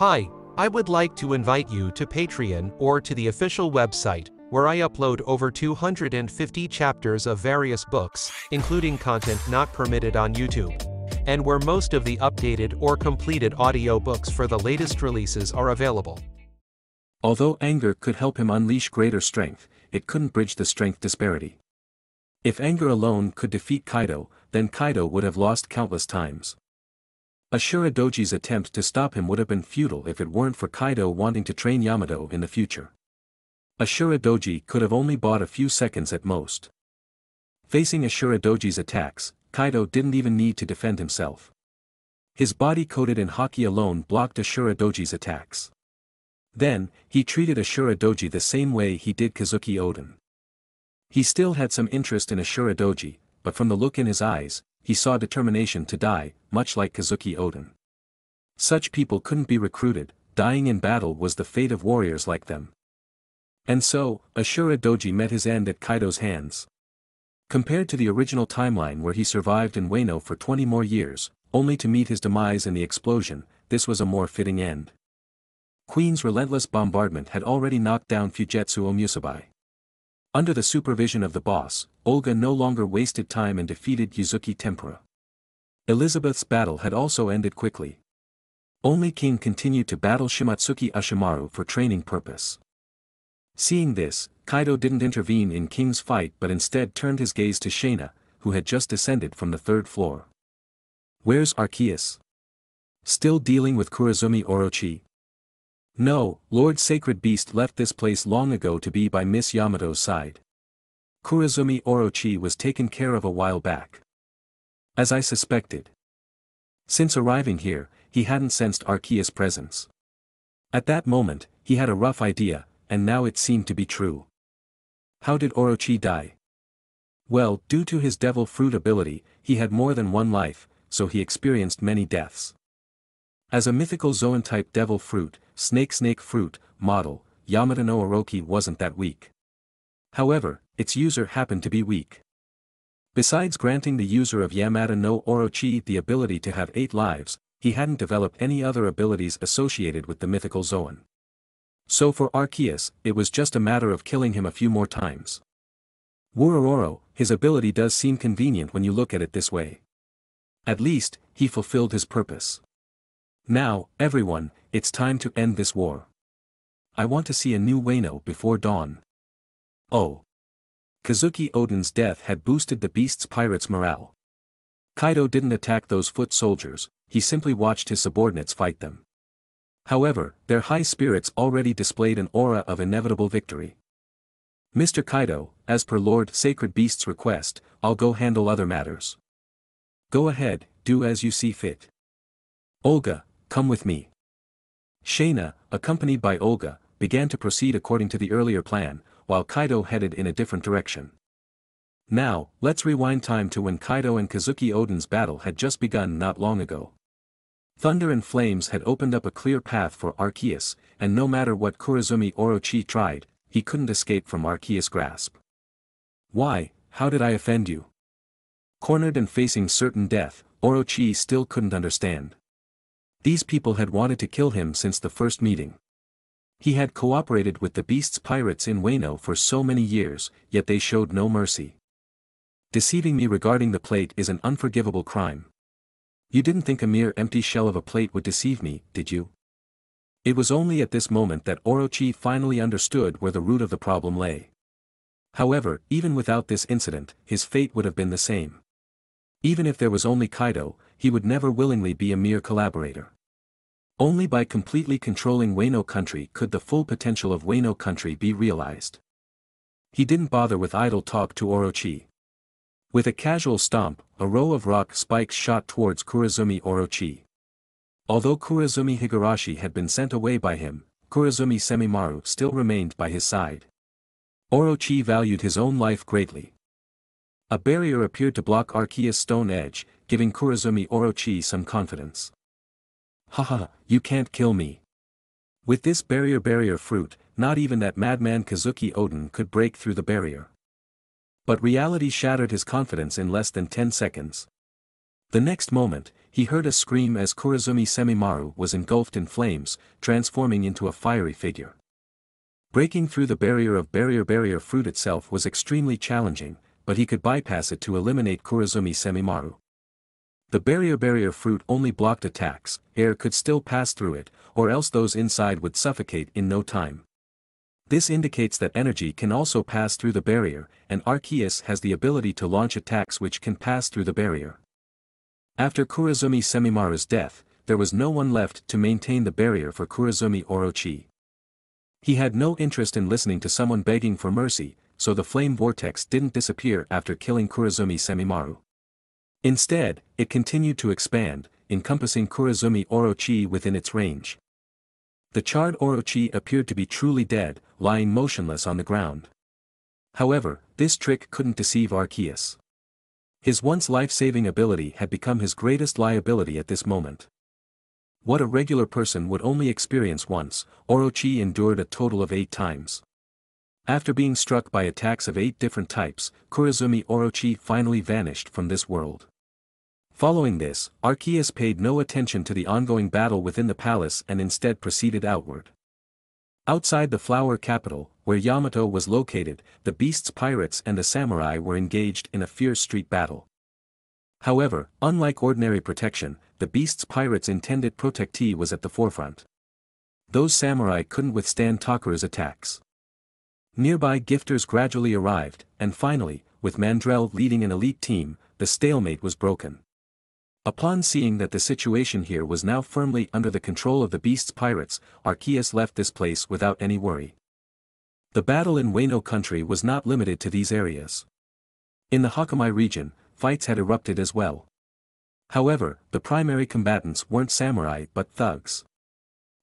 Hi, I would like to invite you to Patreon or to the official website, where I upload over 250 chapters of various books, including content not permitted on YouTube, and where most of the updated or completed audio books for the latest releases are available. Although anger could help him unleash greater strength, it couldn't bridge the strength disparity. If anger alone could defeat Kaido, then Kaido would have lost countless times. Ashura Doji's attempt to stop him would have been futile if it weren't for Kaido wanting to train Yamato in the future. Ashura Doji could have only bought a few seconds at most. Facing Ashura Doji's attacks, Kaido didn't even need to defend himself. His body coated in haki alone blocked Ashura Doji's attacks. Then, he treated Ashura Doji the same way he did Kazuki Oden. He still had some interest in Ashura Doji, but from the look in his eyes, he saw determination to die, much like Kazuki Oden. Such people couldn't be recruited, dying in battle was the fate of warriors like them. And so, Ashura Doji met his end at Kaido's hands. Compared to the original timeline where he survived in Wano for 20 more years, only to meet his demise in the explosion, this was a more fitting end. Queen's relentless bombardment had already knocked down Fugetsu Omusubi. Under the supervision of the boss, Olga no longer wasted time and defeated Uzuki Tempura. Elizabeth's battle had also ended quickly. Only King continued to battle Shimotsuki Ushimaru for training purpose. Seeing this, Kaido didn't intervene in King's fight but instead turned his gaze to Shana, who had just descended from the third floor. Where's Arceus? Still dealing with Kurozumi Orochi, no, Lord Sacred Beast left this place long ago to be by Miss Yamato's side. Kurozumi Orochi was taken care of a while back. As I suspected. Since arriving here, he hadn't sensed Arceus' presence. At that moment, he had a rough idea, and now it seemed to be true. How did Orochi die? Well, due to his devil fruit ability, he had more than one life, so he experienced many deaths. As a mythical Zoan-type devil fruit, Snake Snake Fruit, model, Yamata no Orochi wasn't that weak. However, its user happened to be weak. Besides granting the user of Yamata no Orochi the ability to have eight lives, he hadn't developed any other abilities associated with the mythical Zoan. So for Arceus, it was just a matter of killing him a few more times. Wurororo, his ability does seem convenient when you look at it this way. At least, he fulfilled his purpose. Now, everyone, it's time to end this war. I want to see a new Wano before dawn. Oh. Kazuki Oden's death had boosted the beast's pirates' morale. Kaido didn't attack those foot soldiers, he simply watched his subordinates fight them. However, their high spirits already displayed an aura of inevitable victory. Mr. Kaido, as per Lord Sacred Beast's request, I'll go handle other matters. Go ahead, do as you see fit. Olga, come with me. Shana, accompanied by Olga, began to proceed according to the earlier plan, while Kaido headed in a different direction. Now, let's rewind time to when Kaido and Kazuki Oden's battle had just begun not long ago. Thunder and flames had opened up a clear path for Arceus, and no matter what Kurozumi Orochi tried, he couldn't escape from Arceus' grasp. Why, how did I offend you? Cornered and facing certain death, Orochi still couldn't understand. These people had wanted to kill him since the first meeting. He had cooperated with the beast's pirates in Wano for so many years, yet they showed no mercy. Deceiving me regarding the plate is an unforgivable crime. You didn't think a mere empty shell of a plate would deceive me, did you? It was only at this moment that Orochi finally understood where the root of the problem lay. However, even without this incident, his fate would have been the same. Even if there was only Kaido, he would never willingly be a mere collaborator. Only by completely controlling Wano country could the full potential of Wano country be realized. He didn't bother with idle talk to Orochi. With a casual stomp, a row of rock spikes shot towards Kurozumi Orochi. Although Kurozumi Higurashi had been sent away by him, Kurozumi Semimaru still remained by his side. Orochi valued his own life greatly. A barrier appeared to block Arceus' stone edge, giving Kurozumi Orochi some confidence. Haha, you can't kill me. With this barrier barrier fruit, not even that madman Kazuki Oden could break through the barrier. But reality shattered his confidence in less than 10 seconds. The next moment, he heard a scream as Kurozumi Semimaru was engulfed in flames, transforming into a fiery figure. Breaking through the barrier of barrier barrier fruit itself was extremely challenging, but he could bypass it to eliminate Kurozumi Semimaru. The barrier barrier fruit only blocked attacks, air could still pass through it, or else those inside would suffocate in no time. This indicates that energy can also pass through the barrier, and Arceus has the ability to launch attacks which can pass through the barrier. After Kurozumi Semimaru's death, there was no one left to maintain the barrier for Kurozumi Orochi. He had no interest in listening to someone begging for mercy, so the flame vortex didn't disappear after killing Kurozumi Semimaru. Instead, it continued to expand, encompassing Kurozumi Orochi within its range. The charred Orochi appeared to be truly dead, lying motionless on the ground. However, this trick couldn't deceive Arceus. His once life-saving ability had become his greatest liability at this moment. What a regular person would only experience once, Orochi endured a total of eight times. After being struck by attacks of eight different types, Kurozumi Orochi finally vanished from this world. Following this, Arceus paid no attention to the ongoing battle within the palace and instead proceeded outward. Outside the flower capital, where Yamato was located, the beast's pirates and the samurai were engaged in a fierce street battle. However, unlike ordinary protection, the beast's pirates' intended protectee was at the forefront. Those samurai couldn't withstand Takeru's attacks. Nearby gifters gradually arrived, and finally, with Mandrill leading an elite team, the stalemate was broken. Upon seeing that the situation here was now firmly under the control of the beast's pirates, Arceus left this place without any worry. The battle in Wano country was not limited to these areas. In the Hakumai region, fights had erupted as well. However, the primary combatants weren't samurai but thugs.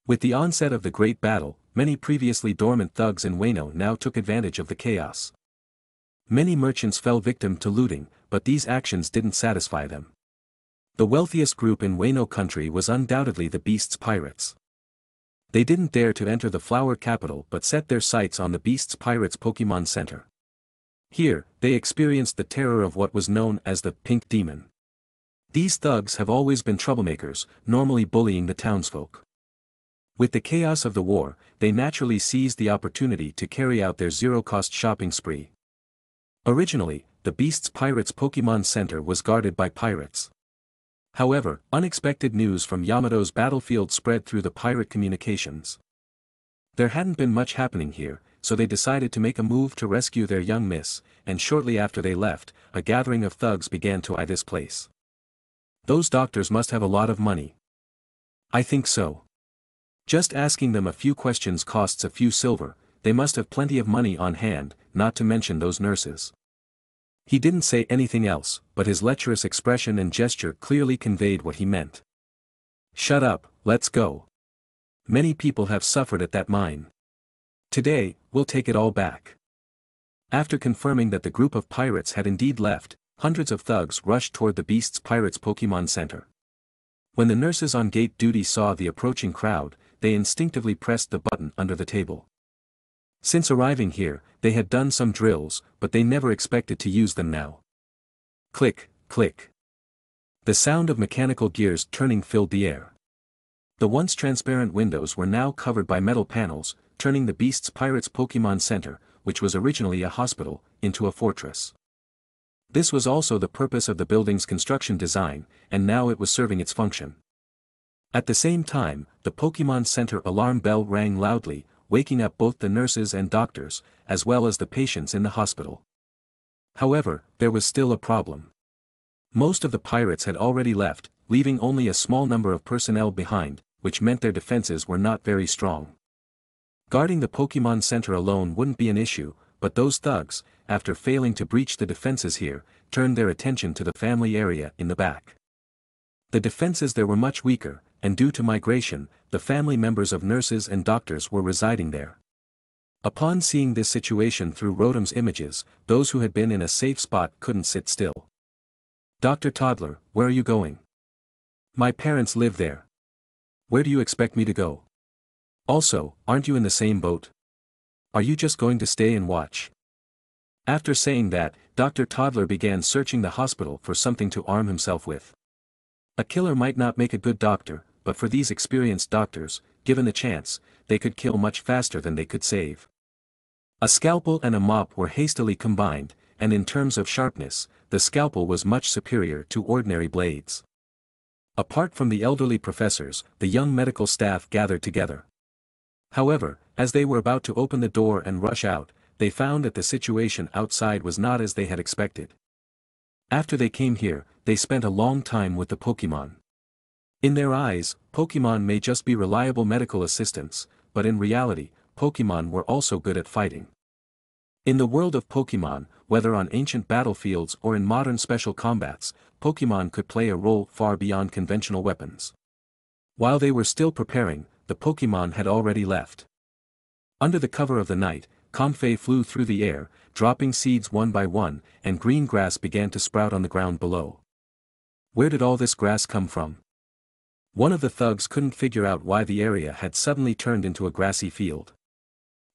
With the onset of the Great Battle, many previously dormant thugs in Wano now took advantage of the chaos. Many merchants fell victim to looting, but these actions didn't satisfy them. The wealthiest group in Wano country was undoubtedly the Beast's pirates. They didn't dare to enter the flower capital but set their sights on the Beast's Pirates Pokemon Center. Here, they experienced the terror of what was known as the Pink Demon. These thugs have always been troublemakers, normally bullying the townsfolk. With the chaos of the war, they naturally seized the opportunity to carry out their zero-cost shopping spree. Originally, the Beast's Pirates Pokemon Center was guarded by pirates. However, unexpected news from Yamato's battlefield spread through the pirate communications. There hadn't been much happening here, so they decided to make a move to rescue their young miss, and shortly after they left, a gathering of thugs began to eye this place. Those doctors must have a lot of money. I think so. Just asking them a few questions costs a few silver, they must have plenty of money on hand, not to mention those nurses. He didn't say anything else, but his lecherous expression and gesture clearly conveyed what he meant. Shut up, let's go. Many people have suffered at that mine. Today, we'll take it all back. After confirming that the group of pirates had indeed left, hundreds of thugs rushed toward the Beast's Pirates Pokemon Center. When the nurses on gate duty saw the approaching crowd, they instinctively pressed the button under the table. Since arriving here, they had done some drills, but they never expected to use them now. Click, click. The sound of mechanical gears turning filled the air. The once transparent windows were now covered by metal panels, turning the Beast's Pirates Pokemon Center, which was originally a hospital, into a fortress. This was also the purpose of the building's construction design, and now it was serving its function. At the same time, the Pokemon Center alarm bell rang loudly, waking up both the nurses and doctors, as well as the patients in the hospital. However, there was still a problem. Most of the pirates had already left, leaving only a small number of personnel behind, which meant their defenses were not very strong. Guarding the Pokemon Center alone wouldn't be an issue, but those thugs, after failing to breach the defenses here, turned their attention to the family area in the back. The defenses there were much weaker, and due to migration, the family members of nurses and doctors were residing there. Upon seeing this situation through Rotom's images, those who had been in a safe spot couldn't sit still. Dr. Toddler, where are you going? My parents live there. Where do you expect me to go? Also, aren't you in the same boat? Are you just going to stay and watch? After saying that, Dr. Toddler began searching the hospital for something to arm himself with. A killer might not make a good doctor, but for these experienced doctors, given the chance, they could kill much faster than they could save. A scalpel and a mop were hastily combined, and in terms of sharpness, the scalpel was much superior to ordinary blades. Apart from the elderly professors, the young medical staff gathered together. However, as they were about to open the door and rush out, they found that the situation outside was not as they had expected. After they came here, they spent a long time with the Pokemon. In their eyes, Pokemon may just be reliable medical assistants, but in reality, Pokemon were also good at fighting. In the world of Pokemon, whether on ancient battlefields or in modern special combats, Pokemon could play a role far beyond conventional weapons. While they were still preparing, the Pokemon had already left. Under the cover of the night, Comfey flew through the air, dropping seeds one by one, and green grass began to sprout on the ground below. Where did all this grass come from? One of the thugs couldn't figure out why the area had suddenly turned into a grassy field.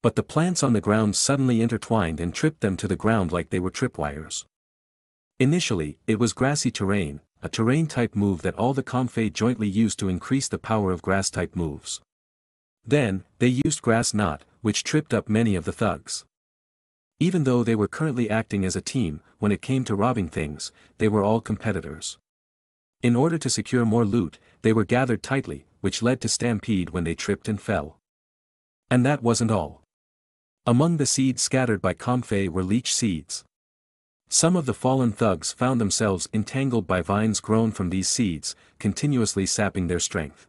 But the plants on the ground suddenly intertwined and tripped them to the ground like they were tripwires. Initially, it was grassy terrain, a terrain-type move that all the Comfey jointly used to increase the power of grass-type moves. Then, they used grass knot, which tripped up many of the thugs. Even though they were currently acting as a team, when it came to robbing things, they were all competitors. In order to secure more loot, they were gathered tightly, which led to stampede when they tripped and fell. And that wasn't all. Among the seeds scattered by Comfey were leech seeds. Some of the fallen thugs found themselves entangled by vines grown from these seeds, continuously sapping their strength.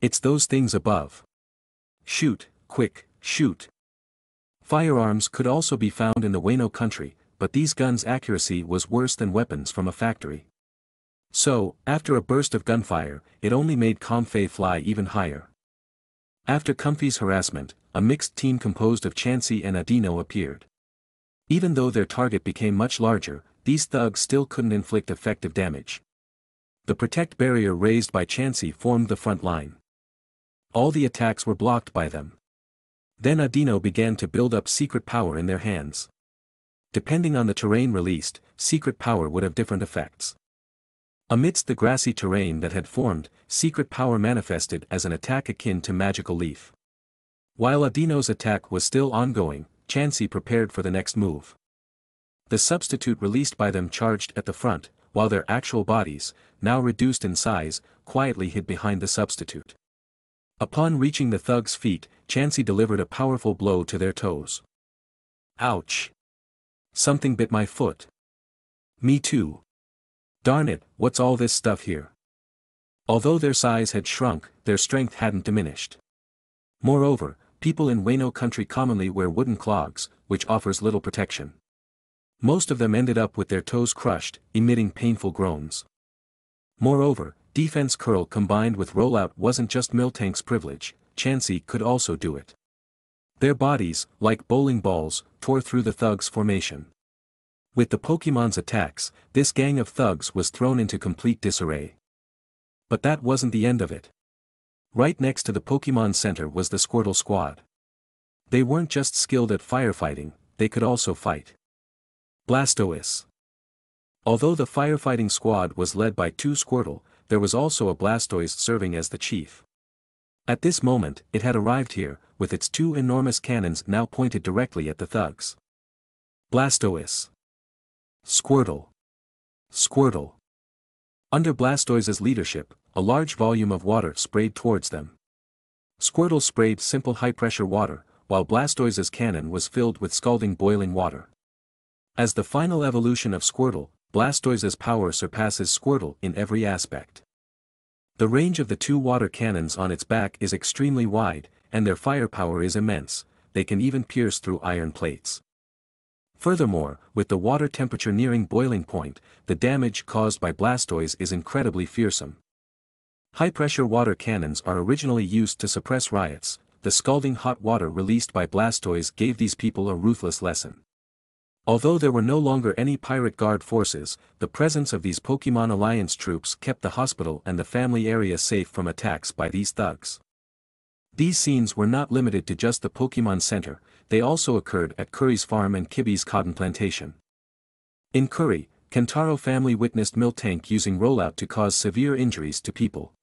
It's those things above. Shoot, quick, shoot. Firearms could also be found in the Wano country, but these guns' accuracy was worse than weapons from a factory. So, after a burst of gunfire, it only made Comfey fly even higher. After Comfey's harassment, a mixed team composed of Chansey and Audino appeared. Even though their target became much larger, these thugs still couldn't inflict effective damage. The protect barrier raised by Chansey formed the front line. All the attacks were blocked by them. Then Audino began to build up secret power in their hands. Depending on the terrain released, secret power would have different effects. Amidst the grassy terrain that had formed, secret power manifested as an attack akin to magical leaf. While Audino's attack was still ongoing, Chansey prepared for the next move. The substitute released by them charged at the front, while their actual bodies, now reduced in size, quietly hid behind the substitute. Upon reaching the thug's feet, Chansey delivered a powerful blow to their toes. Ouch! Something bit my foot. Me too. Darn it, what's all this stuff here? Although their size had shrunk, their strength hadn't diminished. Moreover, people in Wano country commonly wear wooden clogs, which offers little protection. Most of them ended up with their toes crushed, emitting painful groans. Moreover, defense curl combined with rollout wasn't just Miltank's privilege, Chansey could also do it. Their bodies, like bowling balls, tore through the thug's formation. With the Pokemon's attacks, this gang of thugs was thrown into complete disarray. But that wasn't the end of it. Right next to the Pokemon Center was the Squirtle Squad. They weren't just skilled at firefighting, they could also fight. Blastoise. Although the firefighting squad was led by two Squirtle, there was also a Blastoise serving as the chief. At this moment, it had arrived here, with its two enormous cannons now pointed directly at the thugs. Blastoise. Squirtle. Squirtle. Under Blastoise's leadership, a large volume of water sprayed towards them. Squirtle sprayed simple high-pressure water, while Blastoise's cannon was filled with scalding boiling water. As the final evolution of Squirtle, Blastoise's power surpasses Squirtle in every aspect. The range of the two water cannons on its back is extremely wide, and their firepower is immense, they can even pierce through iron plates. Furthermore, with the water temperature nearing boiling point, the damage caused by Blastoise is incredibly fearsome. High-pressure water cannons are originally used to suppress riots, the scalding hot water released by Blastoise gave these people a ruthless lesson. Although there were no longer any pirate guard forces, the presence of these Pokemon Alliance troops kept the hospital and the family area safe from attacks by these thugs. These scenes were not limited to just the Pokemon Center, they also occurred at Kuri's farm and Kibi's cotton plantation. In Kuri, Kentaro family witnessed Miltank using rollout to cause severe injuries to people.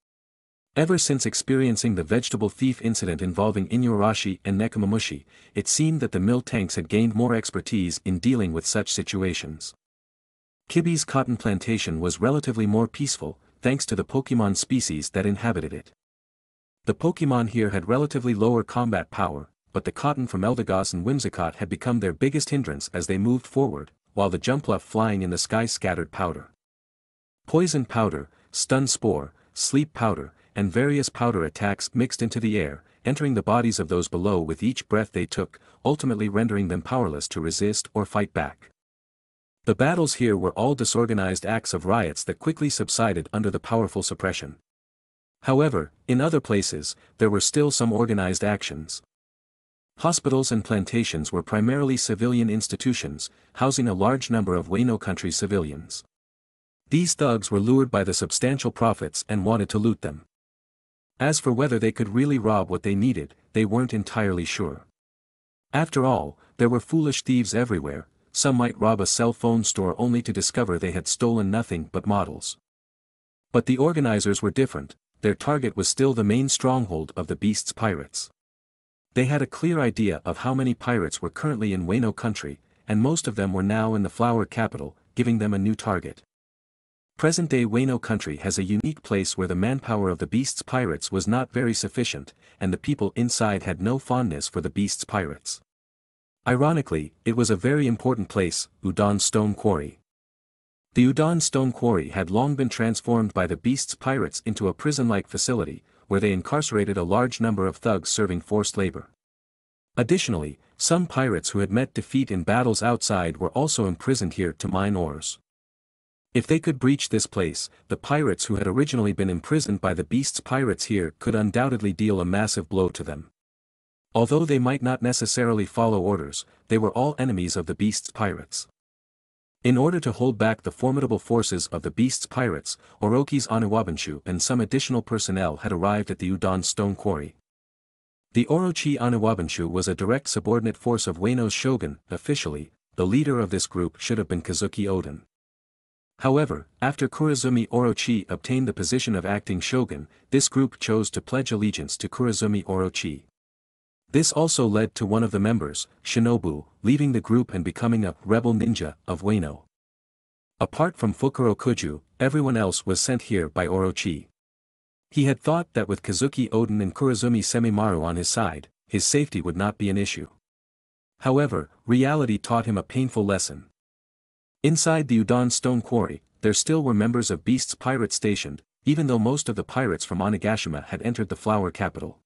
Ever since experiencing the vegetable thief incident involving Inuarashi and Nekomamushi, it seemed that the Miltanks had gained more expertise in dealing with such situations. Kibi's cotton plantation was relatively more peaceful, thanks to the Pokemon species that inhabited it. The Pokemon here had relatively lower combat power, but the cotton from Eldegoss and Whimsicott had become their biggest hindrance as they moved forward, while the Jumpluff flying in the sky scattered powder. Poison powder, stun spore, sleep powder, and various powder attacks mixed into the air, entering the bodies of those below with each breath they took, ultimately rendering them powerless to resist or fight back. The battles here were all disorganized acts of riots that quickly subsided under the powerful suppression. However, in other places, there were still some organized actions. Hospitals and plantations were primarily civilian institutions, housing a large number of Wano country civilians. These thugs were lured by the substantial profits and wanted to loot them. As for whether they could really rob what they needed, they weren't entirely sure. After all, there were foolish thieves everywhere, some might rob a cell phone store only to discover they had stolen nothing but models. But the organizers were different, their target was still the main stronghold of the Beast's pirates. They had a clear idea of how many pirates were currently in Wano country, and most of them were now in the flower capital, giving them a new target. Present-day Wano country has a unique place where the manpower of the beast's pirates was not very sufficient, and the people inside had no fondness for the beast's pirates. Ironically, it was a very important place, Udon Stone Quarry. The Udon Stone Quarry had long been transformed by the beast's pirates into a prison-like facility, where they incarcerated a large number of thugs serving forced labor. Additionally, some pirates who had met defeat in battles outside were also imprisoned here to mine ores. If they could breach this place, the pirates who had originally been imprisoned by the beast's pirates here could undoubtedly deal a massive blow to them. Although they might not necessarily follow orders, they were all enemies of the beast's pirates. In order to hold back the formidable forces of the Beast's pirates, Orochi's Oniwabanshu and some additional personnel had arrived at the Udon Stone Quarry. The Orochi Oniwabanshu was a direct subordinate force of Wano's shogun, officially, the leader of this group should have been Kazuki Oden. However, after Kurozumi Orochi obtained the position of acting shogun, this group chose to pledge allegiance to Kurozumi Orochi. This also led to one of the members, Shinobu, leaving the group and becoming a rebel ninja of Wano. Apart from Fukurokuju, everyone else was sent here by Orochi. He had thought that with Kazuki Oden and Kurozumi Semimaru on his side, his safety would not be an issue. However, reality taught him a painful lesson. Inside the Udon Stone Quarry, there still were members of Beast's pirate stationed, even though most of the pirates from Onigashima had entered the flower capital.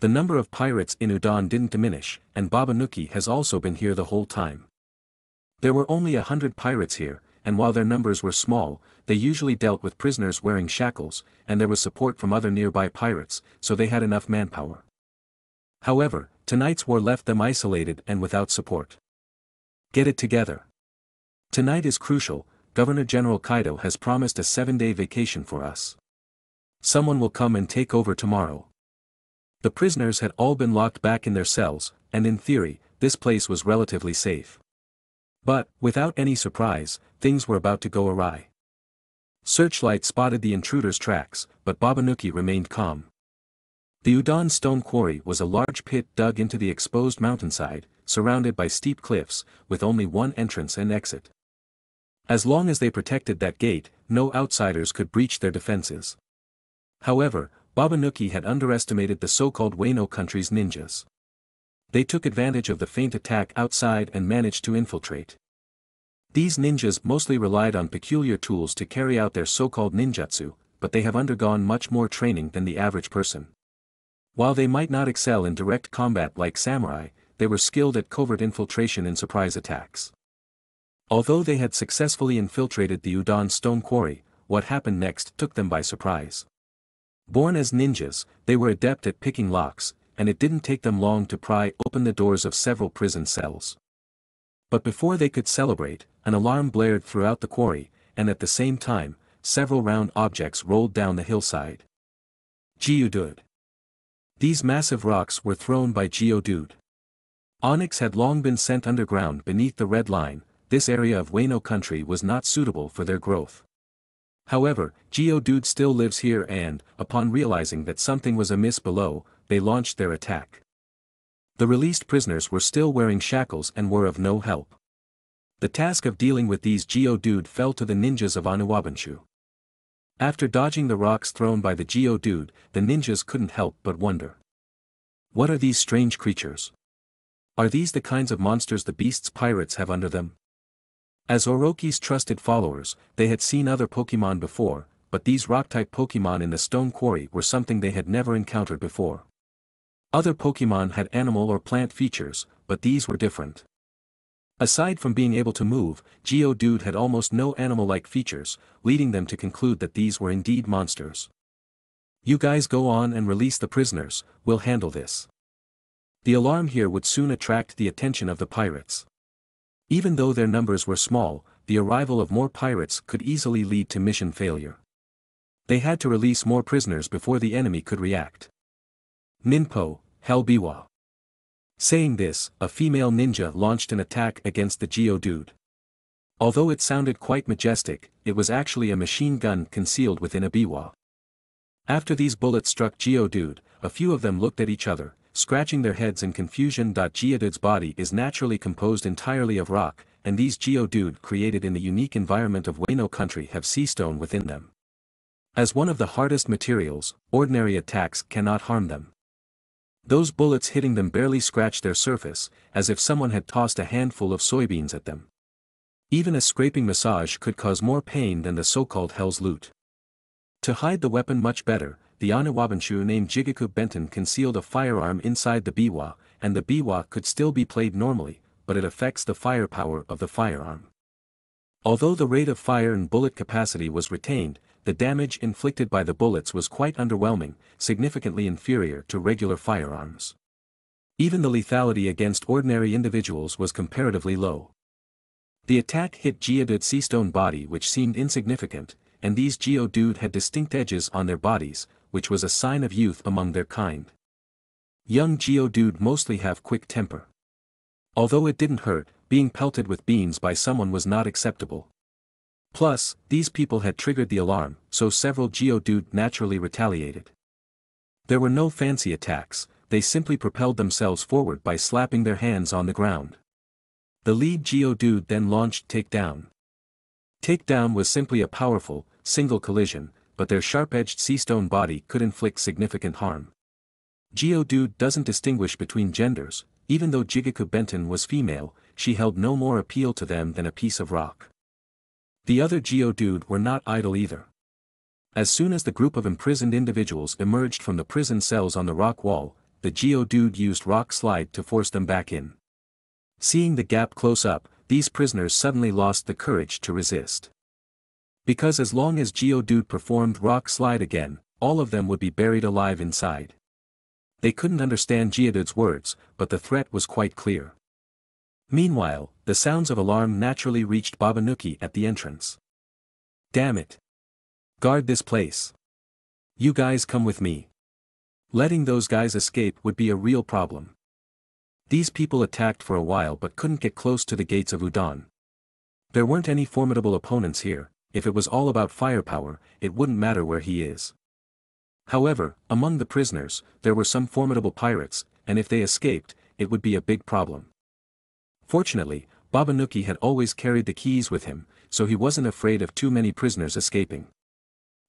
The number of pirates in Udon didn't diminish, and Babanuki has also been here the whole time. There were only a hundred pirates here, and while their numbers were small, they usually dealt with prisoners wearing shackles, and there was support from other nearby pirates, so they had enough manpower. However, tonight's war left them isolated and without support. Get it together. Tonight is crucial, Governor General Kaido has promised a seven-day vacation for us. Someone will come and take over tomorrow. The prisoners had all been locked back in their cells, and in theory, this place was relatively safe. But, without any surprise, things were about to go awry. Searchlight spotted the intruder's tracks, but Babanuki remained calm. The Udon stone quarry was a large pit dug into the exposed mountainside, surrounded by steep cliffs, with only one entrance and exit. As long as they protected that gate, no outsiders could breach their defenses. However, Babanuki had underestimated the so-called Wano country's ninjas. They took advantage of the feint attack outside and managed to infiltrate. These ninjas mostly relied on peculiar tools to carry out their so-called ninjutsu, but they have undergone much more training than the average person. While they might not excel in direct combat like samurai, they were skilled at covert infiltration and surprise attacks. Although they had successfully infiltrated the Udon stone quarry, what happened next took them by surprise. Born as ninjas, they were adept at picking locks, and it didn't take them long to pry open the doors of several prison cells. But before they could celebrate, an alarm blared throughout the quarry, and at the same time, several round objects rolled down the hillside. Geodude. These massive rocks were thrown by Geodude. Onix had long been sent underground beneath the Red Line, this area of Wano country was not suitable for their growth. However, Geodude still lives here and, upon realizing that something was amiss below, they launched their attack. The released prisoners were still wearing shackles and were of no help. The task of dealing with these Geodude fell to the ninjas of Oniwabanshu. After dodging the rocks thrown by the Geodude, the ninjas couldn't help but wonder. What are these strange creatures? Are these the kinds of monsters the beasts pirates have under them? As Orochi's trusted followers, they had seen other Pokemon before, but these rock-type Pokemon in the stone quarry were something they had never encountered before. Other Pokemon had animal or plant features, but these were different. Aside from being able to move, Geodude had almost no animal-like features, leading them to conclude that these were indeed monsters. You guys go on and release the prisoners, we'll handle this. The alarm here would soon attract the attention of the pirates. Even though their numbers were small, the arrival of more pirates could easily lead to mission failure. They had to release more prisoners before the enemy could react. Ninpo, Helbiwa. Saying this, a female ninja launched an attack against the Geodude. Although it sounded quite majestic, it was actually a machine gun concealed within a biwa. After these bullets struck Geodude, a few of them looked at each other, scratching their heads in confusion. Geodude's body is naturally composed entirely of rock, and these Geodude created in the unique environment of Wano country have sea stone within them. As one of the hardest materials, ordinary attacks cannot harm them. Those bullets hitting them barely scratched their surface, as if someone had tossed a handful of soybeans at them. Even a scraping massage could cause more pain than the so-called Hell's Loot. To hide the weapon much better, the Oniwabanshu named Jigoku Benten concealed a firearm inside the biwa, and the biwa could still be played normally, but it affects the firepower of the firearm. Although the rate of fire and bullet capacity was retained, the damage inflicted by the bullets was quite underwhelming, significantly inferior to regular firearms. Even the lethality against ordinary individuals was comparatively low. The attack hit Geodude's seastone body which seemed insignificant, and these Geodude had distinct edges on their bodies, which was a sign of youth among their kind. Young Geodude mostly have quick temper. Although it didn't hurt, being pelted with beans by someone was not acceptable. Plus, these people had triggered the alarm, so several Geodude naturally retaliated. There were no fancy attacks, they simply propelled themselves forward by slapping their hands on the ground. The lead Geodude then launched Takedown. Takedown was simply a powerful, single collision, but their sharp-edged seastone body could inflict significant harm. Geodude doesn't distinguish between genders, even though Jigoku Benten was female, she held no more appeal to them than a piece of rock. The other Geodude were not idle either. As soon as the group of imprisoned individuals emerged from the prison cells on the rock wall, the Geodude used rock slide to force them back in. Seeing the gap close up, these prisoners suddenly lost the courage to resist. Because as long as Geodude performed Rock Slide again, all of them would be buried alive inside. They couldn't understand Geodude's words, but the threat was quite clear. Meanwhile, the sounds of alarm naturally reached Babanuki at the entrance. Damn it. Guard this place. You guys come with me. Letting those guys escape would be a real problem. These people attacked for a while but couldn't get close to the gates of Udon. There weren't any formidable opponents here, if it was all about firepower, it wouldn't matter where he is. However, among the prisoners, there were some formidable pirates, and if they escaped, it would be a big problem. Fortunately, Babanuki had always carried the keys with him, so he wasn't afraid of too many prisoners escaping.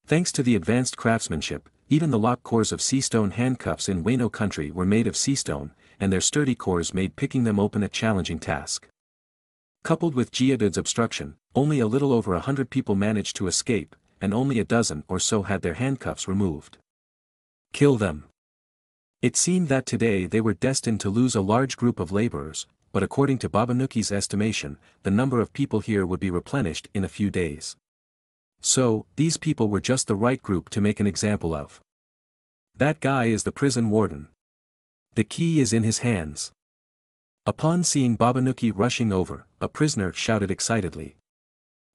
Thanks to the advanced craftsmanship, even the lock cores of seastone handcuffs in Wano country were made of seastone, and their sturdy cores made picking them open a challenging task. Coupled with Geodude's obstruction, only a little over a hundred people managed to escape, and only a dozen or so had their handcuffs removed. Kill them. It seemed that today they were destined to lose a large group of laborers, but according to Babanuki's estimation, the number of people here would be replenished in a few days. So, these people were just the right group to make an example of. That guy is the prison warden. The key is in his hands. Upon seeing Babanuki rushing over, a prisoner shouted excitedly.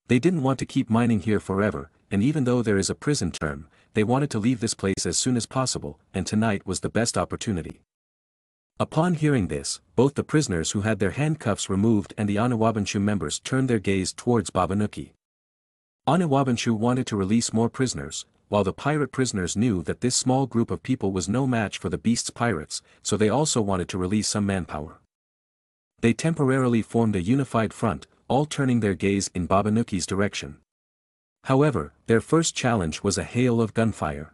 They didn't want to keep mining here forever, and even though there is a prison term, they wanted to leave this place as soon as possible, and tonight was the best opportunity. Upon hearing this, both the prisoners who had their handcuffs removed and the Oniwabanshu members turned their gaze towards Babanuki. Oniwabanshu wanted to release more prisoners, while the pirate prisoners knew that this small group of people was no match for the beast's pirates, so they also wanted to release some manpower. They temporarily formed a unified front, all turning their gaze in Babanuki's direction. However, their first challenge was a hail of gunfire.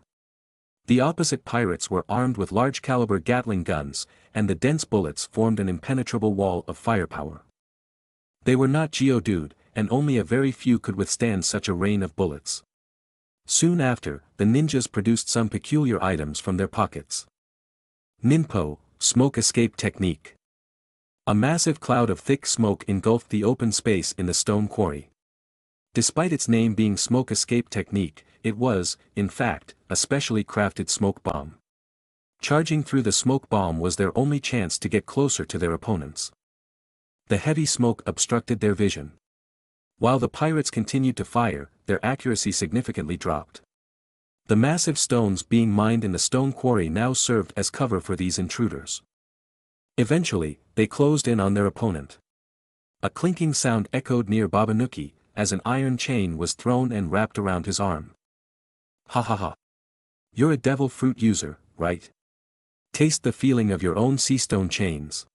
The opposite pirates were armed with large-caliber Gatling guns, and the dense bullets formed an impenetrable wall of firepower. They were not Geodude, and only a very few could withstand such a rain of bullets. Soon after, the ninjas produced some peculiar items from their pockets. Ninpo, Smoke Escape Technique. A massive cloud of thick smoke engulfed the open space in the stone quarry. Despite its name being Smoke Escape Technique, it was, in fact, a specially crafted smoke bomb. Charging through the smoke bomb was their only chance to get closer to their opponents. The heavy smoke obstructed their vision. While the pirates continued to fire, their accuracy significantly dropped. The massive stones being mined in the stone quarry now served as cover for these intruders. Eventually, they closed in on their opponent. A clinking sound echoed near Babanuki, as an iron chain was thrown and wrapped around his arm. Ha ha ha. You're a devil fruit user, right? Taste the feeling of your own sea stone chains.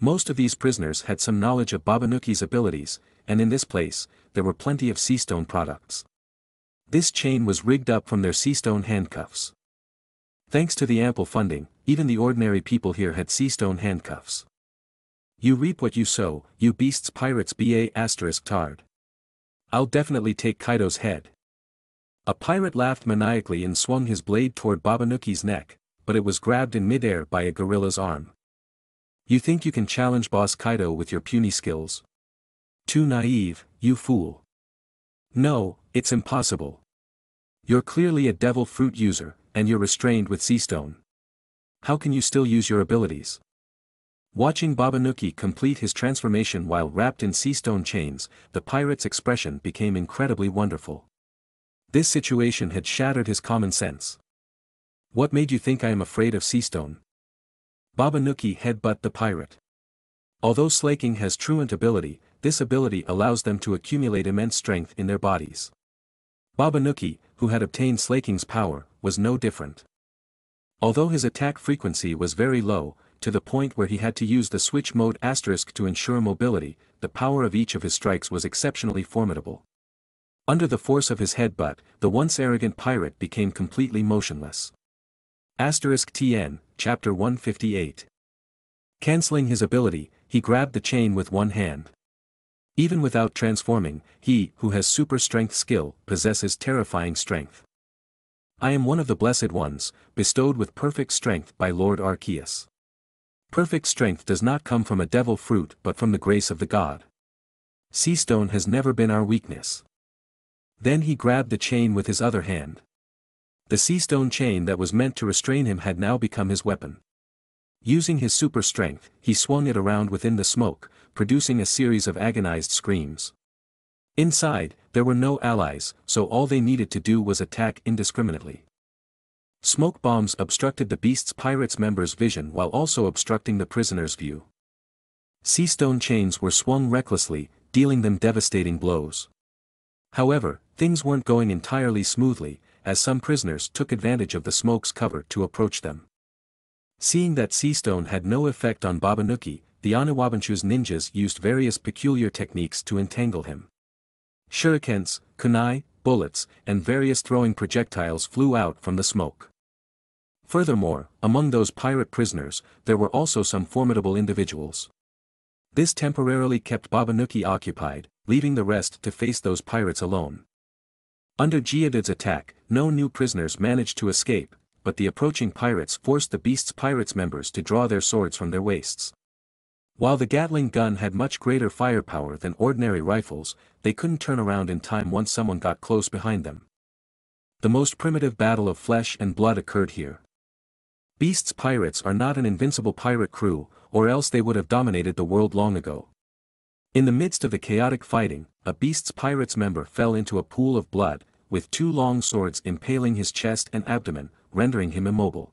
Most of these prisoners had some knowledge of Babanuki's abilities, and in this place, there were plenty of sea stone products. This chain was rigged up from their sea stone handcuffs. Thanks to the ample funding, even the ordinary people here had sea stone handcuffs. You reap what you sow, you beasts pirates ba asterisk tard. I'll definitely take Kaido's head. A pirate laughed maniacally and swung his blade toward Babanuki's neck, but it was grabbed in midair by a gorilla's arm. You think you can challenge Boss Kaido with your puny skills? Too naive, you fool. No, it's impossible. You're clearly a devil fruit user, and you're restrained with Seastone. How can you still use your abilities? Watching Babanuki complete his transformation while wrapped in Seastone chains, the pirate's expression became incredibly wonderful. This situation had shattered his common sense. What made you think I am afraid of Seastone? Babanuki headbutt the pirate. Although slaking has truant ability, this ability allows them to accumulate immense strength in their bodies. Babanuki, who had obtained slaking's power, was no different. Although his attack frequency was very low, to the point where he had to use the switch mode asterisk to ensure mobility, the power of each of his strikes was exceptionally formidable. Under the force of his headbutt, the once arrogant pirate became completely motionless. Asterisk TN, Chapter 158. Canceling his ability, he grabbed the chain with one hand. Even without transforming, he, who has super strength skill, possesses terrifying strength. I am one of the blessed ones, bestowed with perfect strength by Lord Arceus. Perfect strength does not come from a devil fruit but from the grace of the god. Seastone has never been our weakness. Then he grabbed the chain with his other hand. The seastone chain that was meant to restrain him had now become his weapon. Using his super strength, he swung it around within the smoke, producing a series of agonized screams. Inside, there were no allies, so all they needed to do was attack indiscriminately. Smoke bombs obstructed the beast's pirates' members' vision while also obstructing the prisoner's view. Seastone chains were swung recklessly, dealing them devastating blows. However, things weren't going entirely smoothly, as some prisoners took advantage of the smoke's cover to approach them. Seeing that Seastone had no effect on Babanuki, the Oniwabanshu's ninjas used various peculiar techniques to entangle him. Shurikens, kunai, bullets, and various throwing projectiles flew out from the smoke. Furthermore, among those pirate prisoners, there were also some formidable individuals. This temporarily kept Babanuki occupied, leaving the rest to face those pirates alone. Under Geodude's attack, no new prisoners managed to escape, but the approaching pirates forced the beast's pirates members to draw their swords from their waists. While the Gatling gun had much greater firepower than ordinary rifles, they couldn't turn around in time once someone got close behind them. The most primitive battle of flesh and blood occurred here. Beast's pirates are not an invincible pirate crew, or else they would have dominated the world long ago. In the midst of the chaotic fighting, a Beast's Pirates member fell into a pool of blood, with two long swords impaling his chest and abdomen, rendering him immobile.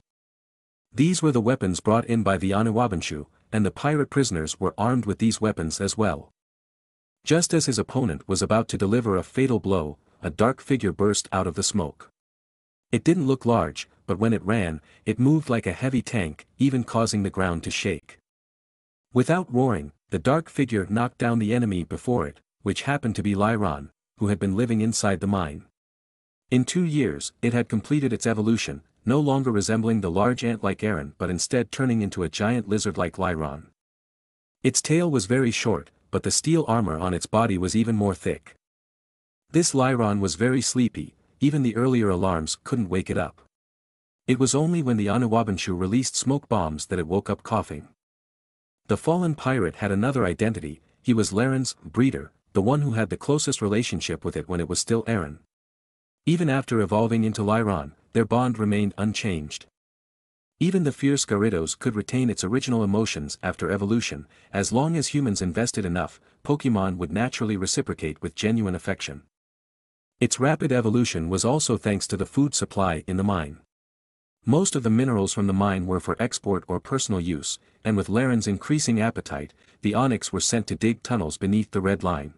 These were the weapons brought in by the Oniwabanshu, and the pirate prisoners were armed with these weapons as well. Just as his opponent was about to deliver a fatal blow, a dark figure burst out of the smoke. It didn't look large, but when it ran, it moved like a heavy tank, even causing the ground to shake. Without roaring, the dark figure knocked down the enemy before it, which happened to be Lairon, who had been living inside the mine. In two years, it had completed its evolution, no longer resembling the large ant like Aron but instead turning into a giant lizard like Lairon. Its tail was very short, but the steel armor on its body was even more thick. This Lairon was very sleepy, even the earlier alarms couldn't wake it up. It was only when the Oniwabanshu released smoke bombs that it woke up coughing. The fallen pirate had another identity, he was Lairon's breeder, the one who had the closest relationship with it when it was still Aron. Even after evolving into Lairon, their bond remained unchanged. Even the fierce Gyarados could retain its original emotions after evolution, as long as humans invested enough, Pokemon would naturally reciprocate with genuine affection. Its rapid evolution was also thanks to the food supply in the mine. Most of the minerals from the mine were for export or personal use, and with Lairon's increasing appetite, the Onix were sent to dig tunnels beneath the Red Line.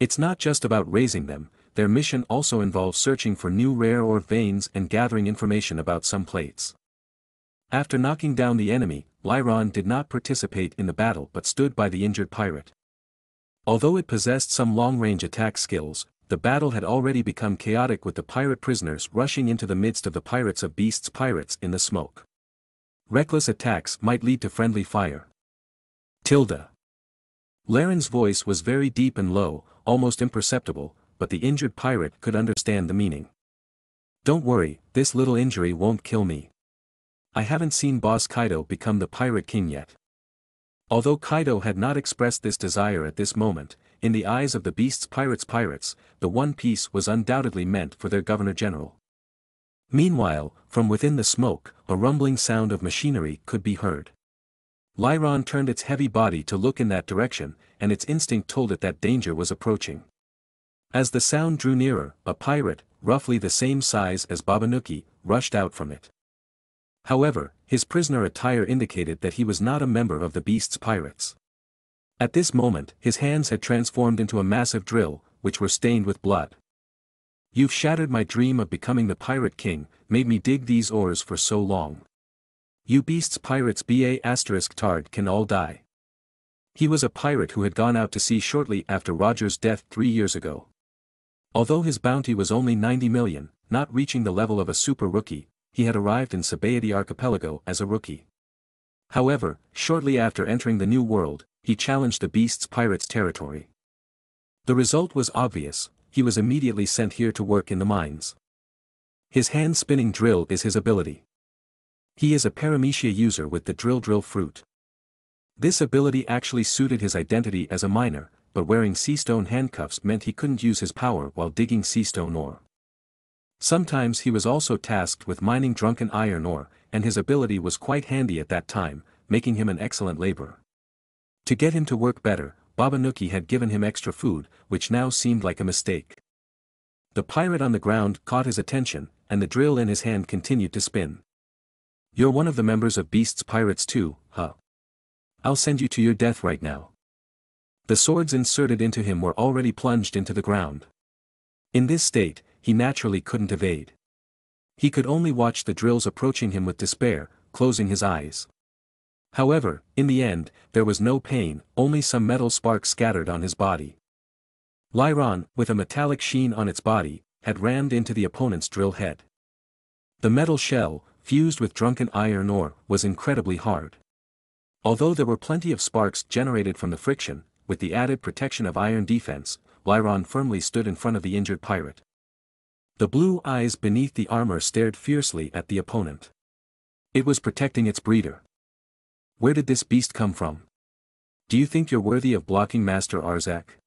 It's not just about raising them, their mission also involves searching for new rare ore veins and gathering information about some plates. After knocking down the enemy, Lairon did not participate in the battle but stood by the injured pirate. Although it possessed some long-range attack skills, the battle had already become chaotic with the pirate prisoners rushing into the midst of the pirates of beasts pirates in the smoke. Reckless attacks might lead to friendly fire. Tilda. Lairon's voice was very deep and low, almost imperceptible, but the injured pirate could understand the meaning. Don't worry, this little injury won't kill me. I haven't seen Boss Kaido become the Pirate King yet. Although Kaido had not expressed this desire at this moment, in the eyes of the Beast's Pirates Pirates, the One Piece was undoubtedly meant for their Governor-General. Meanwhile, from within the smoke, a rumbling sound of machinery could be heard. Lairon turned its heavy body to look in that direction, and its instinct told it that danger was approaching. As the sound drew nearer, a pirate, roughly the same size as Babanuki, rushed out from it. However, his prisoner attire indicated that he was not a member of the beast's pirates. At this moment, his hands had transformed into a massive drill, which were stained with blood. You've shattered my dream of becoming the pirate king, made me dig these oars for so long. You beasts pirates BA asterisk tard can all die. He was a pirate who had gone out to sea shortly after Roger's death three years ago. Although his bounty was only 90 million, not reaching the level of a super rookie, he had arrived in Sabaody Archipelago as a rookie. However, shortly after entering the New World, he challenged the Beast's pirates' territory. The result was obvious, he was immediately sent here to work in the mines. His hand-spinning drill is his ability. He is a paramecia user with the drill drill fruit. This ability actually suited his identity as a miner, but wearing seastone handcuffs meant he couldn't use his power while digging seastone ore. Sometimes he was also tasked with mining drunken iron ore, and his ability was quite handy at that time, making him an excellent laborer. To get him to work better, Babanuki had given him extra food, which now seemed like a mistake. The pirate on the ground caught his attention, and the drill in his hand continued to spin. You're one of the members of Beast's Pirates too, huh? I'll send you to your death right now. The swords inserted into him were already plunged into the ground. In this state, he naturally couldn't evade. He could only watch the drills approaching him with despair, closing his eyes. However, in the end, there was no pain, only some metal sparks scattered on his body. Lyron, with a metallic sheen on its body, had rammed into the opponent's drill head. The metal shell, fused with drunken iron ore, was incredibly hard. Although there were plenty of sparks generated from the friction, with the added protection of iron defense, Lairon firmly stood in front of the injured pirate. The blue eyes beneath the armor stared fiercely at the opponent. It was protecting its breeder. Where did this beast come from? Do you think you're worthy of blocking Master Arzak?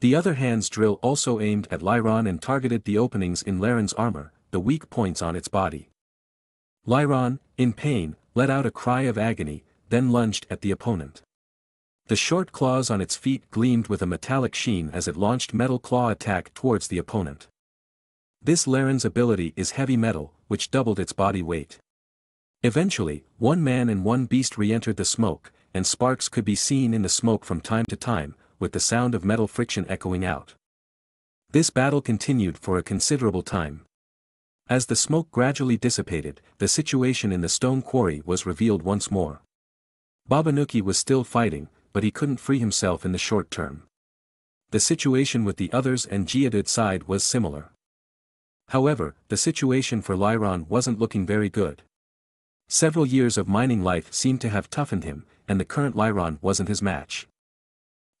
The other hand's drill also aimed at Lairon and targeted the openings in Lairon's armor, the weak points on its body. Lairon, in pain, let out a cry of agony, then lunged at the opponent. The short claws on its feet gleamed with a metallic sheen as it launched metal claw attack towards the opponent. This Lairon's ability is heavy metal, which doubled its body weight. Eventually, one man and one beast re-entered the smoke, and sparks could be seen in the smoke from time to time, with the sound of metal friction echoing out. This battle continued for a considerable time. As the smoke gradually dissipated, the situation in the stone quarry was revealed once more. Babanuki was still fighting, but he couldn't free himself in the short term. The situation with the others and Geodude side was similar. However, the situation for Lairon wasn't looking very good. Several years of mining life seemed to have toughened him, and the current Lairon wasn't his match.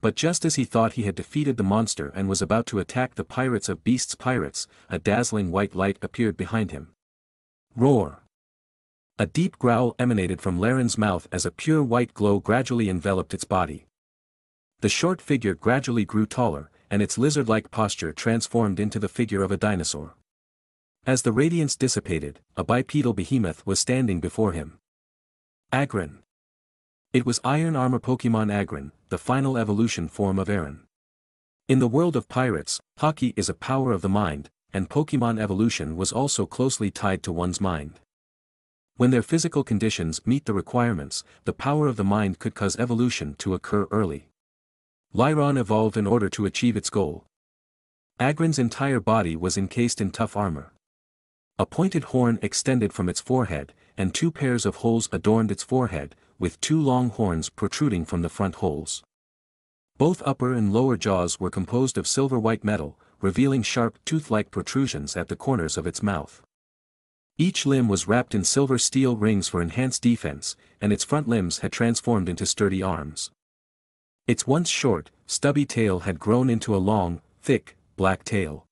But just as he thought he had defeated the monster and was about to attack the pirates of Beast's pirates, a dazzling white light appeared behind him. Roar! A deep growl emanated from Lairon's mouth as a pure white glow gradually enveloped its body. The short figure gradually grew taller, and its lizard-like posture transformed into the figure of a dinosaur. As the radiance dissipated, a bipedal behemoth was standing before him. Aggron. It was Iron Armor Pokemon Aggron, the final evolution form of Aron. In the world of pirates, Haki is a power of the mind, and Pokemon evolution was also closely tied to one's mind. When their physical conditions meet the requirements, the power of the mind could cause evolution to occur early. Lairon evolved in order to achieve its goal. Aggron's entire body was encased in tough armor. A pointed horn extended from its forehead, and two pairs of holes adorned its forehead, with two long horns protruding from the front holes. Both upper and lower jaws were composed of silver-white metal, revealing sharp tooth-like protrusions at the corners of its mouth. Each limb was wrapped in silver steel rings for enhanced defense, and its front limbs had transformed into sturdy arms. Its once short, stubby tail had grown into a long, thick, black tail.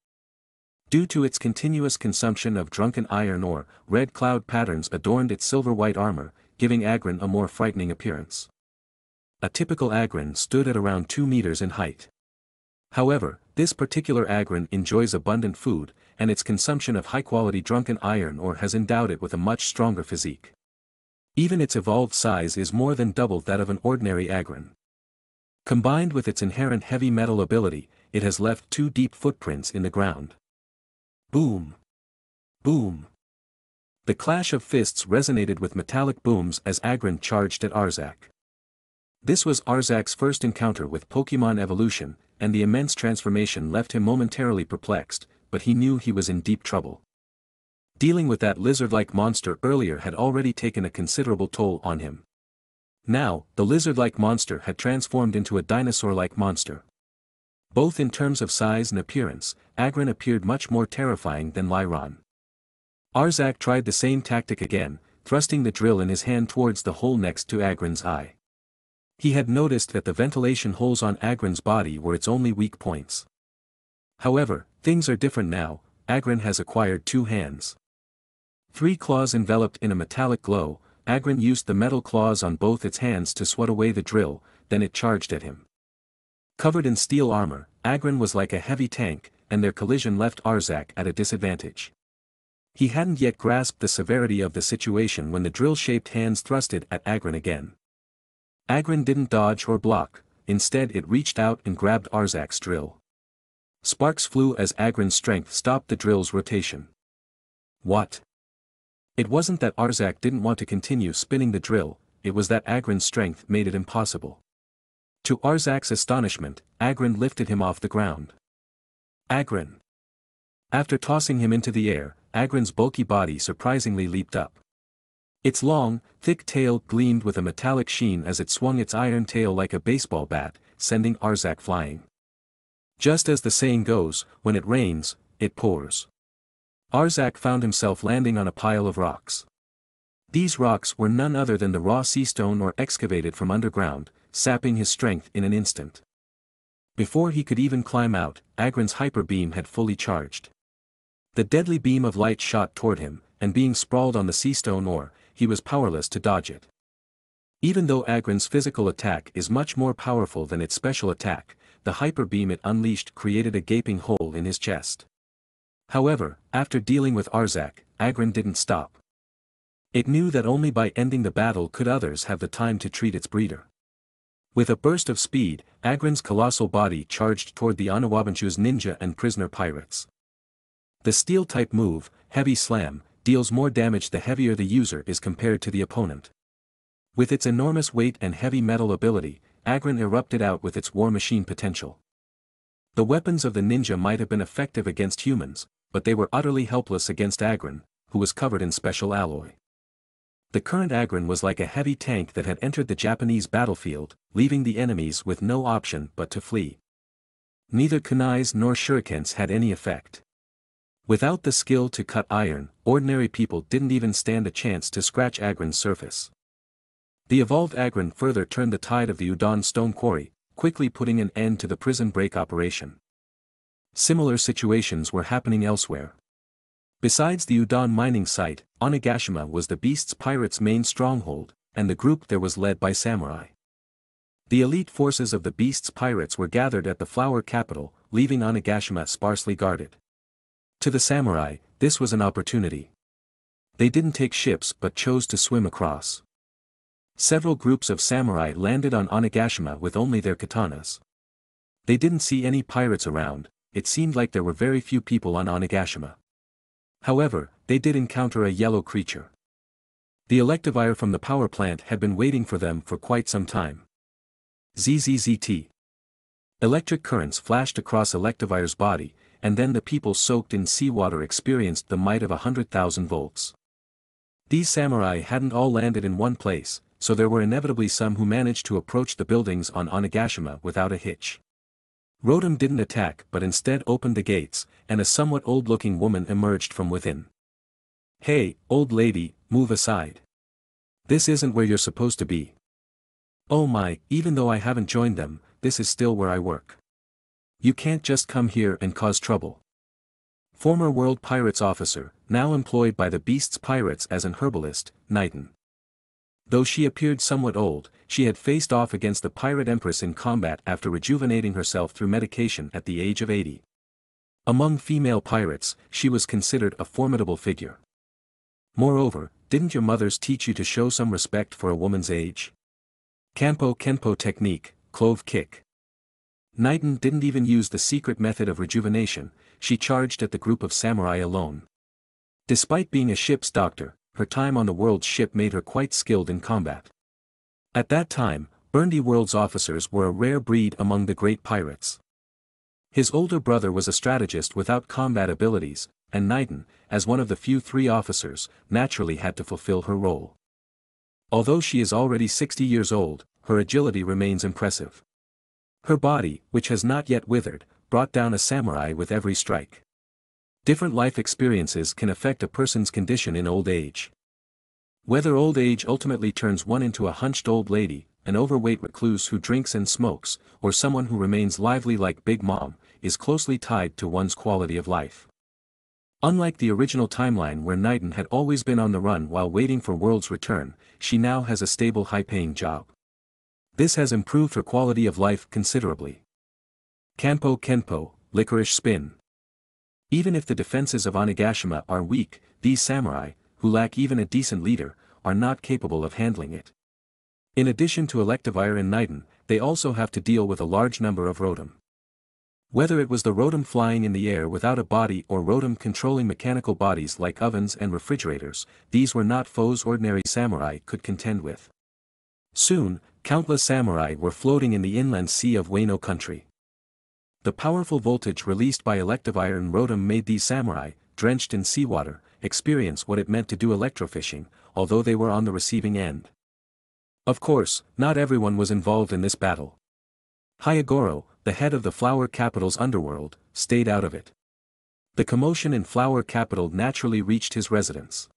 Due to its continuous consumption of drunken iron ore, red cloud patterns adorned its silver-white armor, giving Aggron a more frightening appearance. A typical Aggron stood at around 2 meters in height. However, this particular Aggron enjoys abundant food, and its consumption of high-quality drunken iron ore has endowed it with a much stronger physique. Even its evolved size is more than double that of an ordinary Aggron. Combined with its inherent heavy metal ability, it has left two deep footprints in the ground. Boom! Boom! The clash of fists resonated with metallic booms as Aggron charged at Arzak. This was Arzak's first encounter with Pokemon evolution, and the immense transformation left him momentarily perplexed, but he knew he was in deep trouble. Dealing with that lizard-like monster earlier had already taken a considerable toll on him. Now, the lizard-like monster had transformed into a dinosaur-like monster. Both in terms of size and appearance, Aggron appeared much more terrifying than Lairon. Arzak tried the same tactic again, thrusting the drill in his hand towards the hole next to Aggron's eye. He had noticed that the ventilation holes on Aggron's body were its only weak points. However, things are different now, Aggron has acquired two hands. Three claws enveloped in a metallic glow, Aggron used the metal claws on both its hands to swat away the drill, then it charged at him. Covered in steel armor, Aggron was like a heavy tank, and their collision left Arzak at a disadvantage. He hadn't yet grasped the severity of the situation when the drill-shaped hands thrusted at Aggron again. Aggron didn't dodge or block, instead it reached out and grabbed Arzak's drill. Sparks flew as Aggron's strength stopped the drill's rotation. What? It wasn't that Arzak didn't want to continue spinning the drill, it was that Aggron's strength made it impossible. To Arzak's astonishment, Aggron lifted him off the ground. Aggron. After tossing him into the air, Aggron's bulky body surprisingly leaped up. Its long, thick tail gleamed with a metallic sheen as it swung its iron tail like a baseball bat, sending Arzak flying. Just as the saying goes, when it rains, it pours. Arzak found himself landing on a pile of rocks. These rocks were none other than the raw sea stone or excavated from underground, sapping his strength in an instant. Before he could even climb out, Aggron's hyper beam had fully charged. The deadly beam of light shot toward him, and being sprawled on the sea stone ore, he was powerless to dodge it. Even though Aggron's physical attack is much more powerful than its special attack, the hyper beam it unleashed created a gaping hole in his chest. However, after dealing with Arzak, Aggron didn't stop. It knew that only by ending the battle could others have the time to treat its breeder. With a burst of speed, Aggron's colossal body charged toward the Oniwabanshu's ninja and prisoner pirates. The steel-type move, Heavy Slam, deals more damage the heavier the user is compared to the opponent. With its enormous weight and heavy metal ability, Aggron erupted out with its war machine potential. The weapons of the ninja might have been effective against humans, but they were utterly helpless against Aggron, who was covered in special alloy. The current Aggron was like a heavy tank that had entered the Japanese battlefield, leaving the enemies with no option but to flee. Neither kunais nor shurikens had any effect. Without the skill to cut iron, ordinary people didn't even stand a chance to scratch Aggron's surface. The evolved Aggron further turned the tide of the Udon stone quarry, quickly putting an end to the prison break operation. Similar situations were happening elsewhere. Besides the Udon mining site, Onigashima was the Beast's pirates' main stronghold, and the group there was led by samurai. The elite forces of the Beast's pirates were gathered at the flower capital, leaving Onigashima sparsely guarded. To the samurai, this was an opportunity. They didn't take ships but chose to swim across. Several groups of samurai landed on Onigashima with only their katanas. They didn't see any pirates around, it seemed like there were very few people on Onigashima. However, they did encounter a yellow creature. The electivire from the power plant had been waiting for them for quite some time. ZZZT. Electric currents flashed across Electivire's body, and then the people soaked in seawater experienced the might of a hundred thousand volts. These samurai hadn't all landed in one place, so there were inevitably some who managed to approach the buildings on Onigashima without a hitch. Rotom didn't attack but instead opened the gates, and a somewhat old-looking woman emerged from within. Hey, old lady, move aside. This isn't where you're supposed to be. Oh my, even though I haven't joined them, this is still where I work. You can't just come here and cause trouble. Former World Pirates officer, now employed by the Beast's Pirates as an herbalist, Knighton. Though she appeared somewhat old, she had faced off against the Pirate Empress in combat after rejuvenating herself through medication at the age of 80. Among female pirates, she was considered a formidable figure. Moreover, didn't your mothers teach you to show some respect for a woman's age? Kanpo Kenpo technique, clove kick. Knighton didn't even use the secret method of rejuvenation, she charged at the group of samurai alone. Despite being a ship's doctor, her time on the world's ship made her quite skilled in combat. At that time, Burndy World's officers were a rare breed among the great pirates. His older brother was a strategist without combat abilities, and Knighton, as one of the few three officers, naturally had to fulfill her role. Although she is already 60 years old, her agility remains impressive. Her body, which has not yet withered, brought down a samurai with every strike. Different life experiences can affect a person's condition in old age. Whether old age ultimately turns one into a hunched old lady, an overweight recluse who drinks and smokes, or someone who remains lively like Big Mom, is closely tied to one's quality of life. Unlike the original timeline where Knighton had always been on the run while waiting for World's return, she now has a stable high-paying job. This has improved her quality of life considerably. Kanpo Kenpo, Licorice Spin even if the defenses of Onigashima are weak, these samurai, who lack even a decent leader, are not capable of handling it. In addition to Electivire and Knighton, they also have to deal with a large number of Rotom. Whether it was the Rotom flying in the air without a body or Rotom controlling mechanical bodies like ovens and refrigerators, these were not foes ordinary samurai could contend with. Soon, countless samurai were floating in the inland sea of Wano country. The powerful voltage released by Electivire and Rotom made these samurai, drenched in seawater, experience what it meant to do electrofishing, although they were on the receiving end. Of course, not everyone was involved in this battle. Hyogoro, the head of the flower capital's underworld, stayed out of it. The commotion in flower capital naturally reached his residence.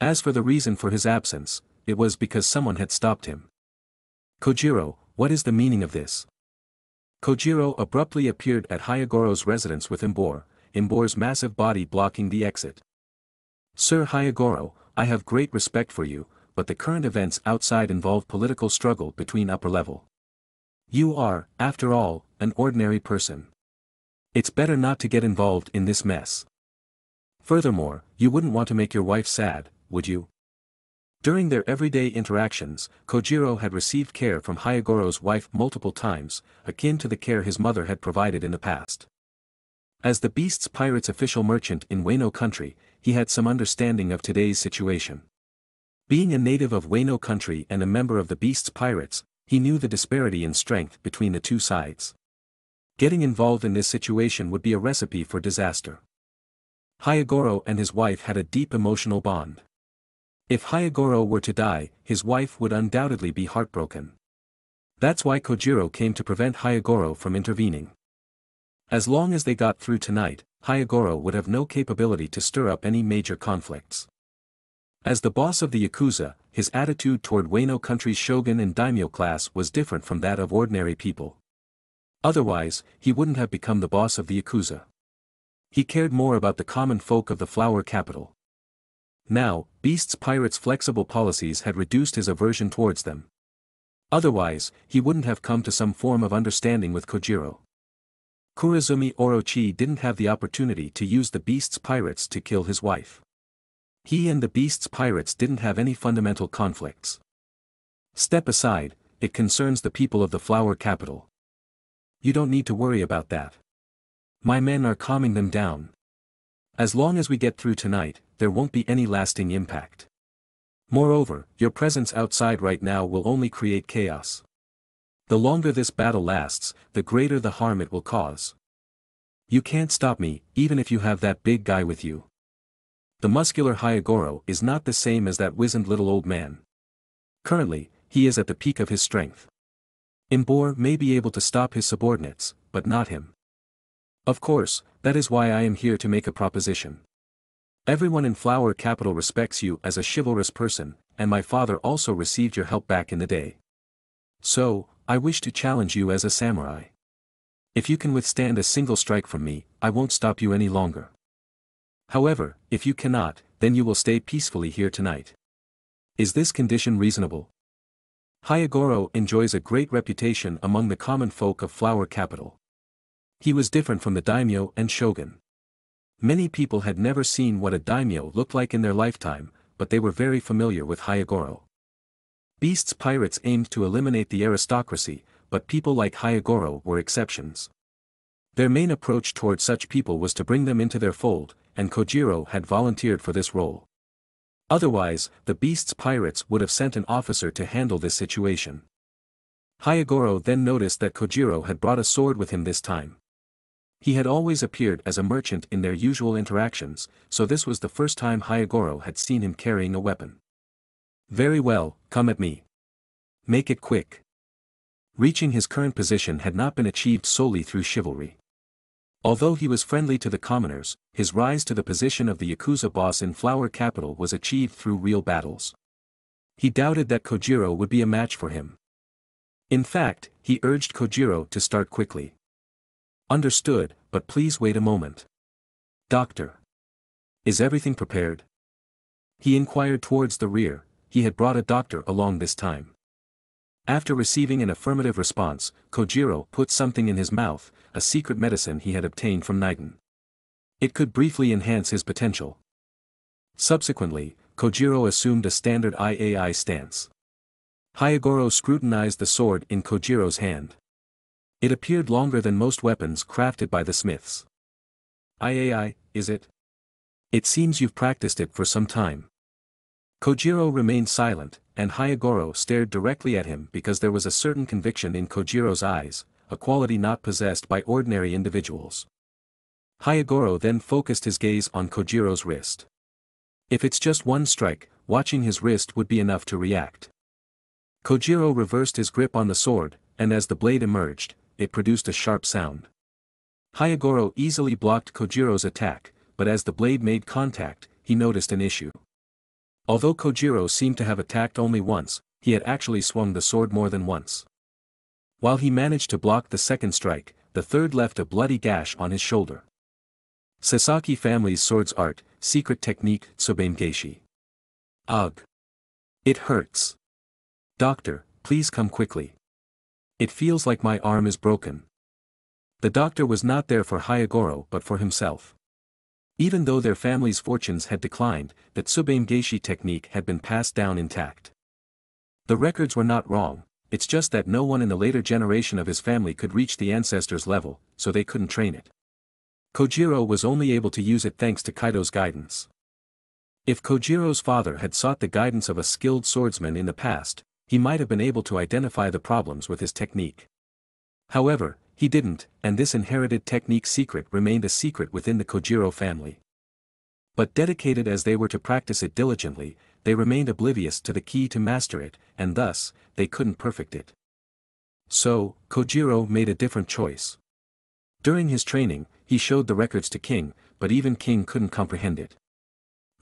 As for the reason for his absence, it was because someone had stopped him. Kojiro, what is the meaning of this? Kojiro abruptly appeared at Hyogoro's residence with Emboar, Emboar's massive body blocking the exit. Sir Hyogoro, I have great respect for you, but the current events outside involve political struggle between upper level. You are, after all, an ordinary person. It's better not to get involved in this mess. Furthermore, you wouldn't want to make your wife sad, would you? During their everyday interactions, Kojiro had received care from Hyogoro's wife multiple times, akin to the care his mother had provided in the past. As the Beast's Pirates official merchant in Wano country, he had some understanding of today's situation. Being a native of Wano country and a member of the Beast's Pirates, he knew the disparity in strength between the two sides. Getting involved in this situation would be a recipe for disaster. Hyogoro and his wife had a deep emotional bond. If Hyogoro were to die, his wife would undoubtedly be heartbroken. That's why Kojiro came to prevent Hyogoro from intervening. As long as they got through tonight, Hyogoro would have no capability to stir up any major conflicts. As the boss of the Yakuza, his attitude toward Wano country's shogun and daimyo class was different from that of ordinary people. Otherwise, he wouldn't have become the boss of the Yakuza. He cared more about the common folk of the flower capital. Now, Beast's pirates' flexible policies had reduced his aversion towards them. Otherwise, he wouldn't have come to some form of understanding with Kojiro. Kurozumi Orochi didn't have the opportunity to use the Beast's pirates to kill his wife. He and the Beast's pirates didn't have any fundamental conflicts. Step aside, it concerns the people of the flower capital. You don't need to worry about that. My men are calming them down. As long as we get through tonight, there won't be any lasting impact. Moreover, your presence outside right now will only create chaos. The longer this battle lasts, the greater the harm it will cause. You can't stop me, even if you have that big guy with you. The muscular Hyogoro is not the same as that wizened little old man. Currently, he is at the peak of his strength. Emboar may be able to stop his subordinates, but not him. Of course, that is why I am here to make a proposition. Everyone in Flower Capital respects you as a chivalrous person, and my father also received your help back in the day. So, I wish to challenge you as a samurai. If you can withstand a single strike from me, I won't stop you any longer. However, if you cannot, then you will stay peacefully here tonight. Is this condition reasonable? Hyogoro enjoys a great reputation among the common folk of Flower Capital. He was different from the daimyo and shogun. Many people had never seen what a daimyo looked like in their lifetime, but they were very familiar with Hyogoro. Beast's pirates aimed to eliminate the aristocracy, but people like Hyogoro were exceptions. Their main approach toward such people was to bring them into their fold, and Kojiro had volunteered for this role. Otherwise, the Beast's pirates would have sent an officer to handle this situation. Hyogoro then noticed that Kojiro had brought a sword with him this time. He had always appeared as a merchant in their usual interactions, so this was the first time Hyogoro had seen him carrying a weapon. Very well, come at me. Make it quick. Reaching his current position had not been achieved solely through chivalry. Although he was friendly to the commoners, his rise to the position of the Yakuza boss in Flower Capital was achieved through real battles. He doubted that Kojiro would be a match for him. In fact, he urged Kojiro to start quickly. Understood, but please wait a moment. Doctor. Is everything prepared? He inquired towards the rear, he had brought a doctor along this time. After receiving an affirmative response, Kojiro put something in his mouth, a secret medicine he had obtained from Nigen. It could briefly enhance his potential. Subsequently, Kojiro assumed a standard IAI stance. Hyogoro scrutinized the sword in Kojiro's hand. It appeared longer than most weapons crafted by the smiths. IAI, is it? It seems you've practiced it for some time. Kojiro remained silent, and Hyogoro stared directly at him because there was a certain conviction in Kojiro's eyes, a quality not possessed by ordinary individuals. Hyogoro then focused his gaze on Kojiro's wrist. If it's just one strike, watching his wrist would be enough to react. Kojiro reversed his grip on the sword, and as the blade emerged, it produced a sharp sound. Hyogoro easily blocked Kojiro's attack, but as the blade made contact, he noticed an issue. Although Kojiro seemed to have attacked only once, he had actually swung the sword more than once. While he managed to block the second strike, the third left a bloody gash on his shoulder. Sasaki family's swords art, secret technique Tsubame Gaeshi. Ugh. It hurts. Doctor, please come quickly. It feels like my arm is broken. The doctor was not there for Hyogoro but for himself. Even though their family's fortunes had declined, the Tsubame Gaeshi technique had been passed down intact. The records were not wrong, it's just that no one in the later generation of his family could reach the ancestors' level, so they couldn't train it. Kojiro was only able to use it thanks to Kaido's guidance. If Kojiro's father had sought the guidance of a skilled swordsman in the past, he might have been able to identify the problems with his technique. However, he didn't, and this inherited technique secret remained a secret within the Kojiro family. But dedicated as they were to practice it diligently, they remained oblivious to the key to master it, and thus, they couldn't perfect it. So, Kojiro made a different choice. During his training, he showed the records to King, but even King couldn't comprehend it.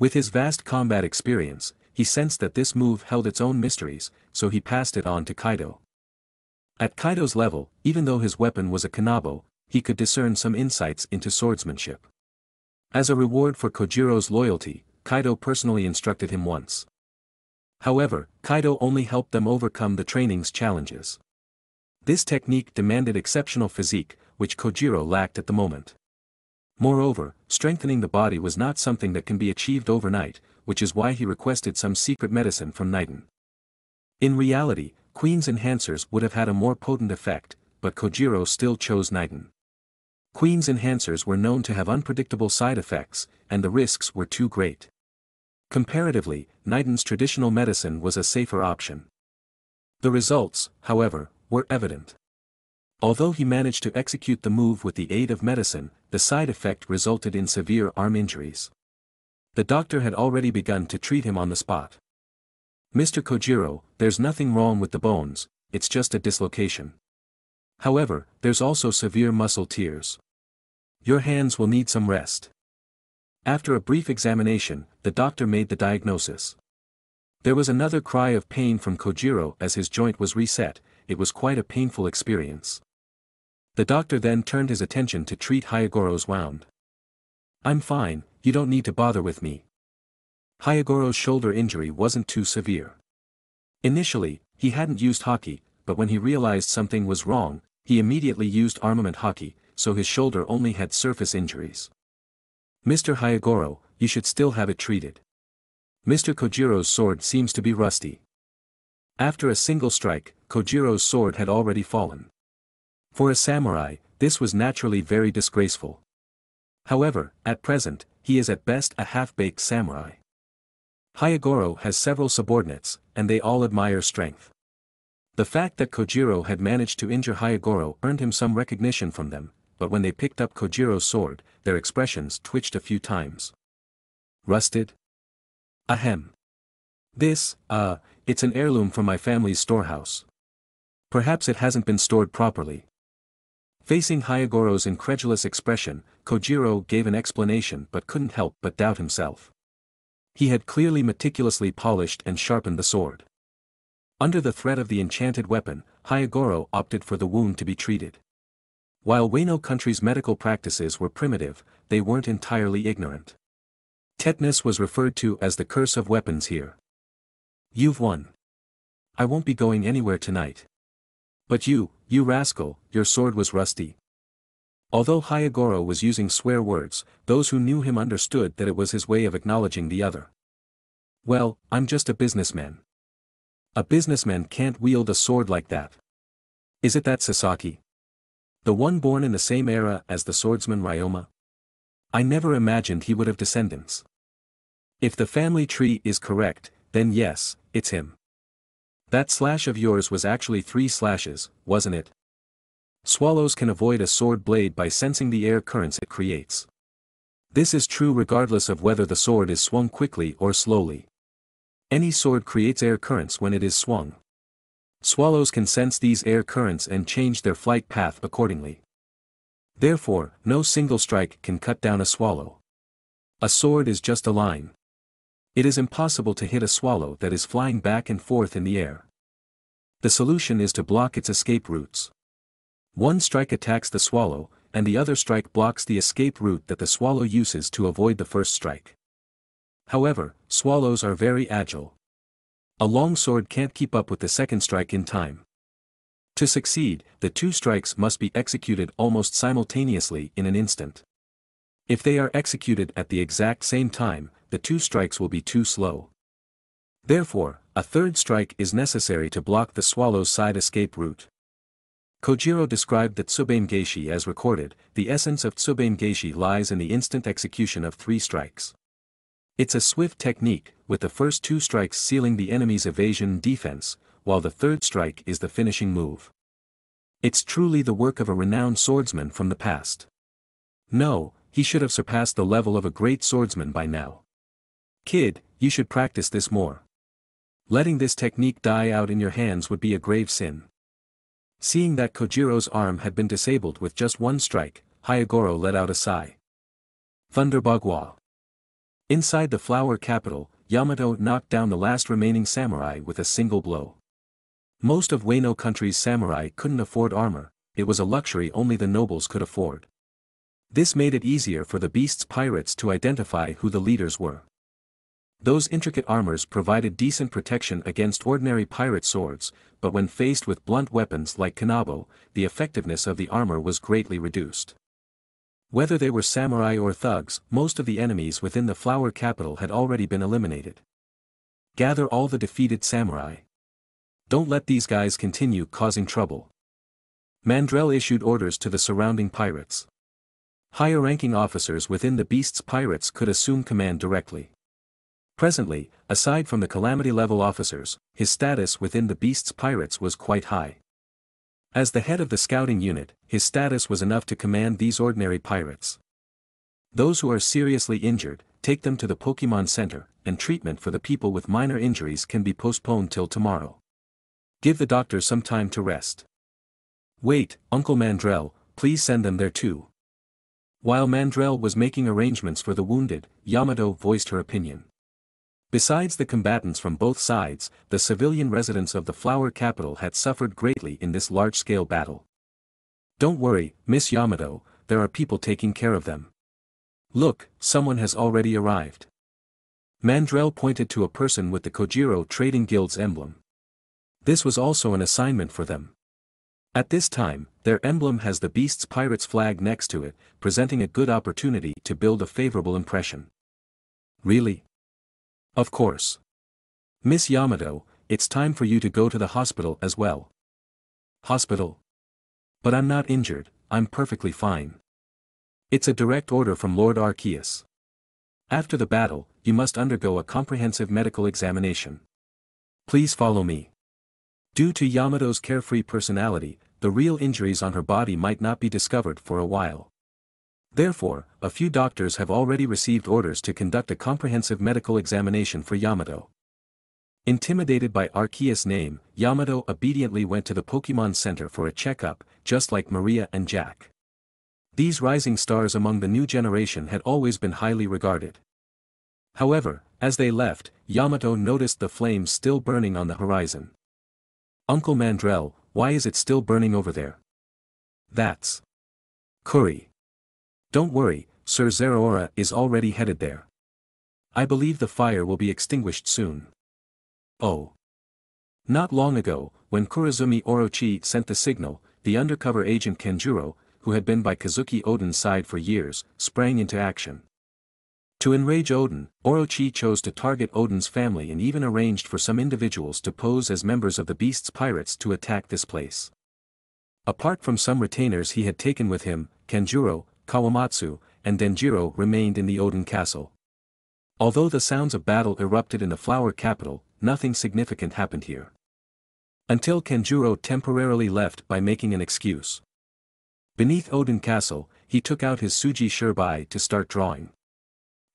With his vast combat experience, he sensed that this move held its own mysteries, so he passed it on to Kaido. At Kaido's level, even though his weapon was a kanabo, he could discern some insights into swordsmanship. As a reward for Kojiro's loyalty, Kaido personally instructed him once. However, Kaido only helped them overcome the training's challenges. This technique demanded exceptional physique, which Kojiro lacked at the moment. Moreover, strengthening the body was not something that can be achieved overnight, which is why he requested some secret medicine from Niton. In reality, Queen's enhancers would have had a more potent effect, but Kojiro still chose Niton. Queen's enhancers were known to have unpredictable side effects, and the risks were too great. Comparatively, Niton's traditional medicine was a safer option. The results, however, were evident. Although he managed to execute the move with the aid of medicine, the side effect resulted in severe arm injuries. The doctor had already begun to treat him on the spot. Mr. Kojiro, there's nothing wrong with the bones, it's just a dislocation. However, there's also severe muscle tears. Your hands will need some rest. After a brief examination, the doctor made the diagnosis. There was another cry of pain from Kojiro as his joint was reset, it was quite a painful experience. The doctor then turned his attention to treat Hyogoro's wound. I'm fine, you don't need to bother with me. Hyogoro's shoulder injury wasn't too severe. Initially, he hadn't used Haki, but when he realized something was wrong, he immediately used armament Haki, so his shoulder only had surface injuries. Mr. Hyogoro, you should still have it treated. Mr. Kojiro's sword seems to be rusty. After a single strike, Kojiro's sword had already fallen. For a samurai, this was naturally very disgraceful. However, at present, he is at best a half-baked samurai. Hyogoro has several subordinates, and they all admire strength. The fact that Kojiro had managed to injure Hyogoro earned him some recognition from them, but when they picked up Kojiro's sword, their expressions twitched a few times. Rusted? Ahem. This, uh, it's an heirloom from my family's storehouse. Perhaps it hasn't been stored properly. Facing Hyogoro's incredulous expression, Kojiro gave an explanation but couldn't help but doubt himself. He had clearly meticulously polished and sharpened the sword. Under the threat of the enchanted weapon, Hyogoro opted for the wound to be treated. While Wano country's medical practices were primitive, they weren't entirely ignorant. Tetanus was referred to as the curse of weapons here. You've won. I won't be going anywhere tonight. But you, you rascal, your sword was rusty. Although Hyogoro was using swear words, those who knew him understood that it was his way of acknowledging the other. Well, I'm just a businessman. A businessman can't wield a sword like that. Is it that Sasaki? The one born in the same era as the swordsman Ryoma? I never imagined he would have descendants. If the family tree is correct, then yes, it's him. That slash of yours was actually three slashes, wasn't it? Swallows can avoid a sword blade by sensing the air currents it creates. This is true regardless of whether the sword is swung quickly or slowly. Any sword creates air currents when it is swung. Swallows can sense these air currents and change their flight path accordingly. Therefore, no single strike can cut down a swallow. A sword is just a line. It is impossible to hit a swallow that is flying back and forth in the air. The solution is to block its escape routes. One strike attacks the swallow, and the other strike blocks the escape route that the swallow uses to avoid the first strike. However, swallows are very agile. A long sword can't keep up with the second strike in time. To succeed, the two strikes must be executed almost simultaneously in an instant. If they are executed at the exact same time, the two strikes will be too slow. Therefore, a third strike is necessary to block the swallow's side escape route. Kojiro described the Tsubame Gaeshi as recorded, the essence of Tsubame Gaeshi lies in the instant execution of three strikes. It's a swift technique, with the first two strikes sealing the enemy's evasion defense, while the third strike is the finishing move. It's truly the work of a renowned swordsman from the past. No, he should have surpassed the level of a great swordsman by now. Kid, you should practice this more. Letting this technique die out in your hands would be a grave sin. Seeing that Kojiro's arm had been disabled with just one strike, Hyogoro let out a sigh. Thunder Bagua. Inside the flower capital, Yamato knocked down the last remaining samurai with a single blow. Most of Wano country's samurai couldn't afford armor, it was a luxury only the nobles could afford. This made it easier for the beast's pirates to identify who the leaders were. Those intricate armors provided decent protection against ordinary pirate swords, but when faced with blunt weapons like kanabo, the effectiveness of the armor was greatly reduced. Whether they were samurai or thugs, most of the enemies within the flower capital had already been eliminated. Gather all the defeated samurai. Don't let these guys continue causing trouble. Mandrill issued orders to the surrounding pirates. Higher-ranking officers within the beast's pirates could assume command directly. Presently, aside from the calamity-level officers, his status within the Beast's pirates was quite high. As the head of the scouting unit, his status was enough to command these ordinary pirates. Those who are seriously injured, take them to the Pokemon Center, and treatment for the people with minor injuries can be postponed till tomorrow. Give the doctor some time to rest. Wait, Uncle Mandrill, please send them there too. While Mandrill was making arrangements for the wounded, Yamato voiced her opinion. Besides the combatants from both sides, the civilian residents of the flower capital had suffered greatly in this large-scale battle. Don't worry, Miss Yamato, there are people taking care of them. Look, someone has already arrived. Mandrill pointed to a person with the Kojiro Trading Guild's emblem. This was also an assignment for them. At this time, their emblem has the beast's pirate's flag next to it, presenting a good opportunity to build a favorable impression. Really? Of course. Miss Yamato, it's time for you to go to the hospital as well. Hospital? But I'm not injured, I'm perfectly fine. It's a direct order from Lord Arceus. After the battle, you must undergo a comprehensive medical examination. Please follow me. Due to Yamato's carefree personality, the real injuries on her body might not be discovered for a while. Therefore, a few doctors have already received orders to conduct a comprehensive medical examination for Yamato. Intimidated by Arceus' name, Yamato obediently went to the Pokemon Center for a checkup, just like Maria and Jack. These rising stars among the new generation had always been highly regarded. However, as they left, Yamato noticed the flames still burning on the horizon. Uncle Mandrill, why is it still burning over there? That's Kuri. Don't worry, Sir Zeraora is already headed there. I believe the fire will be extinguished soon. Oh. Not long ago, when Kurozumi Orochi sent the signal, the undercover agent Kanjuro, who had been by Kazuki Oden's side for years, sprang into action. To enrage Oden, Orochi chose to target Oden's family and even arranged for some individuals to pose as members of the Beast's pirates to attack this place. Apart from some retainers he had taken with him, Kanjuro, Kawamatsu, and Denjiro remained in the Oden castle. Although the sounds of battle erupted in the flower capital, nothing significant happened here. Until Kanjuro temporarily left by making an excuse. Beneath Oden Castle, he took out his Suji Shurbai to start drawing.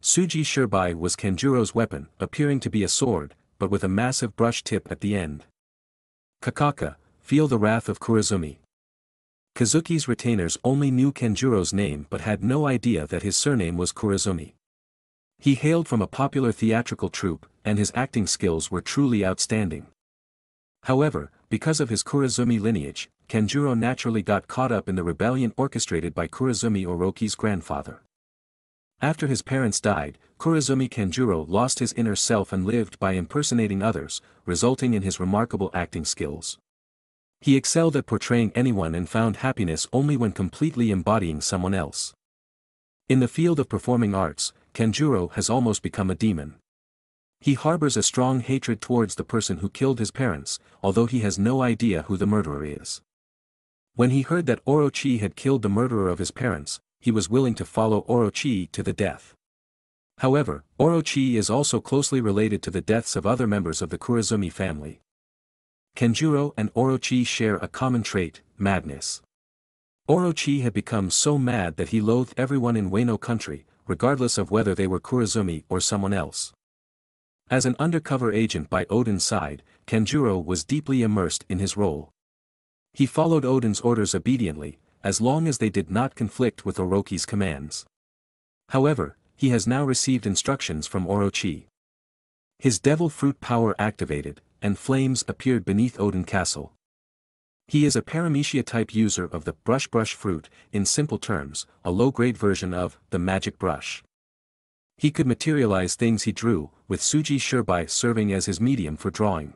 Suji Shurbai was Kanjuro's weapon, appearing to be a sword, but with a massive brush tip at the end. Kakaka, feel the wrath of Kurozumi. Kazuki's retainers only knew Kanjuro's name but had no idea that his surname was Kurozumi. He hailed from a popular theatrical troupe, and his acting skills were truly outstanding. However, because of his Kurozumi lineage, Kanjuro naturally got caught up in the rebellion orchestrated by Kurozumi Orochi's grandfather. After his parents died, Kurozumi Kanjuro lost his inner self and lived by impersonating others, resulting in his remarkable acting skills. He excelled at portraying anyone and found happiness only when completely embodying someone else. In the field of performing arts, Kanjuro has almost become a demon. He harbors a strong hatred towards the person who killed his parents, although he has no idea who the murderer is. When he heard that Orochi had killed the murderer of his parents, he was willing to follow Orochi to the death. However, Orochi is also closely related to the deaths of other members of the Kurozumi family. Kanjuro and Orochi share a common trait, madness. Orochi had become so mad that he loathed everyone in Wano country, regardless of whether they were Kurozumi or someone else. As an undercover agent by Oden's side, Kanjuro was deeply immersed in his role. He followed Oden's orders obediently, as long as they did not conflict with Orochi's commands. However, he has now received instructions from Orochi. His devil fruit power activated, and flames appeared beneath Oden Castle. He is a paramecia-type user of the brush brush fruit, in simple terms, a low-grade version of the magic brush. He could materialize things he drew, with Suji Shirbai serving as his medium for drawing.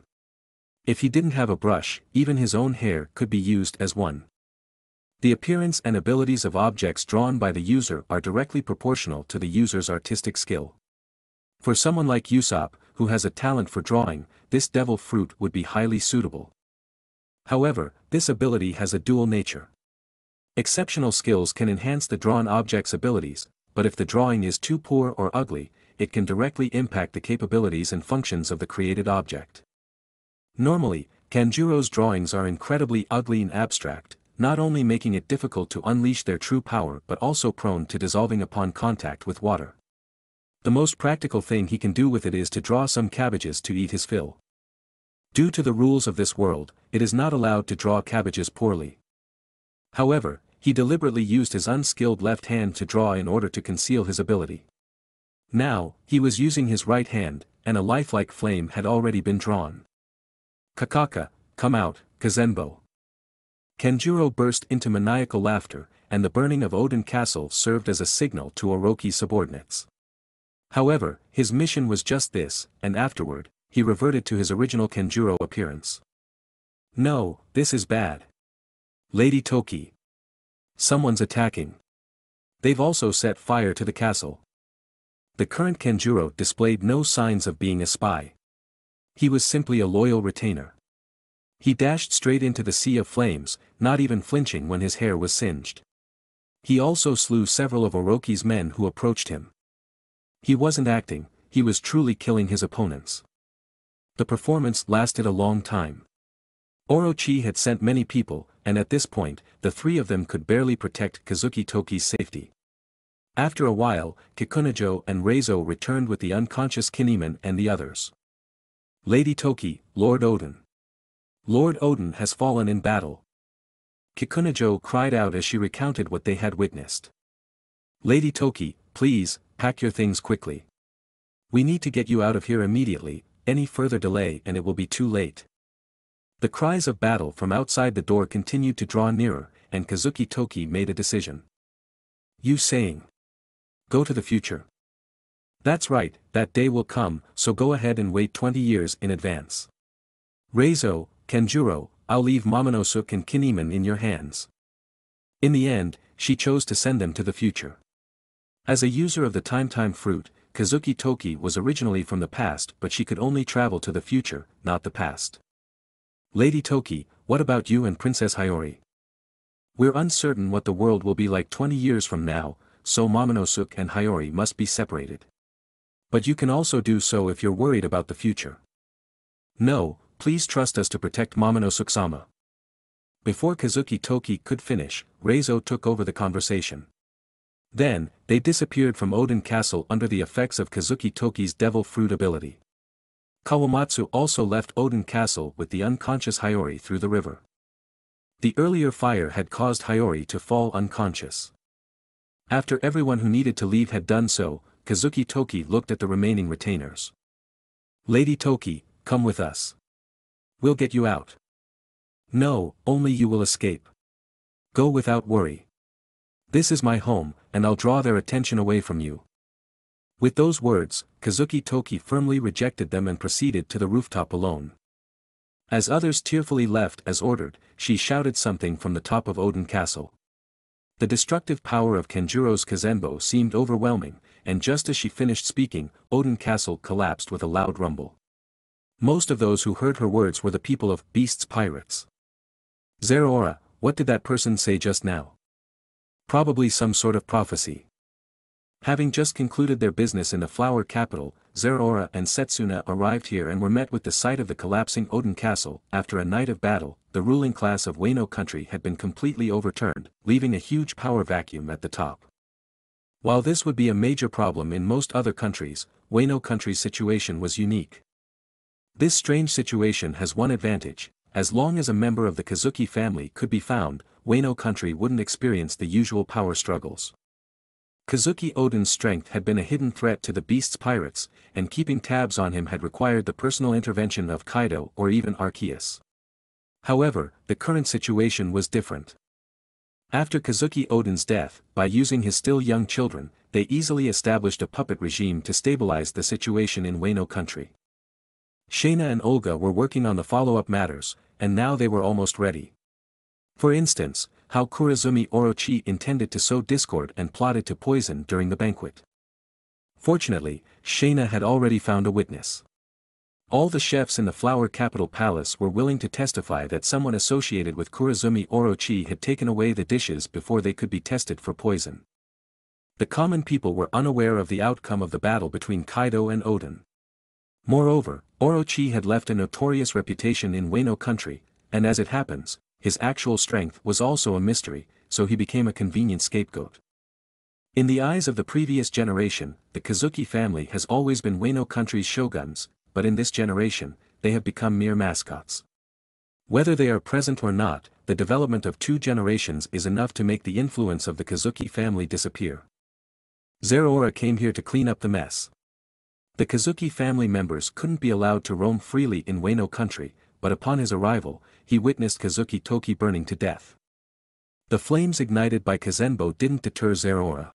If he didn't have a brush, even his own hair could be used as one. The appearance and abilities of objects drawn by the user are directly proportional to the user's artistic skill. For someone like Usopp, who has a talent for drawing, this devil fruit would be highly suitable. However, this ability has a dual nature. Exceptional skills can enhance the drawn object's abilities, but if the drawing is too poor or ugly, it can directly impact the capabilities and functions of the created object. Normally, Kanjuro's drawings are incredibly ugly and abstract, not only making it difficult to unleash their true power but also prone to dissolving upon contact with water. The most practical thing he can do with it is to draw some cabbages to eat his fill. Due to the rules of this world, it is not allowed to draw cabbages poorly. However, he deliberately used his unskilled left hand to draw in order to conceal his ability. Now, he was using his right hand, and a lifelike flame had already been drawn. Kakaka, come out, Kazenbo. Kanjuro burst into maniacal laughter, and the burning of Oden Castle served as a signal to Orochi's subordinates. However, his mission was just this, and afterward, he reverted to his original Kanjuro appearance. No, this is bad. Lady Toki. Someone's attacking. They've also set fire to the castle. The current Kanjuro displayed no signs of being a spy. He was simply a loyal retainer. He dashed straight into the sea of flames, not even flinching when his hair was singed. He also slew several of Orochi's men who approached him. He wasn't acting, he was truly killing his opponents. The performance lasted a long time. Orochi had sent many people, and at this point, the three of them could barely protect Kazuki Toki's safety. After a while, Kikunojo and Reizo returned with the unconscious Kinemon and the others. Lady Toki, Lord Oden. Lord Oden has fallen in battle. Kikunojo cried out as she recounted what they had witnessed. Lady Toki, please, pack your things quickly. We need to get you out of here immediately, any further delay and it will be too late. The cries of battle from outside the door continued to draw nearer, and Kazuki Toki made a decision. You saying. Go to the future. That's right, that day will come, so go ahead and wait 20 years in advance. Reizo, Kanjuro, I'll leave Momonosuke and Kinemon in your hands. In the end, she chose to send them to the future. As a user of the Time Time fruit, Kazuki Toki was originally from the past but she could only travel to the future, not the past. Lady Toki, what about you and Princess Hiyori? We're uncertain what the world will be like 20 years from now, so Momonosuke and Hiyori must be separated. But you can also do so if you're worried about the future. No, Please trust us to protect Momonosuke-sama. Before Kazuki Toki could finish, Reizo took over the conversation. Then, they disappeared from Oden Castle under the effects of Kazuki Toki's devil fruit ability. Kawamatsu also left Oden Castle with the unconscious Hiyori through the river. The earlier fire had caused Hiyori to fall unconscious. After everyone who needed to leave had done so, Kazuki Toki looked at the remaining retainers. Lady Toki, come with us. We'll get you out. No, only you will escape. Go without worry. This is my home, and I'll draw their attention away from you. With those words, Kazuki Toki firmly rejected them and proceeded to the rooftop alone. As others tearfully left as ordered, she shouted something from the top of Oden Castle. The destructive power of Kanjuro's Kazenbo seemed overwhelming, and just as she finished speaking, Oden Castle collapsed with a loud rumble. Most of those who heard her words were the people of Beast's Pirates. Zeraora, what did that person say just now? Probably some sort of prophecy. Having just concluded their business in the flower capital, Zeraora and Setsuna arrived here and were met with the sight of the collapsing Oden castle. After a night of battle, the ruling class of Wano country had been completely overturned, leaving a huge power vacuum at the top. While this would be a major problem in most other countries, Wano country's situation was unique. This strange situation has one advantage, as long as a member of the Kazuki family could be found, Wano country wouldn't experience the usual power struggles. Kazuki Oden's strength had been a hidden threat to the beast's pirates, and keeping tabs on him had required the personal intervention of Kaido or even Arceus. However, the current situation was different. After Kazuki Oden's death, by using his still young children, they easily established a puppet regime to stabilize the situation in Wano country. Shayna and Olga were working on the follow-up matters, and now they were almost ready. For instance, how Kurozumi Orochi intended to sow discord and plotted to poison during the banquet. Fortunately, Shayna had already found a witness. All the chefs in the Flower Capital Palace were willing to testify that someone associated with Kurozumi Orochi had taken away the dishes before they could be tested for poison. The common people were unaware of the outcome of the battle between Kaido and Oden. Moreover, Orochi had left a notorious reputation in Wano country, and as it happens, his actual strength was also a mystery, so he became a convenient scapegoat. In the eyes of the previous generation, the Kazuki family has always been Wano country's shoguns, but in this generation, they have become mere mascots. Whether they are present or not, the development of two generations is enough to make the influence of the Kazuki family disappear. Zeraora came here to clean up the mess. The Kazuki family members couldn't be allowed to roam freely in Wano country, but upon his arrival, he witnessed Kazuki Toki burning to death. The flames ignited by Kazenbo didn't deter Zeraora.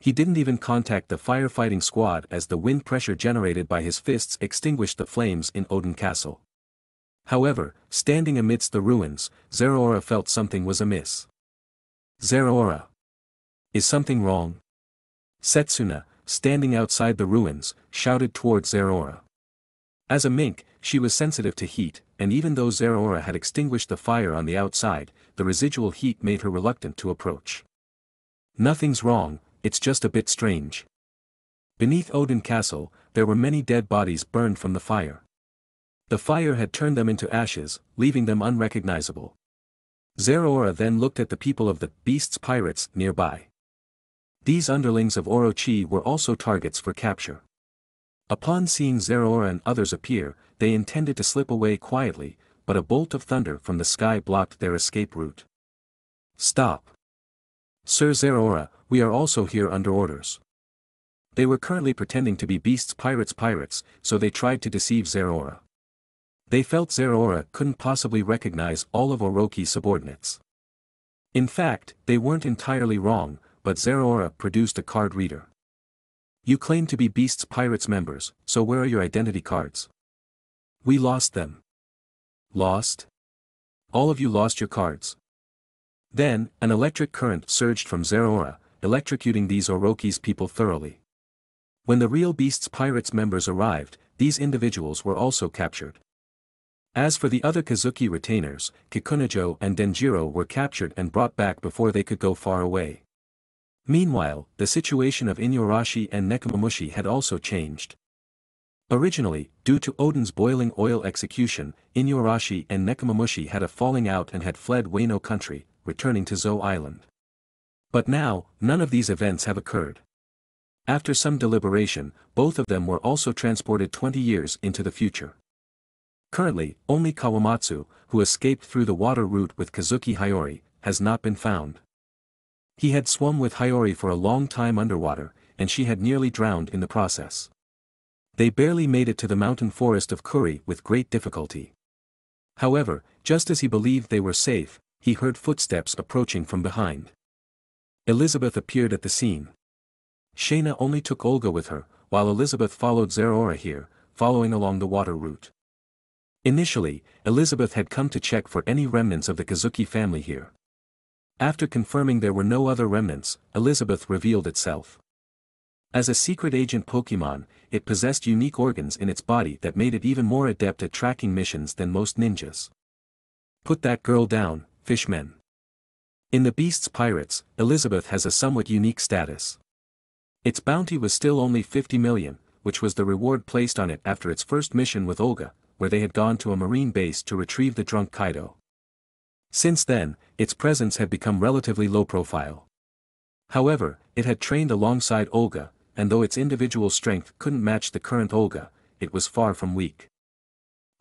He didn't even contact the firefighting squad as the wind pressure generated by his fists extinguished the flames in Oden Castle. However, standing amidst the ruins, Zeraora felt something was amiss. Zeraora. Is something wrong? Setsuna, standing outside the ruins, shouted towards Zeraora. As a mink, she was sensitive to heat, and even though Zeraora had extinguished the fire on the outside, the residual heat made her reluctant to approach. Nothing's wrong, it's just a bit strange. Beneath Oden Castle, there were many dead bodies burned from the fire. The fire had turned them into ashes, leaving them unrecognizable. Zeraora then looked at the people of the Beast's pirates nearby. These underlings of Orochi were also targets for capture. Upon seeing Zeraora and others appear, they intended to slip away quietly, but a bolt of thunder from the sky blocked their escape route. Stop. Sir Zeraora, we are also here under orders. They were currently pretending to be beasts pirates pirates, so they tried to deceive Zeraora. They felt Zeraora couldn't possibly recognize all of Orochi's subordinates. In fact, they weren't entirely wrong, but Zeraora produced a card reader. You claim to be Beast's Pirates members, so where are your identity cards? We lost them. Lost? All of you lost your cards. Then, an electric current surged from Zeraora, electrocuting these Orochi's people thoroughly. When the real Beast's Pirates members arrived, these individuals were also captured. As for the other Kazuki retainers, Kikunajo and Denjiro were captured and brought back before they could go far away. Meanwhile, the situation of Inuarashi and Nekomamushi had also changed. Originally, due to Oden's boiling oil execution, Inuarashi and Nekomamushi had a falling out and had fled Wano country, returning to Zou Island. But now, none of these events have occurred. After some deliberation, both of them were also transported 20 years into the future. Currently, only Kawamatsu, who escaped through the water route with Kazuki Hiyori, has not been found. He had swum with Hiyori for a long time underwater, and she had nearly drowned in the process. They barely made it to the mountain forest of Kuri with great difficulty. However, just as he believed they were safe, he heard footsteps approaching from behind. Elizabeth appeared at the scene. Shayna only took Olga with her, while Elizabeth followed Zeraora here, following along the water route. Initially, Elizabeth had come to check for any remnants of the Kazuki family here. After confirming there were no other remnants, Elizabeth revealed itself. As a secret agent Pokemon, it possessed unique organs in its body that made it even more adept at tracking missions than most ninjas. Put that girl down, fishmen. In the Beast's Pirates, Elizabeth has a somewhat unique status. Its bounty was still only 50 million, which was the reward placed on it after its first mission with Olga, where they had gone to a marine base to retrieve the drunk Kaido. Since then, its presence had become relatively low profile. However, it had trained alongside Olga, and though its individual strength couldn't match the current Olga, it was far from weak.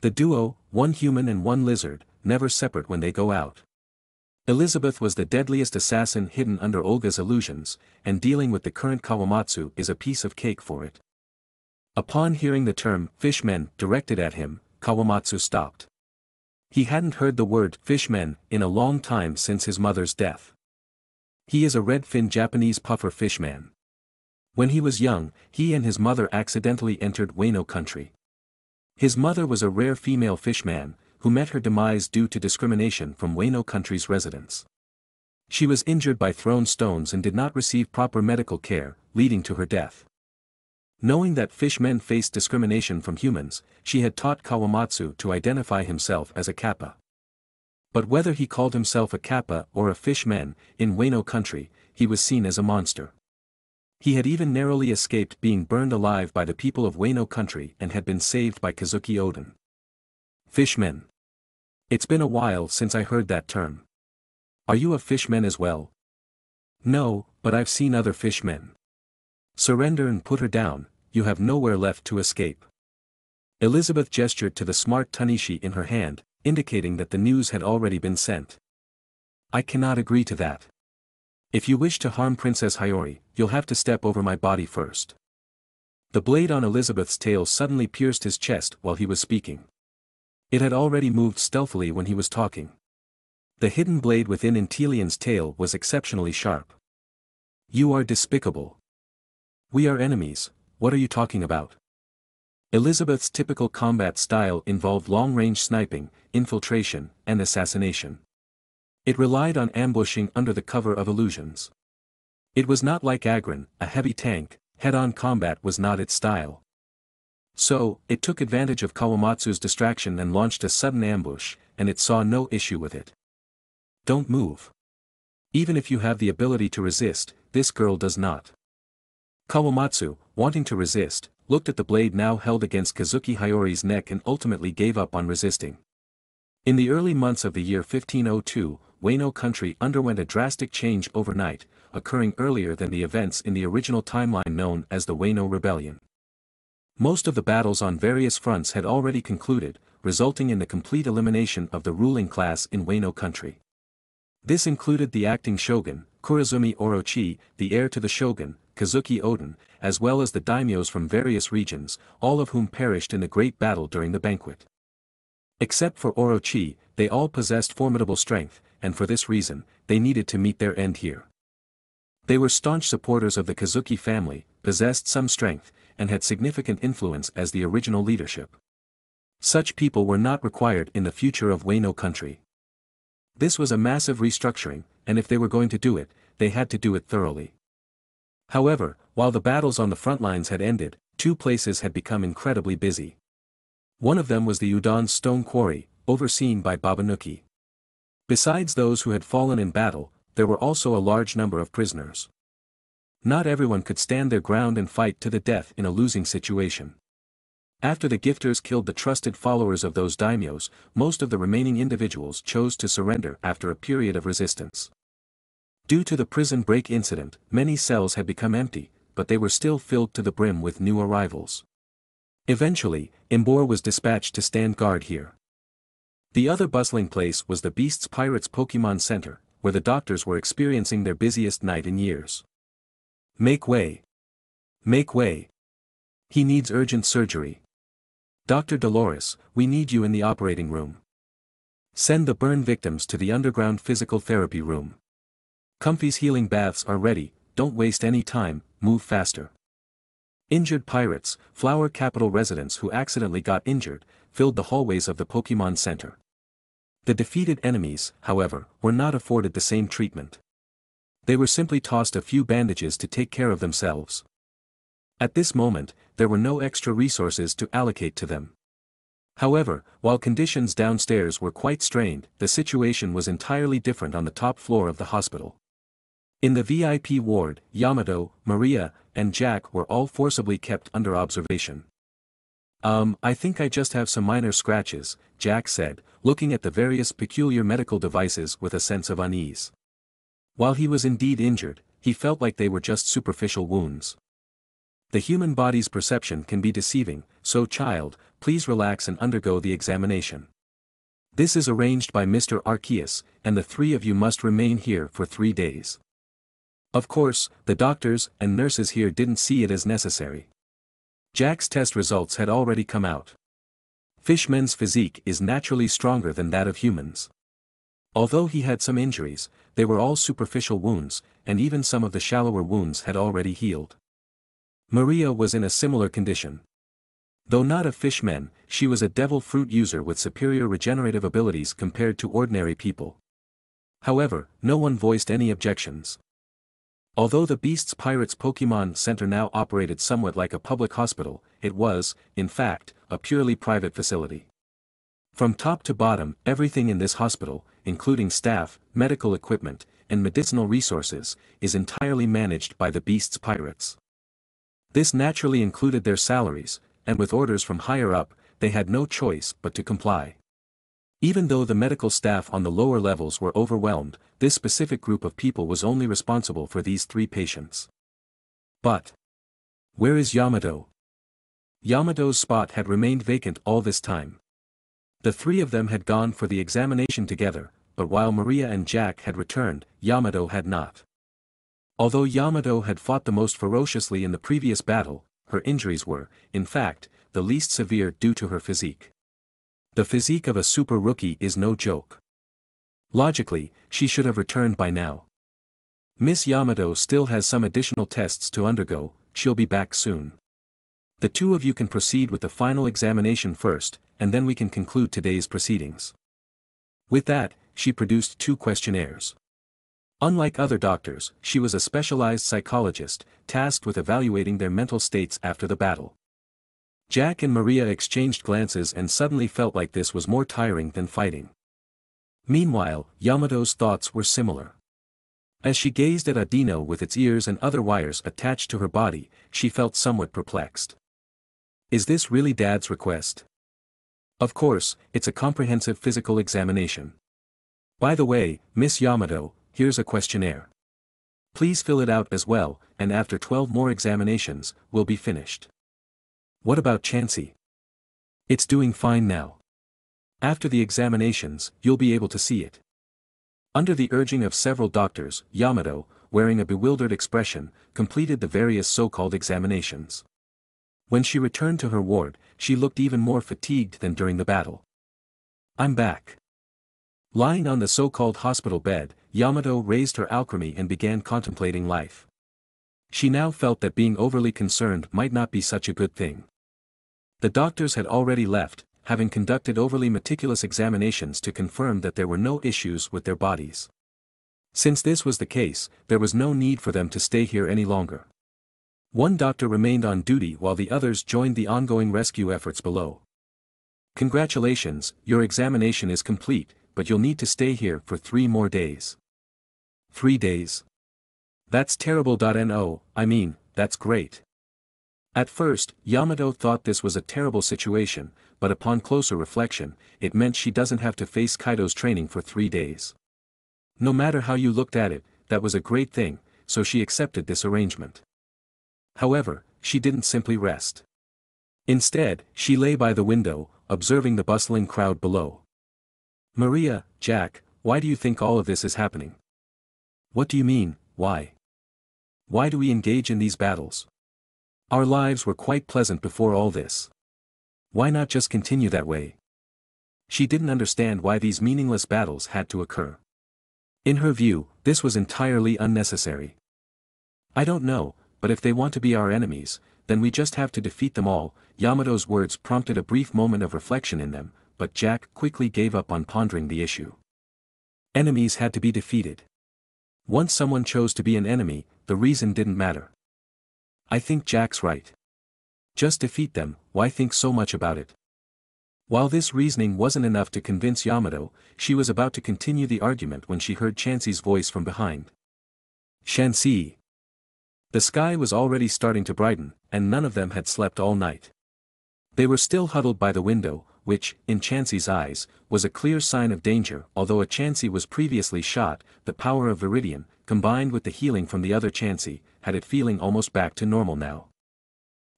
The duo, one human and one lizard, never separate when they go out. Elizabeth was the deadliest assassin hidden under Olga's illusions, and dealing with the current Kawamatsu is a piece of cake for it. Upon hearing the term fishmen directed at him, Kawamatsu stopped. He hadn't heard the word fishmen in a long time since his mother's death. He is a red-fin Japanese puffer fishman. When he was young, he and his mother accidentally entered Wano country. His mother was a rare female fishman, who met her demise due to discrimination from Wano country's residents. She was injured by thrown stones and did not receive proper medical care, leading to her death. Knowing that fishmen faced discrimination from humans, she had taught Kawamatsu to identify himself as a kappa. But whether he called himself a kappa or a fishman, in Wano country, he was seen as a monster. He had even narrowly escaped being burned alive by the people of Wano country and had been saved by Kazuki Oden. Fishmen. It's been a while since I heard that term. Are you a fishman as well? No, but I've seen other fishmen. Surrender and put her down, you have nowhere left to escape. Elizabeth gestured to the smart Tanishi in her hand, indicating that the news had already been sent. I cannot agree to that. If you wish to harm Princess Hiyori, you'll have to step over my body first. The blade on Elizabeth's tail suddenly pierced his chest while he was speaking. It had already moved stealthily when he was talking. The hidden blade within Inteleon's tail was exceptionally sharp. You are despicable. We are enemies, what are you talking about? Elizabeth's typical combat style involved long-range sniping, infiltration, and assassination. It relied on ambushing under the cover of illusions. It was not like Aggron, a heavy tank, head-on combat was not its style. So, it took advantage of Kawamatsu's distraction and launched a sudden ambush, and it saw no issue with it. Don't move. Even if you have the ability to resist, this girl does not. Kawamatsu, wanting to resist, looked at the blade now held against Kazuki Hiyori's neck and ultimately gave up on resisting. In the early months of the year 1502, Wano country underwent a drastic change overnight, occurring earlier than the events in the original timeline known as the Wano Rebellion. Most of the battles on various fronts had already concluded, resulting in the complete elimination of the ruling class in Wano country. This included the acting shogun, Kurozumi Orochi, the heir to the shogun, Kazuki Oden, as well as the daimyos from various regions, all of whom perished in the great battle during the banquet. Except for Orochi, they all possessed formidable strength, and for this reason, they needed to meet their end here. They were staunch supporters of the Kazuki family, possessed some strength, and had significant influence as the original leadership. Such people were not required in the future of Wano country. This was a massive restructuring, and if they were going to do it, they had to do it thoroughly. However, while the battles on the front lines had ended, two places had become incredibly busy. One of them was the Udon stone quarry, overseen by Babanuki. Besides those who had fallen in battle, there were also a large number of prisoners. Not everyone could stand their ground and fight to the death in a losing situation. After the gifters killed the trusted followers of those daimyos, most of the remaining individuals chose to surrender after a period of resistance. Due to the prison break incident, many cells had become empty, but they were still filled to the brim with new arrivals. Eventually, Emboar was dispatched to stand guard here. The other bustling place was the Beasts Pirates Pokemon Center, where the doctors were experiencing their busiest night in years. Make way. Make way. He needs urgent surgery. Dr. Dolores, we need you in the operating room. Send the burn victims to the underground physical therapy room. Comfey's healing baths are ready, don't waste any time, move faster. Injured pirates, Flower Capital residents who accidentally got injured, filled the hallways of the Pokemon Center. The defeated enemies, however, were not afforded the same treatment. They were simply tossed a few bandages to take care of themselves. At this moment, there were no extra resources to allocate to them. However, while conditions downstairs were quite strained, the situation was entirely different on the top floor of the hospital. In the VIP ward, Yamato, Maria, and Jack were all forcibly kept under observation. Um, I think I just have some minor scratches, Jack said, looking at the various peculiar medical devices with a sense of unease. While he was indeed injured, he felt like they were just superficial wounds. The human body's perception can be deceiving, so child, please relax and undergo the examination. This is arranged by Mr. Arceus, and the three of you must remain here for three days. Of course, the doctors and nurses here didn't see it as necessary. Jack's test results had already come out. Fishman's physique is naturally stronger than that of humans. Although he had some injuries, they were all superficial wounds, and even some of the shallower wounds had already healed. Maria was in a similar condition. Though not a fishman, she was a devil fruit user with superior regenerative abilities compared to ordinary people. However, no one voiced any objections. Although the Beasts Pirates Pokemon Center now operated somewhat like a public hospital, it was, in fact, a purely private facility. From top to bottom, everything in this hospital, including staff, medical equipment, and medicinal resources, is entirely managed by the Beasts Pirates. This naturally included their salaries, and with orders from higher up, they had no choice but to comply. Even though the medical staff on the lower levels were overwhelmed, this specific group of people was only responsible for these three patients. But. Where is Yamato? Yamato's spot had remained vacant all this time. The three of them had gone for the examination together, but while Maria and Jack had returned, Yamato had not. Although Yamato had fought the most ferociously in the previous battle, her injuries were, in fact, the least severe due to her physique. The physique of a super rookie is no joke. Logically, she should have returned by now. Miss Yamato still has some additional tests to undergo, she'll be back soon. The two of you can proceed with the final examination first, and then we can conclude today's proceedings. With that, she produced two questionnaires. Unlike other doctors, she was a specialized psychologist, tasked with evaluating their mental states after the battle. Jack and Maria exchanged glances and suddenly felt like this was more tiring than fighting. Meanwhile, Yamato's thoughts were similar. As she gazed at Audino with its ears and other wires attached to her body, she felt somewhat perplexed. Is this really Dad's request? Of course, it's a comprehensive physical examination. By the way, Miss Yamato, here's a questionnaire. Please fill it out as well, and after 12 more examinations, we'll be finished. What about Chansey? It's doing fine now. After the examinations, you'll be able to see it. Under the urging of several doctors, Yamato, wearing a bewildered expression, completed the various so-called examinations. When she returned to her ward, she looked even more fatigued than during the battle. I'm back. Lying on the so-called hospital bed, Yamato raised her alchemy and began contemplating life. She now felt that being overly concerned might not be such a good thing. The doctors had already left, having conducted overly meticulous examinations to confirm that there were no issues with their bodies. Since this was the case, there was no need for them to stay here any longer. One doctor remained on duty while the others joined the ongoing rescue efforts below. Congratulations, your examination is complete, but you'll need to stay here for three more days. Three days. That's terrible. No, I mean, that's great. At first, Yamato thought this was a terrible situation, but upon closer reflection, it meant she doesn't have to face Kaido's training for three days. No matter how you looked at it, that was a great thing, so she accepted this arrangement. However, she didn't simply rest. Instead, she lay by the window, observing the bustling crowd below. Maria, Jack, why do you think all of this is happening? What do you mean, why? Why do we engage in these battles? Our lives were quite pleasant before all this. Why not just continue that way? She didn't understand why these meaningless battles had to occur. In her view, this was entirely unnecessary. I don't know, but if they want to be our enemies, then we just have to defeat them all, Yamato's words prompted a brief moment of reflection in them, but Jack quickly gave up on pondering the issue. Enemies had to be defeated. Once someone chose to be an enemy, the reason didn't matter. I think Jack's right. Just defeat them, why think so much about it? While this reasoning wasn't enough to convince Yamato, she was about to continue the argument when she heard Chansey's voice from behind. Chansey. The sky was already starting to brighten, and none of them had slept all night. They were still huddled by the window, which, in Chansey's eyes, was a clear sign of danger. Although a Chansey was previously shot, the power of Viridian, combined with the healing from the other Chansey, had it feeling almost back to normal now.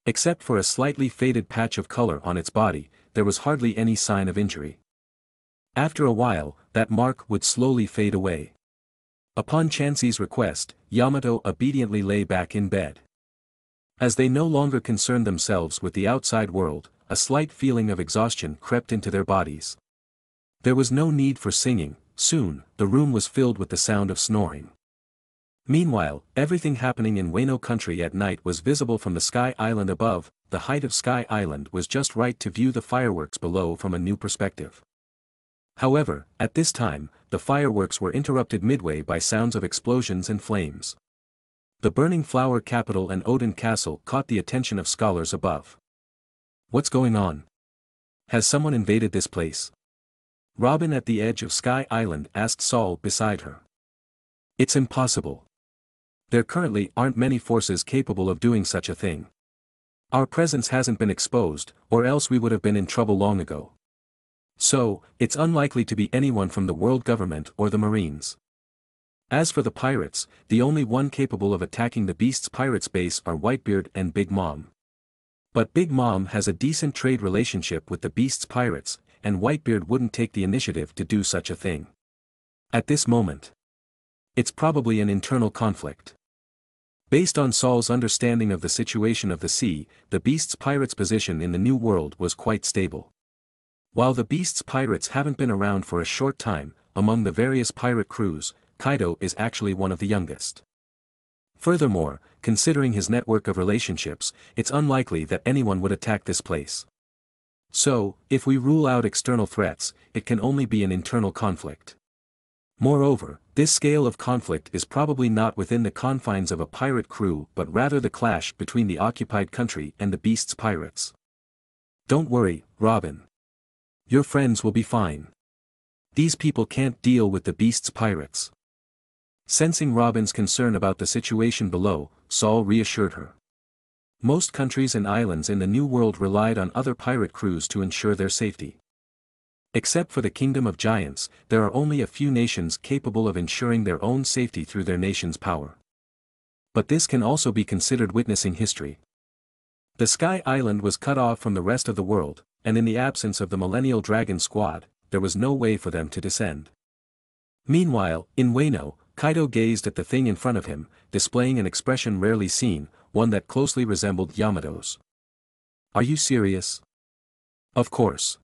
Except for a slightly faded patch of color on its body, there was hardly any sign of injury. After a while, that mark would slowly fade away. Upon Chansey's request, Yamato obediently lay back in bed. As they no longer concerned themselves with the outside world, a slight feeling of exhaustion crept into their bodies. There was no need for singing, soon, the room was filled with the sound of snoring. Meanwhile, everything happening in Wano country at night was visible from the Sky Island above, the height of Sky Island was just right to view the fireworks below from a new perspective. However, at this time, the fireworks were interrupted midway by sounds of explosions and flames. The burning flower capital and Odin Castle caught the attention of scholars above. What's going on? Has someone invaded this place? Robin at the edge of Sky Island asked Saul beside her. It's impossible. There currently aren't many forces capable of doing such a thing. Our presence hasn't been exposed, or else we would have been in trouble long ago. So, it's unlikely to be anyone from the world government or the Marines. As for the pirates, the only one capable of attacking the Beast's pirates base are Whitebeard and Big Mom. But Big Mom has a decent trade relationship with the Beast's pirates, and Whitebeard wouldn't take the initiative to do such a thing. At this moment. It's probably an internal conflict. Based on Saul's understanding of the situation of the sea, the Beast's pirates' position in the New World was quite stable. While the Beast's pirates haven't been around for a short time, among the various pirate crews, Kaido is actually one of the youngest. Furthermore, considering his network of relationships, it's unlikely that anyone would attack this place. So, if we rule out external threats, it can only be an internal conflict. Moreover, this scale of conflict is probably not within the confines of a pirate crew but rather the clash between the occupied country and the beast's pirates. Don't worry, Robin. Your friends will be fine. These people can't deal with the beast's pirates. Sensing Robin's concern about the situation below, Saul reassured her. Most countries and islands in the New World relied on other pirate crews to ensure their safety. Except for the Kingdom of Giants, there are only a few nations capable of ensuring their own safety through their nation's power. But this can also be considered witnessing history. The Sky Island was cut off from the rest of the world, and in the absence of the Millennial Dragon Squad, there was no way for them to descend. Meanwhile, in Wano, Kaido gazed at the thing in front of him, displaying an expression rarely seen, one that closely resembled Yamato's. Are you serious? Of course.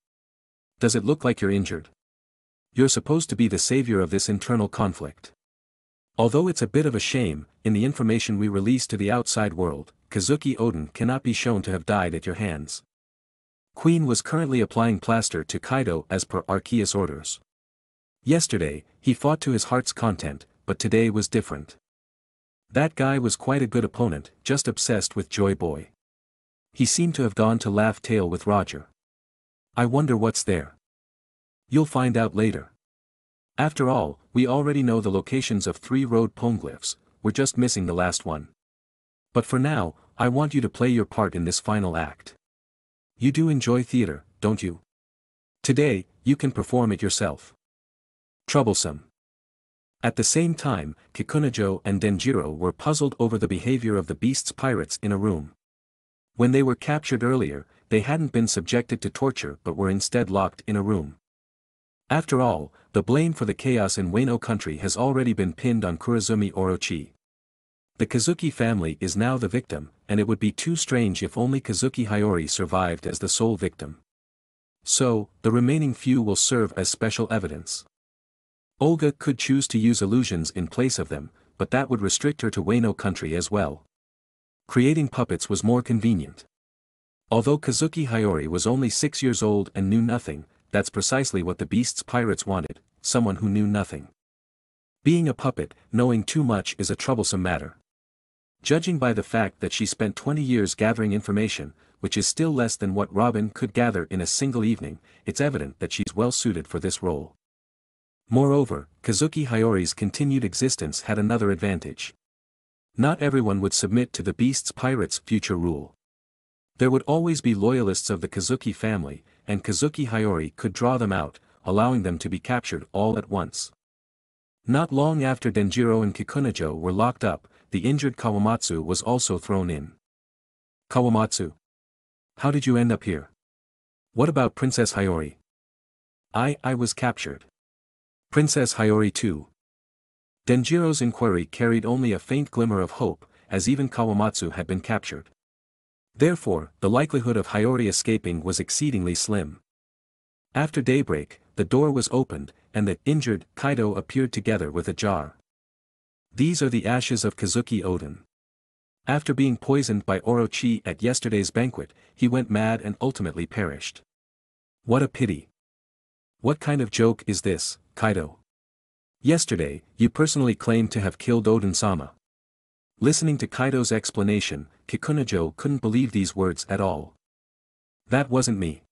Does it look like you're injured? You're supposed to be the savior of this internal conflict. Although it's a bit of a shame, in the information we release to the outside world, Kazuki Oden cannot be shown to have died at your hands. Queen was currently applying plaster to Kaido as per Arceus orders. Yesterday, he fought to his heart's content, but today was different. That guy was quite a good opponent, just obsessed with Joy Boy. He seemed to have gone to Laugh Tale with Roger. I wonder what's there. You'll find out later. After all, we already know the locations of three road poneglyphs, we're just missing the last one. But for now, I want you to play your part in this final act. You do enjoy theater, don't you? Today, you can perform it yourself. Troublesome. At the same time, Kikunojo and Denjiro were puzzled over the behavior of the beast's pirates in a room. When they were captured earlier, they hadn't been subjected to torture but were instead locked in a room. After all, the blame for the chaos in Wano country has already been pinned on Kurozumi Orochi. The Kazuki family is now the victim, and it would be too strange if only Kazuki Hiyori survived as the sole victim. So, the remaining few will serve as special evidence. Olga could choose to use illusions in place of them, but that would restrict her to Wano country as well. Creating puppets was more convenient. Although Kazuki Hiyori was only six years old and knew nothing, that's precisely what the Beast's pirates wanted, someone who knew nothing. Being a puppet, knowing too much is a troublesome matter. Judging by the fact that she spent 20 years gathering information, which is still less than what Robin could gather in a single evening, it's evident that she's well suited for this role. Moreover, Kazuki Hiyori's continued existence had another advantage. Not everyone would submit to the Beast's pirates' future rule. There would always be loyalists of the Kazuki family, and Kazuki Hiyori could draw them out, allowing them to be captured all at once. Not long after Denjiro and Kikunojo were locked up, the injured Kawamatsu was also thrown in. Kawamatsu. How did you end up here? What about Princess Hiyori? I, I was captured. Princess Hiyori too. Denjiro's inquiry carried only a faint glimmer of hope, as even Kawamatsu had been captured. Therefore, the likelihood of Hiyori escaping was exceedingly slim. After daybreak, the door was opened, and the injured Kaido appeared together with a jar. These are the ashes of Kazuki Oden. After being poisoned by Orochi at yesterday's banquet, he went mad and ultimately perished. What a pity. What kind of joke is this, Kaido? Yesterday, you personally claimed to have killed Oden-sama. Listening to Kaido's explanation, Kikunojo couldn't believe these words at all. That wasn't me.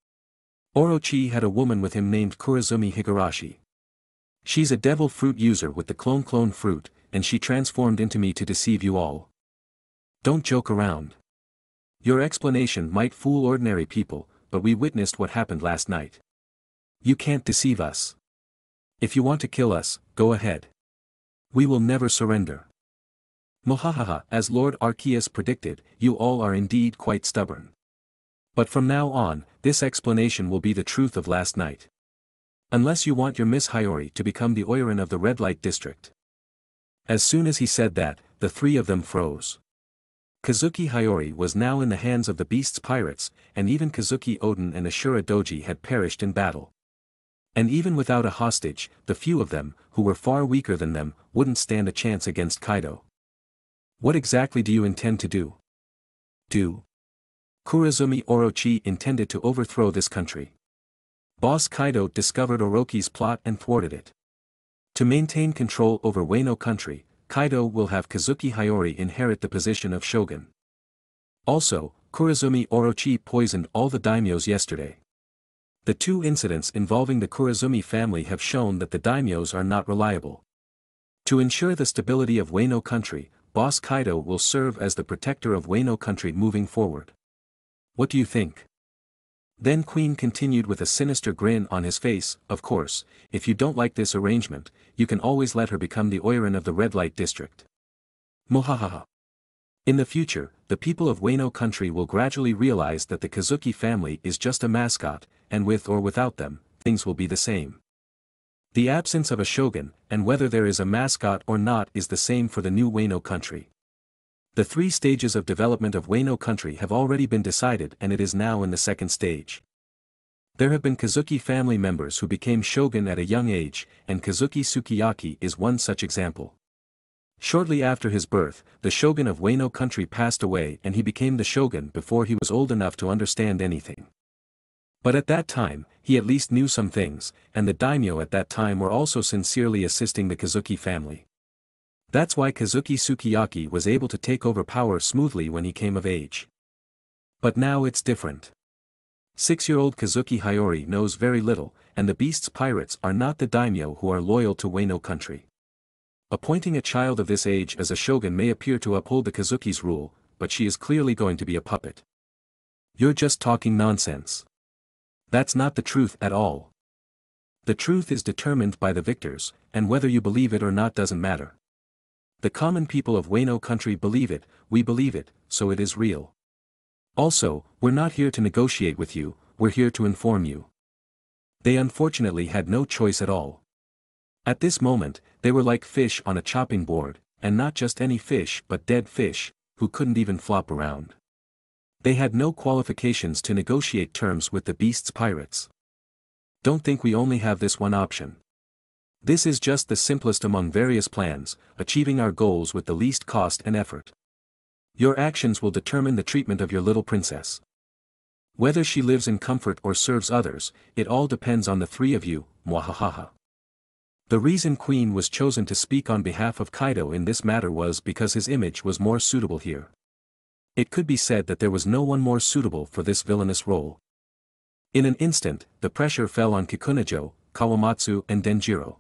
Orochi had a woman with him named Kurozumi Higurashi. She's a devil fruit user with the clone clone fruit, and she transformed into me to deceive you all. Don't joke around. Your explanation might fool ordinary people, but we witnessed what happened last night. You can't deceive us. If you want to kill us, go ahead. We will never surrender. Mohahaha, as Lord Arceus predicted, you all are indeed quite stubborn. But from now on, this explanation will be the truth of last night. Unless you want your Miss Hiyori to become the Oiran of the Red Light District. As soon as he said that, the three of them froze. Kazuki Hiyori was now in the hands of the beast's pirates, and even Kazuki Oden and Ashura Doji had perished in battle. And even without a hostage, the few of them, who were far weaker than them, wouldn't stand a chance against Kaido. What exactly do you intend to do? Do. Kurozumi Orochi intended to overthrow this country. Boss Kaido discovered Orochi's plot and thwarted it. To maintain control over Wano country, Kaido will have Kazuki Hiyori inherit the position of shogun. Also, Kurozumi Orochi poisoned all the daimyos yesterday. The two incidents involving the Kurozumi family have shown that the daimyos are not reliable. To ensure the stability of Wano country, Boss Kaido will serve as the protector of Wano country moving forward. What do you think? Then Queen continued with a sinister grin on his face, of course, if you don't like this arrangement, you can always let her become the Oiran of the Red Light District. Mohahaha. In the future, the people of Wano country will gradually realize that the Kazuki family is just a mascot, and with or without them, things will be the same. The absence of a shogun, and whether there is a mascot or not is the same for the new Wano country. The three stages of development of Wano country have already been decided and it is now in the second stage. There have been Kazuki family members who became shogun at a young age, and Kazuki Sukiyaki is one such example. Shortly after his birth, the shogun of Wano country passed away and he became the shogun before he was old enough to understand anything. But at that time, he at least knew some things, and the daimyo at that time were also sincerely assisting the Kazuki family. That's why Kazuki Sukiyaki was able to take over power smoothly when he came of age. But now it's different. Six-year-old Kazuki Hiyori knows very little, and the beast's pirates are not the daimyo who are loyal to Wano country. Appointing a child of this age as a shogun may appear to uphold the Kazuki's rule, but she is clearly going to be a puppet. You're just talking nonsense. That's not the truth at all. The truth is determined by the victors, and whether you believe it or not doesn't matter. The common people of Wano country believe it, we believe it, so it is real. Also, we're not here to negotiate with you, we're here to inform you. They unfortunately had no choice at all. At this moment, they were like fish on a chopping board, and not just any fish but dead fish, who couldn't even flop around. They had no qualifications to negotiate terms with the beast's pirates. Don't think we only have this one option. This is just the simplest among various plans, achieving our goals with the least cost and effort. Your actions will determine the treatment of your little princess. Whether she lives in comfort or serves others, it all depends on the three of you, mwahahaha. The reason Queen was chosen to speak on behalf of Kaido in this matter was because his image was more suitable here. It could be said that there was no one more suitable for this villainous role. In an instant, the pressure fell on Kikunojo, Kawamatsu and Denjiro.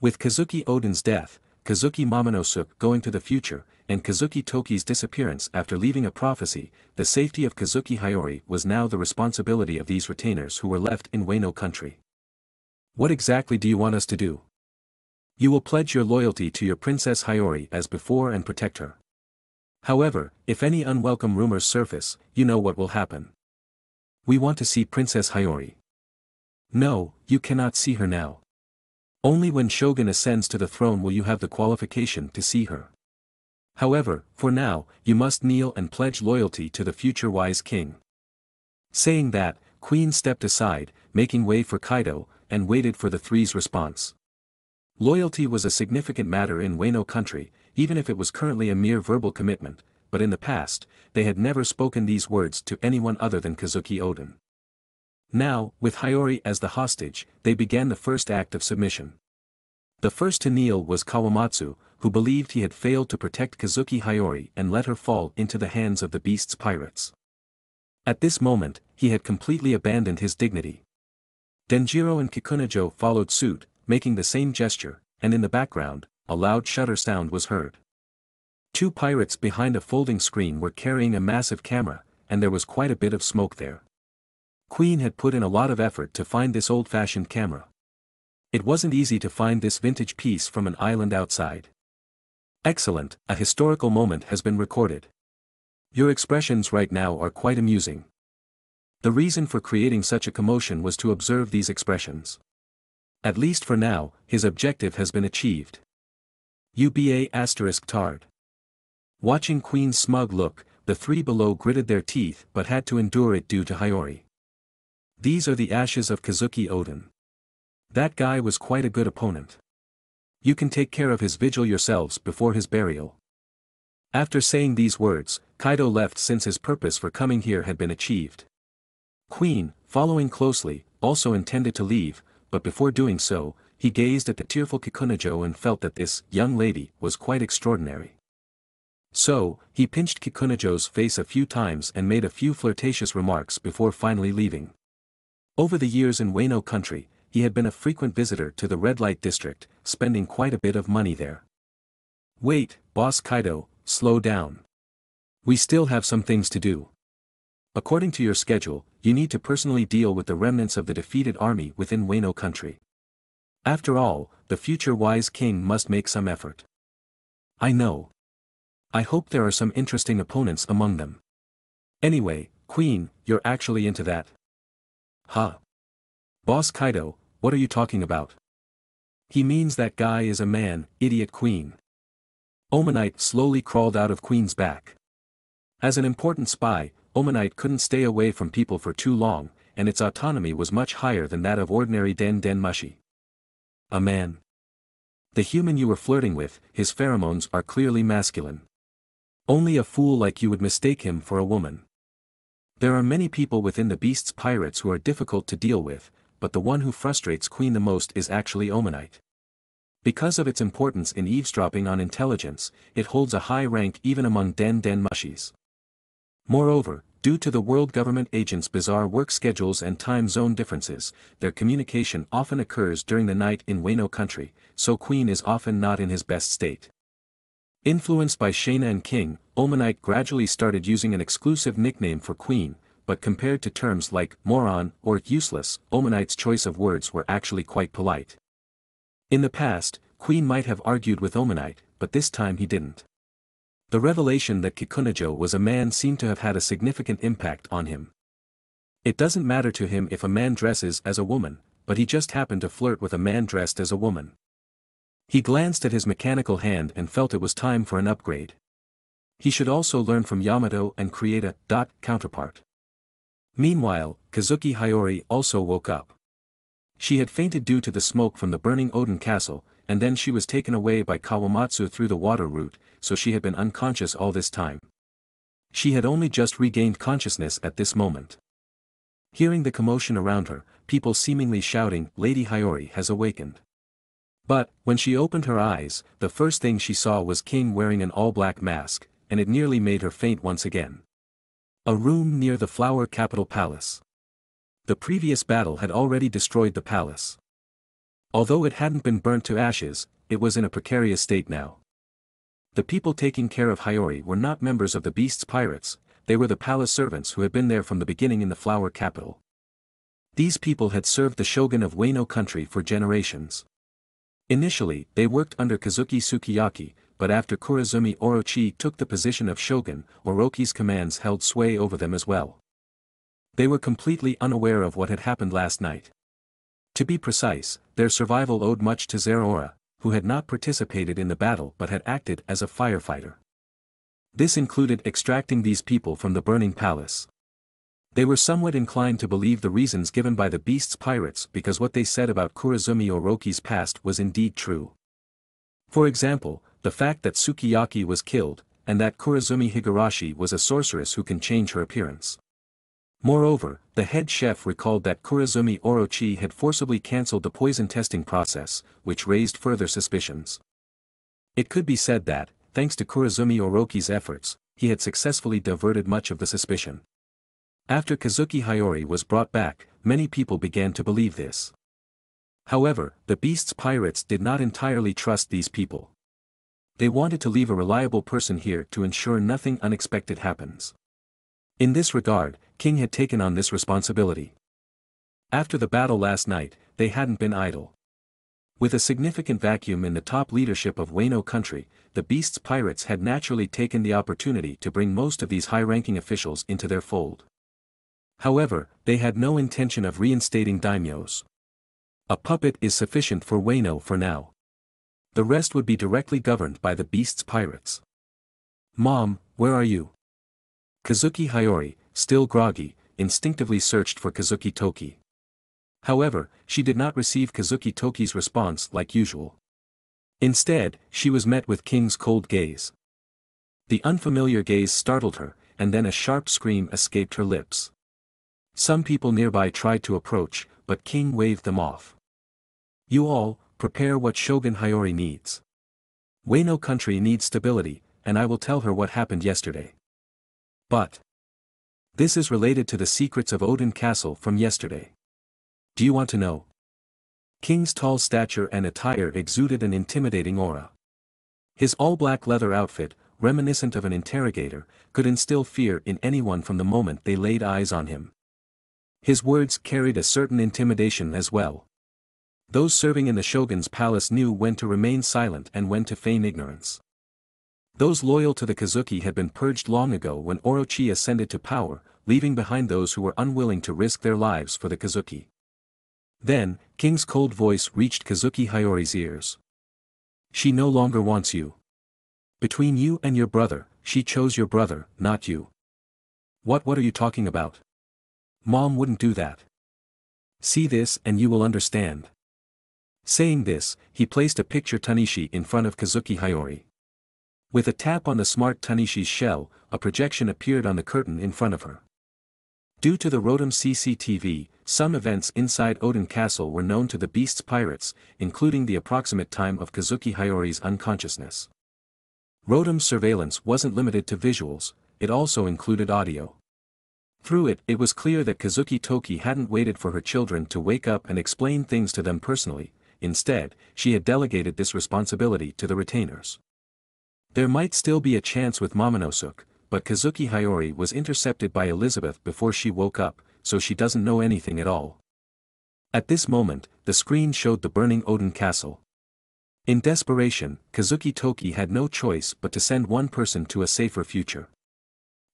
With Kazuki Oden's death, Kazuki Momonosuke going to the future, and Kazuki Toki's disappearance after leaving a prophecy, the safety of Kazuki Hiyori was now the responsibility of these retainers who were left in Wano country. What exactly do you want us to do? You will pledge your loyalty to your Princess Hiyori as before and protect her. However, if any unwelcome rumors surface, you know what will happen. We want to see Princess Hiyori. No, you cannot see her now. Only when Shogun ascends to the throne will you have the qualification to see her. However, for now, you must kneel and pledge loyalty to the future wise king. Saying that, Queen stepped aside, making way for Kaido, and waited for the three's response. Loyalty was a significant matter in Wano country, even if it was currently a mere verbal commitment, but in the past, they had never spoken these words to anyone other than Kazuki Oden. Now, with Hiyori as the hostage, they began the first act of submission. The first to kneel was Kawamatsu, who believed he had failed to protect Kazuki Hiyori and let her fall into the hands of the beast's pirates. At this moment, he had completely abandoned his dignity. Denjiro and Kikunojo followed suit, making the same gesture, and in the background, a loud shutter sound was heard. Two pirates behind a folding screen were carrying a massive camera, and there was quite a bit of smoke there. Queen had put in a lot of effort to find this old-fashioned camera. It wasn't easy to find this vintage piece from an island outside. Excellent, a historical moment has been recorded. Your expressions right now are quite amusing. The reason for creating such a commotion was to observe these expressions. At least for now, his objective has been achieved. UBA asterisk tard. Watching Queen's smug look, the three below gritted their teeth but had to endure it due to Hiyori. These are the ashes of Kazuki Oden. That guy was quite a good opponent. You can take care of his vigil yourselves before his burial. After saying these words, Kaido left since his purpose for coming here had been achieved. Queen, following closely, also intended to leave, but before doing so, he gazed at the tearful Kikunojo and felt that this young lady was quite extraordinary. So, he pinched Kikunojo's face a few times and made a few flirtatious remarks before finally leaving. Over the years in Wano country, he had been a frequent visitor to the red light district, spending quite a bit of money there. Wait, boss Kaido, slow down. We still have some things to do. According to your schedule, you need to personally deal with the remnants of the defeated army within Wano country. After all, the future wise king must make some effort. I know. I hope there are some interesting opponents among them. Anyway, Queen, you're actually into that. Huh. Boss Kaido, what are you talking about? He means that guy is a man, idiot Queen. Omanyte slowly crawled out of Queen's back. As an important spy, Omanyte couldn't stay away from people for too long, and its autonomy was much higher than that of ordinary Den Den Mushi. A man. The human you were flirting with, his pheromones are clearly masculine. Only a fool like you would mistake him for a woman. There are many people within the beast's pirates who are difficult to deal with, but the one who frustrates Queen the most is actually Omanyte. Because of its importance in eavesdropping on intelligence, it holds a high rank even among Den Den Mushis. Moreover, due to the world government agents' bizarre work schedules and time zone differences, their communication often occurs during the night in Wano country, so Queen is often not in his best state. Influenced by Shayna and King, Omanyte gradually started using an exclusive nickname for Queen, but compared to terms like moron or useless, Omanyte's choice of words were actually quite polite. In the past, Queen might have argued with Omanyte, but this time he didn't. The revelation that Kikunojo was a man seemed to have had a significant impact on him. It doesn't matter to him if a man dresses as a woman, but he just happened to flirt with a man dressed as a woman. He glanced at his mechanical hand and felt it was time for an upgrade. He should also learn from Yamato and create a dot counterpart. Meanwhile, Kazuki Hiyori also woke up. She had fainted due to the smoke from the burning Oden castle, and then she was taken away by Kawamatsu through the water route, so she had been unconscious all this time. She had only just regained consciousness at this moment. Hearing the commotion around her, people seemingly shouting, Lady Hiyori has awakened. But, when she opened her eyes, the first thing she saw was King wearing an all-black mask, and it nearly made her faint once again. A room near the flower capital palace. The previous battle had already destroyed the palace. Although it hadn't been burnt to ashes, it was in a precarious state now. The people taking care of Hiyori were not members of the beast's pirates, they were the palace servants who had been there from the beginning in the flower capital. These people had served the shogun of Wano country for generations. Initially, they worked under Kazuki Sukiyaki, but after Kurozumi Orochi took the position of shogun, Orochi's commands held sway over them as well. They were completely unaware of what had happened last night. To be precise, their survival owed much to Zeraora, who had not participated in the battle but had acted as a firefighter. This included extracting these people from the burning palace. They were somewhat inclined to believe the reasons given by the beast's pirates because what they said about Kurozumi Orochi's past was indeed true. For example, the fact that Sukiyaki was killed, and that Kurozumi Higurashi was a sorceress who can change her appearance. Moreover, the head chef recalled that Kurozumi Orochi had forcibly cancelled the poison testing process, which raised further suspicions. It could be said that, thanks to Kurozumi Orochi's efforts, he had successfully diverted much of the suspicion. After Kazuki Hiyori was brought back, many people began to believe this. However, the beast's pirates did not entirely trust these people. They wanted to leave a reliable person here to ensure nothing unexpected happens. In this regard, King had taken on this responsibility. After the battle last night, they hadn't been idle. With a significant vacuum in the top leadership of Wano country, the Beast's pirates had naturally taken the opportunity to bring most of these high-ranking officials into their fold. However, they had no intention of reinstating daimyos. A puppet is sufficient for Wano for now. The rest would be directly governed by the Beast's pirates. Mom, where are you? Kazuki Hiyori, still groggy, instinctively searched for Kazuki Toki. However, she did not receive Kazuki Toki's response like usual. Instead, she was met with King's cold gaze. The unfamiliar gaze startled her, and then a sharp scream escaped her lips. Some people nearby tried to approach, but King waved them off. You all, prepare what Shogun Hiyori needs. Wano country needs stability, and I will tell her what happened yesterday. But. This is related to the secrets of Oden Castle from yesterday. Do you want to know? King's tall stature and attire exuded an intimidating aura. His all-black leather outfit, reminiscent of an interrogator, could instill fear in anyone from the moment they laid eyes on him. His words carried a certain intimidation as well. Those serving in the shogun's palace knew when to remain silent and when to feign ignorance. Those loyal to the Kazuki had been purged long ago when Orochi ascended to power, leaving behind those who were unwilling to risk their lives for the Kazuki. Then, King's cold voice reached Kazuki Hiyori's ears. She no longer wants you. Between you and your brother, she chose your brother, not you. What what are you talking about? Mom wouldn't do that. See this and you will understand. Saying this, he placed a picture Tanishi in front of Kazuki Hiyori. With a tap on the smart Tanishi's shell, a projection appeared on the curtain in front of her. Due to the Rotom CCTV, some events inside Oden Castle were known to the Beast's pirates, including the approximate time of Kazuki Hiyori's unconsciousness. Rotom's surveillance wasn't limited to visuals, it also included audio. Through it, it was clear that Kazuki Toki hadn't waited for her children to wake up and explain things to them personally, instead, she had delegated this responsibility to the retainers. There might still be a chance with Momonosuke, but Kazuki Hiyori was intercepted by Elizabeth before she woke up, so she doesn't know anything at all. At this moment, the screen showed the burning Oden castle. In desperation, Kazuki Toki had no choice but to send one person to a safer future.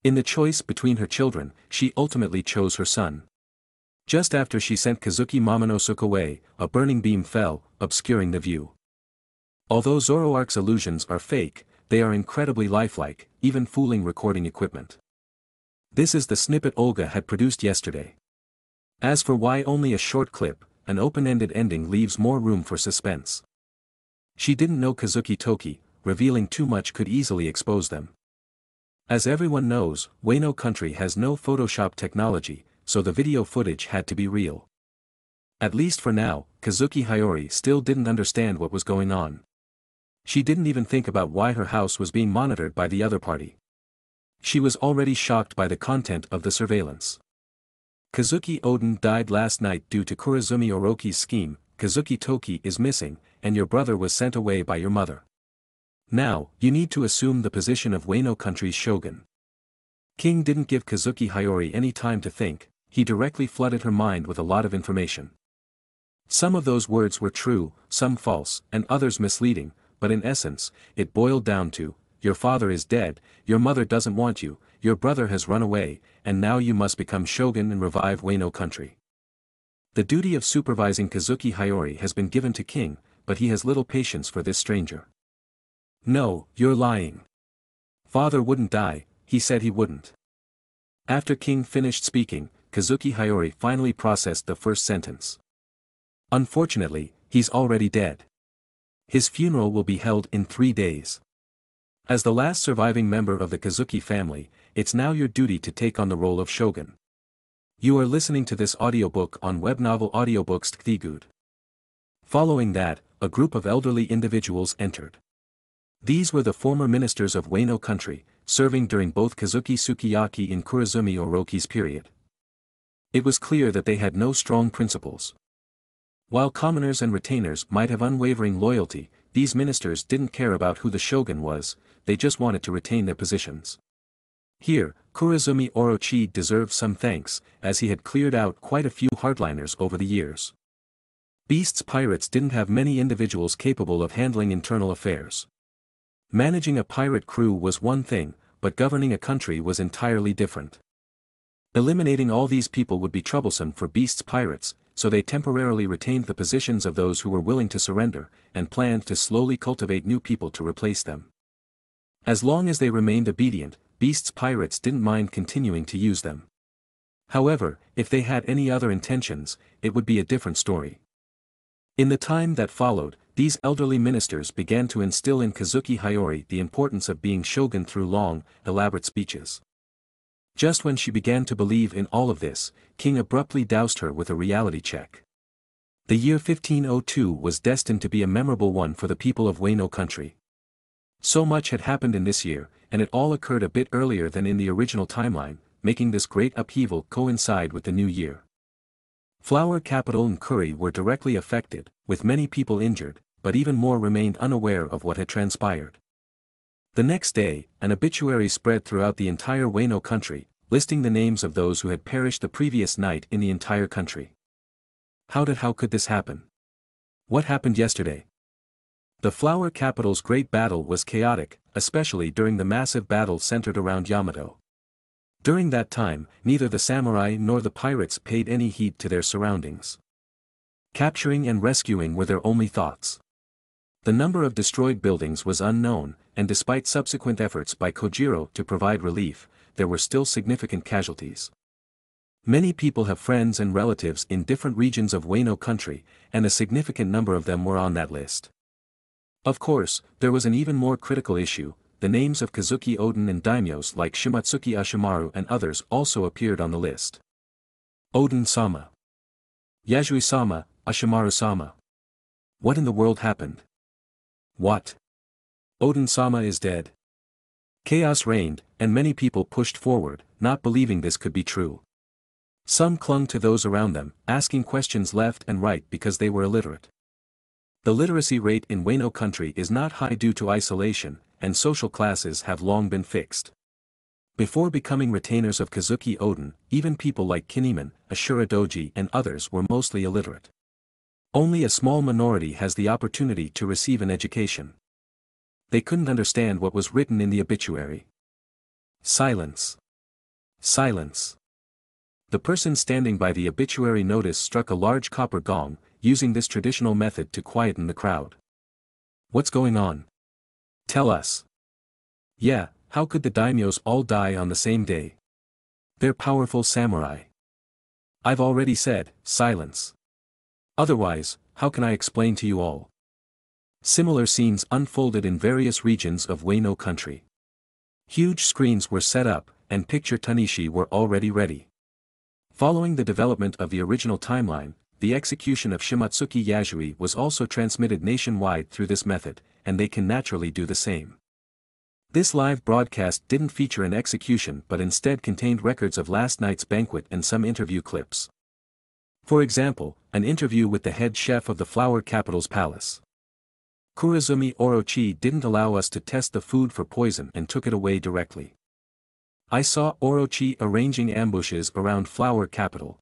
In the choice between her children, she ultimately chose her son. Just after she sent Kazuki Momonosuke away, a burning beam fell, obscuring the view. Although Zoroark's illusions are fake, they are incredibly lifelike, even fooling recording equipment. This is the snippet Olga had produced yesterday. As for why only a short clip, an open-ended ending leaves more room for suspense. She didn't know Kazuki Toki, revealing too much could easily expose them. As everyone knows, Wano country has no Photoshop technology, so the video footage had to be real. At least for now, Kazuki Hiyori still didn't understand what was going on. She didn't even think about why her house was being monitored by the other party. She was already shocked by the content of the surveillance. Kazuki Oden died last night due to Kurozumi Orochi's scheme, Kazuki Toki is missing, and your brother was sent away by your mother. Now, you need to assume the position of Wano country's shogun. King didn't give Kazuki Hiyori any time to think, he directly flooded her mind with a lot of information. Some of those words were true, some false, and others misleading, but in essence, it boiled down to, your father is dead, your mother doesn't want you, your brother has run away, and now you must become shogun and revive Wano country. The duty of supervising Kazuki Hiyori has been given to King, but he has little patience for this stranger. No, you're lying. Father wouldn't die, he said he wouldn't. After King finished speaking, Kazuki Hiyori finally processed the first sentence. Unfortunately, he's already dead. His funeral will be held in three days. As the last surviving member of the Kazuki family, it's now your duty to take on the role of shogun. You are listening to this audiobook on webnovel audiobooks Tgthegood. Following that, a group of elderly individuals entered. These were the former ministers of Wano country, serving during both Kazuki Sukiyaki and Kurozumi Orochi's period. It was clear that they had no strong principles. While commoners and retainers might have unwavering loyalty, these ministers didn't care about who the shogun was, they just wanted to retain their positions. Here, Kurozumi Orochi deserved some thanks, as he had cleared out quite a few hardliners over the years. Beast's pirates didn't have many individuals capable of handling internal affairs. Managing a pirate crew was one thing, but governing a country was entirely different. Eliminating all these people would be troublesome for Beast's pirates, so they temporarily retained the positions of those who were willing to surrender, and planned to slowly cultivate new people to replace them. As long as they remained obedient, Beast's pirates didn't mind continuing to use them. However, if they had any other intentions, it would be a different story. In the time that followed, these elderly ministers began to instill in Kazuki Hiyori the importance of being shogun through long, elaborate speeches. Just when she began to believe in all of this, King abruptly doused her with a reality check. The year 1502 was destined to be a memorable one for the people of Wano country. So much had happened in this year, and it all occurred a bit earlier than in the original timeline, making this great upheaval coincide with the new year. Flower capital and Kuri were directly affected, with many people injured, but even more remained unaware of what had transpired. The next day, an obituary spread throughout the entire Wano country, listing the names of those who had perished the previous night in the entire country. How did how could this happen? What happened yesterday? The flower capital's great battle was chaotic, especially during the massive battle centered around Yamato. During that time, neither the samurai nor the pirates paid any heed to their surroundings. Capturing and rescuing were their only thoughts. The number of destroyed buildings was unknown, and despite subsequent efforts by Kojiro to provide relief, there were still significant casualties. Many people have friends and relatives in different regions of Wano country, and a significant number of them were on that list. Of course, there was an even more critical issue, the names of Kazuki Oden and daimyos like Shimotsuki Ushimaru and others also appeared on the list. Oden-sama. Yasui-sama, Ushimaru-sama. What in the world happened? What? Oden-sama is dead. Chaos reigned, and many people pushed forward, not believing this could be true. Some clung to those around them, asking questions left and right because they were illiterate. The literacy rate in Wano country is not high due to isolation, and social classes have long been fixed. Before becoming retainers of Kazuki Oden, even people like Kinemon, Ashura Doji and others were mostly illiterate. Only a small minority has the opportunity to receive an education. They couldn't understand what was written in the obituary. Silence. Silence. The person standing by the obituary notice struck a large copper gong, using this traditional method to quieten the crowd. What's going on? Tell us. Yeah, how could the daimyos all die on the same day? They're powerful samurai. I've already said, silence. Otherwise, how can I explain to you all? Similar scenes unfolded in various regions of Wano country. Huge screens were set up, and picture Tanishi were already ready. Following the development of the original timeline, the execution of Shimotsuki Yasui was also transmitted nationwide through this method, and they can naturally do the same. This live broadcast didn't feature an execution but instead contained records of last night's banquet and some interview clips. For example, an interview with the head chef of the Flower Capital's palace. Kurozumi Orochi didn't allow us to test the food for poison and took it away directly. I saw Orochi arranging ambushes around Flower Capital.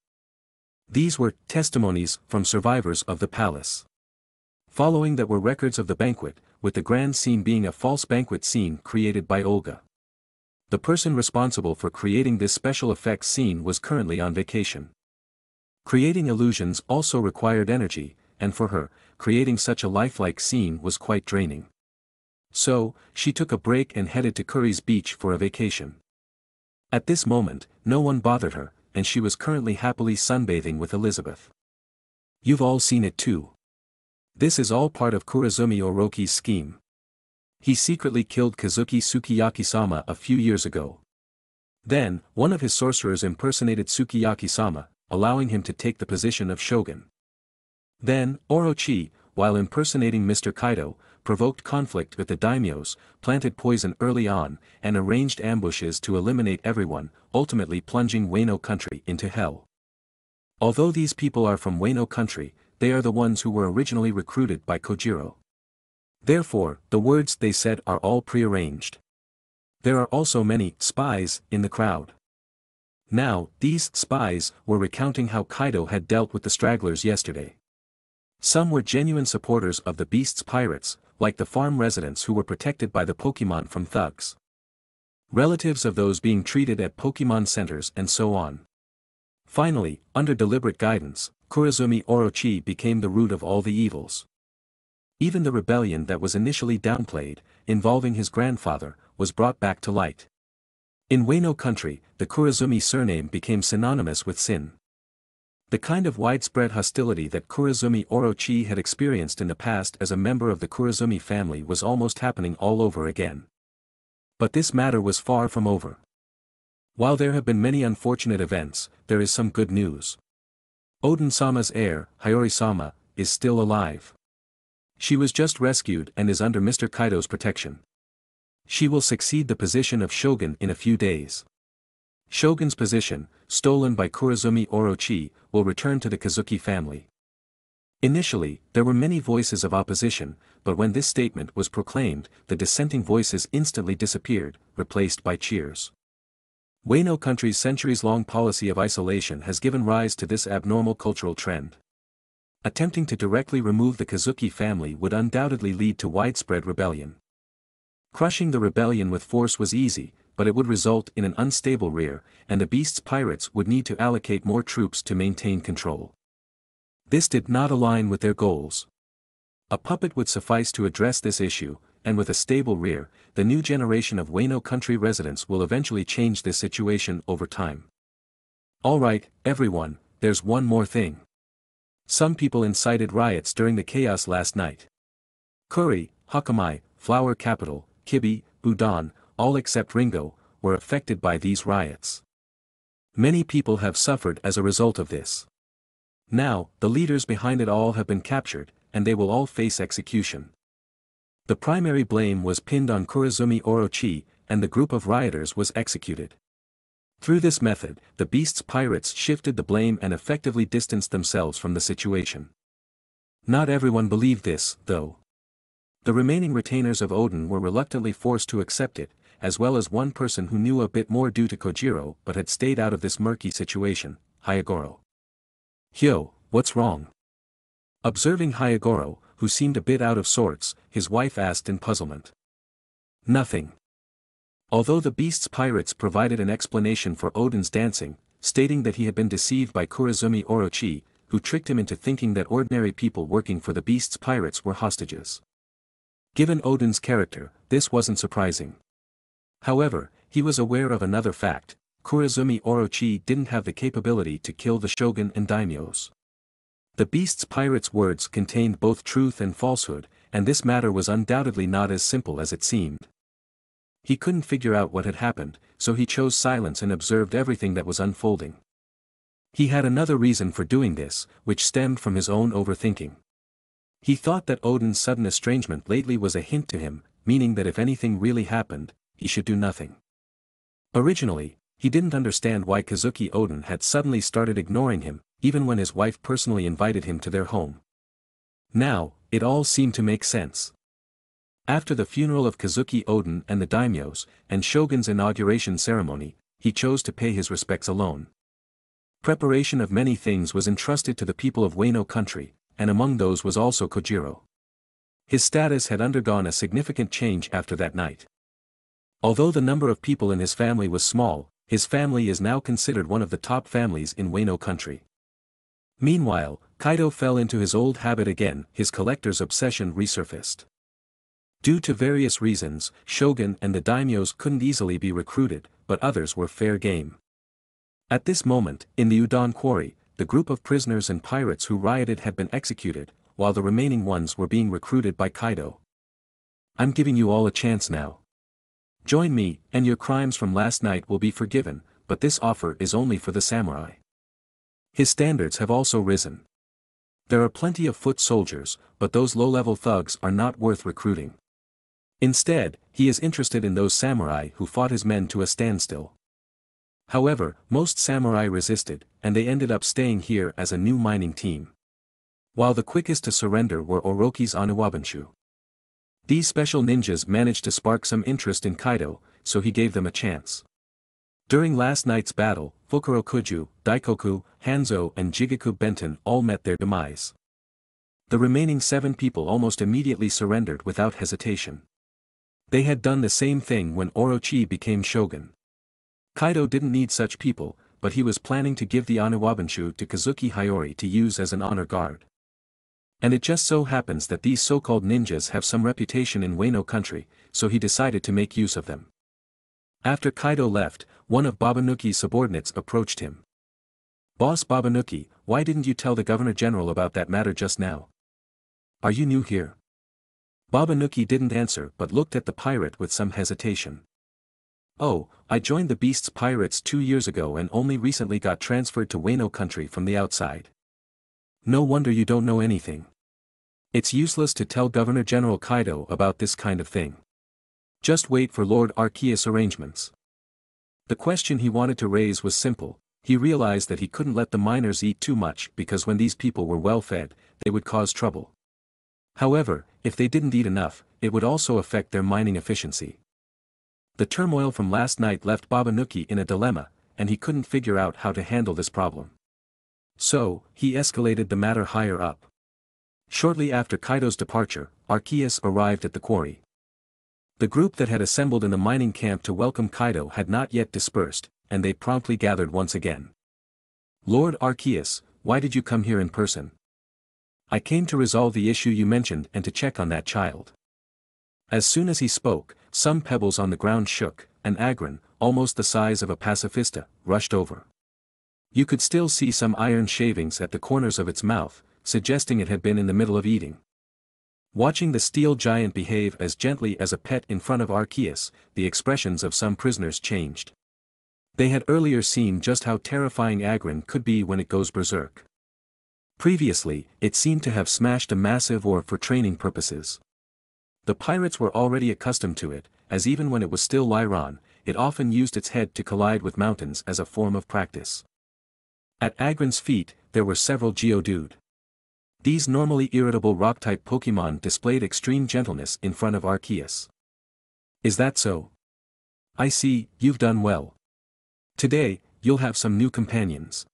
These were testimonies from survivors of the palace. Following that were records of the banquet, with the grand scene being a false banquet scene created by Olga. The person responsible for creating this special effects scene was currently on vacation. Creating illusions also required energy, and for her, creating such a lifelike scene was quite draining. So, she took a break and headed to Kuri's beach for a vacation. At this moment, no one bothered her, and she was currently happily sunbathing with Elizabeth. You've all seen it too. This is all part of Kurozumi Orochi's scheme. He secretly killed Kazuki Sukiyaki-sama a few years ago. Then, one of his sorcerers impersonated Sukiyaki-sama, allowing him to take the position of shogun. Then, Orochi, while impersonating Mr. Kaido, provoked conflict with the daimyos, planted poison early on, and arranged ambushes to eliminate everyone, ultimately plunging Wano country into hell. Although these people are from Wano country, they are the ones who were originally recruited by Kojiro. Therefore, the words they said are all prearranged. There are also many spies in the crowd. Now, these spies were recounting how Kaido had dealt with the stragglers yesterday. Some were genuine supporters of the beast's pirates, like the farm residents who were protected by the Pokemon from thugs. Relatives of those being treated at Pokemon centers and so on. Finally, under deliberate guidance, Kurozumi Orochi became the root of all the evils. Even the rebellion that was initially downplayed, involving his grandfather, was brought back to light. In Wano country, the Kurozumi surname became synonymous with sin. The kind of widespread hostility that Kurozumi Orochi had experienced in the past as a member of the Kurozumi family was almost happening all over again. But this matter was far from over. While there have been many unfortunate events, there is some good news. Oden-sama's heir, Hiyori-sama, is still alive. She was just rescued and is under Mr. Kaido's protection. She will succeed the position of shogun in a few days. Shogun's position, stolen by Kurozumi Orochi, will return to the Kazuki family. Initially, there were many voices of opposition, but when this statement was proclaimed, the dissenting voices instantly disappeared, replaced by cheers. Wano country's centuries-long policy of isolation has given rise to this abnormal cultural trend. Attempting to directly remove the Kazuki family would undoubtedly lead to widespread rebellion. Crushing the rebellion with force was easy, but it would result in an unstable rear, and the beast's pirates would need to allocate more troops to maintain control. This did not align with their goals. A puppet would suffice to address this issue, and with a stable rear, the new generation of Wano country residents will eventually change this situation over time. Alright, everyone, there's one more thing. Some people incited riots during the chaos last night. Kuri, Hakumai, Flower Capital, Kibi, Budon, all except Ringo, were affected by these riots. Many people have suffered as a result of this. Now, the leaders behind it all have been captured, and they will all face execution. The primary blame was pinned on Kurozumi Orochi, and the group of rioters was executed. Through this method, the beast's pirates shifted the blame and effectively distanced themselves from the situation. Not everyone believed this, though. The remaining retainers of Oden were reluctantly forced to accept it, as well as one person who knew a bit more due to Kojiro but had stayed out of this murky situation, Hyogoro. Hyo, what's wrong? Observing Hyogoro, who seemed a bit out of sorts, his wife asked in puzzlement. Nothing. Although the beast's pirates provided an explanation for Oden's dancing, stating that he had been deceived by Kurozumi Orochi, who tricked him into thinking that ordinary people working for the beast's pirates were hostages. Given Oden's character, this wasn't surprising. However, he was aware of another fact, Kurozumi Orochi didn't have the capability to kill the shogun and daimyos. The beast's pirate's words contained both truth and falsehood, and this matter was undoubtedly not as simple as it seemed. He couldn't figure out what had happened, so he chose silence and observed everything that was unfolding. He had another reason for doing this, which stemmed from his own overthinking. He thought that Oden's sudden estrangement lately was a hint to him, meaning that if anything really happened, he should do nothing. Originally, he didn't understand why Kazuki Oden had suddenly started ignoring him, even when his wife personally invited him to their home. Now, it all seemed to make sense. After the funeral of Kazuki Oden and the daimyos, and Shogun's inauguration ceremony, he chose to pay his respects alone. Preparation of many things was entrusted to the people of Wano country, and among those was also Kojiro. His status had undergone a significant change after that night. Although the number of people in his family was small, his family is now considered one of the top families in Wano country. Meanwhile, Kaido fell into his old habit again, his collector's obsession resurfaced. Due to various reasons, Shogun and the daimyos couldn't easily be recruited, but others were fair game. At this moment, in the Udon quarry, the group of prisoners and pirates who rioted had been executed, while the remaining ones were being recruited by Kaido. I'm giving you all a chance now. Join me, and your crimes from last night will be forgiven, but this offer is only for the samurai. His standards have also risen. There are plenty of foot soldiers, but those low-level thugs are not worth recruiting. Instead, he is interested in those samurai who fought his men to a standstill. However, most samurai resisted, and they ended up staying here as a new mining team. While the quickest to surrender were Orochi's Oniwabanshu. These special ninjas managed to spark some interest in Kaido, so he gave them a chance. During last night's battle, Fukurokuju, Daikoku, Hanzo and Jigoku Benten all met their demise. The remaining seven people almost immediately surrendered without hesitation. They had done the same thing when Orochi became shogun. Kaido didn't need such people, but he was planning to give the Oniwabanshu to Kazuki Hiyori to use as an honor guard. And it just so happens that these so-called ninjas have some reputation in Wano country, so he decided to make use of them. After Kaido left, one of Babanuki's subordinates approached him. Boss Babanuki, why didn't you tell the Governor-General about that matter just now? Are you new here? Babanuki didn't answer but looked at the pirate with some hesitation. Oh, I joined the Beast's Pirates two years ago and only recently got transferred to Wano country from the outside. No wonder you don't know anything. It's useless to tell Governor-General Kaido about this kind of thing. Just wait for Lord Arceus' arrangements. The question he wanted to raise was simple, he realized that he couldn't let the miners eat too much because when these people were well fed, they would cause trouble. However, if they didn't eat enough, it would also affect their mining efficiency. The turmoil from last night left Babanuki in a dilemma, and he couldn't figure out how to handle this problem. So, he escalated the matter higher up. Shortly after Kaido's departure, Arceus arrived at the quarry. The group that had assembled in the mining camp to welcome Kaido had not yet dispersed, and they promptly gathered once again. Lord Arceus, why did you come here in person? I came to resolve the issue you mentioned and to check on that child. As soon as he spoke, some pebbles on the ground shook, and Aggron, almost the size of a pacifista, rushed over. You could still see some iron shavings at the corners of its mouth, suggesting it had been in the middle of eating. Watching the steel giant behave as gently as a pet in front of Arceus, the expressions of some prisoners changed. They had earlier seen just how terrifying Aggron could be when it goes berserk. Previously, it seemed to have smashed a massive ore for training purposes. The pirates were already accustomed to it, as even when it was still Lairon, it often used its head to collide with mountains as a form of practice. At Aggron's feet, there were several Geodude. These normally irritable rock-type Pokemon displayed extreme gentleness in front of Arceus. Is that so? I see, you've done well. Today, you'll have some new companions.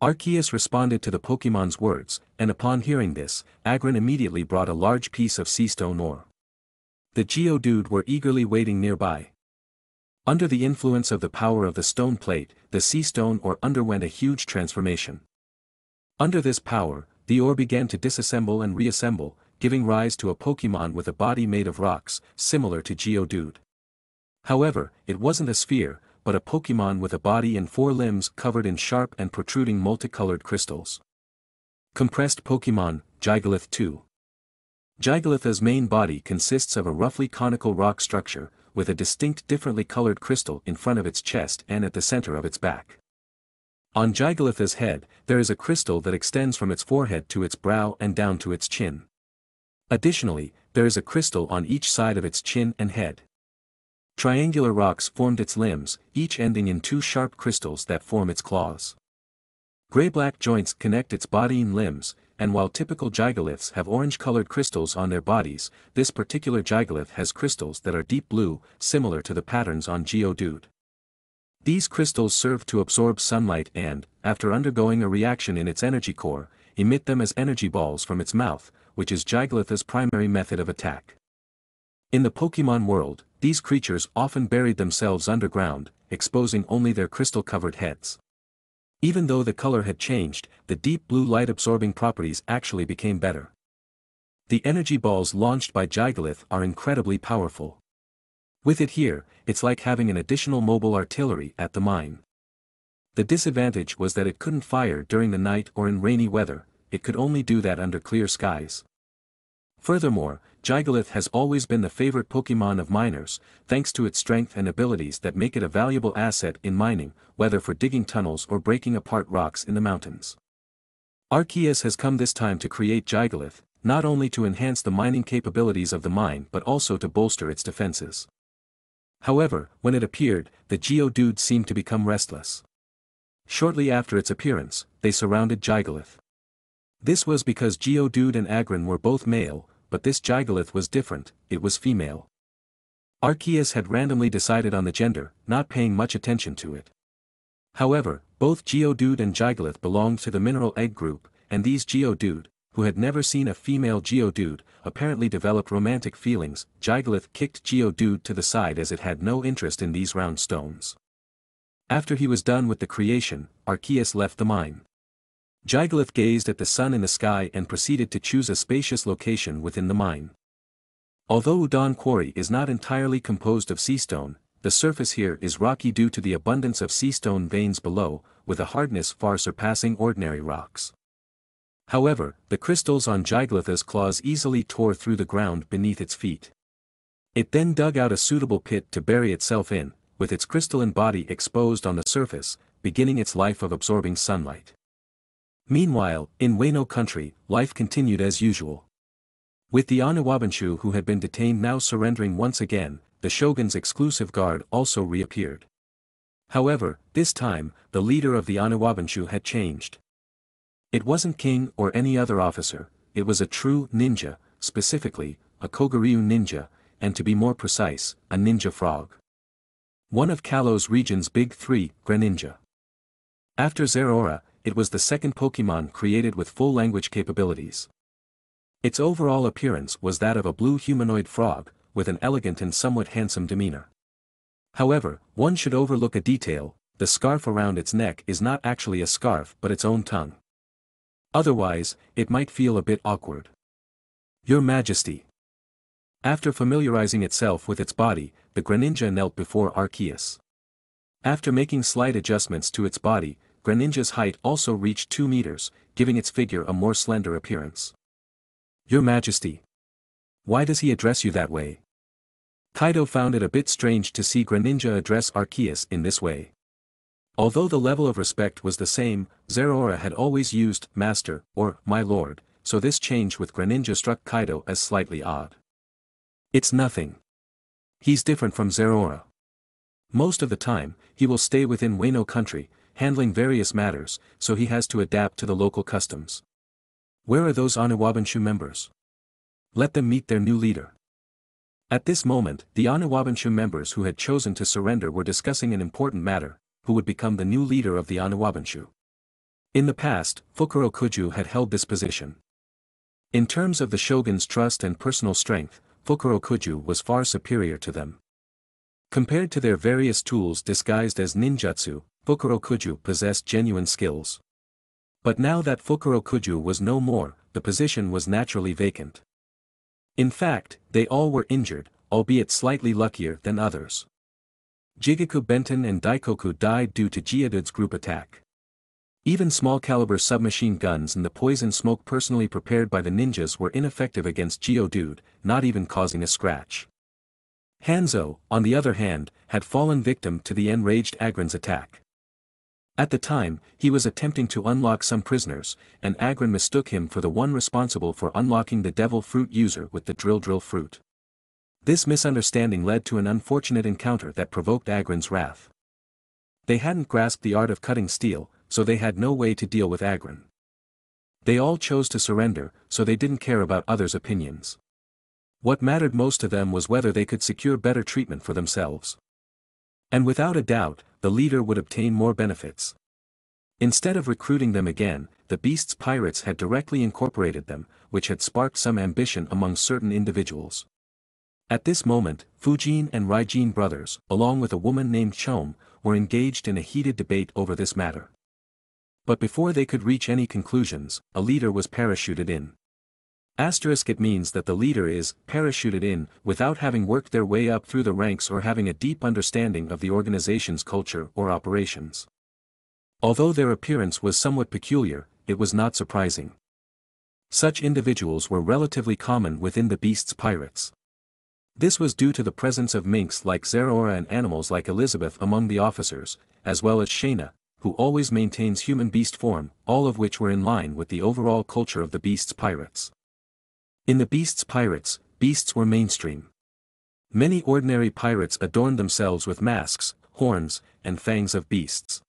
Arceus responded to the Pokemon's words, and upon hearing this, Aggron immediately brought a large piece of sea stone ore. The Geodude were eagerly waiting nearby. Under the influence of the power of the stone plate, the sea stone ore underwent a huge transformation. Under this power, the ore began to disassemble and reassemble, giving rise to a Pokemon with a body made of rocks, similar to Geodude. However, it wasn't a sphere, but a Pokemon with a body and four limbs covered in sharp and protruding multicolored crystals. Compressed Pokemon, Gigalith 2. Gigalith's main body consists of a roughly conical rock structure, with a distinct differently colored crystal in front of its chest and at the center of its back. On Gigalith's head, there is a crystal that extends from its forehead to its brow and down to its chin. Additionally, there is a crystal on each side of its chin and head. Triangular rocks formed its limbs, each ending in two sharp crystals that form its claws. Gray-black joints connect its body and limbs, and while typical gigaliths have orange-colored crystals on their bodies, this particular gigalith has crystals that are deep blue, similar to the patterns on Geodude. These crystals serve to absorb sunlight and, after undergoing a reaction in its energy core, emit them as energy balls from its mouth, which is Gigalith's primary method of attack. In the Pokemon world, these creatures often buried themselves underground, exposing only their crystal-covered heads. Even though the color had changed, the deep blue light-absorbing properties actually became better. The energy balls launched by Gigalith are incredibly powerful. With it here, it's like having an additional mobile artillery at the mine. The disadvantage was that it couldn't fire during the night or in rainy weather, it could only do that under clear skies. Furthermore, Gigalith has always been the favorite Pokemon of miners, thanks to its strength and abilities that make it a valuable asset in mining, whether for digging tunnels or breaking apart rocks in the mountains. Arceus has come this time to create Gigalith, not only to enhance the mining capabilities of the mine but also to bolster its defenses. However, when it appeared, the Geodude seemed to become restless. Shortly after its appearance, they surrounded Gigalith. This was because Geodude and Aggron were both male, but this Gigalith was different, it was female. Arceus had randomly decided on the gender, not paying much attention to it. However, both Geodude and Gigalith belonged to the mineral egg group, and these Geodude, who had never seen a female Geodude, apparently developed romantic feelings. Gigalith kicked Geodude to the side as it had no interest in these round stones. After he was done with the creation, Arceus left the mine. Gigalith gazed at the sun in the sky and proceeded to choose a spacious location within the mine. Although Udon Quarry is not entirely composed of seastone, the surface here is rocky due to the abundance of seastone veins below, with a hardness far surpassing ordinary rocks. However, the crystals on Gigalith's claws easily tore through the ground beneath its feet. It then dug out a suitable pit to bury itself in, with its crystalline body exposed on the surface, beginning its life of absorbing sunlight. Meanwhile, in Wano country, life continued as usual. With the Oniwabanshu who had been detained now surrendering once again, the shogun's exclusive guard also reappeared. However, this time, the leader of the Oniwabanshu had changed. It wasn't king or any other officer, it was a true ninja, specifically, a Koguryu ninja, and to be more precise, a ninja frog. One of Kalos region's big three, Greninja. After Zeraora, it was the second Pokemon created with full language capabilities. Its overall appearance was that of a blue humanoid frog, with an elegant and somewhat handsome demeanor. However, one should overlook a detail, the scarf around its neck is not actually a scarf but its own tongue. Otherwise, it might feel a bit awkward. Your Majesty. After familiarizing itself with its body, the Greninja knelt before Arceus. After making slight adjustments to its body, Greninja's height also reached 2 meters, giving its figure a more slender appearance. Your Majesty. Why does he address you that way? Kaido found it a bit strange to see Greninja address Arceus in this way. Although the level of respect was the same, Zeraora had always used Master or My Lord, so this change with Greninja struck Kaido as slightly odd. It's nothing. He's different from Zeraora. Most of the time, he will stay within Wano country, handling various matters, so he has to adapt to the local customs. Where are those Oniwabanshu members? Let them meet their new leader. At this moment, the Oniwabanshu members who had chosen to surrender were discussing an important matter, who would become the new leader of the Oniwabanshu. In the past, Fukurokuju had held this position. In terms of the shogun's trust and personal strength, Fukurokuju was far superior to them. Compared to their various tools disguised as ninjutsu, Fukurokuju possessed genuine skills. But now that Fukurokuju was no more, the position was naturally vacant. In fact, they all were injured, albeit slightly luckier than others. Jigoku Benten and Daikoku died due to Geodude's group attack. Even small-caliber submachine guns and the poison smoke personally prepared by the ninjas were ineffective against Geodude, not even causing a scratch. Hanzo, on the other hand, had fallen victim to the enraged Aggron's attack. At the time, he was attempting to unlock some prisoners, and Aggron mistook him for the one responsible for unlocking the devil fruit user with the drill drill fruit. This misunderstanding led to an unfortunate encounter that provoked Aggron's wrath. They hadn't grasped the art of cutting steel, so they had no way to deal with Aggron. They all chose to surrender, so they didn't care about others' opinions. What mattered most to them was whether they could secure better treatment for themselves. And without a doubt, the leader would obtain more benefits. Instead of recruiting them again, the beast's pirates had directly incorporated them, which had sparked some ambition among certain individuals. At this moment, Fujin and Raijin brothers, along with a woman named Chom, were engaged in a heated debate over this matter. But before they could reach any conclusions, a leader was parachuted in. Asterisk it means that the leader is parachuted in without having worked their way up through the ranks or having a deep understanding of the organization's culture or operations. Although their appearance was somewhat peculiar, it was not surprising. Such individuals were relatively common within the beast's pirates. This was due to the presence of minks like Zeraora and animals like Elizabeth among the officers, as well as Shayna, who always maintains human-beast form, all of which were in line with the overall culture of the beast's pirates. In the Beast's pirates, beasts were mainstream. Many ordinary pirates adorned themselves with masks, horns, and fangs of beasts.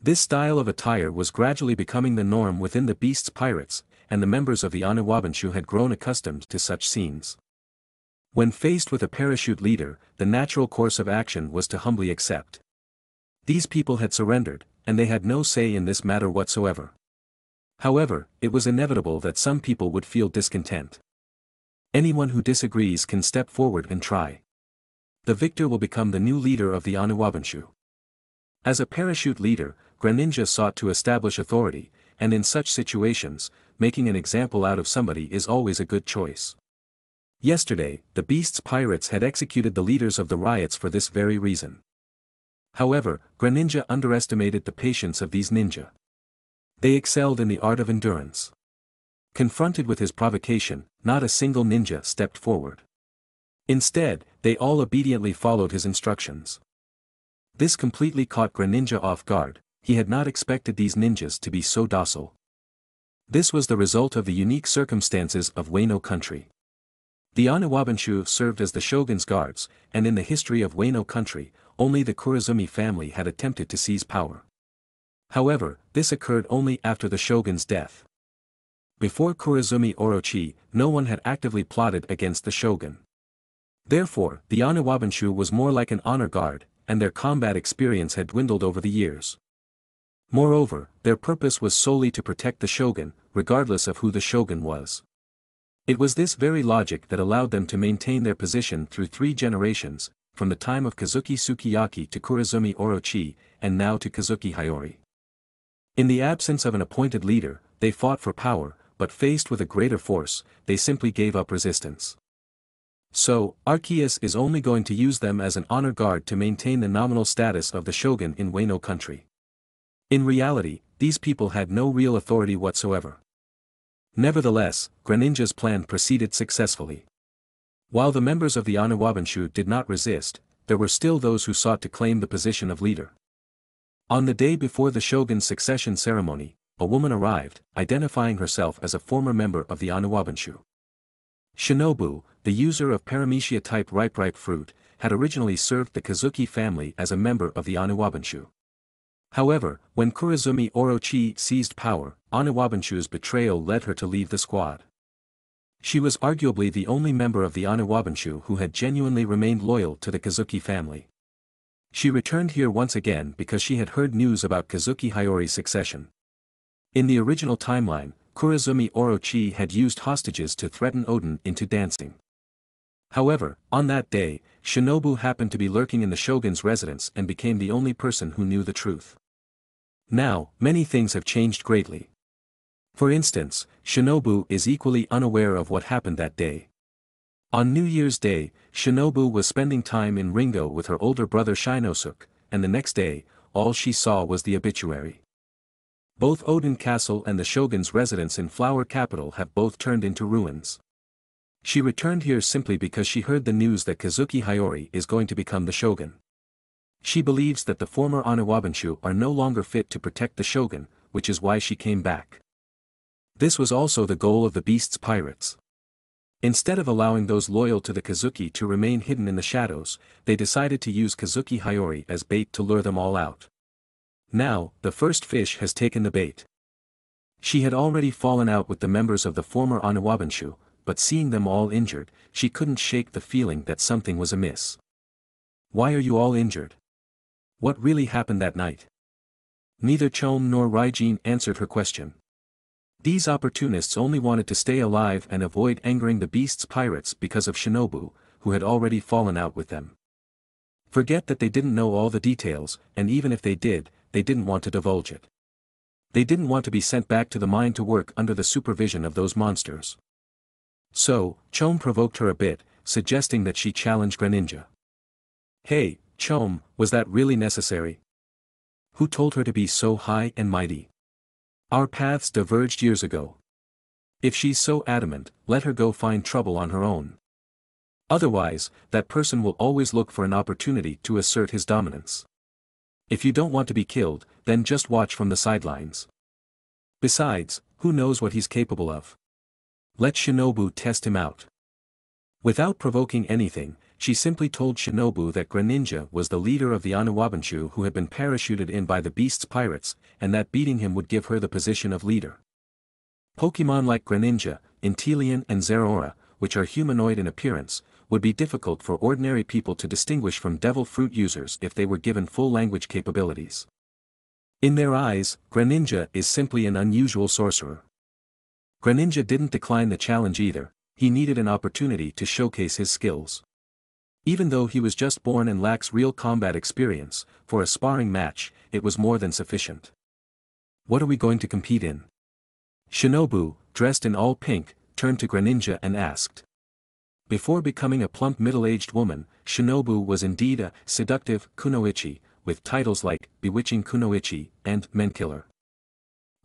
This style of attire was gradually becoming the norm within the Beast's pirates, and the members of the Oniwabanshu had grown accustomed to such scenes. When faced with a parachute leader, the natural course of action was to humbly accept. These people had surrendered, and they had no say in this matter whatsoever. However, it was inevitable that some people would feel discontent. Anyone who disagrees can step forward and try. The victor will become the new leader of the Oniwabanshu. As a parachute leader, Greninja sought to establish authority, and in such situations, making an example out of somebody is always a good choice. Yesterday, the Beast's pirates had executed the leaders of the riots for this very reason. However, Greninja underestimated the patience of these ninja. They excelled in the art of endurance. Confronted with his provocation, not a single ninja stepped forward. Instead, they all obediently followed his instructions. This completely caught Greninja off guard, he had not expected these ninjas to be so docile. This was the result of the unique circumstances of Wano country. The Oniwabanshu served as the shogun's guards, and in the history of Wano country, only the Kurozumi family had attempted to seize power. However, this occurred only after the shogun's death. Before Kurozumi Orochi, no one had actively plotted against the shogun. Therefore, the Oniwabanshu was more like an honor guard, and their combat experience had dwindled over the years. Moreover, their purpose was solely to protect the shogun, regardless of who the shogun was. It was this very logic that allowed them to maintain their position through three generations, from the time of Kazuki Sukiyaki to Kurozumi Orochi, and now to Kazuki Hiyori. In the absence of an appointed leader, they fought for power, but faced with a greater force, they simply gave up resistance. So, Arceus is only going to use them as an honor guard to maintain the nominal status of the shogun in Wano country. In reality, these people had no real authority whatsoever. Nevertheless, Greninja's plan proceeded successfully. While the members of the Oniwabanshu did not resist, there were still those who sought to claim the position of leader. On the day before the shogun's succession ceremony, a woman arrived, identifying herself as a former member of the Oniwabanshu. Shinobu, the user of paramecia-type ripe-ripe fruit, had originally served the Kazuki family as a member of the Oniwabanshu. However, when Kurozumi Orochi seized power, Oniwabanshu's betrayal led her to leave the squad. She was arguably the only member of the Oniwabanshu who had genuinely remained loyal to the Kazuki family. She returned here once again because she had heard news about Kazuki Hiyori's succession. In the original timeline, Kurozumi Orochi had used hostages to threaten Oden into dancing. However, on that day, Shinobu happened to be lurking in the shogun's residence and became the only person who knew the truth. Now, many things have changed greatly. For instance, Shinobu is equally unaware of what happened that day. On New Year's Day, Shinobu was spending time in Ringo with her older brother Shinosuke, and the next day, all she saw was the obituary. Both Oden Castle and the Shogun's residence in Flower Capital have both turned into ruins. She returned here simply because she heard the news that Kazuki Hiyori is going to become the Shogun. She believes that the former Oniwabanshu are no longer fit to protect the shogun, which is why she came back. This was also the goal of the beast's pirates. Instead of allowing those loyal to the Kazuki to remain hidden in the shadows, they decided to use Kazuki Hiyori as bait to lure them all out. Now, the first fish has taken the bait. She had already fallen out with the members of the former Oniwabanshu, but seeing them all injured, she couldn't shake the feeling that something was amiss. Why are you all injured? What really happened that night? Neither Chom nor Raijin answered her question. These opportunists only wanted to stay alive and avoid angering the beast's pirates because of Shinobu, who had already fallen out with them. Forget that they didn't know all the details, and even if they did, they didn't want to divulge it. They didn't want to be sent back to the mine to work under the supervision of those monsters. So, Chom provoked her a bit, suggesting that she challenge Greninja. Hey, Chom, was that really necessary? Who told her to be so high and mighty? Our paths diverged years ago. If she's so adamant, let her go find trouble on her own. Otherwise, that person will always look for an opportunity to assert his dominance. If you don't want to be killed, then just watch from the sidelines. Besides, who knows what he's capable of? Let Shinobu test him out. Without provoking anything, she simply told Shinobu that Greninja was the leader of the Oniwabanshu who had been parachuted in by the beast's pirates, and that beating him would give her the position of leader. Pokemon like Greninja, Inteleon and Zeraora, which are humanoid in appearance, would be difficult for ordinary people to distinguish from devil fruit users if they were given full language capabilities. In their eyes, Greninja is simply an unusual sorcerer. Greninja didn't decline the challenge either, he needed an opportunity to showcase his skills. Even though he was just born and lacks real combat experience, for a sparring match, it was more than sufficient. What are we going to compete in? Shinobu, dressed in all pink, turned to Greninja and asked. Before becoming a plump middle-aged woman, Shinobu was indeed a seductive kunoichi, with titles like Bewitching Kunoichi and Menkiller.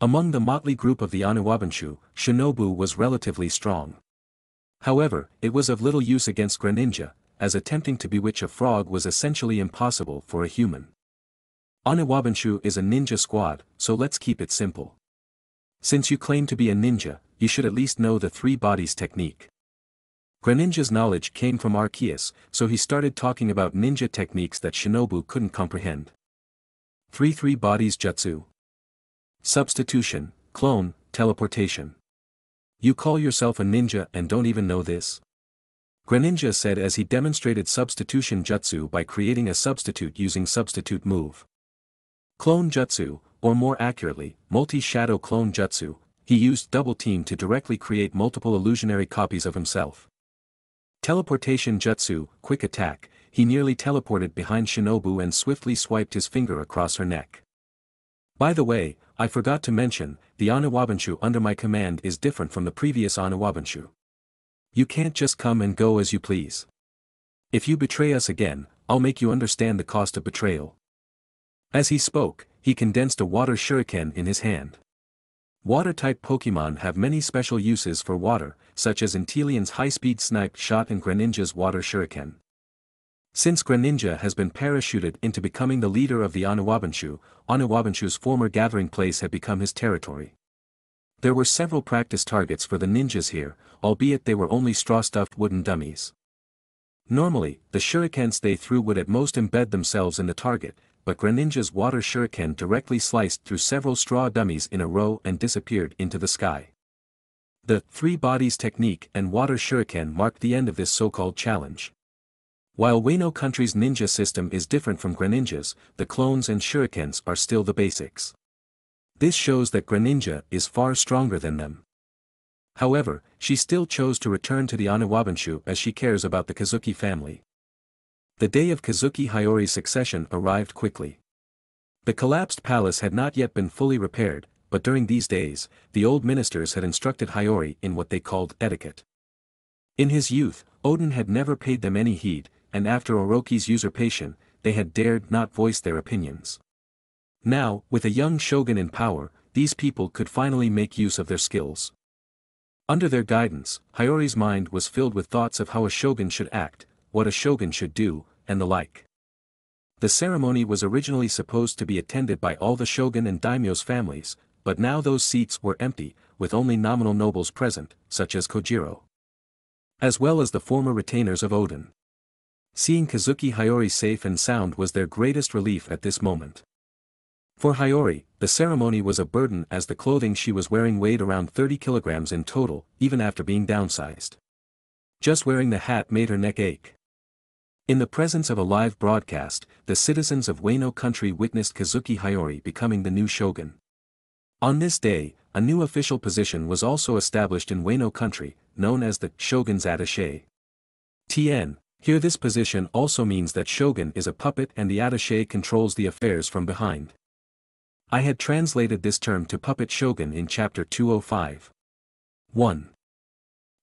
Among the motley group of the Oniwabanshu, Shinobu was relatively strong. However, it was of little use against Greninja, as attempting to bewitch a frog was essentially impossible for a human. Oniwabanshu is a ninja squad, so let's keep it simple. Since you claim to be a ninja, you should at least know the three bodies technique. Greninja's knowledge came from Arceus, so he started talking about ninja techniques that Shinobu couldn't comprehend. 3 3 bodies jutsu. Substitution, clone, teleportation. You call yourself a ninja and don't even know this? Greninja said as he demonstrated substitution jutsu by creating a substitute using substitute move. Clone jutsu, or more accurately, multi-shadow clone jutsu, he used double team to directly create multiple illusionary copies of himself. Teleportation jutsu, quick attack, he nearly teleported behind Shinobu and swiftly swiped his finger across her neck. By the way, I forgot to mention, the Oniwabanshu under my command is different from the previous Oniwabanshu. You can't just come and go as you please. If you betray us again, I'll make you understand the cost of betrayal. As he spoke, he condensed a water shuriken in his hand. Water-type Pokemon have many special uses for water, such as Inteleon's high-speed snipe shot and Greninja's water shuriken. Since Greninja has been parachuted into becoming the leader of the Oniwabanshu, Oniwabanshu's former gathering place had become his territory. There were several practice targets for the ninjas here, albeit they were only straw-stuffed wooden dummies. Normally, the shurikens they threw would at most embed themselves in the target, but Greninja's water shuriken directly sliced through several straw dummies in a row and disappeared into the sky. The three bodies technique and water shuriken marked the end of this so-called challenge. While Wano Country's ninja system is different from Greninja's, the clones and shurikens are still the basics. This shows that Greninja is far stronger than them. However, she still chose to return to the Oniwabanshu as she cares about the Kazuki family. The day of Kazuki Hiyori's succession arrived quickly. The collapsed palace had not yet been fully repaired, but during these days, the old ministers had instructed Hiyori in what they called etiquette. In his youth, Oden had never paid them any heed, and after Orochi's usurpation, they had dared not voice their opinions. Now, with a young shogun in power, these people could finally make use of their skills. Under their guidance, Hiyori's mind was filled with thoughts of how a shogun should act, what a shogun should do, and the like. The ceremony was originally supposed to be attended by all the shogun and daimyo's families, but now those seats were empty, with only nominal nobles present, such as Kojiro. As well as the former retainers of Oden. Seeing Kazuki Hiyori safe and sound was their greatest relief at this moment. For Hiyori, the ceremony was a burden as the clothing she was wearing weighed around 30 kilograms in total, even after being downsized. Just wearing the hat made her neck ache. In the presence of a live broadcast, the citizens of Wano country witnessed Kazuki Hiyori becoming the new shogun. On this day, a new official position was also established in Wano country, known as the shogun's attaché. TN, here this position also means that shogun is a puppet and the attaché controls the affairs from behind. I had translated this term to puppet shogun in chapter 205. 1.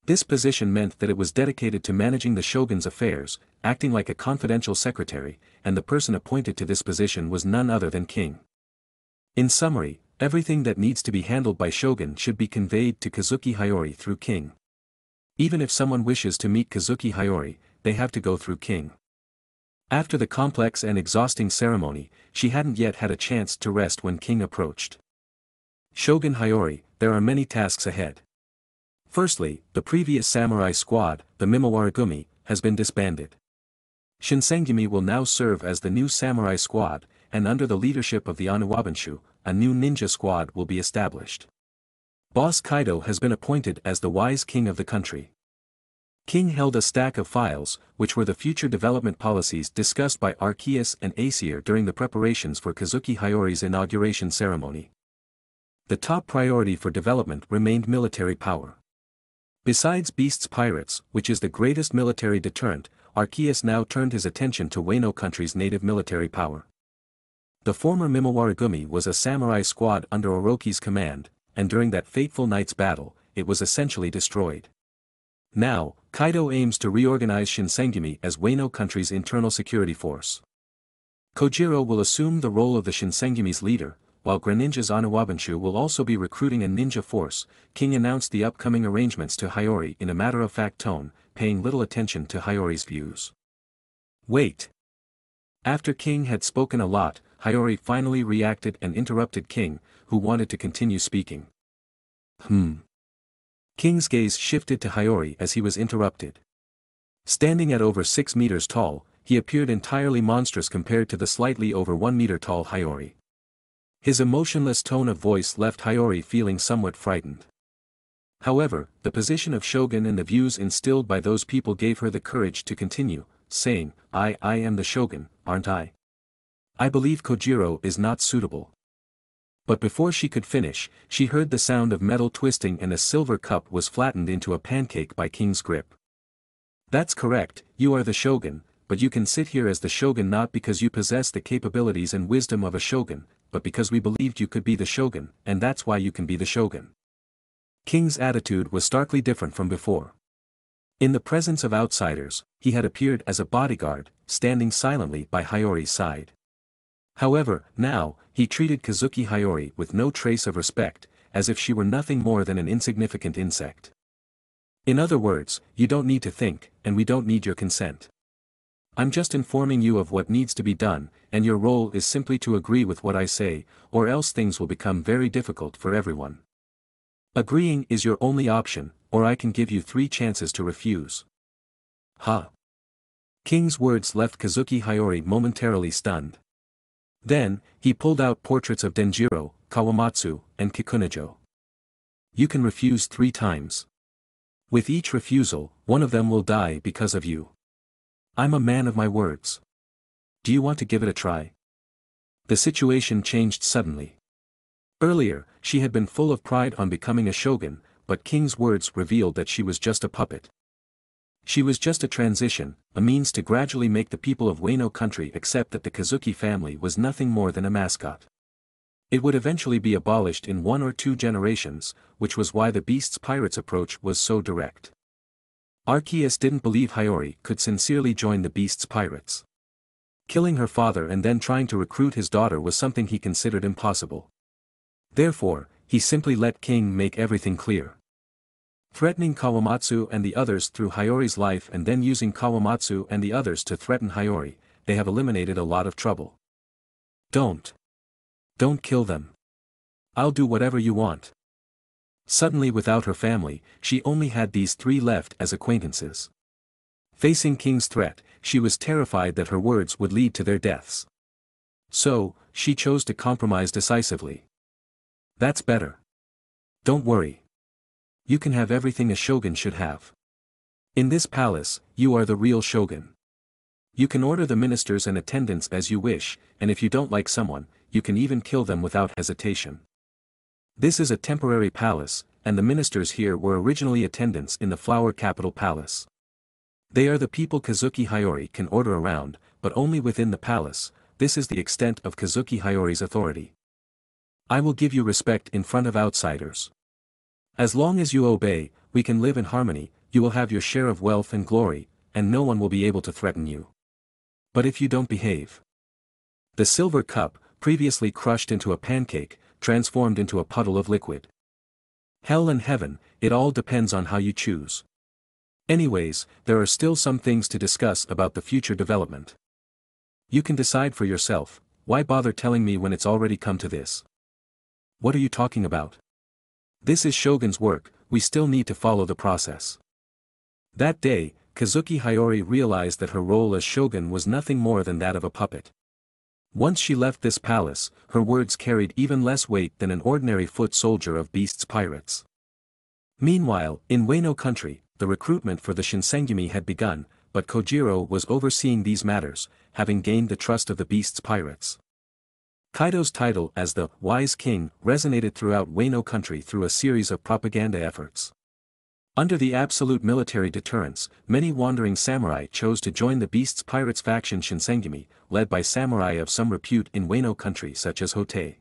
This position meant that it was dedicated to managing the shogun's affairs, acting like a confidential secretary, and the person appointed to this position was none other than king. In summary, everything that needs to be handled by shogun should be conveyed to Kazuki Hiyori through king. Even if someone wishes to meet Kazuki Hiyori, they have to go through king. After the complex and exhausting ceremony, she hadn't yet had a chance to rest when king approached. Shogun Hiyori, there are many tasks ahead. Firstly, the previous samurai squad, the Mimawarigumi, has been disbanded. Shinsengumi will now serve as the new samurai squad, and under the leadership of the Oniwabanshu, a new ninja squad will be established. Boss Kaido has been appointed as the wise king of the country. King held a stack of files, which were the future development policies discussed by Arceus and Aesir during the preparations for Kazuki Hiyori's inauguration ceremony. The top priority for development remained military power. Besides Beast's pirates, which is the greatest military deterrent, Arceus now turned his attention to Wano country's native military power. The former Mimawarigumi was a samurai squad under Orochi's command, and during that fateful night's battle, it was essentially destroyed. Now, Kaido aims to reorganize Shinsengumi as Wano country's internal security force. Kojiro will assume the role of the Shinsengumi's leader, while Greninja's Oniwabanshu will also be recruiting a ninja force, King announced the upcoming arrangements to Hiyori in a matter-of-fact tone, paying little attention to Hiyori's views. Wait. After King had spoken a lot, Hiyori finally reacted and interrupted King, who wanted to continue speaking. Hmm. King's gaze shifted to Hiyori as he was interrupted. Standing at over 6 meters tall, he appeared entirely monstrous compared to the slightly over 1 meter tall Hiyori. His emotionless tone of voice left Hiyori feeling somewhat frightened. However, the position of shogun and the views instilled by those people gave her the courage to continue, saying, I, I am the shogun, aren't I? I believe Kojiro is not suitable. But before she could finish, she heard the sound of metal twisting and a silver cup was flattened into a pancake by King's grip. That's correct, you are the shogun, but you can sit here as the shogun not because you possess the capabilities and wisdom of a shogun, but because we believed you could be the shogun, and that's why you can be the shogun. King's attitude was starkly different from before. In the presence of outsiders, he had appeared as a bodyguard, standing silently by Hiyori's side. However, now, he treated Kazuki Hiyori with no trace of respect, as if she were nothing more than an insignificant insect. In other words, you don't need to think, and we don't need your consent. I'm just informing you of what needs to be done, and your role is simply to agree with what I say, or else things will become very difficult for everyone. Agreeing is your only option, or I can give you three chances to refuse. Ha! Huh. King's words left Kazuki Hiyori momentarily stunned. Then, he pulled out portraits of Denjiro, Kawamatsu, and Kikunojo. You can refuse three times. With each refusal, one of them will die because of you. I'm a man of my words. Do you want to give it a try? The situation changed suddenly. Earlier, she had been full of pride on becoming a shogun, but King's words revealed that she was just a puppet. She was just a transition, a means to gradually make the people of Wano country accept that the Kazuki family was nothing more than a mascot. It would eventually be abolished in one or two generations, which was why the Beast's pirates approach was so direct. Arceus didn't believe Hiyori could sincerely join the Beast's pirates. Killing her father and then trying to recruit his daughter was something he considered impossible. Therefore, he simply let King make everything clear. Threatening Kawamatsu and the others through Hiyori's life and then using Kawamatsu and the others to threaten Hiyori, they have eliminated a lot of trouble. Don't. Don't kill them. I'll do whatever you want. Suddenly without her family, she only had these three left as acquaintances. Facing King's threat, she was terrified that her words would lead to their deaths. So, she chose to compromise decisively. That's better. Don't worry. You can have everything a shogun should have. In this palace, you are the real shogun. You can order the ministers and attendants as you wish, and if you don't like someone, you can even kill them without hesitation. This is a temporary palace, and the ministers here were originally attendants in the flower capital palace. They are the people Kazuki Hiyori can order around, but only within the palace, this is the extent of Kazuki Hiyori's authority. I will give you respect in front of outsiders. As long as you obey, we can live in harmony, you will have your share of wealth and glory, and no one will be able to threaten you. But if you don't behave. The silver cup, previously crushed into a pancake, transformed into a puddle of liquid. Hell and heaven, it all depends on how you choose. Anyways, there are still some things to discuss about the future development. You can decide for yourself, why bother telling me when it's already come to this? What are you talking about? This is Shogun's work, we still need to follow the process. That day, Kazuki Hiyori realized that her role as shogun was nothing more than that of a puppet. Once she left this palace, her words carried even less weight than an ordinary foot soldier of Beast's pirates. Meanwhile, in Wano country, the recruitment for the Shinsengumi had begun, but Kojiro was overseeing these matters, having gained the trust of the Beast's pirates. Kaido's title as the Wise King resonated throughout Wano country through a series of propaganda efforts. Under the absolute military deterrence, many wandering samurai chose to join the Beast's pirates faction Shinsengumi, led by samurai of some repute in Wano country such as Hotei.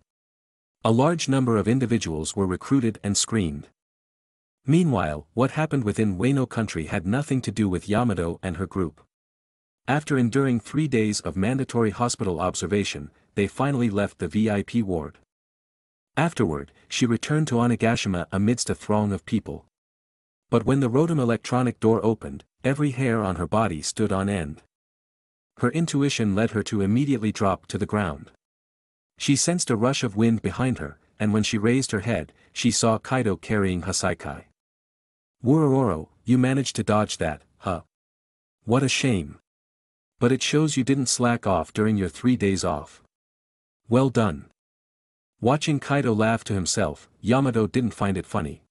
A large number of individuals were recruited and screened. Meanwhile, what happened within Wano country had nothing to do with Yamato and her group. After enduring three days of mandatory hospital observation, they finally left the VIP ward. Afterward, she returned to Onigashima amidst a throng of people. But when the Rotom electronic door opened, every hair on her body stood on end. Her intuition led her to immediately drop to the ground. She sensed a rush of wind behind her, and when she raised her head, she saw Kaido carrying Hassaikai. Wuororo, you managed to dodge that, huh? What a shame. But it shows you didn't slack off during your three days off. Well done. Watching Kaido laugh to himself, Yamato didn't find it funny.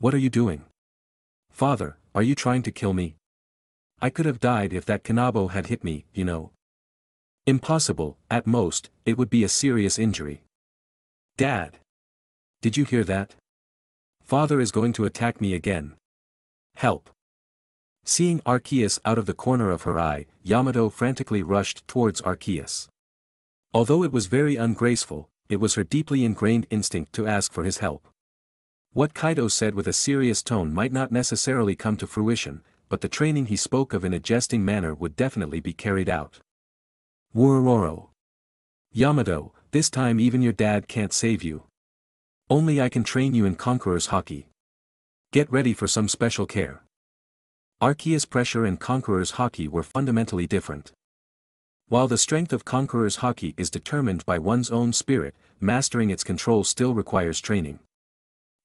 What are you doing? Father, are you trying to kill me? I could have died if that Kanabo had hit me, you know. Impossible, at most, it would be a serious injury. Dad! Did you hear that? Father is going to attack me again. Help! Seeing Arceus out of the corner of her eye, Yamato frantically rushed towards Arceus. Although it was very ungraceful, it was her deeply ingrained instinct to ask for his help. What Kaido said with a serious tone might not necessarily come to fruition, but the training he spoke of in a jesting manner would definitely be carried out. Wuororo. Yamato, this time even your dad can't save you. Only I can train you in Conqueror's Haki. Get ready for some special care. Arceus Pressure and Conqueror's Haki were fundamentally different. While the strength of Conqueror's Haki is determined by one's own spirit, mastering its control still requires training.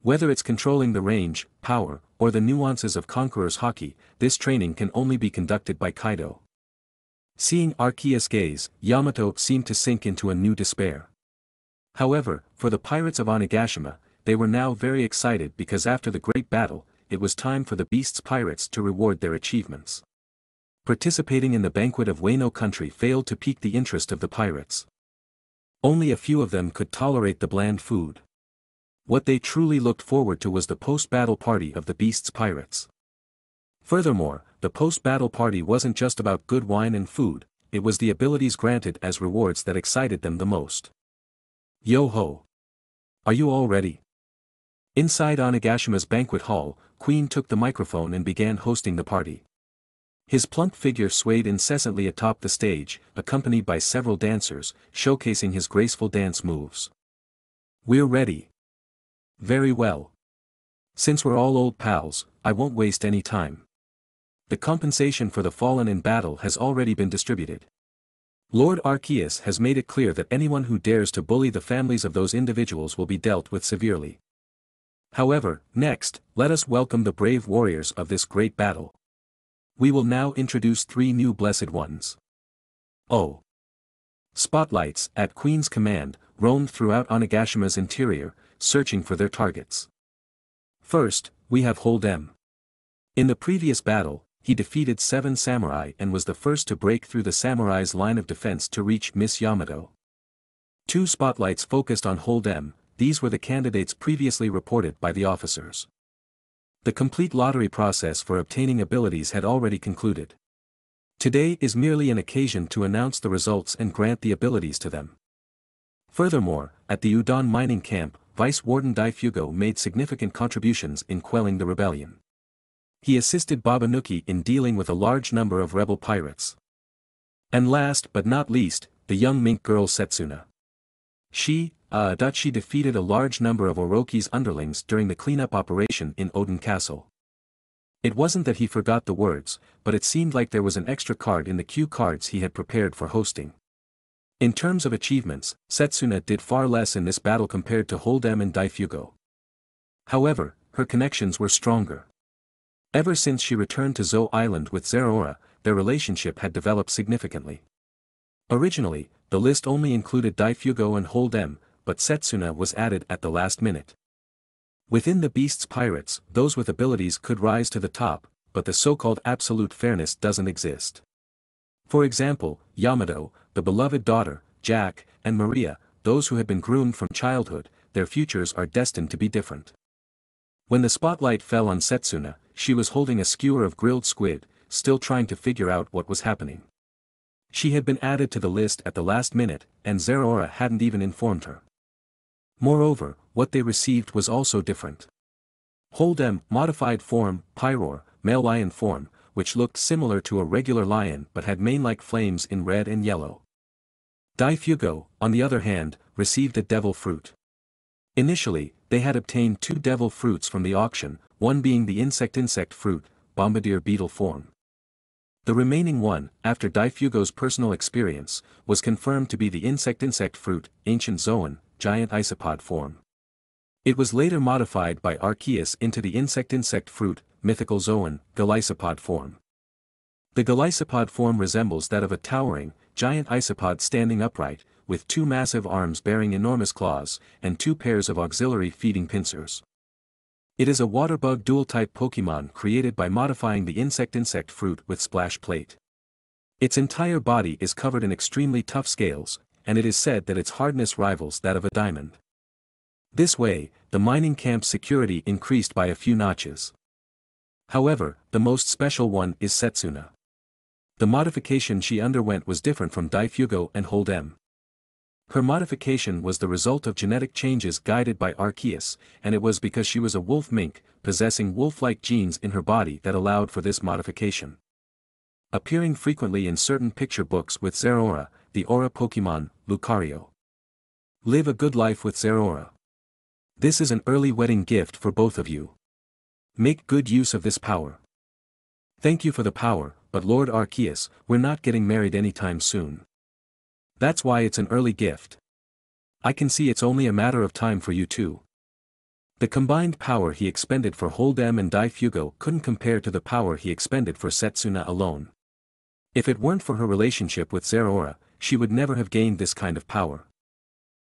Whether it's controlling the range, power, or the nuances of Conqueror's Haki, this training can only be conducted by Kaido. Seeing Arceus gaze, Yamato seemed to sink into a new despair. However, for the pirates of Onigashima, they were now very excited because after the great battle, it was time for the Beast's pirates to reward their achievements. Participating in the banquet of Wano country failed to pique the interest of the pirates. Only a few of them could tolerate the bland food. What they truly looked forward to was the post-battle party of the Beast's pirates. Furthermore, the post-battle party wasn't just about good wine and food, it was the abilities granted as rewards that excited them the most. Yo-ho! Are you all ready? Inside Onigashima's banquet hall, Queen took the microphone and began hosting the party. His plump figure swayed incessantly atop the stage, accompanied by several dancers, showcasing his graceful dance moves. We're ready. Very well. Since we're all old pals, I won't waste any time. The compensation for the fallen in battle has already been distributed. Lord Arceus has made it clear that anyone who dares to bully the families of those individuals will be dealt with severely. However, next, let us welcome the brave warriors of this great battle. We will now introduce three new blessed ones. Oh! Spotlights, at Queen's command, roamed throughout Onigashima's interior, searching for their targets. First, we have Holdem. In the previous battle, he defeated seven samurai and was the first to break through the samurai's line of defense to reach Miss Yamato. Two spotlights focused on Holdem, these were the candidates previously reported by the officers. The complete lottery process for obtaining abilities had already concluded. Today is merely an occasion to announce the results and grant the abilities to them. Furthermore, at the Udon mining camp, Vice Warden Daifugo made significant contributions in quelling the rebellion. He assisted Babanuki in dealing with a large number of rebel pirates. And last but not least, the young mink girl Setsuna. She, uh, she defeated a large number of Orochi's underlings during the cleanup operation in Oden Castle. It wasn't that he forgot the words, but it seemed like there was an extra card in the cue cards he had prepared for hosting. In terms of achievements, Setsuna did far less in this battle compared to Holdem and Daifugo. However, her connections were stronger. Ever since she returned to Zou Island with Zeraora, their relationship had developed significantly. Originally, the list only included Daifugo and Holdem, but Setsuna was added at the last minute. Within the Beast's pirates, those with abilities could rise to the top, but the so-called absolute fairness doesn't exist. For example, Yamato, the beloved daughter, Jack, and Maria, those who had been groomed from childhood, their futures are destined to be different. When the spotlight fell on Setsuna, she was holding a skewer of grilled squid, still trying to figure out what was happening. She had been added to the list at the last minute, and Zeraora hadn't even informed her. Moreover, what they received was also different. Holdem, modified form, Pyroar, male lion form, which looked similar to a regular lion but had mane-like flames in red and yellow. Daifugo, on the other hand, received a devil fruit. Initially, they had obtained two devil fruits from the auction, one being the insect-insect fruit, bombardier beetle form. The remaining one, after Daifugo's personal experience, was confirmed to be the insect-insect fruit, ancient Zoan, giant isopod form. It was later modified by Arceus into the insect-insect fruit, mythical Zoan, Golisopod form. The Golisopod form resembles that of a towering, giant isopod standing upright, with two massive arms bearing enormous claws, and two pairs of auxiliary feeding pincers. It is a waterbug dual-type Pokemon created by modifying the insect-insect fruit with Splash Plate. Its entire body is covered in extremely tough scales, and it is said that its hardness rivals that of a diamond. This way, the mining camp's security increased by a few notches. However, the most special one is Setsuna. The modification she underwent was different from Daifugo and Holdem. Her modification was the result of genetic changes guided by Arceus, and it was because she was a wolf mink, possessing wolf-like genes in her body that allowed for this modification. Appearing frequently in certain picture books with Zeraora, the Aura Pokemon, Lucario. Live a good life with Zeraora. This is an early wedding gift for both of you. Make good use of this power. Thank you for the power, but Lord Arceus, we're not getting married anytime soon. That's why it's an early gift. I can see it's only a matter of time for you too. The combined power he expended for Holdem and Daifugo couldn't compare to the power he expended for Setsuna alone. If it weren't for her relationship with Zeraora, she would never have gained this kind of power.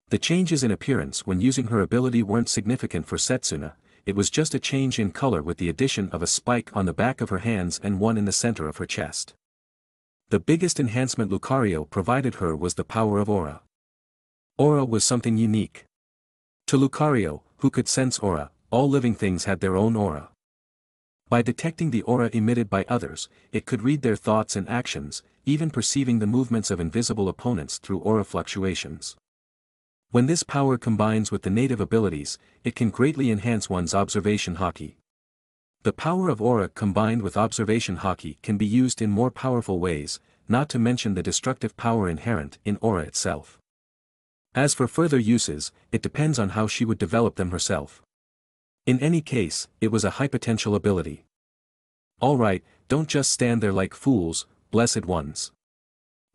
The changes in appearance when using her ability weren't significant for Setsuna, it was just a change in color with the addition of a spike on the back of her hands and one in the center of her chest. The biggest enhancement Lucario provided her was the power of aura. Aura was something unique. To Lucario, who could sense aura, all living things had their own aura. By detecting the aura emitted by others, it could read their thoughts and actions, even perceiving the movements of invisible opponents through aura fluctuations. When this power combines with the native abilities, it can greatly enhance one's observation Haki. The power of aura combined with observation Haki can be used in more powerful ways, not to mention the destructive power inherent in aura itself. As for further uses, it depends on how she would develop them herself. In any case, it was a high potential ability. Alright, don't just stand there like fools, blessed ones.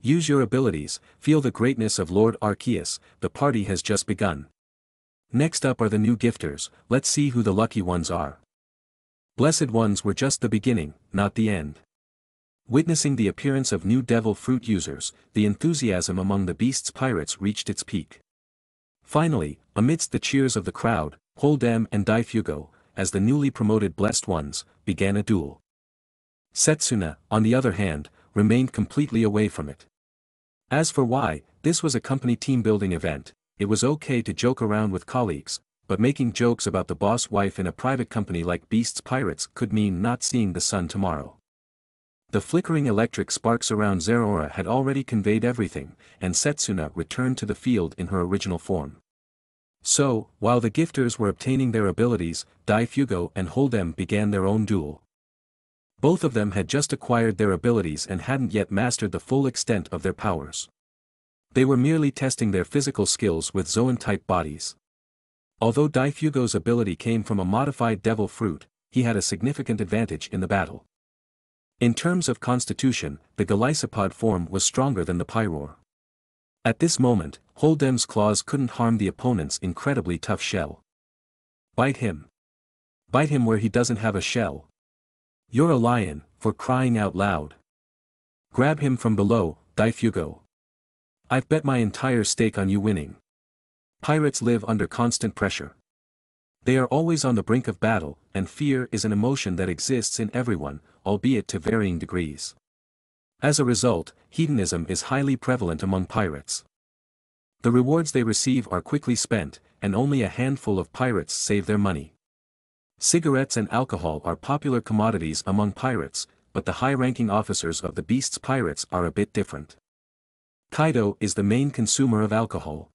Use your abilities, feel the greatness of Lord Arceus, the party has just begun. Next up are the new gifters, let's see who the lucky ones are. Blessed ones were just the beginning, not the end. Witnessing the appearance of new devil fruit users, the enthusiasm among the beast's pirates reached its peak. Finally, amidst the cheers of the crowd, Holdem and Daifugo, as the newly promoted blessed ones, began a duel. Setsuna, on the other hand, remained completely away from it. As for why, this was a company team building event, it was okay to joke around with colleagues, but making jokes about the boss wife in a private company like Beast's Pirates could mean not seeing the sun tomorrow. The flickering electric sparks around Zeraora had already conveyed everything, and Setsuna returned to the field in her original form. So, while the gifters were obtaining their abilities, Daifugo and Holdem began their own duel. Both of them had just acquired their abilities and hadn't yet mastered the full extent of their powers. They were merely testing their physical skills with Zoan-type bodies. Although Daifugo's ability came from a modified devil fruit, he had a significant advantage in the battle. In terms of constitution, the Golisopod form was stronger than the Pyroar. At this moment, Holdem's claws couldn't harm the opponent's incredibly tough shell. Bite him. Bite him where he doesn't have a shell. You're a lion, for crying out loud. Grab him from below, Daifugo. I've bet my entire stake on you winning. Pirates live under constant pressure. They are always on the brink of battle, and fear is an emotion that exists in everyone, albeit to varying degrees. As a result, hedonism is highly prevalent among pirates. The rewards they receive are quickly spent, and only a handful of pirates save their money. Cigarettes and alcohol are popular commodities among pirates, but the high-ranking officers of the Beast's pirates are a bit different. Kaido is the main consumer of alcohol.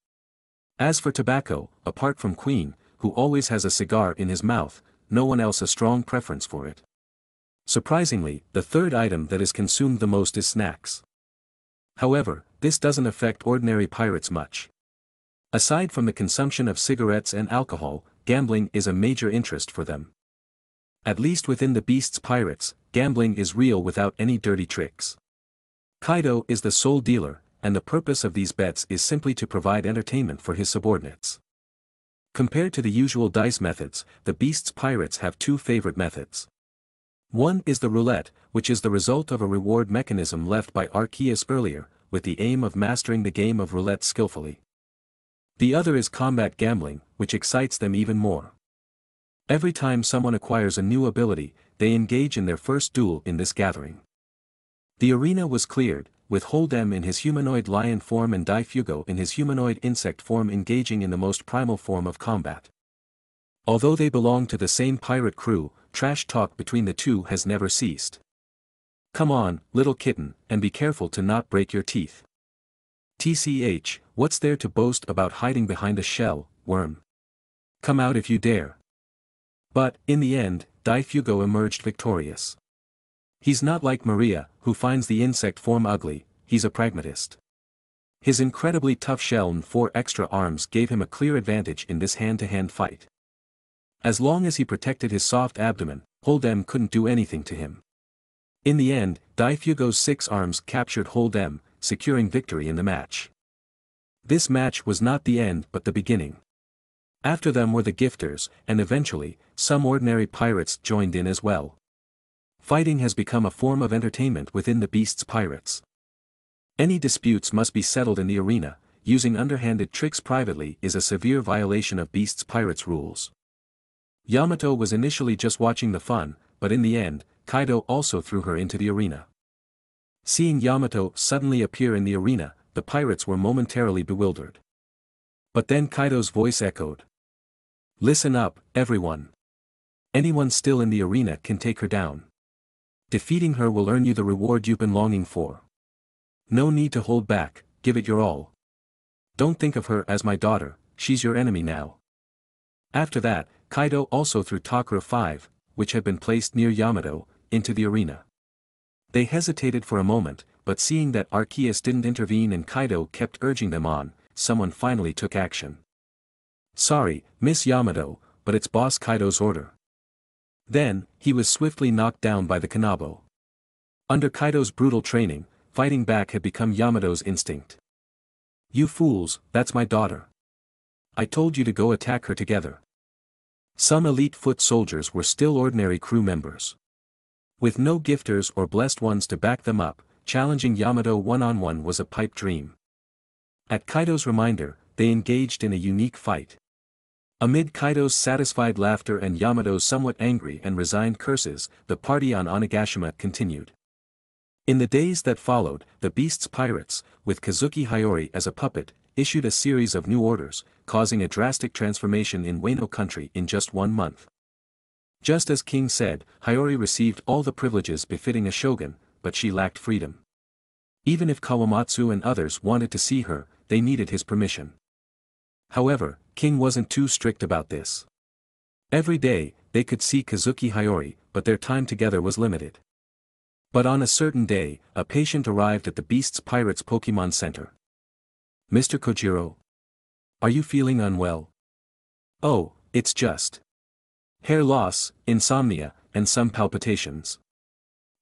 As for tobacco, apart from Queen, who always has a cigar in his mouth, no one else has a strong preference for it. Surprisingly, the third item that is consumed the most is snacks. However, this doesn't affect ordinary pirates much. Aside from the consumption of cigarettes and alcohol, gambling is a major interest for them. At least within the beast's pirates, gambling is real without any dirty tricks. Kaido is the sole dealer, and the purpose of these bets is simply to provide entertainment for his subordinates. Compared to the usual dice methods, the beast's pirates have two favorite methods. One is the roulette, which is the result of a reward mechanism left by Arceus earlier, with the aim of mastering the game of roulette skillfully. The other is combat gambling, which excites them even more. Every time someone acquires a new ability, they engage in their first duel in this gathering. The arena was cleared, with Holdem in his humanoid lion form and Daifugo in his humanoid insect form engaging in the most primal form of combat. Although they belong to the same pirate crew, trash talk between the two has never ceased. Come on, little kitten, and be careful to not break your teeth. TCH, what's there to boast about hiding behind a shell, worm? Come out if you dare. But, in the end, Daifugo emerged victorious. He's not like Maria, who finds the insect form ugly, he's a pragmatist. His incredibly tough shell and four extra arms gave him a clear advantage in this hand-to-hand -hand fight. As long as he protected his soft abdomen, Holdem couldn't do anything to him. In the end, Daifugo's six arms captured Holdem, securing victory in the match. This match was not the end but the beginning. After them were the gifters, and eventually, some ordinary pirates joined in as well. Fighting has become a form of entertainment within the beast's pirates. Any disputes must be settled in the arena, using underhanded tricks privately is a severe violation of beast's pirates rules. Yamato was initially just watching the fun, but in the end, Kaido also threw her into the arena. Seeing Yamato suddenly appear in the arena, the pirates were momentarily bewildered. But then Kaido's voice echoed. Listen up, everyone. Anyone still in the arena can take her down. Defeating her will earn you the reward you've been longing for. No need to hold back, give it your all. Don't think of her as my daughter, she's your enemy now. After that, Kaido also threw Takara 5, which had been placed near Yamato, into the arena. They hesitated for a moment, but seeing that Arceus didn't intervene and Kaido kept urging them on, someone finally took action. Sorry, Miss Yamato, but it's boss Kaido's order. Then, he was swiftly knocked down by the Kanabo. Under Kaido's brutal training, fighting back had become Yamato's instinct. You fools, that's my daughter. I told you to go attack her together. Some elite foot soldiers were still ordinary crew members. With no gifters or blessed ones to back them up, challenging Yamato one-on-one was a pipe dream. At Kaido's reminder, they engaged in a unique fight. Amid Kaido's satisfied laughter and Yamato's somewhat angry and resigned curses, the party on Onigashima continued. In the days that followed, the Beast's pirates, with Kazuki Hiyori as a puppet, issued a series of new orders, causing a drastic transformation in Wano country in just one month. Just as King said, Hiyori received all the privileges befitting a shogun, but she lacked freedom. Even if Kawamatsu and others wanted to see her, they needed his permission. However, King wasn't too strict about this. Every day, they could see Kazuki Hiyori, but their time together was limited. But on a certain day, a patient arrived at the Beast's Pirates Pokemon Center. Mr. Kojiro? Are you feeling unwell? Oh, it's just. Hair loss, insomnia, and some palpitations.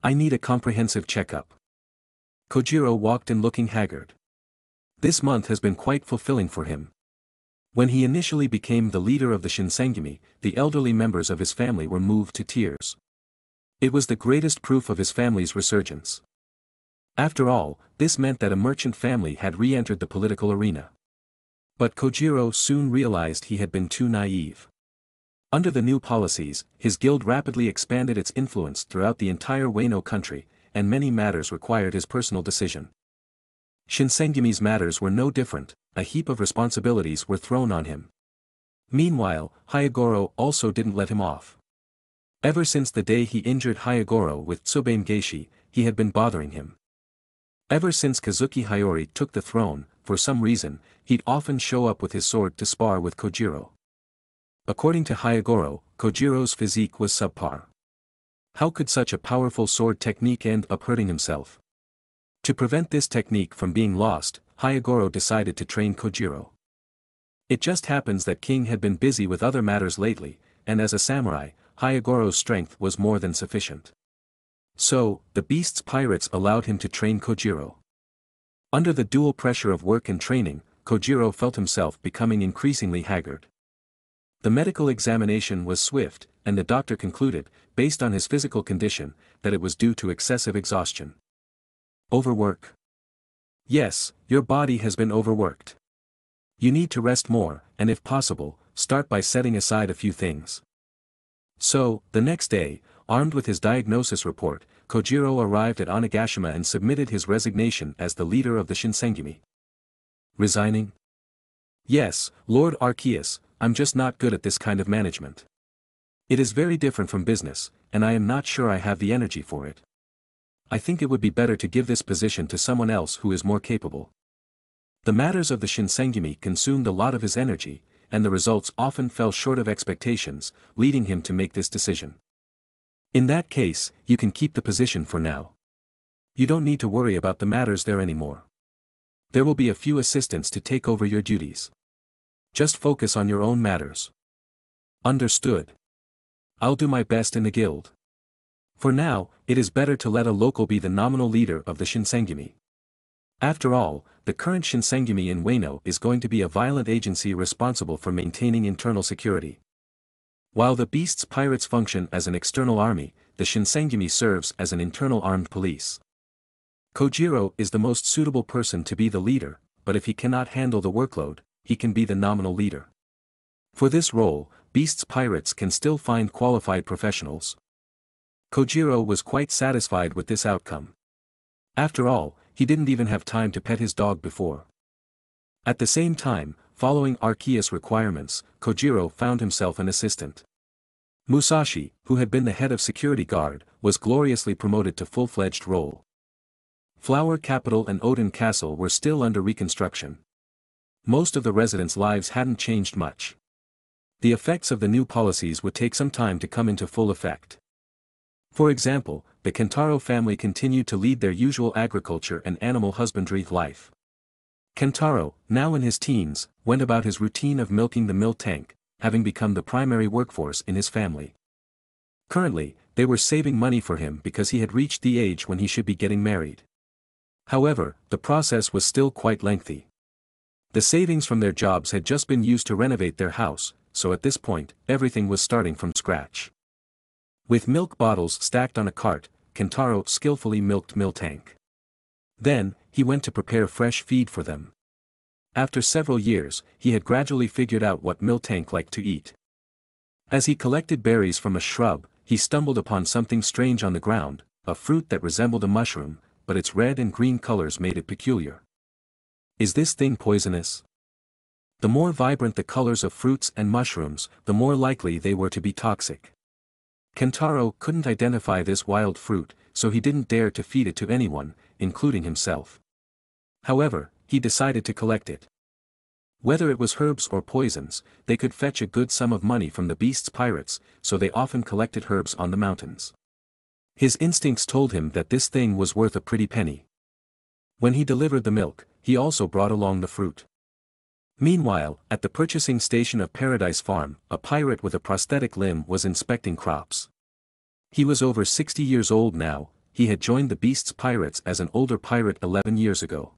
I need a comprehensive checkup. Kojiro walked in looking haggard. This month has been quite fulfilling for him. When he initially became the leader of the Shinsengumi, the elderly members of his family were moved to tears. It was the greatest proof of his family's resurgence. After all, this meant that a merchant family had re-entered the political arena. But Kojiro soon realized he had been too naive. Under the new policies, his guild rapidly expanded its influence throughout the entire Wano country, and many matters required his personal decision. Shinsengumi's matters were no different, a heap of responsibilities were thrown on him. Meanwhile, Hyogoro also didn't let him off. Ever since the day he injured Hyogoro with Tsubame Gaeshi, he had been bothering him. Ever since Kazuki Hiyori took the throne, for some reason, he'd often show up with his sword to spar with Kojiro. According to Hyogoro, Kojiro's physique was subpar. How could such a powerful sword technique end up hurting himself? To prevent this technique from being lost, Hyogoro decided to train Kojiro. It just happens that King had been busy with other matters lately, and as a samurai, Hyogoro's strength was more than sufficient. So, the beast's pirates allowed him to train Kojiro. Under the dual pressure of work and training, Kojiro felt himself becoming increasingly haggard. The medical examination was swift, and the doctor concluded, based on his physical condition, that it was due to excessive exhaustion. Overwork. Yes, your body has been overworked. You need to rest more, and if possible, start by setting aside a few things. So, the next day, armed with his diagnosis report, Kojiro arrived at Onigashima and submitted his resignation as the leader of the Shinsengumi. Resigning? Yes, Lord Arceus, I'm just not good at this kind of management. It is very different from business, and I am not sure I have the energy for it. I think it would be better to give this position to someone else who is more capable. The matters of the Shinsengumi consumed a lot of his energy, and the results often fell short of expectations, leading him to make this decision. In that case, you can keep the position for now. You don't need to worry about the matters there anymore. There will be a few assistants to take over your duties. Just focus on your own matters. Understood. I'll do my best in the guild. For now, it is better to let a local be the nominal leader of the Shinsengumi. After all, the current Shinsengumi in Wano is going to be a violent agency responsible for maintaining internal security. While the Beast's pirates function as an external army, the Shinsengumi serves as an internal armed police. Kojiro is the most suitable person to be the leader, but if he cannot handle the workload, he can be the nominal leader. For this role, Beast's pirates can still find qualified professionals. Kojiro was quite satisfied with this outcome. After all, he didn't even have time to pet his dog before. At the same time, following Arceus requirements, Kojiro found himself an assistant. Musashi, who had been the head of security guard, was gloriously promoted to full-fledged role. Flower Capital and Oden Castle were still under reconstruction. Most of the residents' lives hadn't changed much. The effects of the new policies would take some time to come into full effect. For example, the Kentaro family continued to lead their usual agriculture and animal husbandry life. Kentaro, now in his teens, went about his routine of milking the Miltank, having become the primary workforce in his family. Currently, they were saving money for him because he had reached the age when he should be getting married. However, the process was still quite lengthy. The savings from their jobs had just been used to renovate their house, so at this point, everything was starting from scratch. With milk bottles stacked on a cart, Kentaro skillfully milked Miltank. Then, he went to prepare fresh feed for them. After several years, he had gradually figured out what Miltank liked to eat. As he collected berries from a shrub, he stumbled upon something strange on the ground, a fruit that resembled a mushroom, but its red and green colors made it peculiar. Is this thing poisonous? The more vibrant the colors of fruits and mushrooms, the more likely they were to be toxic. Kentaro couldn't identify this wild fruit, so he didn't dare to feed it to anyone, including himself. However, he decided to collect it. Whether it was herbs or poisons, they could fetch a good sum of money from the beast's pirates, so they often collected herbs on the mountains. His instincts told him that this thing was worth a pretty penny. When he delivered the milk, he also brought along the fruit. Meanwhile, at the purchasing station of Paradise Farm, a pirate with a prosthetic limb was inspecting crops. He was over 60 years old now, he had joined the Beast's pirates as an older pirate 11 years ago.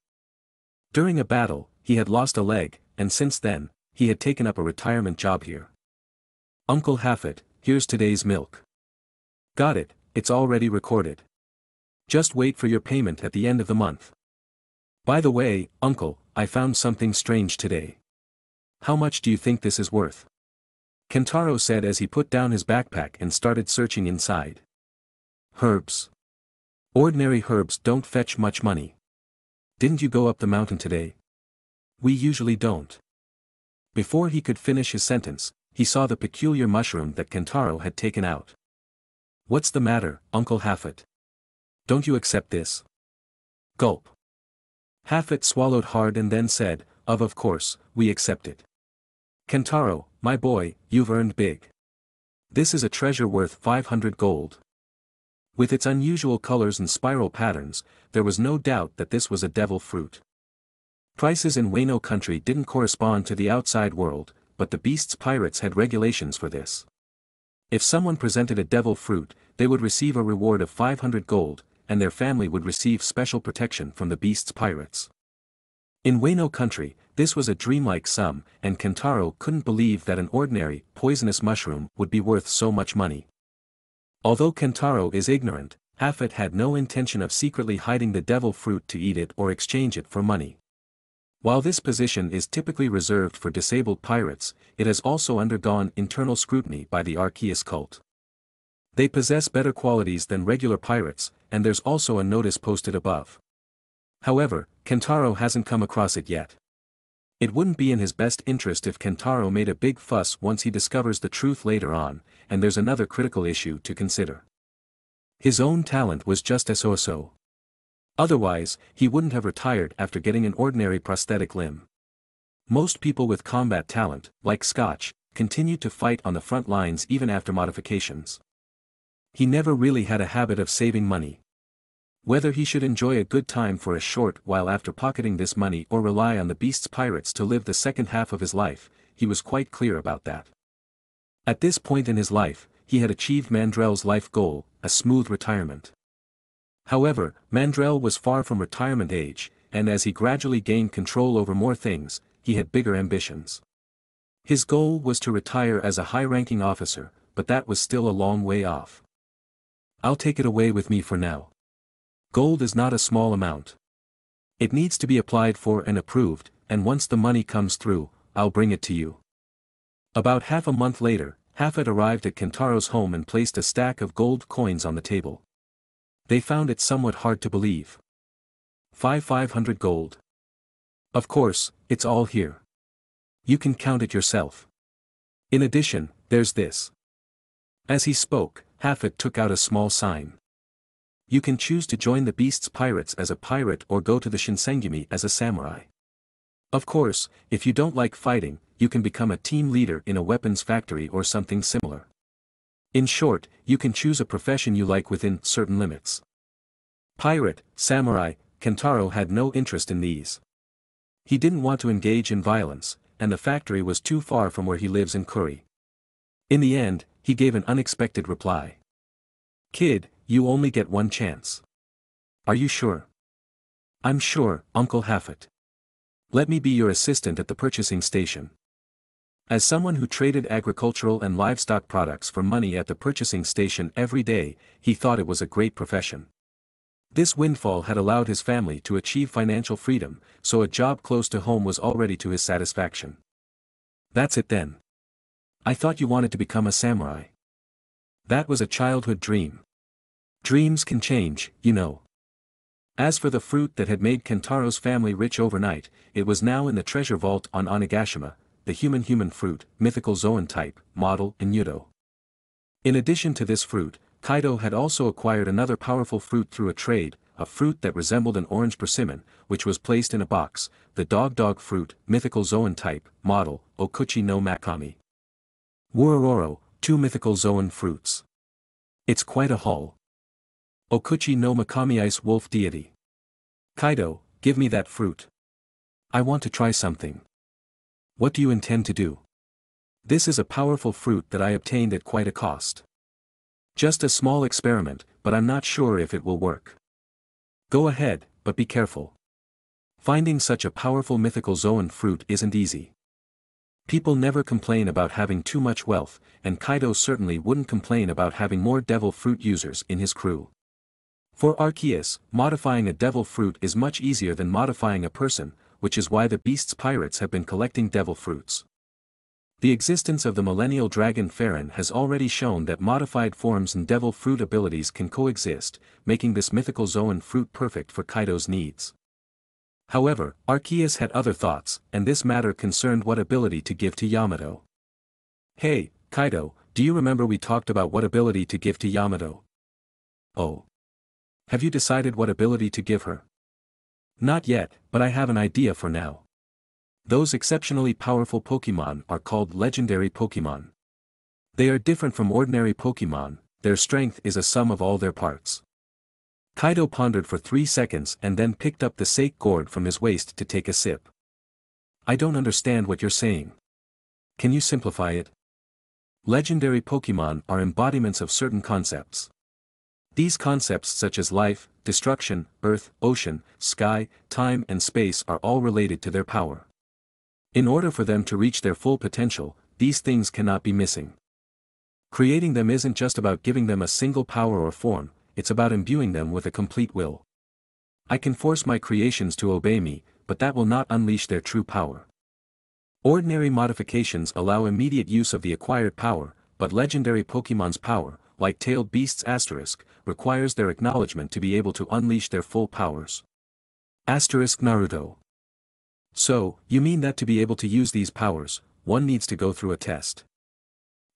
During a battle, he had lost a leg, and since then, he had taken up a retirement job here. Uncle Haffet, here's today's milk. Got it, it's already recorded. Just wait for your payment at the end of the month. By the way, uncle, I found something strange today. How much do you think this is worth? Kentaro said as he put down his backpack and started searching inside. Herbs. Ordinary herbs don't fetch much money. Didn't you go up the mountain today? We usually don't. Before he could finish his sentence, he saw the peculiar mushroom that Kentaro had taken out. What's the matter, Uncle Haffet? Don't you accept this? Gulp. Haffet swallowed hard and then said, Of of course, we accept it. Kentaro, my boy, you've earned big. This is a treasure worth 500 gold. With its unusual colors and spiral patterns, there was no doubt that this was a devil fruit. Prices in Wano country didn't correspond to the outside world, but the beast's pirates had regulations for this. If someone presented a devil fruit, they would receive a reward of 500 gold, and their family would receive special protection from the beast's pirates. In Wano country, this was a dreamlike sum, and Kentaro couldn't believe that an ordinary, poisonous mushroom would be worth so much money. Although Kentaro is ignorant, Haffet had no intention of secretly hiding the devil fruit to eat it or exchange it for money. While this position is typically reserved for disabled pirates, it has also undergone internal scrutiny by the Arceus cult. They possess better qualities than regular pirates, and there's also a notice posted above. However, Kentaro hasn't come across it yet. It wouldn't be in his best interest if Kentaro made a big fuss once he discovers the truth later on, and there's another critical issue to consider. His own talent was just so-so. Otherwise, he wouldn't have retired after getting an ordinary prosthetic limb. Most people with combat talent, like Scotch, continued to fight on the front lines even after modifications. He never really had a habit of saving money. Whether he should enjoy a good time for a short while after pocketing this money or rely on the beast's pirates to live the second half of his life, he was quite clear about that. At this point in his life, he had achieved Mandrill's life goal, a smooth retirement. However, Mandrell was far from retirement age, and as he gradually gained control over more things, he had bigger ambitions. His goal was to retire as a high-ranking officer, but that was still a long way off. I'll take it away with me for now. Gold is not a small amount. It needs to be applied for and approved, and once the money comes through, I'll bring it to you. About half a month later, Haffet arrived at Kentaro's home and placed a stack of gold coins on the table they found it somewhat hard to believe. 5 500 gold. Of course, it's all here. You can count it yourself. In addition, there's this. As he spoke, Haffet took out a small sign. You can choose to join the Beast's pirates as a pirate or go to the Shinsengumi as a samurai. Of course, if you don't like fighting, you can become a team leader in a weapons factory or something similar. In short, you can choose a profession you like within certain limits. Pirate, samurai, Kentaro had no interest in these. He didn't want to engage in violence, and the factory was too far from where he lives in Kuri. In the end, he gave an unexpected reply. Kid, you only get one chance. Are you sure? I'm sure, Uncle Hafet. Let me be your assistant at the purchasing station. As someone who traded agricultural and livestock products for money at the purchasing station every day, he thought it was a great profession. This windfall had allowed his family to achieve financial freedom, so a job close to home was already to his satisfaction. That's it then. I thought you wanted to become a samurai. That was a childhood dream. Dreams can change, you know. As for the fruit that had made Kentaro's family rich overnight, it was now in the treasure vault on Onigashima, the human-human fruit, mythical Zoan type, model, Onyudo. In addition to this fruit, Kaido had also acquired another powerful fruit through a trade, a fruit that resembled an orange persimmon, which was placed in a box, the dog-dog fruit, mythical Zoan type, model, Okuchi no Makami. Wuororo, two mythical Zoan fruits. It's quite a haul. Okuchi no Makami Ice Wolf Deity. Kaido, give me that fruit. I want to try something. What do you intend to do? This is a powerful fruit that I obtained at quite a cost. Just a small experiment, but I'm not sure if it will work. Go ahead, but be careful. Finding such a powerful mythical Zoan fruit isn't easy. People never complain about having too much wealth, and Kaido certainly wouldn't complain about having more devil fruit users in his crew. For Arceus, modifying a devil fruit is much easier than modifying a person, which is why the beast's pirates have been collecting devil fruits. The existence of the millennial dragon Farron has already shown that modified forms and devil fruit abilities can coexist, making this mythical Zoan fruit perfect for Kaido's needs. However, Arceus had other thoughts, and this matter concerned what ability to give to Yamato. Hey, Kaido, do you remember we talked about what ability to give to Yamato? Oh. Have you decided what ability to give her? Not yet, but I have an idea for now. Those exceptionally powerful Pokemon are called legendary Pokemon. They are different from ordinary Pokemon, their strength is a sum of all their parts. Kaido pondered for three seconds and then picked up the sake gourd from his waist to take a sip. I don't understand what you're saying. Can you simplify it? Legendary Pokemon are embodiments of certain concepts. These concepts such as life, destruction, earth, ocean, sky, time and space are all related to their power. In order for them to reach their full potential, these things cannot be missing. Creating them isn't just about giving them a single power or form, it's about imbuing them with a complete will. I can force my creations to obey me, but that will not unleash their true power. Ordinary modifications allow immediate use of the acquired power, but legendary Pokemon's power, like tailed beasts asterisk, requires their acknowledgement to be able to unleash their full powers. Asterisk Naruto so, you mean that to be able to use these powers, one needs to go through a test.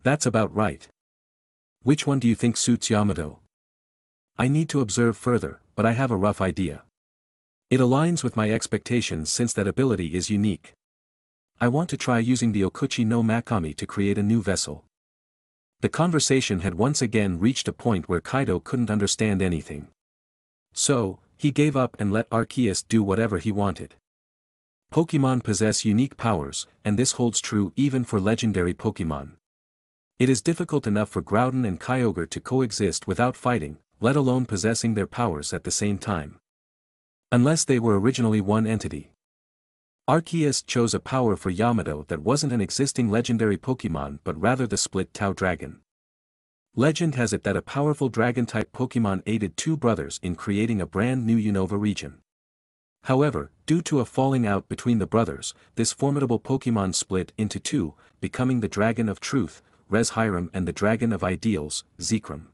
That's about right. Which one do you think suits Yamato? I need to observe further, but I have a rough idea. It aligns with my expectations since that ability is unique. I want to try using the Okuchi no Makami to create a new vessel. The conversation had once again reached a point where Kaido couldn't understand anything. So, he gave up and let Arceus do whatever he wanted. Pokemon possess unique powers, and this holds true even for legendary Pokemon. It is difficult enough for Groudon and Kyogre to coexist without fighting, let alone possessing their powers at the same time. Unless they were originally one entity. Arceus chose a power for Yamato that wasn't an existing legendary Pokemon but rather the split Tao Dragon. Legend has it that a powerful dragon-type Pokemon aided two brothers in creating a brand new Unova region. However, due to a falling out between the brothers, this formidable Pokemon split into two, becoming the Dragon of Truth, Reshiram and the Dragon of Ideals, Zekrom.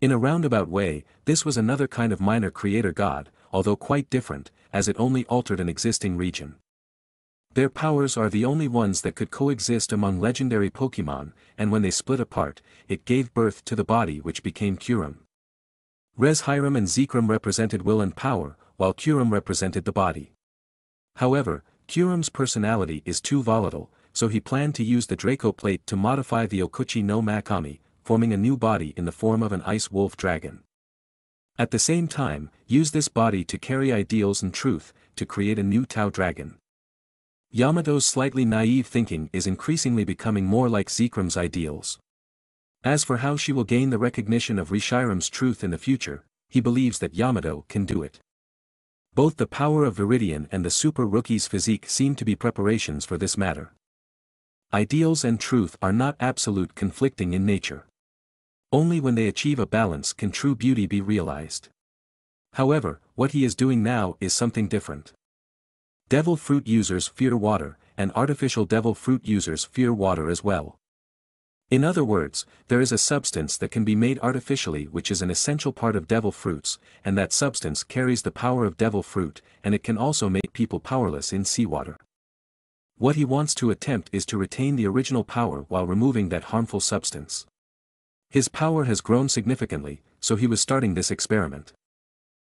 In a roundabout way, this was another kind of minor creator god, although quite different, as it only altered an existing region. Their powers are the only ones that could coexist among legendary Pokemon, and when they split apart, it gave birth to the body which became Kyurem. Reshiram and Zekrom represented will and power, while Kyurem represented the body. However, Kyurem's personality is too volatile, so he planned to use the Draco Plate to modify the Okuchi no Makami, forming a new body in the form of an Ice Wolf Dragon. At the same time, use this body to carry ideals and truth, to create a new Tao Dragon. Yamato's slightly naive thinking is increasingly becoming more like Zekrom's ideals. As for how she will gain the recognition of Reshiram's truth in the future, he believes that Yamato can do it. Both the power of Viridian and the super rookie's physique seem to be preparations for this matter. Ideals and truth are not absolute conflicting in nature. Only when they achieve a balance can true beauty be realized. However, what he is doing now is something different. Devil fruit users fear water, and artificial devil fruit users fear water as well. In other words, there is a substance that can be made artificially which is an essential part of devil fruits, and that substance carries the power of devil fruit, and it can also make people powerless in seawater. What he wants to attempt is to retain the original power while removing that harmful substance. His power has grown significantly, so he was starting this experiment.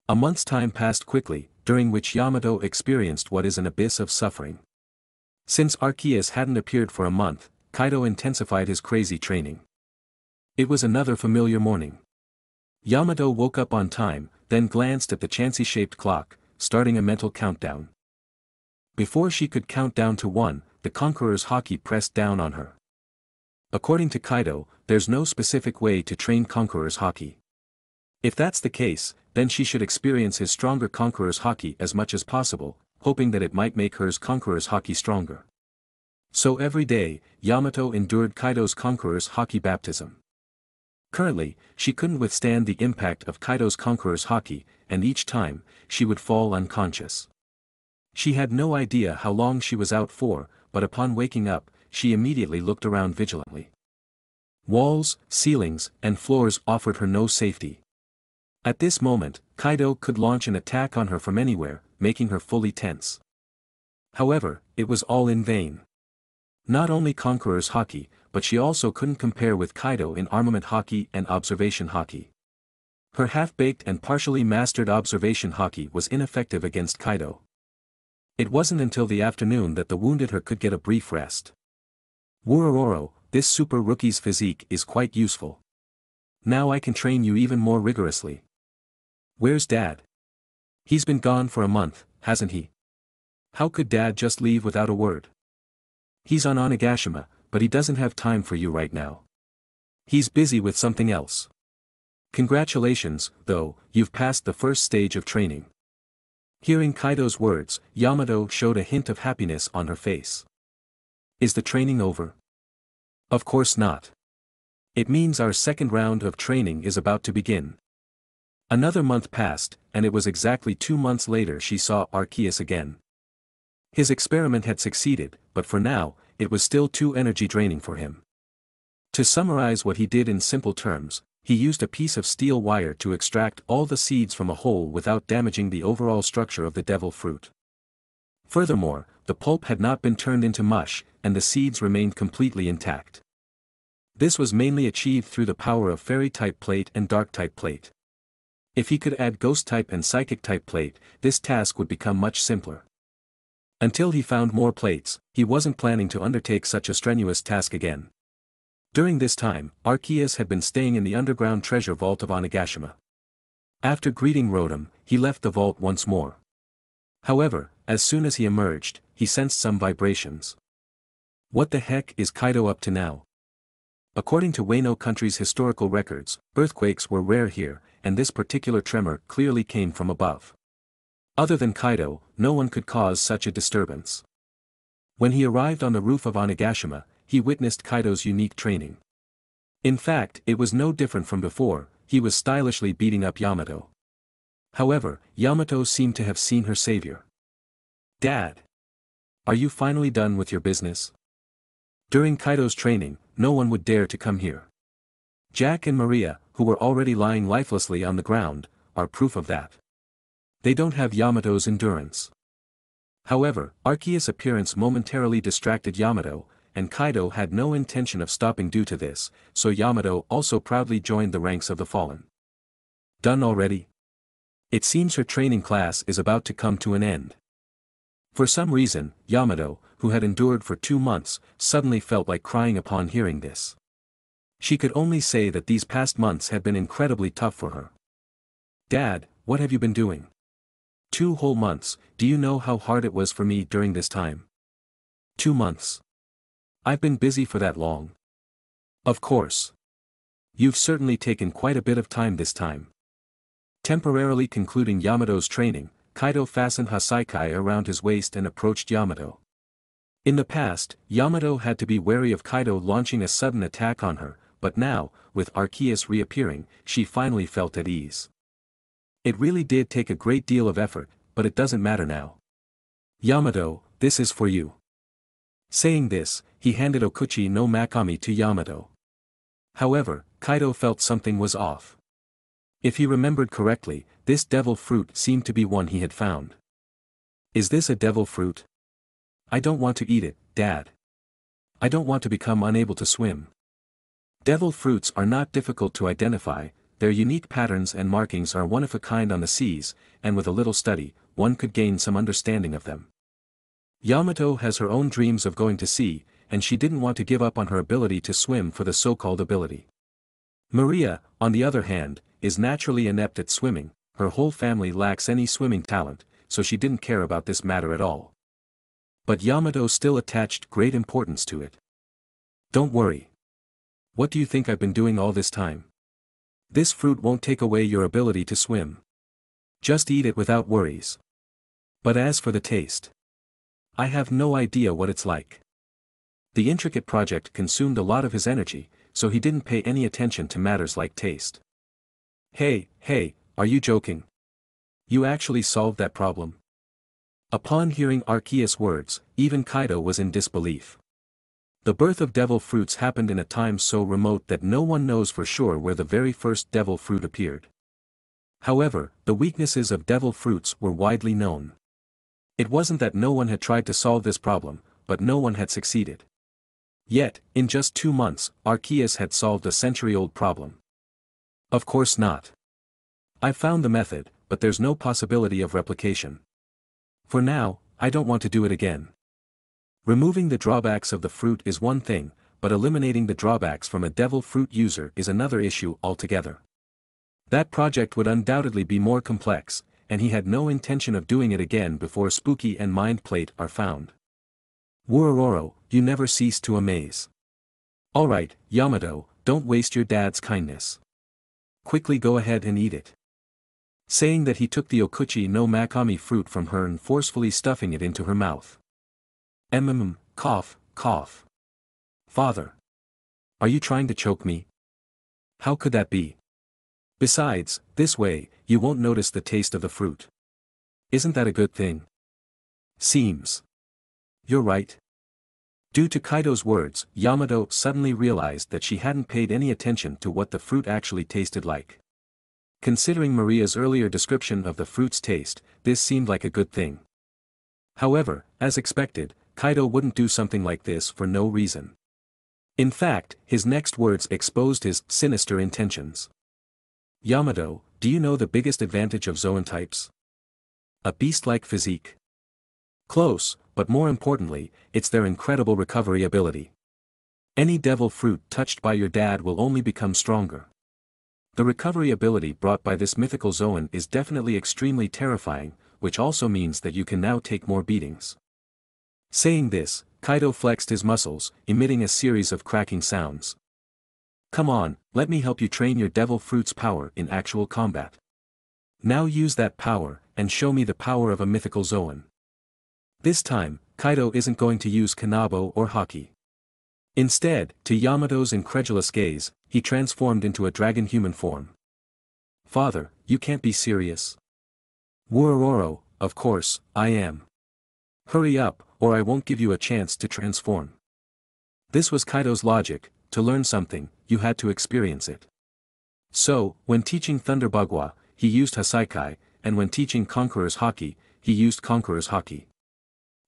A month's time passed quickly, during which Yamato experienced what is an abyss of suffering. Since Arceus hadn't appeared for a month, Kaido intensified his crazy training. It was another familiar morning. Yamato woke up on time, then glanced at the Chansey-shaped clock, starting a mental countdown. Before she could count down to one, the Conqueror's Haki pressed down on her. According to Kaido, there's no specific way to train Conqueror's Haki. If that's the case, then she should experience his stronger Conqueror's Haki as much as possible, hoping that it might make hers Conqueror's Haki stronger. So every day, Yamato endured Kaido's Conqueror's Haki baptism. Currently, she couldn't withstand the impact of Kaido's Conqueror's Haki, and each time, she would fall unconscious. She had no idea how long she was out for, but upon waking up, she immediately looked around vigilantly. Walls, ceilings, and floors offered her no safety. At this moment, Kaido could launch an attack on her from anywhere, making her fully tense. However, it was all in vain. Not only Conqueror's Haki, but she also couldn't compare with Kaido in armament Haki and observation Haki. Her half-baked and partially mastered observation Haki was ineffective against Kaido. It wasn't until the afternoon that the wounded her could get a brief rest. Wurororo, this super rookie's physique is quite useful. Now I can train you even more rigorously. Where's Dad? He's been gone for a month, hasn't he? How could Dad just leave without a word? He's on Onigashima, but he doesn't have time for you right now. He's busy with something else. Congratulations, though, you've passed the first stage of training. Hearing Kaido's words, Yamato showed a hint of happiness on her face. Is the training over? Of course not. It means our second round of training is about to begin. Another month passed, and it was exactly two months later she saw Arceus again. His experiment had succeeded, but for now, it was still too energy draining for him. To summarize what he did in simple terms, he used a piece of steel wire to extract all the seeds from a hole without damaging the overall structure of the devil fruit. Furthermore, the pulp had not been turned into mush, and the seeds remained completely intact. This was mainly achieved through the power of fairy-type plate and dark-type plate. If he could add ghost-type and psychic-type plate, this task would become much simpler. Until he found more plates, he wasn't planning to undertake such a strenuous task again. During this time, Arceus had been staying in the underground treasure vault of Onigashima. After greeting Rotom, he left the vault once more. However, as soon as he emerged, he sensed some vibrations. What the heck is Kaido up to now? According to Wano country's historical records, earthquakes were rare here, and this particular tremor clearly came from above. Other than Kaido, no one could cause such a disturbance. When he arrived on the roof of Onigashima, he witnessed Kaido's unique training. In fact, it was no different from before, he was stylishly beating up Yamato. However, Yamato seemed to have seen her savior. Dad! Are you finally done with your business? During Kaido's training, no one would dare to come here. Jack and Maria, who were already lying lifelessly on the ground, are proof of that. They don't have Yamato's endurance. However, Arceus' appearance momentarily distracted Yamato, and Kaido had no intention of stopping due to this, so Yamato also proudly joined the ranks of the fallen. Done already? It seems her training class is about to come to an end. For some reason, Yamato, who had endured for two months, suddenly felt like crying upon hearing this. She could only say that these past months had been incredibly tough for her. Dad, what have you been doing? Two whole months, do you know how hard it was for me during this time? Two months. I've been busy for that long. Of course. You've certainly taken quite a bit of time this time. Temporarily concluding Yamato's training, Kaido fastened Hassaikai around his waist and approached Yamato. In the past, Yamato had to be wary of Kaido launching a sudden attack on her, but now, with Arceus reappearing, she finally felt at ease. It really did take a great deal of effort, but it doesn't matter now. Yamato, this is for you. Saying this, he handed Okuchi no Makami to Yamato. However, Kaido felt something was off. If he remembered correctly, this devil fruit seemed to be one he had found. Is this a devil fruit? I don't want to eat it, Dad. I don't want to become unable to swim. Devil fruits are not difficult to identify, their unique patterns and markings are one of a kind on the seas, and with a little study, one could gain some understanding of them. Yamato has her own dreams of going to sea, and she didn't want to give up on her ability to swim for the so-called ability. Maria, on the other hand, is naturally inept at swimming, her whole family lacks any swimming talent, so she didn't care about this matter at all. But Yamato still attached great importance to it. Don't worry. What do you think I've been doing all this time? This fruit won't take away your ability to swim. Just eat it without worries. But as for the taste. I have no idea what it's like. The intricate project consumed a lot of his energy, so he didn't pay any attention to matters like taste. Hey, hey, are you joking? You actually solved that problem? Upon hearing Arceus' words, even Kaido was in disbelief. The birth of devil fruits happened in a time so remote that no one knows for sure where the very first devil fruit appeared. However, the weaknesses of devil fruits were widely known. It wasn't that no one had tried to solve this problem, but no one had succeeded. Yet, in just two months, Arceus had solved a century-old problem. Of course not. I've found the method, but there's no possibility of replication. For now, I don't want to do it again. Removing the drawbacks of the fruit is one thing, but eliminating the drawbacks from a devil fruit user is another issue altogether. That project would undoubtedly be more complex, and he had no intention of doing it again before Spooky and Mind Plate are found. Wuororo, you never cease to amaze. Alright, Yamato, don't waste your dad's kindness. Quickly go ahead and eat it saying that he took the okuchi no makami fruit from her and forcefully stuffing it into her mouth. Mmm, cough, cough. Father. Are you trying to choke me? How could that be? Besides, this way, you won't notice the taste of the fruit. Isn't that a good thing? Seems. You're right. Due to Kaido's words, Yamato suddenly realized that she hadn't paid any attention to what the fruit actually tasted like. Considering Maria's earlier description of the fruit's taste, this seemed like a good thing. However, as expected, Kaido wouldn't do something like this for no reason. In fact, his next words exposed his sinister intentions. Yamato, do you know the biggest advantage of Zoan types? A beast-like physique. Close, but more importantly, it's their incredible recovery ability. Any devil fruit touched by your dad will only become stronger. The recovery ability brought by this mythical Zoan is definitely extremely terrifying, which also means that you can now take more beatings. Saying this, Kaido flexed his muscles, emitting a series of cracking sounds. Come on, let me help you train your devil fruit's power in actual combat. Now use that power, and show me the power of a mythical Zoan. This time, Kaido isn't going to use Kanabo or Haki. Instead, to Yamato's incredulous gaze, he transformed into a dragon human form. Father, you can't be serious. Wuororo, of course, I am. Hurry up, or I won't give you a chance to transform. This was Kaido's logic, to learn something, you had to experience it. So, when teaching Thunder Bagua, he used Hassaikai, and when teaching Conqueror's Haki, he used Conqueror's Haki.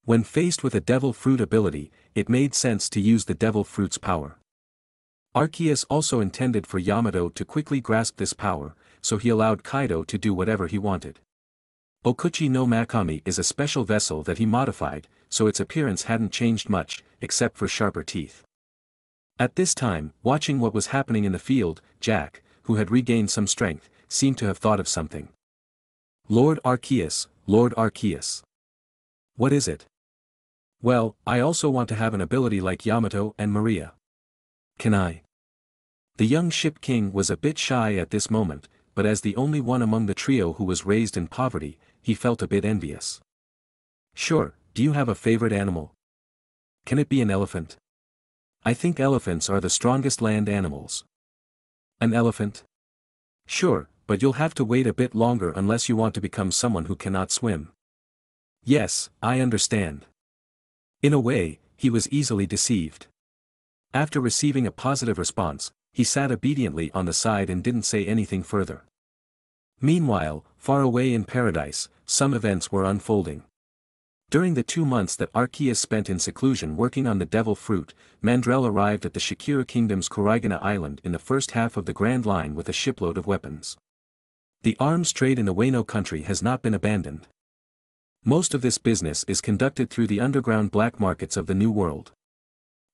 When faced with a Devil Fruit ability, it made sense to use the Devil Fruit's power. Arceus also intended for Yamato to quickly grasp this power, so he allowed Kaido to do whatever he wanted. Okuchi no Makami is a special vessel that he modified, so its appearance hadn't changed much, except for sharper teeth. At this time, watching what was happening in the field, Jack, who had regained some strength, seemed to have thought of something. Lord Arceus, Lord Arceus. What is it? Well, I also want to have an ability like Yamato and Maria. Can I? The young ship king was a bit shy at this moment, but as the only one among the trio who was raised in poverty, he felt a bit envious. Sure, do you have a favorite animal? Can it be an elephant? I think elephants are the strongest land animals. An elephant? Sure, but you'll have to wait a bit longer unless you want to become someone who cannot swim. Yes, I understand. In a way, he was easily deceived. After receiving a positive response, he sat obediently on the side and didn't say anything further. Meanwhile, far away in paradise, some events were unfolding. During the two months that Arceus spent in seclusion working on the devil fruit, Mandrill arrived at the Shakira Kingdom's Kuraigana Island in the first half of the Grand Line with a shipload of weapons. The arms trade in the Wano country has not been abandoned. Most of this business is conducted through the underground black markets of the New World.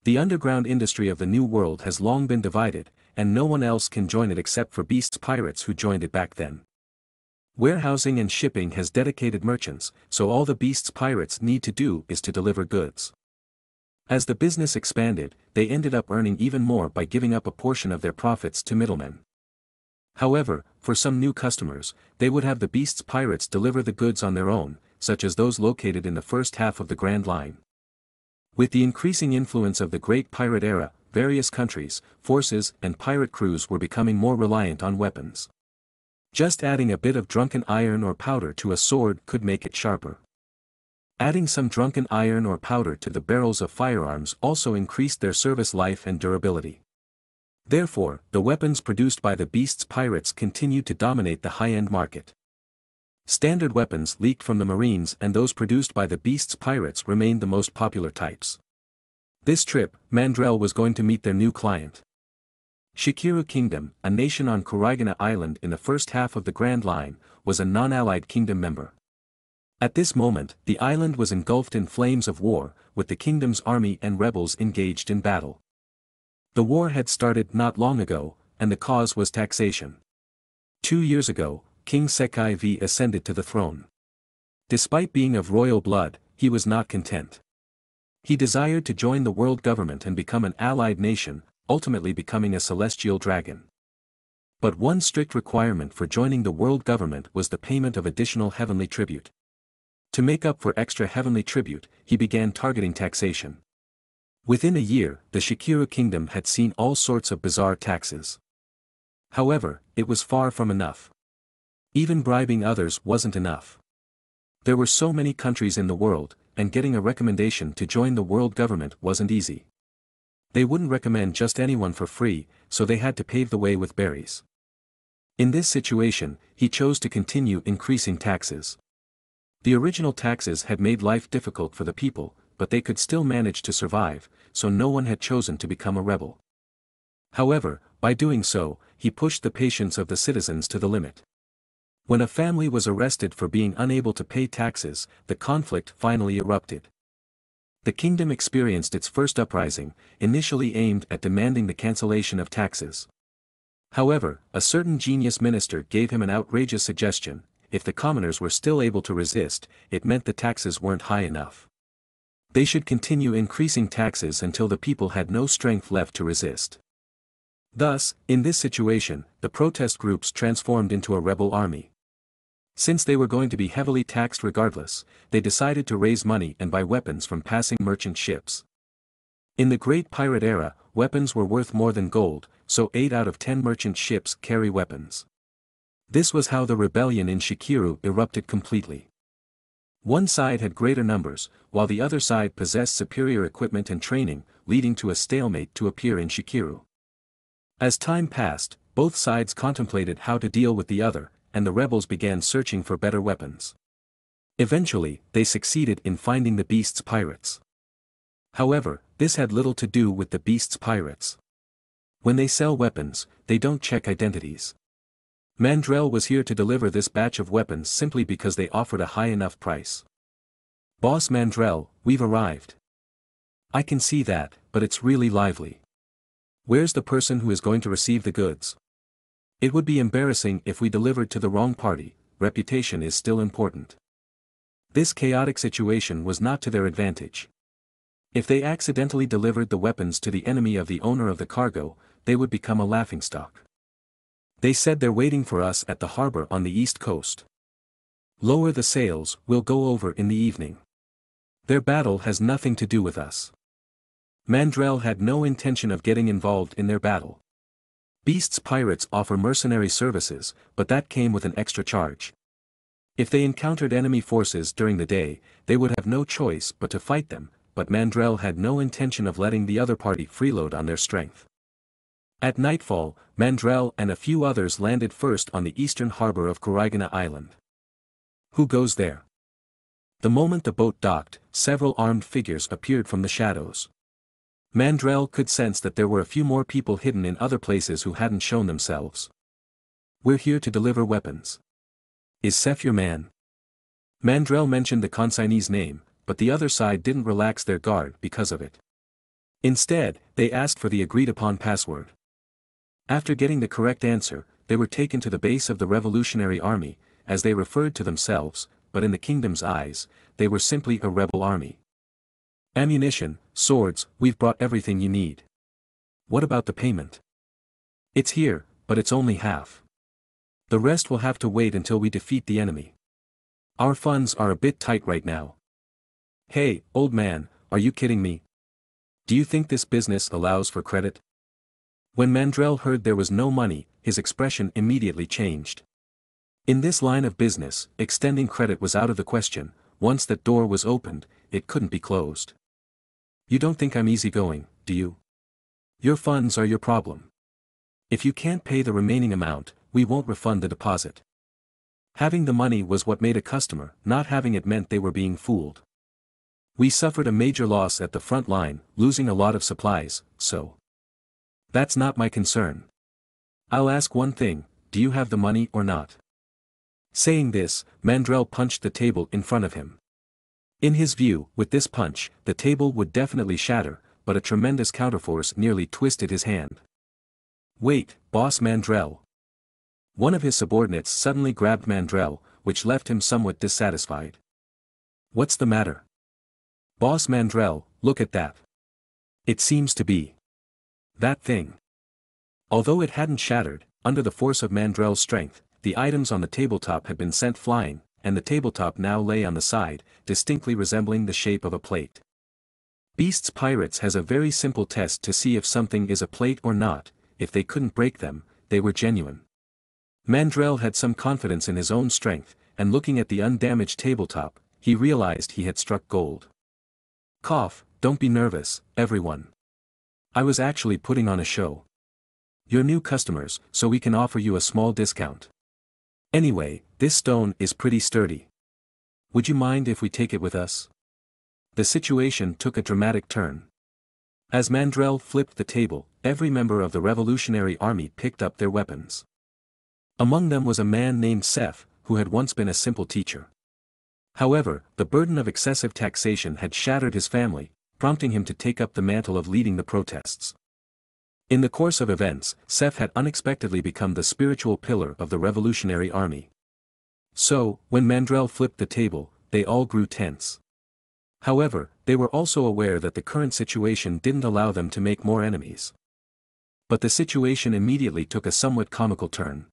The underground industry of the New World has long been divided, and no one else can join it except for Beast's pirates who joined it back then. Warehousing and shipping has dedicated merchants, so all the Beast's pirates need to do is to deliver goods. As the business expanded, they ended up earning even more by giving up a portion of their profits to middlemen. However, for some new customers, they would have the Beast's pirates deliver the goods on their own, such as those located in the first half of the Grand Line. With the increasing influence of the Great Pirate Era, various countries, forces, and pirate crews were becoming more reliant on weapons. Just adding a bit of drunken iron or powder to a sword could make it sharper. Adding some drunken iron or powder to the barrels of firearms also increased their service life and durability. Therefore, the weapons produced by the Beast's pirates continued to dominate the high-end market. Standard weapons leaked from the Marines and those produced by the Beast's pirates remained the most popular types. This trip, Mandrill was going to meet their new client. Shikiru Kingdom, a nation on Koraigana Island in the first half of the Grand Line, was a non-allied kingdom member. At this moment, the island was engulfed in flames of war, with the kingdom's army and rebels engaged in battle. The war had started not long ago, and the cause was taxation. Two years ago, King Sekai V ascended to the throne. Despite being of royal blood, he was not content. He desired to join the world government and become an allied nation, ultimately becoming a celestial dragon. But one strict requirement for joining the world government was the payment of additional heavenly tribute. To make up for extra heavenly tribute, he began targeting taxation. Within a year, the Shakira kingdom had seen all sorts of bizarre taxes. However, it was far from enough. Even bribing others wasn't enough. There were so many countries in the world, and getting a recommendation to join the world government wasn't easy. They wouldn't recommend just anyone for free, so they had to pave the way with berries. In this situation, he chose to continue increasing taxes. The original taxes had made life difficult for the people, but they could still manage to survive, so no one had chosen to become a rebel. However, by doing so, he pushed the patience of the citizens to the limit. When a family was arrested for being unable to pay taxes, the conflict finally erupted the kingdom experienced its first uprising, initially aimed at demanding the cancellation of taxes. However, a certain genius minister gave him an outrageous suggestion, if the commoners were still able to resist, it meant the taxes weren't high enough. They should continue increasing taxes until the people had no strength left to resist. Thus, in this situation, the protest groups transformed into a rebel army. Since they were going to be heavily taxed regardless, they decided to raise money and buy weapons from passing merchant ships. In the Great Pirate era, weapons were worth more than gold, so 8 out of 10 merchant ships carry weapons. This was how the rebellion in Shikiru erupted completely. One side had greater numbers, while the other side possessed superior equipment and training, leading to a stalemate to appear in Shikiru. As time passed, both sides contemplated how to deal with the other, and the rebels began searching for better weapons. Eventually, they succeeded in finding the beast's pirates. However, this had little to do with the beast's pirates. When they sell weapons, they don't check identities. Mandrill was here to deliver this batch of weapons simply because they offered a high enough price. Boss Mandrill, we've arrived. I can see that, but it's really lively. Where's the person who is going to receive the goods? It would be embarrassing if we delivered to the wrong party, reputation is still important. This chaotic situation was not to their advantage. If they accidentally delivered the weapons to the enemy of the owner of the cargo, they would become a laughingstock. They said they're waiting for us at the harbor on the east coast. Lower the sails, we'll go over in the evening. Their battle has nothing to do with us. Mandrill had no intention of getting involved in their battle. Beast's pirates offer mercenary services, but that came with an extra charge. If they encountered enemy forces during the day, they would have no choice but to fight them, but Mandrill had no intention of letting the other party freeload on their strength. At nightfall, Mandrill and a few others landed first on the eastern harbor of Kuraigana Island. Who goes there? The moment the boat docked, several armed figures appeared from the shadows. Mandrill could sense that there were a few more people hidden in other places who hadn't shown themselves. We're here to deliver weapons. Is Seth your man? Mandrill mentioned the consignee's name, but the other side didn't relax their guard because of it. Instead, they asked for the agreed-upon password. After getting the correct answer, they were taken to the base of the Revolutionary Army, as they referred to themselves, but in the kingdom's eyes, they were simply a rebel army. Ammunition, swords, we've brought everything you need. What about the payment? It's here, but it's only half. The rest will have to wait until we defeat the enemy. Our funds are a bit tight right now. Hey, old man, are you kidding me? Do you think this business allows for credit? When Mandrill heard there was no money, his expression immediately changed. In this line of business, extending credit was out of the question, once that door was opened, it couldn't be closed. You don't think I'm easygoing, do you? Your funds are your problem. If you can't pay the remaining amount, we won't refund the deposit. Having the money was what made a customer, not having it meant they were being fooled. We suffered a major loss at the front line, losing a lot of supplies, so. That's not my concern. I'll ask one thing, do you have the money or not? Saying this, Mandrill punched the table in front of him. In his view, with this punch, the table would definitely shatter, but a tremendous counterforce nearly twisted his hand. Wait, boss Mandrill. One of his subordinates suddenly grabbed Mandrill, which left him somewhat dissatisfied. What's the matter? Boss Mandrill, look at that. It seems to be. That thing. Although it hadn't shattered, under the force of Mandrill's strength, the items on the tabletop had been sent flying, and the tabletop now lay on the side, distinctly resembling the shape of a plate. Beasts Pirates has a very simple test to see if something is a plate or not, if they couldn't break them, they were genuine. Mandrill had some confidence in his own strength, and looking at the undamaged tabletop, he realized he had struck gold. Cough, don't be nervous, everyone. I was actually putting on a show. You're new customers, so we can offer you a small discount. Anyway, this stone is pretty sturdy. Would you mind if we take it with us? The situation took a dramatic turn. As Mandrill flipped the table, every member of the Revolutionary Army picked up their weapons. Among them was a man named Seth, who had once been a simple teacher. However, the burden of excessive taxation had shattered his family, prompting him to take up the mantle of leading the protests. In the course of events, Seth had unexpectedly become the spiritual pillar of the revolutionary army. So, when Mandrill flipped the table, they all grew tense. However, they were also aware that the current situation didn't allow them to make more enemies. But the situation immediately took a somewhat comical turn.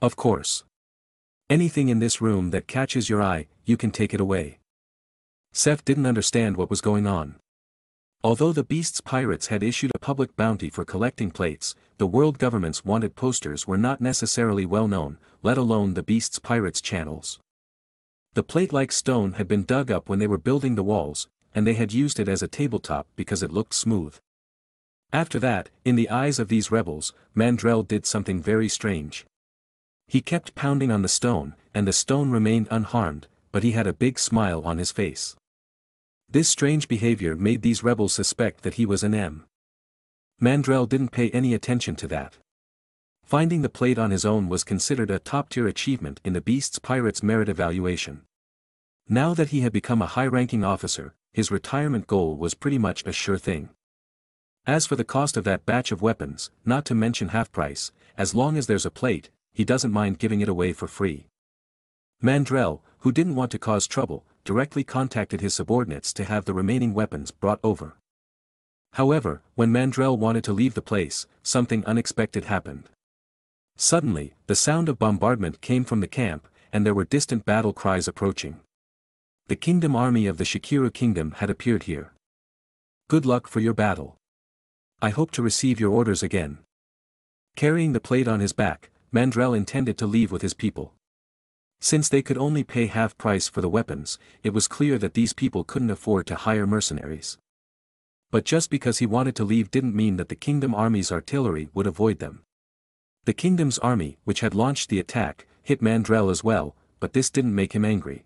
Of course. Anything in this room that catches your eye, you can take it away. Seth didn't understand what was going on. Although the Beast's pirates had issued a public bounty for collecting plates, the world government's wanted posters were not necessarily well known, let alone the Beast's pirates' channels. The plate-like stone had been dug up when they were building the walls, and they had used it as a tabletop because it looked smooth. After that, in the eyes of these rebels, Mandrill did something very strange. He kept pounding on the stone, and the stone remained unharmed, but he had a big smile on his face. This strange behavior made these rebels suspect that he was an M. Mandrill didn't pay any attention to that. Finding the plate on his own was considered a top-tier achievement in the Beast's Pirates merit evaluation. Now that he had become a high-ranking officer, his retirement goal was pretty much a sure thing. As for the cost of that batch of weapons, not to mention half price, as long as there's a plate, he doesn't mind giving it away for free. Mandrill, who didn't want to cause trouble, directly contacted his subordinates to have the remaining weapons brought over. However, when Mandrill wanted to leave the place, something unexpected happened. Suddenly, the sound of bombardment came from the camp, and there were distant battle cries approaching. The kingdom army of the Shakira kingdom had appeared here. Good luck for your battle. I hope to receive your orders again. Carrying the plate on his back, Mandrill intended to leave with his people. Since they could only pay half price for the weapons, it was clear that these people couldn't afford to hire mercenaries. But just because he wanted to leave didn't mean that the kingdom army's artillery would avoid them. The kingdom's army, which had launched the attack, hit Mandrill as well, but this didn't make him angry.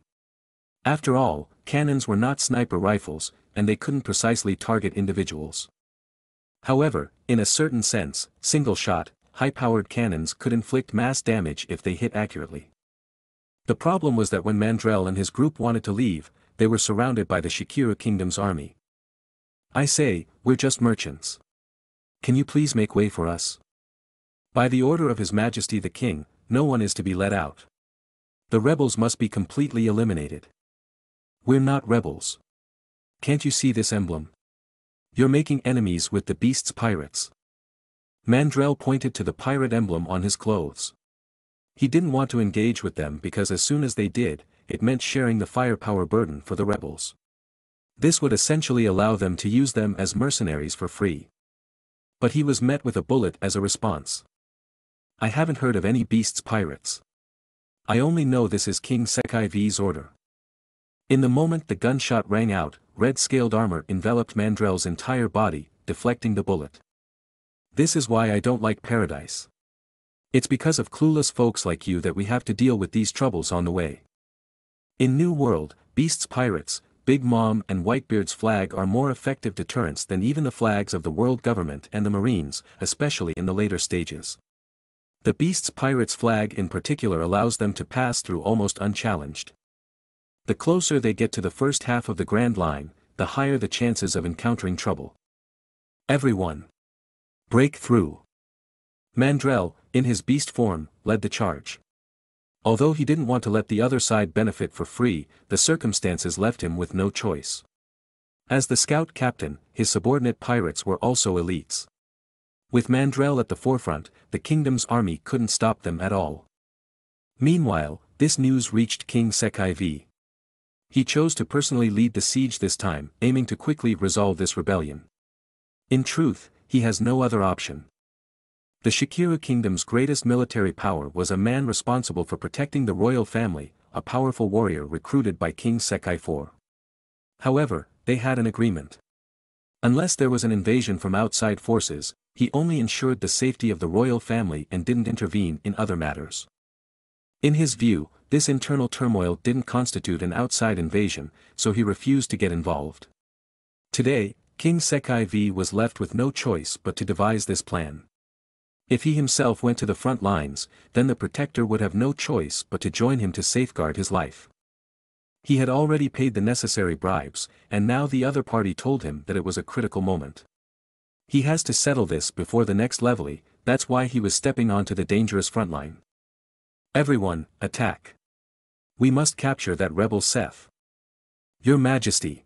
After all, cannons were not sniper rifles, and they couldn't precisely target individuals. However, in a certain sense, single-shot, high-powered cannons could inflict mass damage if they hit accurately. The problem was that when Mandrill and his group wanted to leave, they were surrounded by the Shikira kingdom's army. I say, we're just merchants. Can you please make way for us? By the order of His Majesty the King, no one is to be let out. The rebels must be completely eliminated. We're not rebels. Can't you see this emblem? You're making enemies with the beast's pirates. Mandrill pointed to the pirate emblem on his clothes. He didn't want to engage with them because as soon as they did, it meant sharing the firepower burden for the rebels. This would essentially allow them to use them as mercenaries for free. But he was met with a bullet as a response. I haven't heard of any beast's pirates. I only know this is King Sekai V's order. In the moment the gunshot rang out, red-scaled armor enveloped Mandrill's entire body, deflecting the bullet. This is why I don't like paradise. It's because of clueless folks like you that we have to deal with these troubles on the way. In New World, Beast's pirates, Big Mom and Whitebeard's flag are more effective deterrents than even the flags of the world government and the Marines, especially in the later stages. The Beast's pirates flag in particular allows them to pass through almost unchallenged. The closer they get to the first half of the Grand Line, the higher the chances of encountering trouble. Everyone. Break through. Mandrill, in his beast form, led the charge. Although he didn't want to let the other side benefit for free, the circumstances left him with no choice. As the scout captain, his subordinate pirates were also elites. With Mandrill at the forefront, the kingdom's army couldn't stop them at all. Meanwhile, this news reached King Sekai V. He chose to personally lead the siege this time, aiming to quickly resolve this rebellion. In truth, he has no other option. The Shikira kingdom's greatest military power was a man responsible for protecting the royal family, a powerful warrior recruited by King Sekai IV. However, they had an agreement. Unless there was an invasion from outside forces, he only ensured the safety of the royal family and didn't intervene in other matters. In his view, this internal turmoil didn't constitute an outside invasion, so he refused to get involved. Today, King Sekai V was left with no choice but to devise this plan. If he himself went to the front lines, then the protector would have no choice but to join him to safeguard his life. He had already paid the necessary bribes, and now the other party told him that it was a critical moment. He has to settle this before the next levely, that's why he was stepping onto the dangerous front line. Everyone, attack. We must capture that rebel Seth. Your Majesty.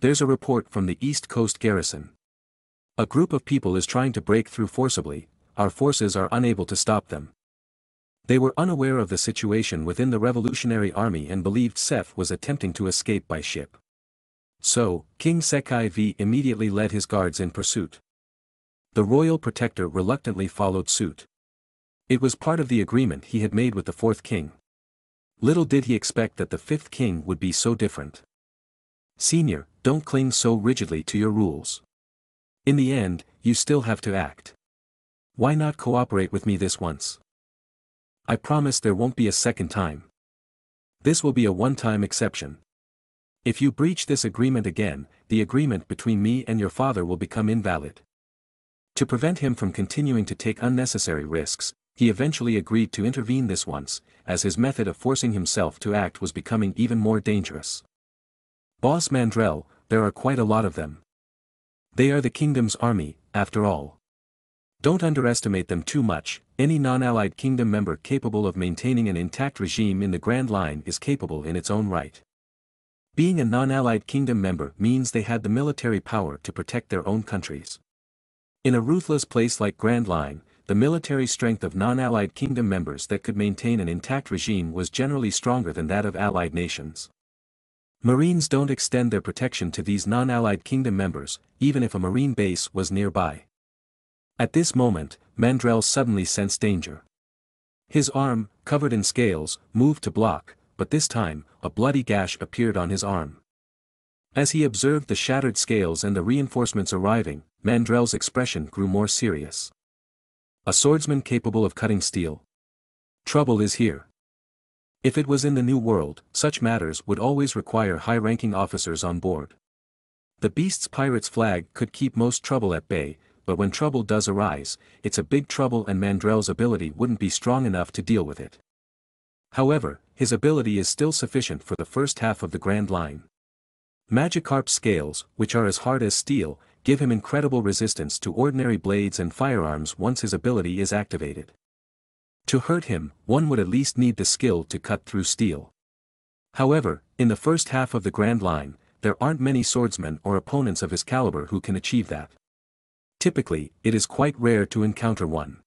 There's a report from the East Coast garrison. A group of people is trying to break through forcibly, our forces are unable to stop them. They were unaware of the situation within the Revolutionary Army and believed Seth was attempting to escape by ship. So, King Sekai V immediately led his guards in pursuit. The royal protector reluctantly followed suit. It was part of the agreement he had made with the fourth king. Little did he expect that the fifth king would be so different. Senior, don't cling so rigidly to your rules. In the end, you still have to act. Why not cooperate with me this once? I promise there won't be a second time. This will be a one-time exception. If you breach this agreement again, the agreement between me and your father will become invalid. To prevent him from continuing to take unnecessary risks, he eventually agreed to intervene this once, as his method of forcing himself to act was becoming even more dangerous. Boss Mandrill, there are quite a lot of them. They are the kingdom's army, after all. Don't underestimate them too much, any non-allied kingdom member capable of maintaining an intact regime in the Grand Line is capable in its own right. Being a non-allied kingdom member means they had the military power to protect their own countries. In a ruthless place like Grand Line, the military strength of non-allied kingdom members that could maintain an intact regime was generally stronger than that of allied nations. Marines don't extend their protection to these non-allied kingdom members, even if a marine base was nearby. At this moment, Mandrill suddenly sensed danger. His arm, covered in scales, moved to block, but this time, a bloody gash appeared on his arm. As he observed the shattered scales and the reinforcements arriving, Mandrill's expression grew more serious. A swordsman capable of cutting steel. Trouble is here. If it was in the New World, such matters would always require high-ranking officers on board. The Beast's pirate's flag could keep most trouble at bay, but when trouble does arise, it's a big trouble and Mandrill's ability wouldn't be strong enough to deal with it. However, his ability is still sufficient for the first half of the Grand Line. Magikarp's scales, which are as hard as steel, give him incredible resistance to ordinary blades and firearms once his ability is activated. To hurt him, one would at least need the skill to cut through steel. However, in the first half of the Grand Line, there aren't many swordsmen or opponents of his caliber who can achieve that. Typically, it is quite rare to encounter one.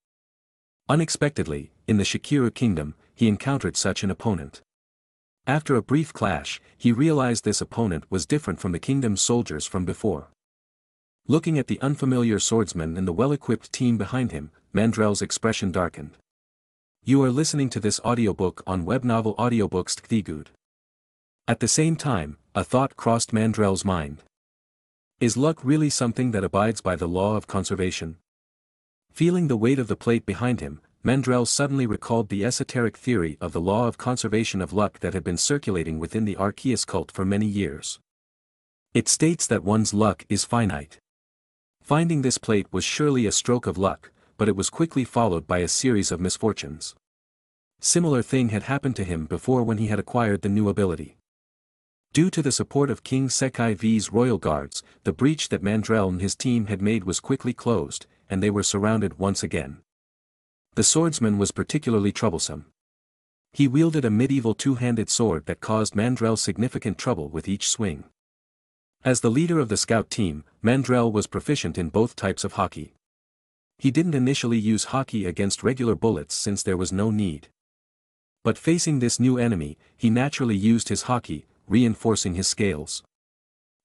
Unexpectedly, in the Shakira Kingdom, he encountered such an opponent. After a brief clash, he realized this opponent was different from the kingdom's soldiers from before. Looking at the unfamiliar swordsman and the well-equipped team behind him, Mandrill's expression darkened. You are listening to this audiobook on webnovel audiobooks Tgthegood. At the same time, a thought crossed Mandrill's mind. Is luck really something that abides by the law of conservation? Feeling the weight of the plate behind him, Mandrill suddenly recalled the esoteric theory of the law of conservation of luck that had been circulating within the Arceus cult for many years. It states that one's luck is finite. Finding this plate was surely a stroke of luck, but it was quickly followed by a series of misfortunes. Similar thing had happened to him before when he had acquired the new ability. Due to the support of King Sekai V's royal guards, the breach that Mandrill and his team had made was quickly closed, and they were surrounded once again. The swordsman was particularly troublesome. He wielded a medieval two-handed sword that caused Mandrill significant trouble with each swing. As the leader of the scout team, Mandrill was proficient in both types of Haki. He didn't initially use Haki against regular bullets since there was no need. But facing this new enemy, he naturally used his Haki, reinforcing his scales.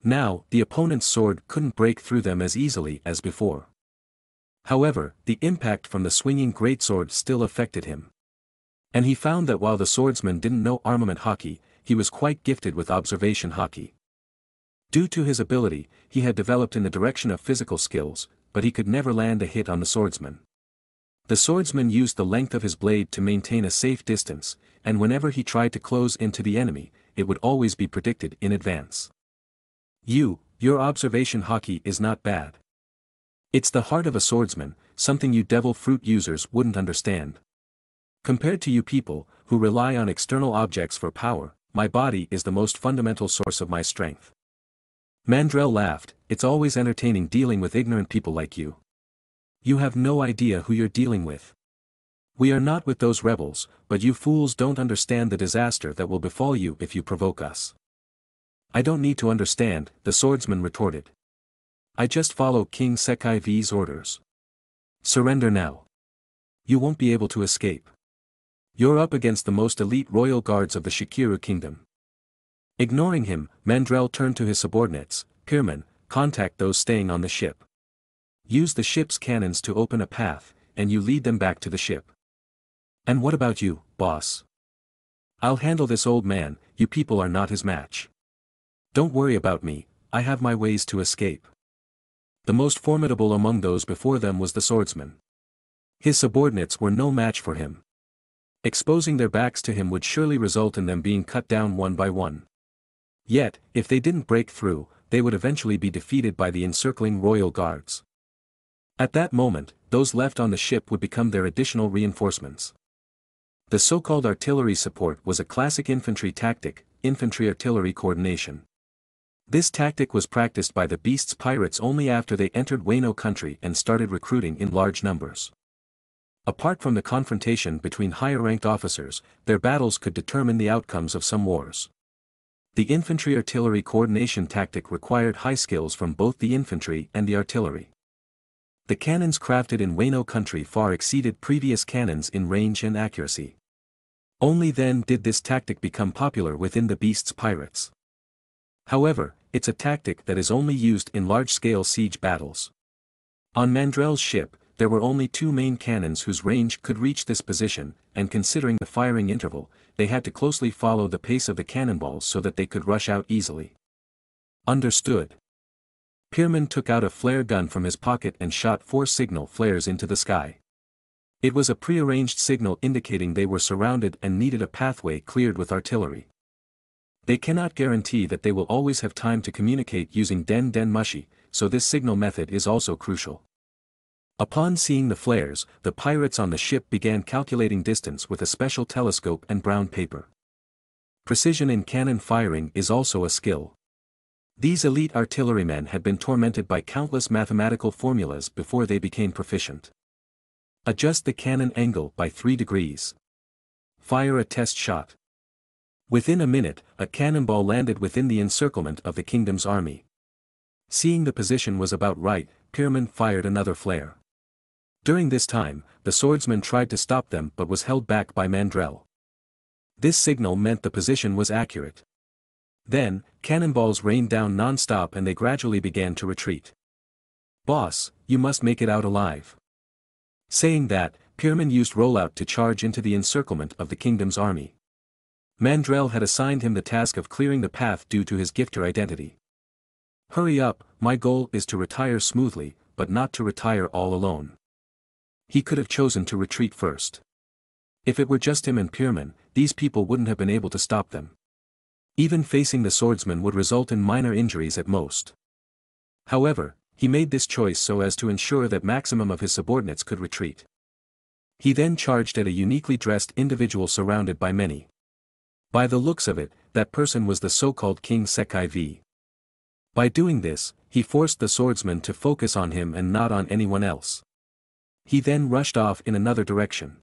Now, the opponent's sword couldn't break through them as easily as before. However, the impact from the swinging greatsword still affected him. And he found that while the swordsman didn't know armament Haki, he was quite gifted with observation Haki. Due to his ability, he had developed in the direction of physical skills, but he could never land a hit on the swordsman. The swordsman used the length of his blade to maintain a safe distance, and whenever he tried to close into the enemy, it would always be predicted in advance. You, your observation Haki is not bad. It's the heart of a swordsman, something you devil fruit users wouldn't understand. Compared to you people, who rely on external objects for power, my body is the most fundamental source of my strength. Mandrill laughed, it's always entertaining dealing with ignorant people like you. You have no idea who you're dealing with. We are not with those rebels, but you fools don't understand the disaster that will befall you if you provoke us. I don't need to understand, the swordsman retorted. I just follow King Sekai V's orders. Surrender now. You won't be able to escape. You're up against the most elite royal guards of the Shikira kingdom. Ignoring him, Mandrill turned to his subordinates, Pierman, contact those staying on the ship. Use the ship's cannons to open a path, and you lead them back to the ship. And what about you, boss? I'll handle this old man, you people are not his match. Don't worry about me, I have my ways to escape. The most formidable among those before them was the swordsman. His subordinates were no match for him. Exposing their backs to him would surely result in them being cut down one by one. Yet, if they didn't break through, they would eventually be defeated by the encircling royal guards. At that moment, those left on the ship would become their additional reinforcements. The so-called artillery support was a classic infantry tactic, infantry-artillery coordination. This tactic was practiced by the Beast's pirates only after they entered Wano country and started recruiting in large numbers. Apart from the confrontation between higher-ranked officers, their battles could determine the outcomes of some wars. The infantry-artillery coordination tactic required high skills from both the infantry and the artillery. The cannons crafted in Wano country far exceeded previous cannons in range and accuracy. Only then did this tactic become popular within the beast's pirates. However, it's a tactic that is only used in large-scale siege battles. On Mandrill's ship, there were only two main cannons whose range could reach this position, and considering the firing interval, they had to closely follow the pace of the cannonballs so that they could rush out easily. Understood. Pierman took out a flare gun from his pocket and shot four signal flares into the sky. It was a prearranged signal indicating they were surrounded and needed a pathway cleared with artillery. They cannot guarantee that they will always have time to communicate using Den Den Mushi, so this signal method is also crucial. Upon seeing the flares, the pirates on the ship began calculating distance with a special telescope and brown paper. Precision in cannon firing is also a skill. These elite artillerymen had been tormented by countless mathematical formulas before they became proficient. Adjust the cannon angle by 3 degrees. Fire a test shot. Within a minute, a cannonball landed within the encirclement of the kingdom's army. Seeing the position was about right, Pierman fired another flare. During this time, the swordsman tried to stop them but was held back by Mandrill. This signal meant the position was accurate. Then, cannonballs rained down non-stop and they gradually began to retreat. Boss, you must make it out alive. Saying that, Pierman used rollout to charge into the encirclement of the kingdom's army. Mandrill had assigned him the task of clearing the path due to his gifter identity. Hurry up, my goal is to retire smoothly, but not to retire all alone he could have chosen to retreat first. If it were just him and Pierman, these people wouldn't have been able to stop them. Even facing the swordsman would result in minor injuries at most. However, he made this choice so as to ensure that maximum of his subordinates could retreat. He then charged at a uniquely dressed individual surrounded by many. By the looks of it, that person was the so-called King Sekai V. By doing this, he forced the swordsman to focus on him and not on anyone else. He then rushed off in another direction.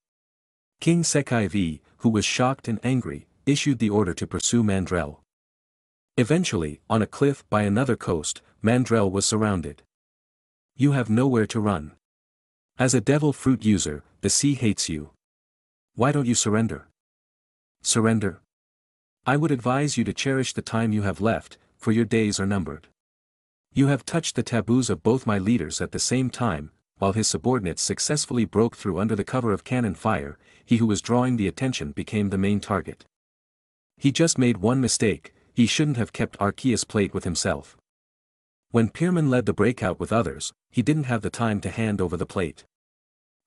King Sekai V, who was shocked and angry, issued the order to pursue Mandrill. Eventually, on a cliff by another coast, Mandrill was surrounded. You have nowhere to run. As a devil fruit user, the sea hates you. Why don't you surrender? Surrender? I would advise you to cherish the time you have left, for your days are numbered. You have touched the taboos of both my leaders at the same time, while his subordinates successfully broke through under the cover of cannon fire, he who was drawing the attention became the main target. He just made one mistake, he shouldn't have kept Arceus plate with himself. When Pierman led the breakout with others, he didn't have the time to hand over the plate.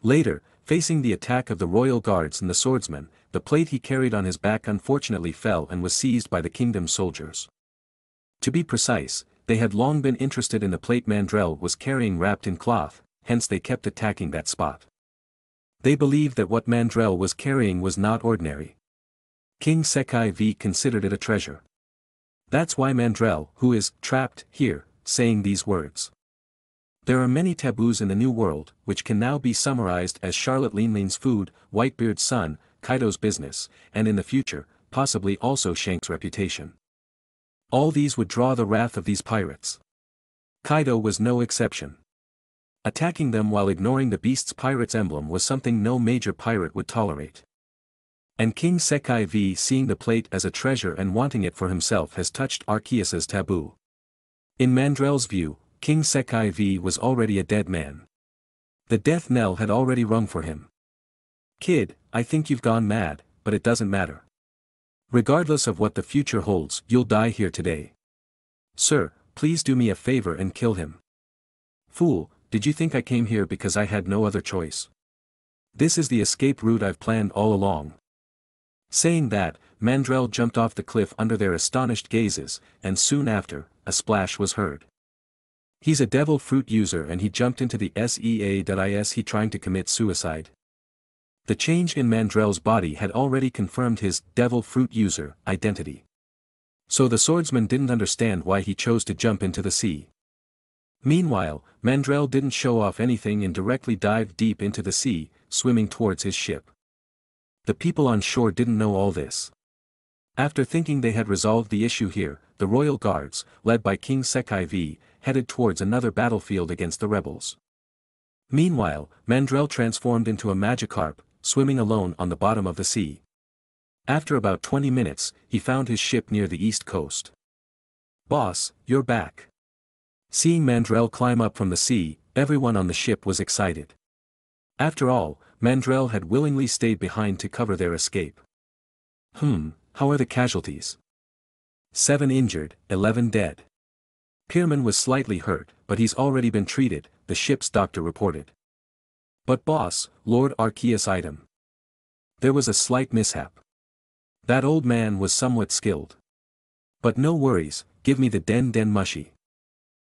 Later, facing the attack of the royal guards and the swordsmen, the plate he carried on his back unfortunately fell and was seized by the kingdom's soldiers. To be precise, they had long been interested in the plate Mandrill was carrying wrapped in cloth, hence they kept attacking that spot. They believed that what Mandrill was carrying was not ordinary. King Sekai V considered it a treasure. That's why Mandrill, who is trapped here, saying these words. There are many taboos in the New World, which can now be summarized as Charlotte Linlin's food, Whitebeard's son, Kaido's business, and in the future, possibly also Shank's reputation. All these would draw the wrath of these pirates. Kaido was no exception. Attacking them while ignoring the beast's pirate's emblem was something no major pirate would tolerate. And King Sekai V seeing the plate as a treasure and wanting it for himself has touched Arceus's taboo. In Mandrill's view, King Sekai V was already a dead man. The death knell had already rung for him. Kid, I think you've gone mad, but it doesn't matter. Regardless of what the future holds, you'll die here today. Sir, please do me a favor and kill him. Fool, did you think I came here because I had no other choice? This is the escape route I've planned all along. Saying that, Mandrill jumped off the cliff under their astonished gazes, and soon after, a splash was heard. He's a devil fruit user and he jumped into the SEA.is he trying to commit suicide. The change in Mandrill's body had already confirmed his devil fruit user identity. So the swordsman didn't understand why he chose to jump into the sea. Meanwhile, Mandrill didn't show off anything and directly dived deep into the sea, swimming towards his ship. The people on shore didn't know all this. After thinking they had resolved the issue here, the royal guards, led by King Sekai V, headed towards another battlefield against the rebels. Meanwhile, Mandrill transformed into a Magikarp, swimming alone on the bottom of the sea. After about 20 minutes, he found his ship near the east coast. Boss, you're back. Seeing Mandrill climb up from the sea, everyone on the ship was excited. After all, Mandrill had willingly stayed behind to cover their escape. Hmm, how are the casualties? Seven injured, eleven dead. Pierman was slightly hurt, but he's already been treated, the ship's doctor reported. But boss, Lord Arceus item. There was a slight mishap. That old man was somewhat skilled. But no worries, give me the Den Den Mushi.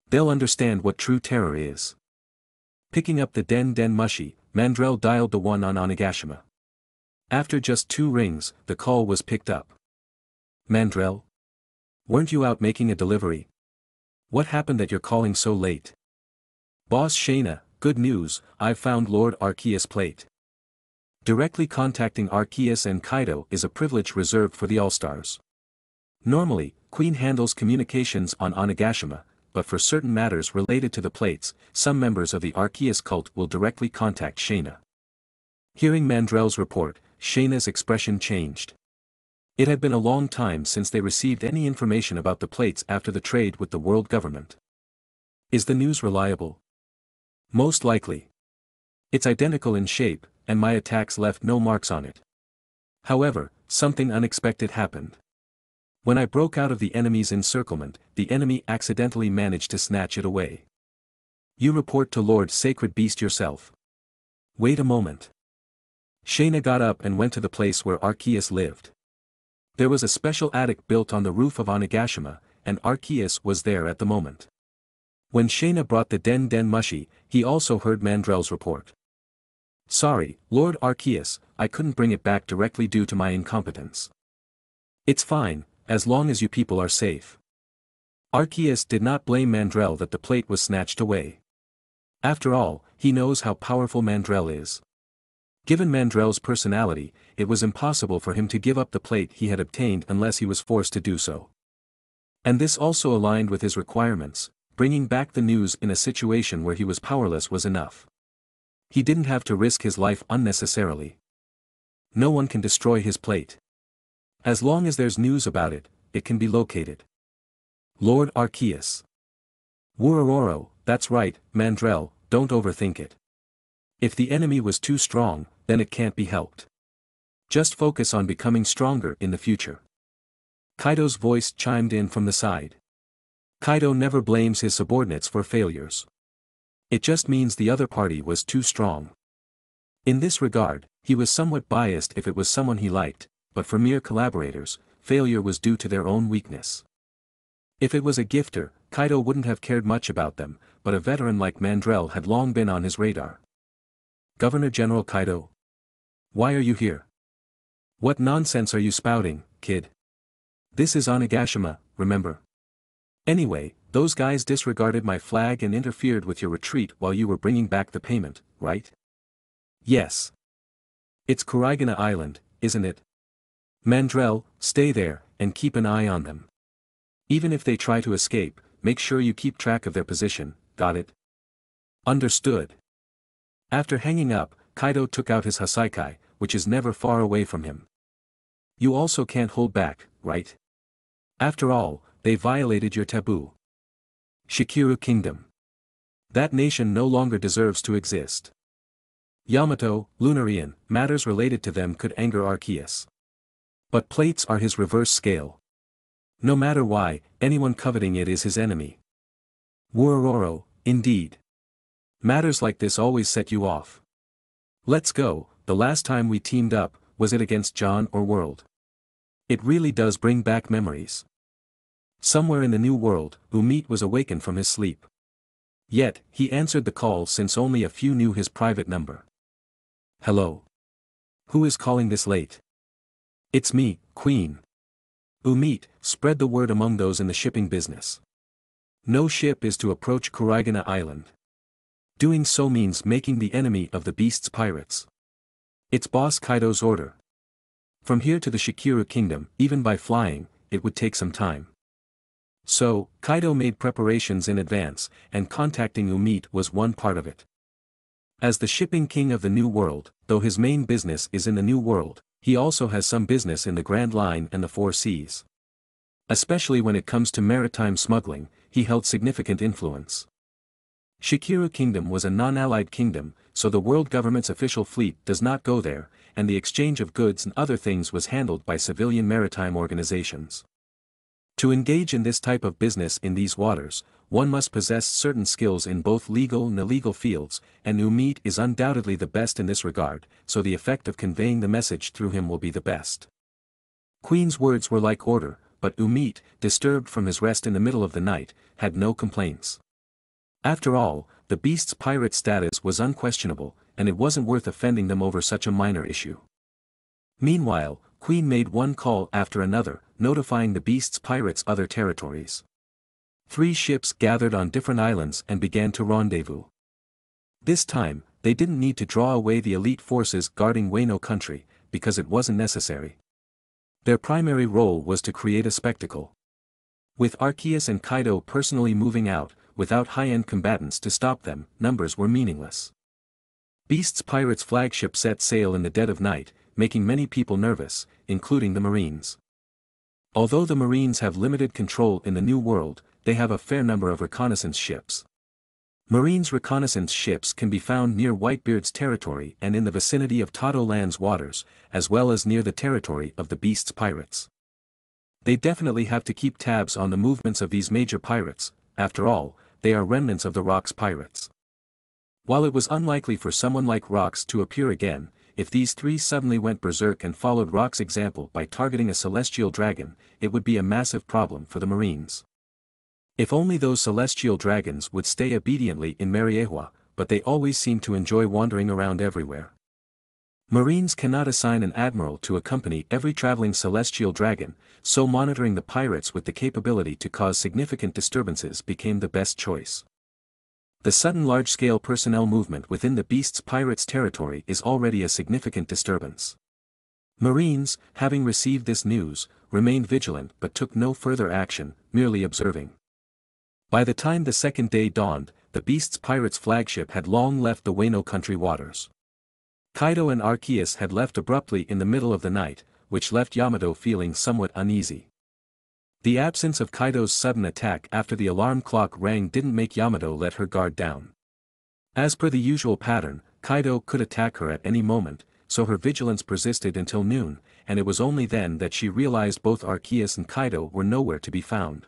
They'll understand what true terror is. Picking up the Den Den Mushi, Mandrill dialed the one on Onigashima. After just two rings, the call was picked up. Mandrill? Weren't you out making a delivery? What happened that you're calling so late? Boss Shayna, good news, I've found Lord Arceus' plate. Directly contacting Arceus and Kaido is a privilege reserved for the All-Stars. Normally, Queen handles communications on Onigashima, but for certain matters related to the plates, some members of the Arceus cult will directly contact Shayna. Hearing Mandrill's report, Shayna's expression changed. It had been a long time since they received any information about the plates after the trade with the world government. Is the news reliable? Most likely. It's identical in shape, and my attacks left no marks on it. However, something unexpected happened. When I broke out of the enemy's encirclement, the enemy accidentally managed to snatch it away. You report to Lord Sacred Beast yourself. Wait a moment. Shayna got up and went to the place where Arceus lived. There was a special attic built on the roof of Onigashima, and Arceus was there at the moment. When Shayna brought the Den Den Mushi, he also heard Mandrill's report. Sorry, Lord Arceus, I couldn't bring it back directly due to my incompetence. It's fine, as long as you people are safe. Arceus did not blame Mandrill that the plate was snatched away. After all, he knows how powerful Mandrill is. Given Mandrill's personality, it was impossible for him to give up the plate he had obtained unless he was forced to do so. And this also aligned with his requirements, bringing back the news in a situation where he was powerless was enough. He didn't have to risk his life unnecessarily. No one can destroy his plate. As long as there's news about it, it can be located. Lord Arceus. Wurororo, that's right, Mandrill, don't overthink it. If the enemy was too strong, then it can't be helped. Just focus on becoming stronger in the future. Kaido's voice chimed in from the side. Kaido never blames his subordinates for failures. It just means the other party was too strong. In this regard, he was somewhat biased if it was someone he liked, but for mere collaborators, failure was due to their own weakness. If it was a gifter, Kaido wouldn't have cared much about them, but a veteran like Mandrill had long been on his radar. Governor General Kaido? Why are you here? What nonsense are you spouting, kid? This is Onigashima, remember? Anyway, those guys disregarded my flag and interfered with your retreat while you were bringing back the payment, right? Yes. It's Kurigana Island, isn't it? Mandrill, stay there, and keep an eye on them. Even if they try to escape, make sure you keep track of their position, got it? Understood. After hanging up, Kaido took out his Hassaikai, which is never far away from him. You also can't hold back, right? After all, they violated your taboo. Shikuru Kingdom. That nation no longer deserves to exist. Yamato, Lunarian, matters related to them could anger Arceus. But plates are his reverse scale. No matter why, anyone coveting it is his enemy. Wurororo, indeed. Matters like this always set you off. Let's go, the last time we teamed up, was it against John or World? It really does bring back memories. Somewhere in the new world, Umit was awakened from his sleep. Yet, he answered the call since only a few knew his private number. Hello. Who is calling this late? It's me, Queen. Umit, spread the word among those in the shipping business. No ship is to approach Kurigana Island. Doing so means making the enemy of the beast's pirates. It's boss Kaido's order. From here to the Shikuru kingdom, even by flying, it would take some time. So, Kaido made preparations in advance, and contacting Umit was one part of it. As the shipping king of the New World, though his main business is in the New World, he also has some business in the Grand Line and the Four Seas. Especially when it comes to maritime smuggling, he held significant influence. Shikiru Kingdom was a non-allied kingdom, so the world government's official fleet does not go there, and the exchange of goods and other things was handled by civilian maritime organizations. To engage in this type of business in these waters, one must possess certain skills in both legal and illegal fields, and Umit is undoubtedly the best in this regard, so the effect of conveying the message through him will be the best. Queen's words were like order, but Umit, disturbed from his rest in the middle of the night, had no complaints. After all, the beast's pirate status was unquestionable, and it wasn't worth offending them over such a minor issue. Meanwhile, Queen made one call after another, notifying the beast's pirates other territories. Three ships gathered on different islands and began to rendezvous. This time, they didn't need to draw away the elite forces guarding Wano country, because it wasn't necessary. Their primary role was to create a spectacle. With Arceus and Kaido personally moving out, without high-end combatants to stop them, numbers were meaningless. Beast's Pirates flagship set sail in the dead of night, making many people nervous, including the Marines. Although the Marines have limited control in the New World, they have a fair number of reconnaissance ships. Marines reconnaissance ships can be found near Whitebeard's territory and in the vicinity of Totto Land's waters, as well as near the territory of the Beast's pirates. They definitely have to keep tabs on the movements of these major pirates, after all, they are remnants of the Rocks pirates. While it was unlikely for someone like Rocks to appear again, if these three suddenly went berserk and followed Rock's example by targeting a celestial dragon, it would be a massive problem for the Marines. If only those celestial dragons would stay obediently in Mariehua, but they always seem to enjoy wandering around everywhere. Marines cannot assign an admiral to accompany every traveling celestial dragon, so monitoring the pirates with the capability to cause significant disturbances became the best choice. The sudden large-scale personnel movement within the Beast's pirates' territory is already a significant disturbance. Marines, having received this news, remained vigilant but took no further action, merely observing. By the time the second day dawned, the Beast's pirates' flagship had long left the Wano country waters. Kaido and Arceus had left abruptly in the middle of the night, which left Yamato feeling somewhat uneasy. The absence of Kaido's sudden attack after the alarm clock rang didn't make Yamato let her guard down. As per the usual pattern, Kaido could attack her at any moment, so her vigilance persisted until noon, and it was only then that she realized both Arceus and Kaido were nowhere to be found.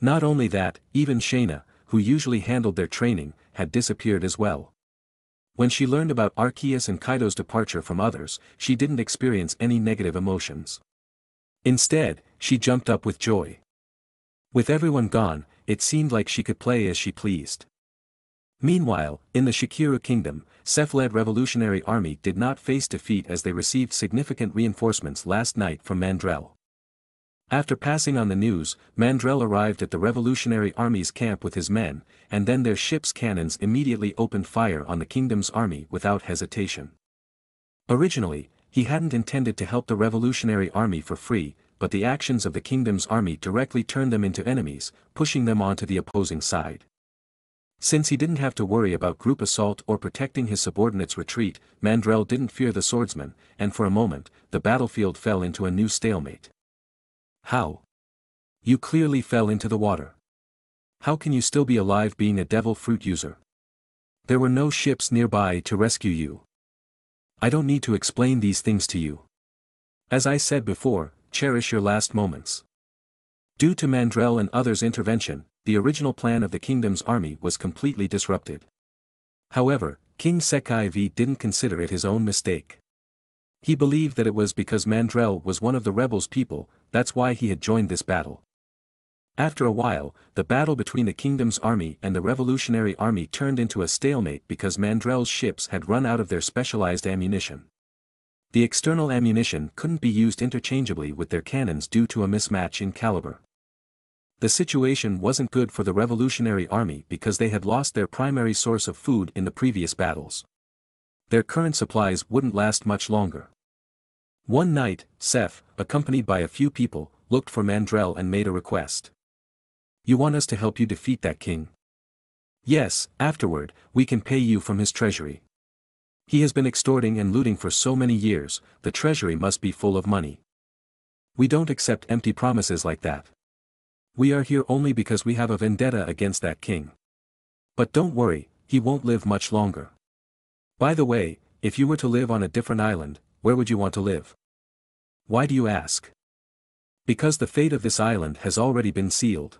Not only that, even Shayna, who usually handled their training, had disappeared as well. When she learned about Arceus and Kaido's departure from others, she didn't experience any negative emotions. Instead, she jumped up with joy. With everyone gone, it seemed like she could play as she pleased. Meanwhile, in the Shikiru kingdom, Seth-led revolutionary army did not face defeat as they received significant reinforcements last night from Mandrill. After passing on the news, Mandrill arrived at the revolutionary army's camp with his men, and then their ship's cannons immediately opened fire on the kingdom's army without hesitation. Originally, he hadn't intended to help the revolutionary army for free, but the actions of the kingdom's army directly turned them into enemies, pushing them onto the opposing side. Since he didn't have to worry about group assault or protecting his subordinates' retreat, Mandrill didn't fear the swordsmen, and for a moment, the battlefield fell into a new stalemate. How? You clearly fell into the water. How can you still be alive being a devil fruit user? There were no ships nearby to rescue you. I don't need to explain these things to you. As I said before, cherish your last moments. Due to Mandrill and others' intervention, the original plan of the kingdom's army was completely disrupted. However, King Sekai V didn't consider it his own mistake. He believed that it was because Mandrill was one of the rebels' people, that's why he had joined this battle. After a while, the battle between the kingdom's army and the revolutionary army turned into a stalemate because Mandrill's ships had run out of their specialized ammunition. The external ammunition couldn't be used interchangeably with their cannons due to a mismatch in caliber. The situation wasn't good for the revolutionary army because they had lost their primary source of food in the previous battles. Their current supplies wouldn't last much longer. One night, Seth, accompanied by a few people, looked for Mandrill and made a request. You want us to help you defeat that king? Yes, afterward, we can pay you from his treasury. He has been extorting and looting for so many years, the treasury must be full of money. We don't accept empty promises like that. We are here only because we have a vendetta against that king. But don't worry, he won't live much longer. By the way, if you were to live on a different island, where would you want to live? Why do you ask? Because the fate of this island has already been sealed.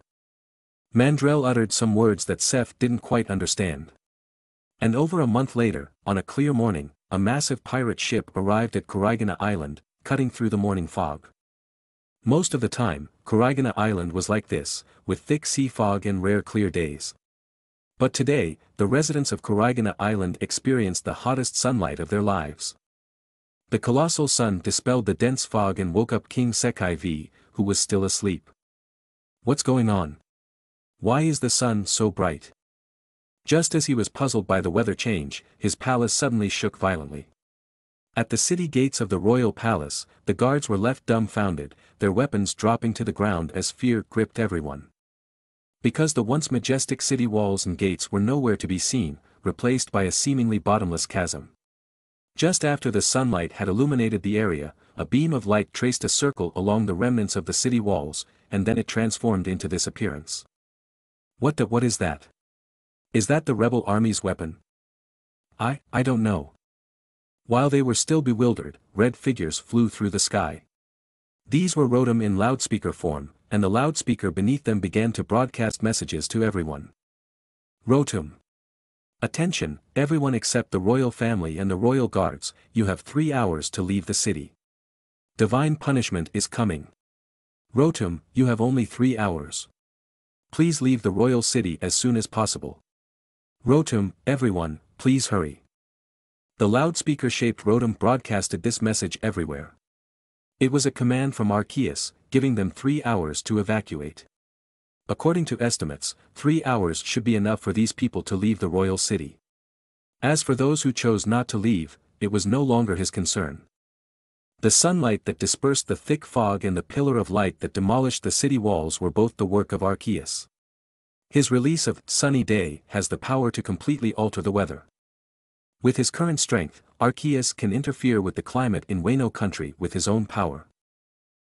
Mandrill uttered some words that Seth didn't quite understand. And over a month later, on a clear morning, a massive pirate ship arrived at Kurigana Island, cutting through the morning fog. Most of the time, Kurigana Island was like this, with thick sea fog and rare clear days. But today, the residents of Kurigana Island experienced the hottest sunlight of their lives. The colossal sun dispelled the dense fog and woke up King Sekai V, who was still asleep. What's going on? Why is the sun so bright? Just as he was puzzled by the weather change, his palace suddenly shook violently. At the city gates of the royal palace, the guards were left dumbfounded, their weapons dropping to the ground as fear gripped everyone. Because the once majestic city walls and gates were nowhere to be seen, replaced by a seemingly bottomless chasm. Just after the sunlight had illuminated the area, a beam of light traced a circle along the remnants of the city walls, and then it transformed into this appearance. What the what is that? Is that the rebel army's weapon? I, I don't know. While they were still bewildered, red figures flew through the sky. These were Rotom in loudspeaker form, and the loudspeaker beneath them began to broadcast messages to everyone. Rotom. Attention, everyone except the royal family and the royal guards, you have three hours to leave the city. Divine punishment is coming. Rotom, you have only three hours. Please leave the royal city as soon as possible. Rotom, everyone, please hurry. The loudspeaker-shaped Rotom broadcasted this message everywhere. It was a command from Arceus, giving them three hours to evacuate. According to estimates, three hours should be enough for these people to leave the royal city. As for those who chose not to leave, it was no longer his concern. The sunlight that dispersed the thick fog and the pillar of light that demolished the city walls were both the work of Arceus. His release of Sunny Day has the power to completely alter the weather. With his current strength, Arceus can interfere with the climate in Wano country with his own power.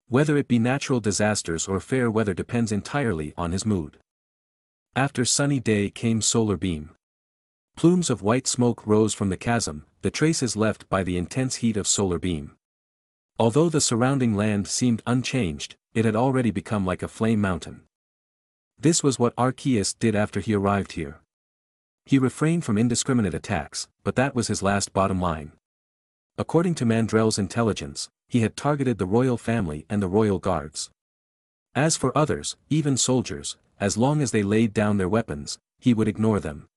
Whether it be natural disasters or fair weather depends entirely on his mood. After sunny day came solar beam. Plumes of white smoke rose from the chasm, the traces left by the intense heat of solar beam. Although the surrounding land seemed unchanged, it had already become like a flame mountain. This was what Arceus did after he arrived here. He refrained from indiscriminate attacks, but that was his last bottom line. According to Mandrill's intelligence, he had targeted the royal family and the royal guards. As for others, even soldiers, as long as they laid down their weapons, he would ignore them.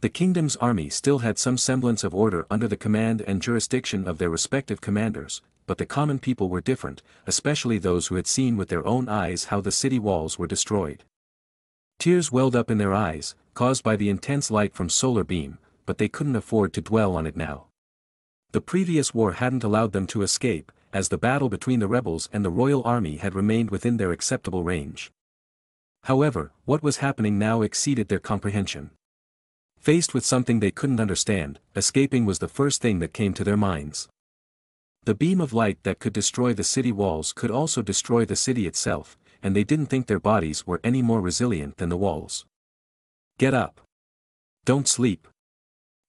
The kingdom's army still had some semblance of order under the command and jurisdiction of their respective commanders, but the common people were different, especially those who had seen with their own eyes how the city walls were destroyed. Tears welled up in their eyes, caused by the intense light from solar beam, but they couldn't afford to dwell on it now. The previous war hadn't allowed them to escape, as the battle between the rebels and the royal army had remained within their acceptable range. However, what was happening now exceeded their comprehension. Faced with something they couldn't understand, escaping was the first thing that came to their minds. The beam of light that could destroy the city walls could also destroy the city itself, and they didn't think their bodies were any more resilient than the walls. Get up. Don't sleep.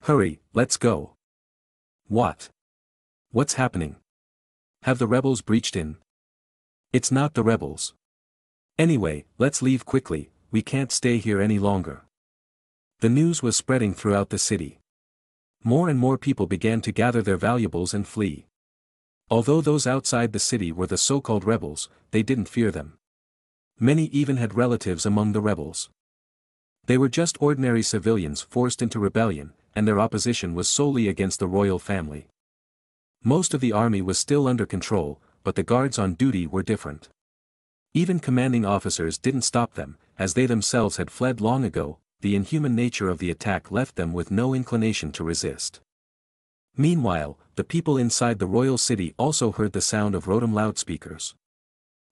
Hurry, let's go. What? What's happening? Have the rebels breached in? It's not the rebels. Anyway, let's leave quickly, we can't stay here any longer. The news was spreading throughout the city. More and more people began to gather their valuables and flee. Although those outside the city were the so-called rebels, they didn't fear them. Many even had relatives among the rebels. They were just ordinary civilians forced into rebellion, and their opposition was solely against the royal family. Most of the army was still under control, but the guards on duty were different. Even commanding officers didn't stop them, as they themselves had fled long ago, the inhuman nature of the attack left them with no inclination to resist. Meanwhile, the people inside the royal city also heard the sound of Rotom loudspeakers.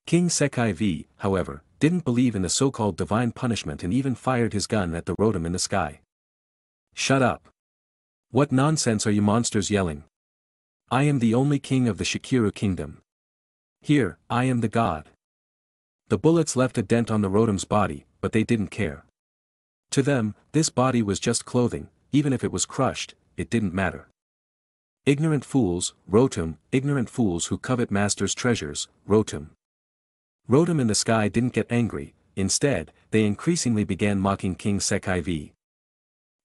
King Sekai V, however, didn't believe in the so-called divine punishment and even fired his gun at the Rotom in the sky. Shut up. What nonsense are you monsters yelling? I am the only king of the Shikiru kingdom. Here, I am the god. The bullets left a dent on the Rotom's body, but they didn't care. To them, this body was just clothing, even if it was crushed, it didn't matter. Ignorant fools, Rotom, ignorant fools who covet master's treasures, Rotom. Rotom in the sky didn't get angry, instead, they increasingly began mocking King Sekai V.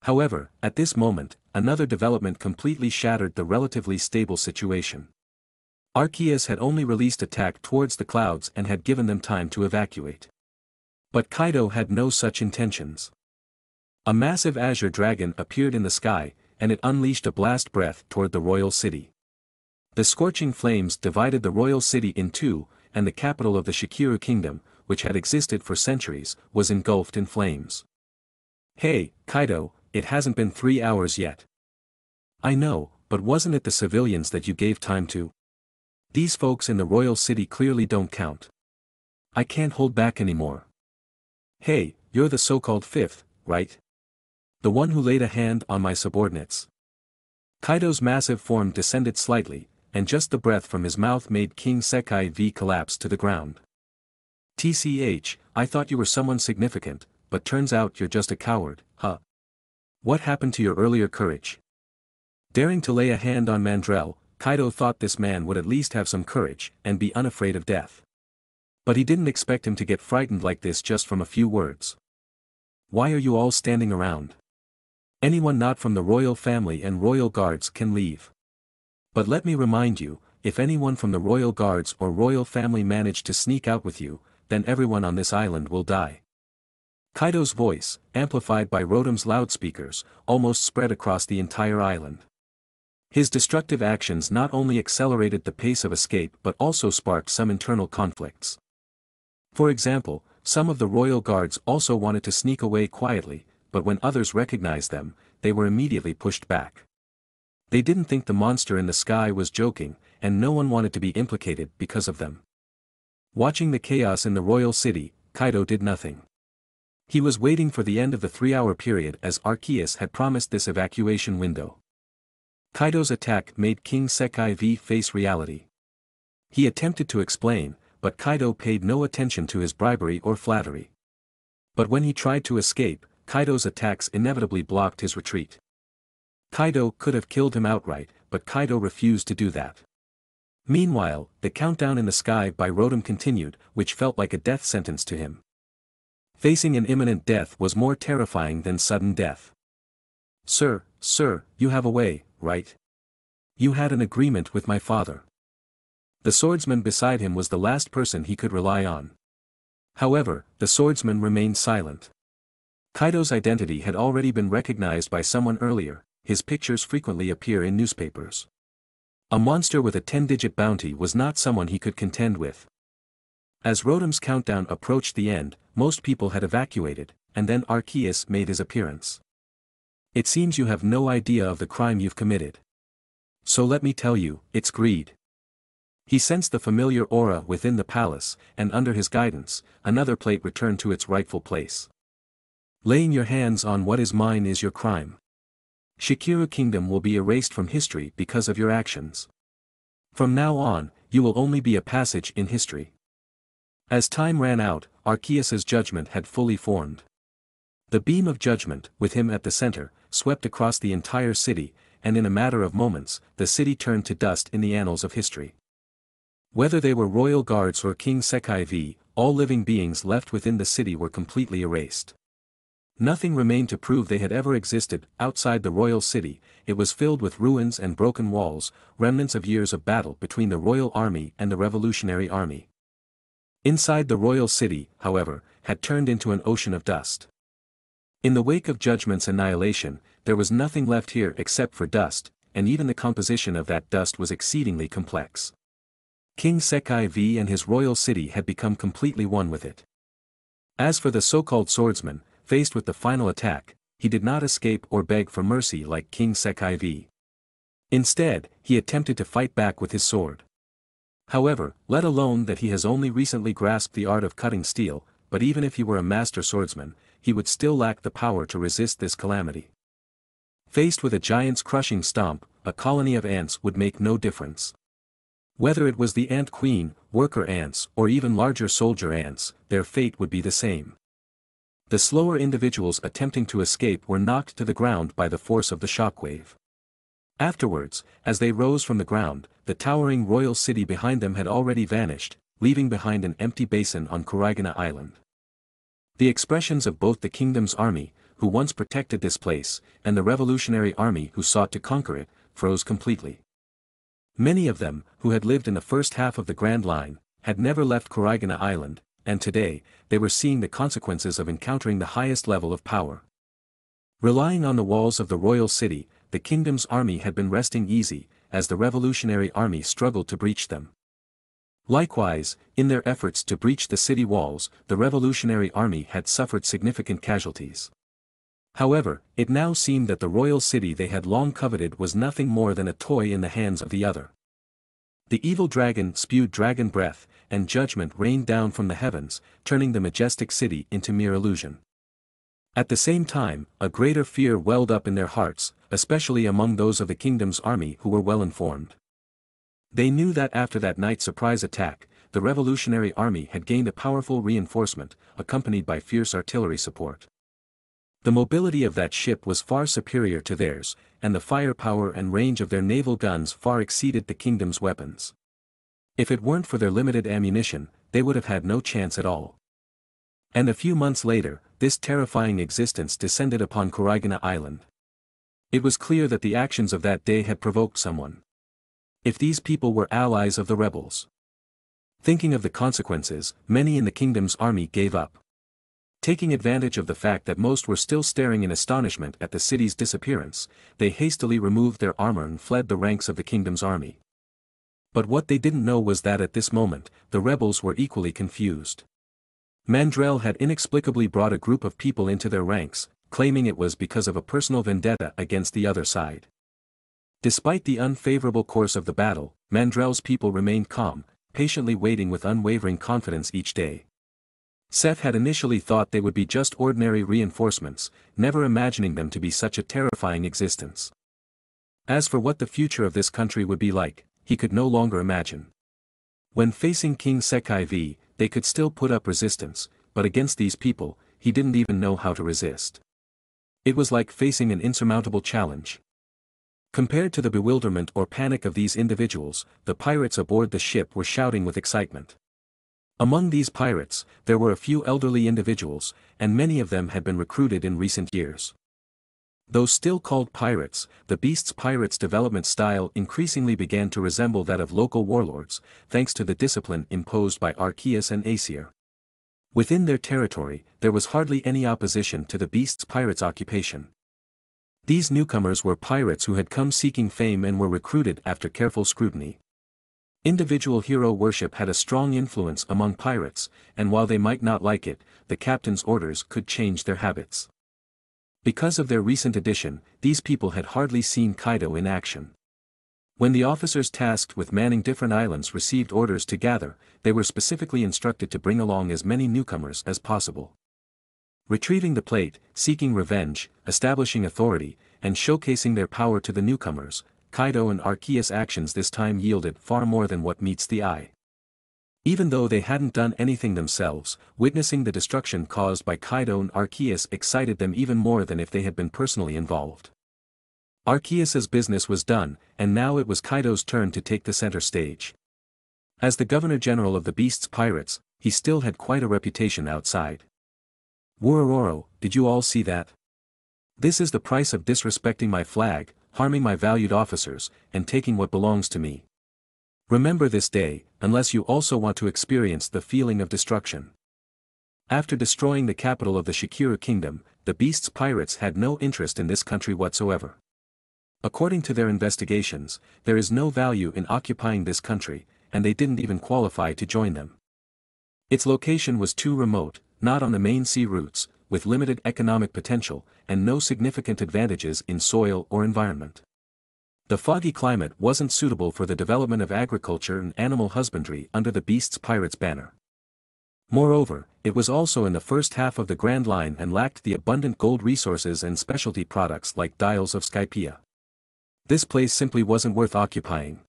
However, at this moment, another development completely shattered the relatively stable situation. Arceus had only released attack towards the clouds and had given them time to evacuate. But Kaido had no such intentions. A massive azure dragon appeared in the sky, and it unleashed a blast breath toward the royal city. The scorching flames divided the royal city in two, and the capital of the Shikiru kingdom, which had existed for centuries, was engulfed in flames. Hey, Kaido, it hasn't been three hours yet. I know, but wasn't it the civilians that you gave time to? These folks in the royal city clearly don't count. I can't hold back anymore. Hey, you're the so-called fifth, right? The one who laid a hand on my subordinates. Kaido's massive form descended slightly, and just the breath from his mouth made King Sekai V collapse to the ground. TCH, I thought you were someone significant, but turns out you're just a coward, huh? What happened to your earlier courage? Daring to lay a hand on Mandrill, Kaido thought this man would at least have some courage and be unafraid of death. But he didn't expect him to get frightened like this just from a few words. Why are you all standing around? Anyone not from the royal family and royal guards can leave. But let me remind you, if anyone from the royal guards or royal family manage to sneak out with you, then everyone on this island will die. Kaido's voice, amplified by Rotom's loudspeakers, almost spread across the entire island. His destructive actions not only accelerated the pace of escape but also sparked some internal conflicts. For example, some of the royal guards also wanted to sneak away quietly, but when others recognized them, they were immediately pushed back. They didn't think the monster in the sky was joking, and no one wanted to be implicated because of them. Watching the chaos in the royal city, Kaido did nothing. He was waiting for the end of the three-hour period as Arceus had promised this evacuation window. Kaido's attack made King Sekai V face reality. He attempted to explain, but Kaido paid no attention to his bribery or flattery. But when he tried to escape, Kaido's attacks inevitably blocked his retreat. Kaido could have killed him outright, but Kaido refused to do that. Meanwhile, the countdown in the sky by Rotom continued, which felt like a death sentence to him. Facing an imminent death was more terrifying than sudden death. Sir, sir, you have a way, right? You had an agreement with my father. The swordsman beside him was the last person he could rely on. However, the swordsman remained silent. Kaido's identity had already been recognized by someone earlier, his pictures frequently appear in newspapers. A monster with a 10-digit bounty was not someone he could contend with. As Rotom's countdown approached the end, most people had evacuated, and then Arceus made his appearance. It seems you have no idea of the crime you've committed. So let me tell you, it's greed. He sensed the familiar aura within the palace, and under his guidance, another plate returned to its rightful place. Laying your hands on what is mine is your crime. Shikiru Kingdom will be erased from history because of your actions. From now on, you will only be a passage in history. As time ran out, Arceus's judgment had fully formed. The beam of judgment, with him at the center, swept across the entire city, and in a matter of moments, the city turned to dust in the annals of history. Whether they were royal guards or King Sekai V, all living beings left within the city were completely erased. Nothing remained to prove they had ever existed, outside the royal city, it was filled with ruins and broken walls, remnants of years of battle between the royal army and the revolutionary army. Inside the royal city, however, had turned into an ocean of dust. In the wake of Judgment's annihilation, there was nothing left here except for dust, and even the composition of that dust was exceedingly complex. King Sekai V and his royal city had become completely one with it. As for the so-called swordsman, faced with the final attack, he did not escape or beg for mercy like King Sekai V. Instead, he attempted to fight back with his sword. However, let alone that he has only recently grasped the art of cutting steel, but even if he were a master swordsman, he would still lack the power to resist this calamity. Faced with a giant's crushing stomp, a colony of ants would make no difference. Whether it was the ant queen, worker ants, or even larger soldier ants, their fate would be the same. The slower individuals attempting to escape were knocked to the ground by the force of the shockwave. Afterwards, as they rose from the ground, the towering royal city behind them had already vanished, leaving behind an empty basin on Kuraigana Island. The expressions of both the kingdom's army, who once protected this place, and the revolutionary army who sought to conquer it, froze completely. Many of them, who had lived in the first half of the Grand Line, had never left Kuraigana Island, and today, they were seeing the consequences of encountering the highest level of power. Relying on the walls of the royal city, the kingdom's army had been resting easy, as the revolutionary army struggled to breach them. Likewise, in their efforts to breach the city walls, the revolutionary army had suffered significant casualties. However, it now seemed that the royal city they had long coveted was nothing more than a toy in the hands of the other. The evil dragon spewed dragon breath, and judgment rained down from the heavens, turning the majestic city into mere illusion. At the same time, a greater fear welled up in their hearts, especially among those of the kingdom's army who were well informed. They knew that after that night surprise attack, the revolutionary army had gained a powerful reinforcement, accompanied by fierce artillery support. The mobility of that ship was far superior to theirs, and the firepower and range of their naval guns far exceeded the kingdom's weapons. If it weren't for their limited ammunition, they would have had no chance at all. And a few months later, this terrifying existence descended upon Kuraigana Island. It was clear that the actions of that day had provoked someone. If these people were allies of the rebels. Thinking of the consequences, many in the kingdom's army gave up. Taking advantage of the fact that most were still staring in astonishment at the city's disappearance, they hastily removed their armor and fled the ranks of the kingdom's army. But what they didn't know was that at this moment, the rebels were equally confused. Mandrill had inexplicably brought a group of people into their ranks, claiming it was because of a personal vendetta against the other side. Despite the unfavorable course of the battle, Mandrill's people remained calm, patiently waiting with unwavering confidence each day. Seth had initially thought they would be just ordinary reinforcements, never imagining them to be such a terrifying existence. As for what the future of this country would be like, he could no longer imagine. When facing King Sekai V, they could still put up resistance, but against these people, he didn't even know how to resist. It was like facing an insurmountable challenge. Compared to the bewilderment or panic of these individuals, the pirates aboard the ship were shouting with excitement. Among these pirates, there were a few elderly individuals, and many of them had been recruited in recent years. Though still called pirates, the Beast's pirates' development style increasingly began to resemble that of local warlords, thanks to the discipline imposed by Arceus and Aesir. Within their territory, there was hardly any opposition to the Beast's pirates' occupation. These newcomers were pirates who had come seeking fame and were recruited after careful scrutiny. Individual hero worship had a strong influence among pirates, and while they might not like it, the captain's orders could change their habits. Because of their recent addition, these people had hardly seen Kaido in action. When the officers tasked with manning different islands received orders to gather, they were specifically instructed to bring along as many newcomers as possible. Retrieving the plate, seeking revenge, establishing authority, and showcasing their power to the newcomers, Kaido and Arceus' actions this time yielded far more than what meets the eye. Even though they hadn't done anything themselves, witnessing the destruction caused by Kaido and Arceus excited them even more than if they had been personally involved. Arceus's business was done, and now it was Kaido's turn to take the center stage. As the Governor-General of the Beast's pirates, he still had quite a reputation outside. Wurororo, did you all see that? This is the price of disrespecting my flag, harming my valued officers, and taking what belongs to me. Remember this day, unless you also want to experience the feeling of destruction. After destroying the capital of the Shikira kingdom, the beast's pirates had no interest in this country whatsoever. According to their investigations, there is no value in occupying this country, and they didn't even qualify to join them. Its location was too remote, not on the main sea routes, with limited economic potential, and no significant advantages in soil or environment. The foggy climate wasn't suitable for the development of agriculture and animal husbandry under the Beast's Pirates banner. Moreover, it was also in the first half of the Grand Line and lacked the abundant gold resources and specialty products like dials of Skypia. This place simply wasn't worth occupying.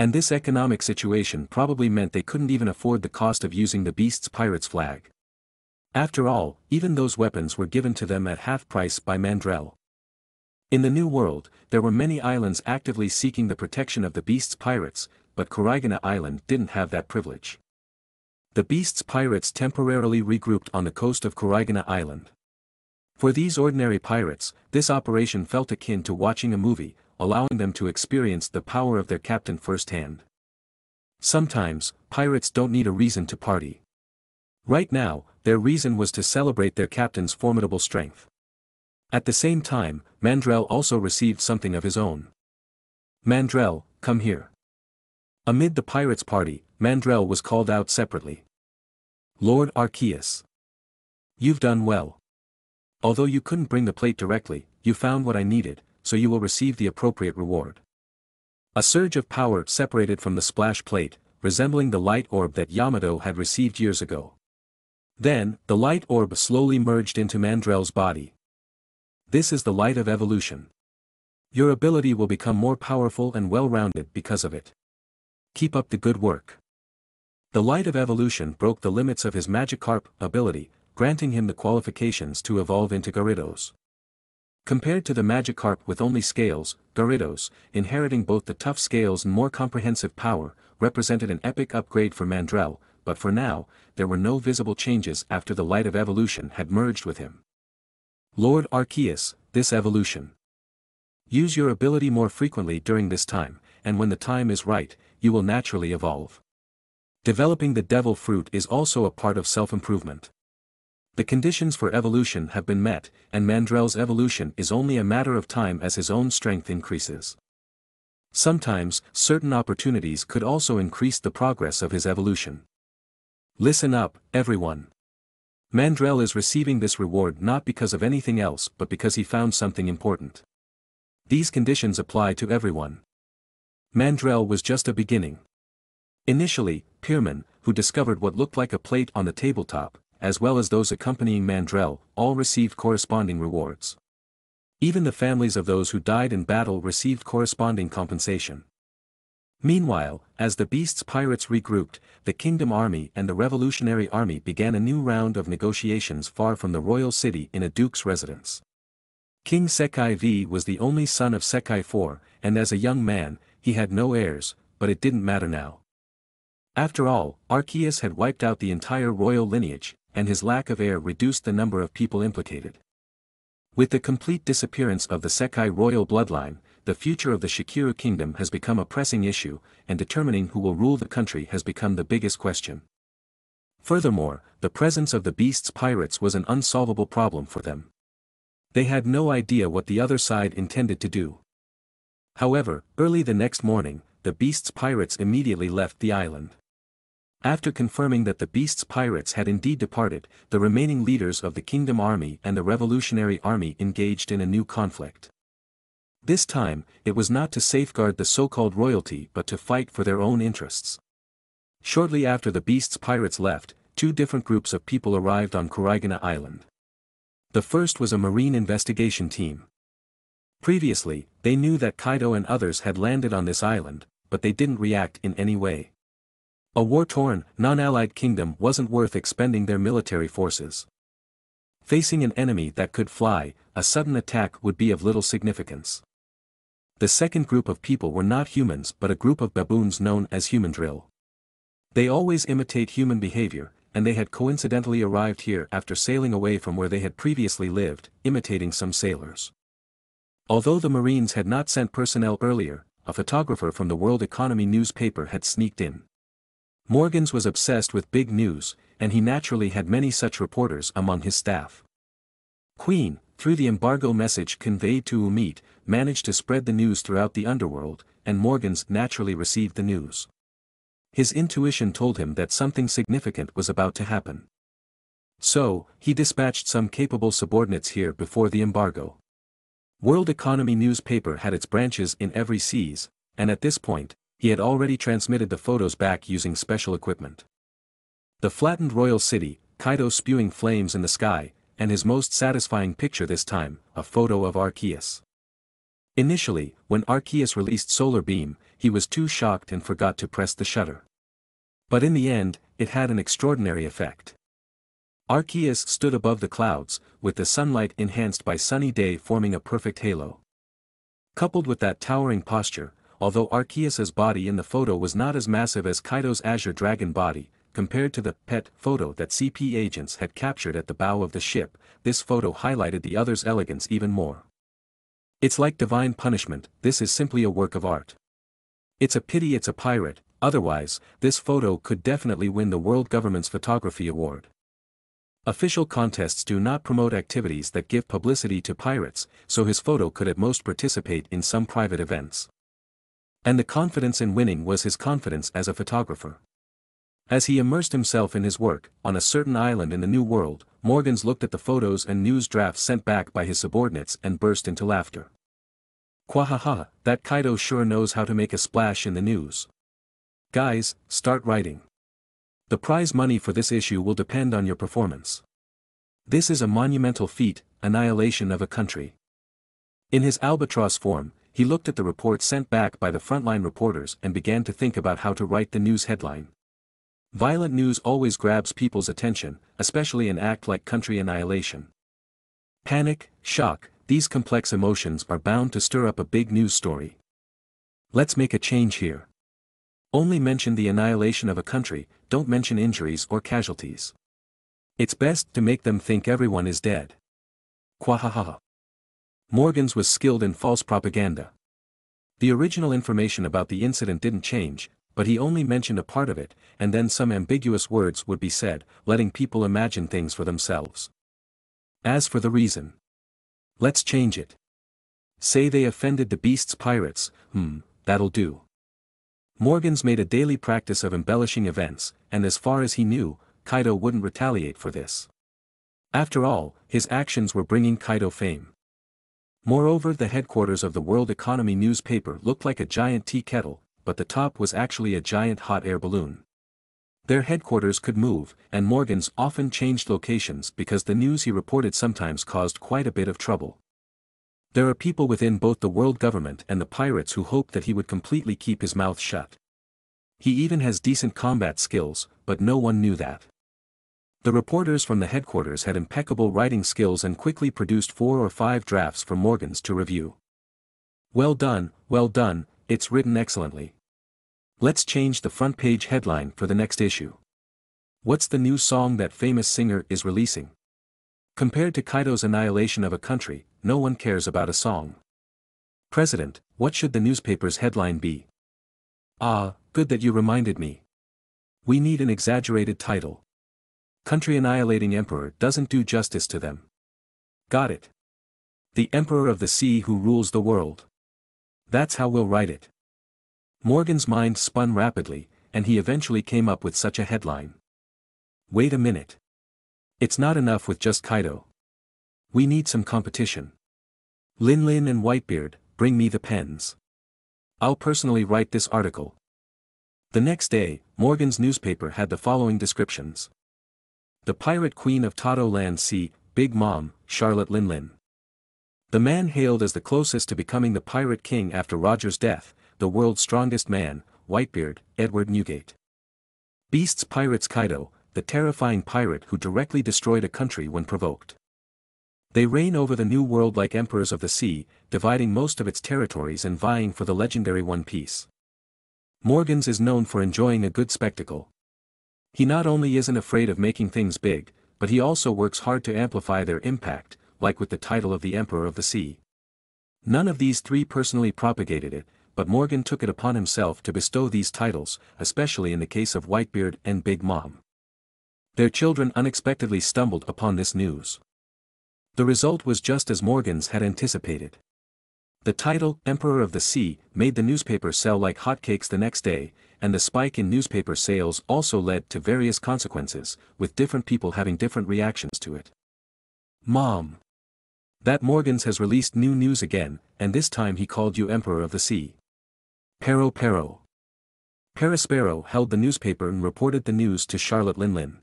And this economic situation probably meant they couldn't even afford the cost of using the beast's pirate's flag. After all, even those weapons were given to them at half price by Mandrill. In the New World, there were many islands actively seeking the protection of the beast's pirates, but Kuraigana Island didn't have that privilege. The beast's pirates temporarily regrouped on the coast of Kuraigana Island. For these ordinary pirates, this operation felt akin to watching a movie, allowing them to experience the power of their captain firsthand. Sometimes, pirates don't need a reason to party. Right now, their reason was to celebrate their captain's formidable strength. At the same time, Mandrill also received something of his own. Mandrill, come here. Amid the pirates' party, Mandrill was called out separately. Lord Arceus. You've done well. Although you couldn't bring the plate directly, you found what I needed, so you will receive the appropriate reward. A surge of power separated from the splash plate, resembling the light orb that Yamato had received years ago. Then, the light orb slowly merged into Mandrill's body. This is the light of evolution. Your ability will become more powerful and well-rounded because of it. Keep up the good work. The light of evolution broke the limits of his Magikarp ability, granting him the qualifications to evolve into Gyarados. Compared to the Magikarp with only scales, Gyarados, inheriting both the tough scales and more comprehensive power, represented an epic upgrade for Mandrill, but for now, there were no visible changes after the light of evolution had merged with him. Lord Arceus, this evolution. Use your ability more frequently during this time, and when the time is right, you will naturally evolve. Developing the devil fruit is also a part of self-improvement. The conditions for evolution have been met, and Mandrill's evolution is only a matter of time as his own strength increases. Sometimes, certain opportunities could also increase the progress of his evolution. Listen up, everyone. Mandrill is receiving this reward not because of anything else but because he found something important. These conditions apply to everyone. Mandrill was just a beginning. Initially, Pierman, who discovered what looked like a plate on the tabletop, as well as those accompanying Mandrill, all received corresponding rewards. Even the families of those who died in battle received corresponding compensation. Meanwhile, as the Beast's pirates regrouped, the Kingdom Army and the Revolutionary Army began a new round of negotiations far from the royal city in a duke's residence. King Sekai V was the only son of Sekai IV, and as a young man, he had no heirs, but it didn't matter now. After all, Arceus had wiped out the entire royal lineage, and his lack of heir reduced the number of people implicated. With the complete disappearance of the Sekai royal bloodline, the future of the Shikira kingdom has become a pressing issue, and determining who will rule the country has become the biggest question. Furthermore, the presence of the beast's pirates was an unsolvable problem for them. They had no idea what the other side intended to do. However, early the next morning, the beast's pirates immediately left the island. After confirming that the beast's pirates had indeed departed, the remaining leaders of the Kingdom Army and the Revolutionary Army engaged in a new conflict. This time, it was not to safeguard the so-called royalty but to fight for their own interests. Shortly after the beast's pirates left, two different groups of people arrived on Kuraigana Island. The first was a marine investigation team. Previously, they knew that Kaido and others had landed on this island, but they didn't react in any way. A war-torn, non-allied kingdom wasn't worth expending their military forces. Facing an enemy that could fly, a sudden attack would be of little significance. The second group of people were not humans but a group of baboons known as Humandrill. They always imitate human behavior, and they had coincidentally arrived here after sailing away from where they had previously lived, imitating some sailors. Although the Marines had not sent personnel earlier, a photographer from the World Economy newspaper had sneaked in. Morgans was obsessed with big news, and he naturally had many such reporters among his staff. Queen, through the embargo message conveyed to Umit, managed to spread the news throughout the underworld, and Morgans naturally received the news. His intuition told him that something significant was about to happen. So, he dispatched some capable subordinates here before the embargo. World Economy newspaper had its branches in every seas, and at this point, he had already transmitted the photos back using special equipment. The flattened royal city, Kaido spewing flames in the sky, and his most satisfying picture this time, a photo of Arceus. Initially, when Arceus released Solar Beam, he was too shocked and forgot to press the shutter. But in the end, it had an extraordinary effect. Arceus stood above the clouds, with the sunlight enhanced by sunny day forming a perfect halo. Coupled with that towering posture, although Arceus's body in the photo was not as massive as Kaido's Azure Dragon body, compared to the pet photo that CP agents had captured at the bow of the ship, this photo highlighted the other's elegance even more. It's like divine punishment, this is simply a work of art. It's a pity it's a pirate, otherwise, this photo could definitely win the world government's photography award. Official contests do not promote activities that give publicity to pirates, so his photo could at most participate in some private events. And the confidence in winning was his confidence as a photographer. As he immersed himself in his work, on a certain island in the New World, Morgans looked at the photos and news drafts sent back by his subordinates and burst into laughter. Quahaha, that Kaido sure knows how to make a splash in the news. Guys, start writing. The prize money for this issue will depend on your performance. This is a monumental feat, annihilation of a country. In his albatross form, he looked at the report sent back by the frontline reporters and began to think about how to write the news headline. Violent news always grabs people's attention, especially an act like country annihilation. Panic, shock, these complex emotions are bound to stir up a big news story. Let's make a change here. Only mention the annihilation of a country, don't mention injuries or casualties. It's best to make them think everyone is dead. Quahaha. Morgans was skilled in false propaganda. The original information about the incident didn't change, but he only mentioned a part of it, and then some ambiguous words would be said, letting people imagine things for themselves. As for the reason. Let's change it. Say they offended the beast's pirates, hmm, that'll do. Morgans made a daily practice of embellishing events, and as far as he knew, Kaido wouldn't retaliate for this. After all, his actions were bringing Kaido fame. Moreover the headquarters of the World Economy newspaper looked like a giant tea kettle, but the top was actually a giant hot air balloon. Their headquarters could move, and Morgans often changed locations because the news he reported sometimes caused quite a bit of trouble. There are people within both the world government and the pirates who hoped that he would completely keep his mouth shut. He even has decent combat skills, but no one knew that. The reporters from the headquarters had impeccable writing skills and quickly produced four or five drafts for Morgans to review. Well done, well done, it's written excellently. Let's change the front page headline for the next issue. What's the new song that famous singer is releasing? Compared to Kaido's annihilation of a country, no one cares about a song. President, what should the newspaper's headline be? Ah, good that you reminded me. We need an exaggerated title. Country annihilating emperor doesn't do justice to them. Got it. The emperor of the sea who rules the world. That's how we'll write it. Morgan's mind spun rapidly, and he eventually came up with such a headline. Wait a minute. It's not enough with just Kaido. We need some competition. Lin Lin and Whitebeard, bring me the pens. I'll personally write this article. The next day, Morgan's newspaper had the following descriptions. The pirate queen of Totto Land Sea, Big Mom, Charlotte Lin Lin. The man hailed as the closest to becoming the pirate king after Roger's death, the world's strongest man, Whitebeard, Edward Newgate. Beasts Pirates Kaido, the terrifying pirate who directly destroyed a country when provoked. They reign over the new world like emperors of the sea, dividing most of its territories and vying for the legendary One Piece. Morgans is known for enjoying a good spectacle. He not only isn't afraid of making things big, but he also works hard to amplify their impact, like with the title of the Emperor of the Sea. None of these three personally propagated it, but Morgan took it upon himself to bestow these titles, especially in the case of Whitebeard and Big Mom. Their children unexpectedly stumbled upon this news. The result was just as Morgans had anticipated. The title, Emperor of the Sea, made the newspaper sell like hotcakes the next day, and the spike in newspaper sales also led to various consequences, with different people having different reactions to it. Mom. That Morgans has released new news again, and this time he called you Emperor of the Sea. Pero pero. Perospero held the newspaper and reported the news to Charlotte Linlin.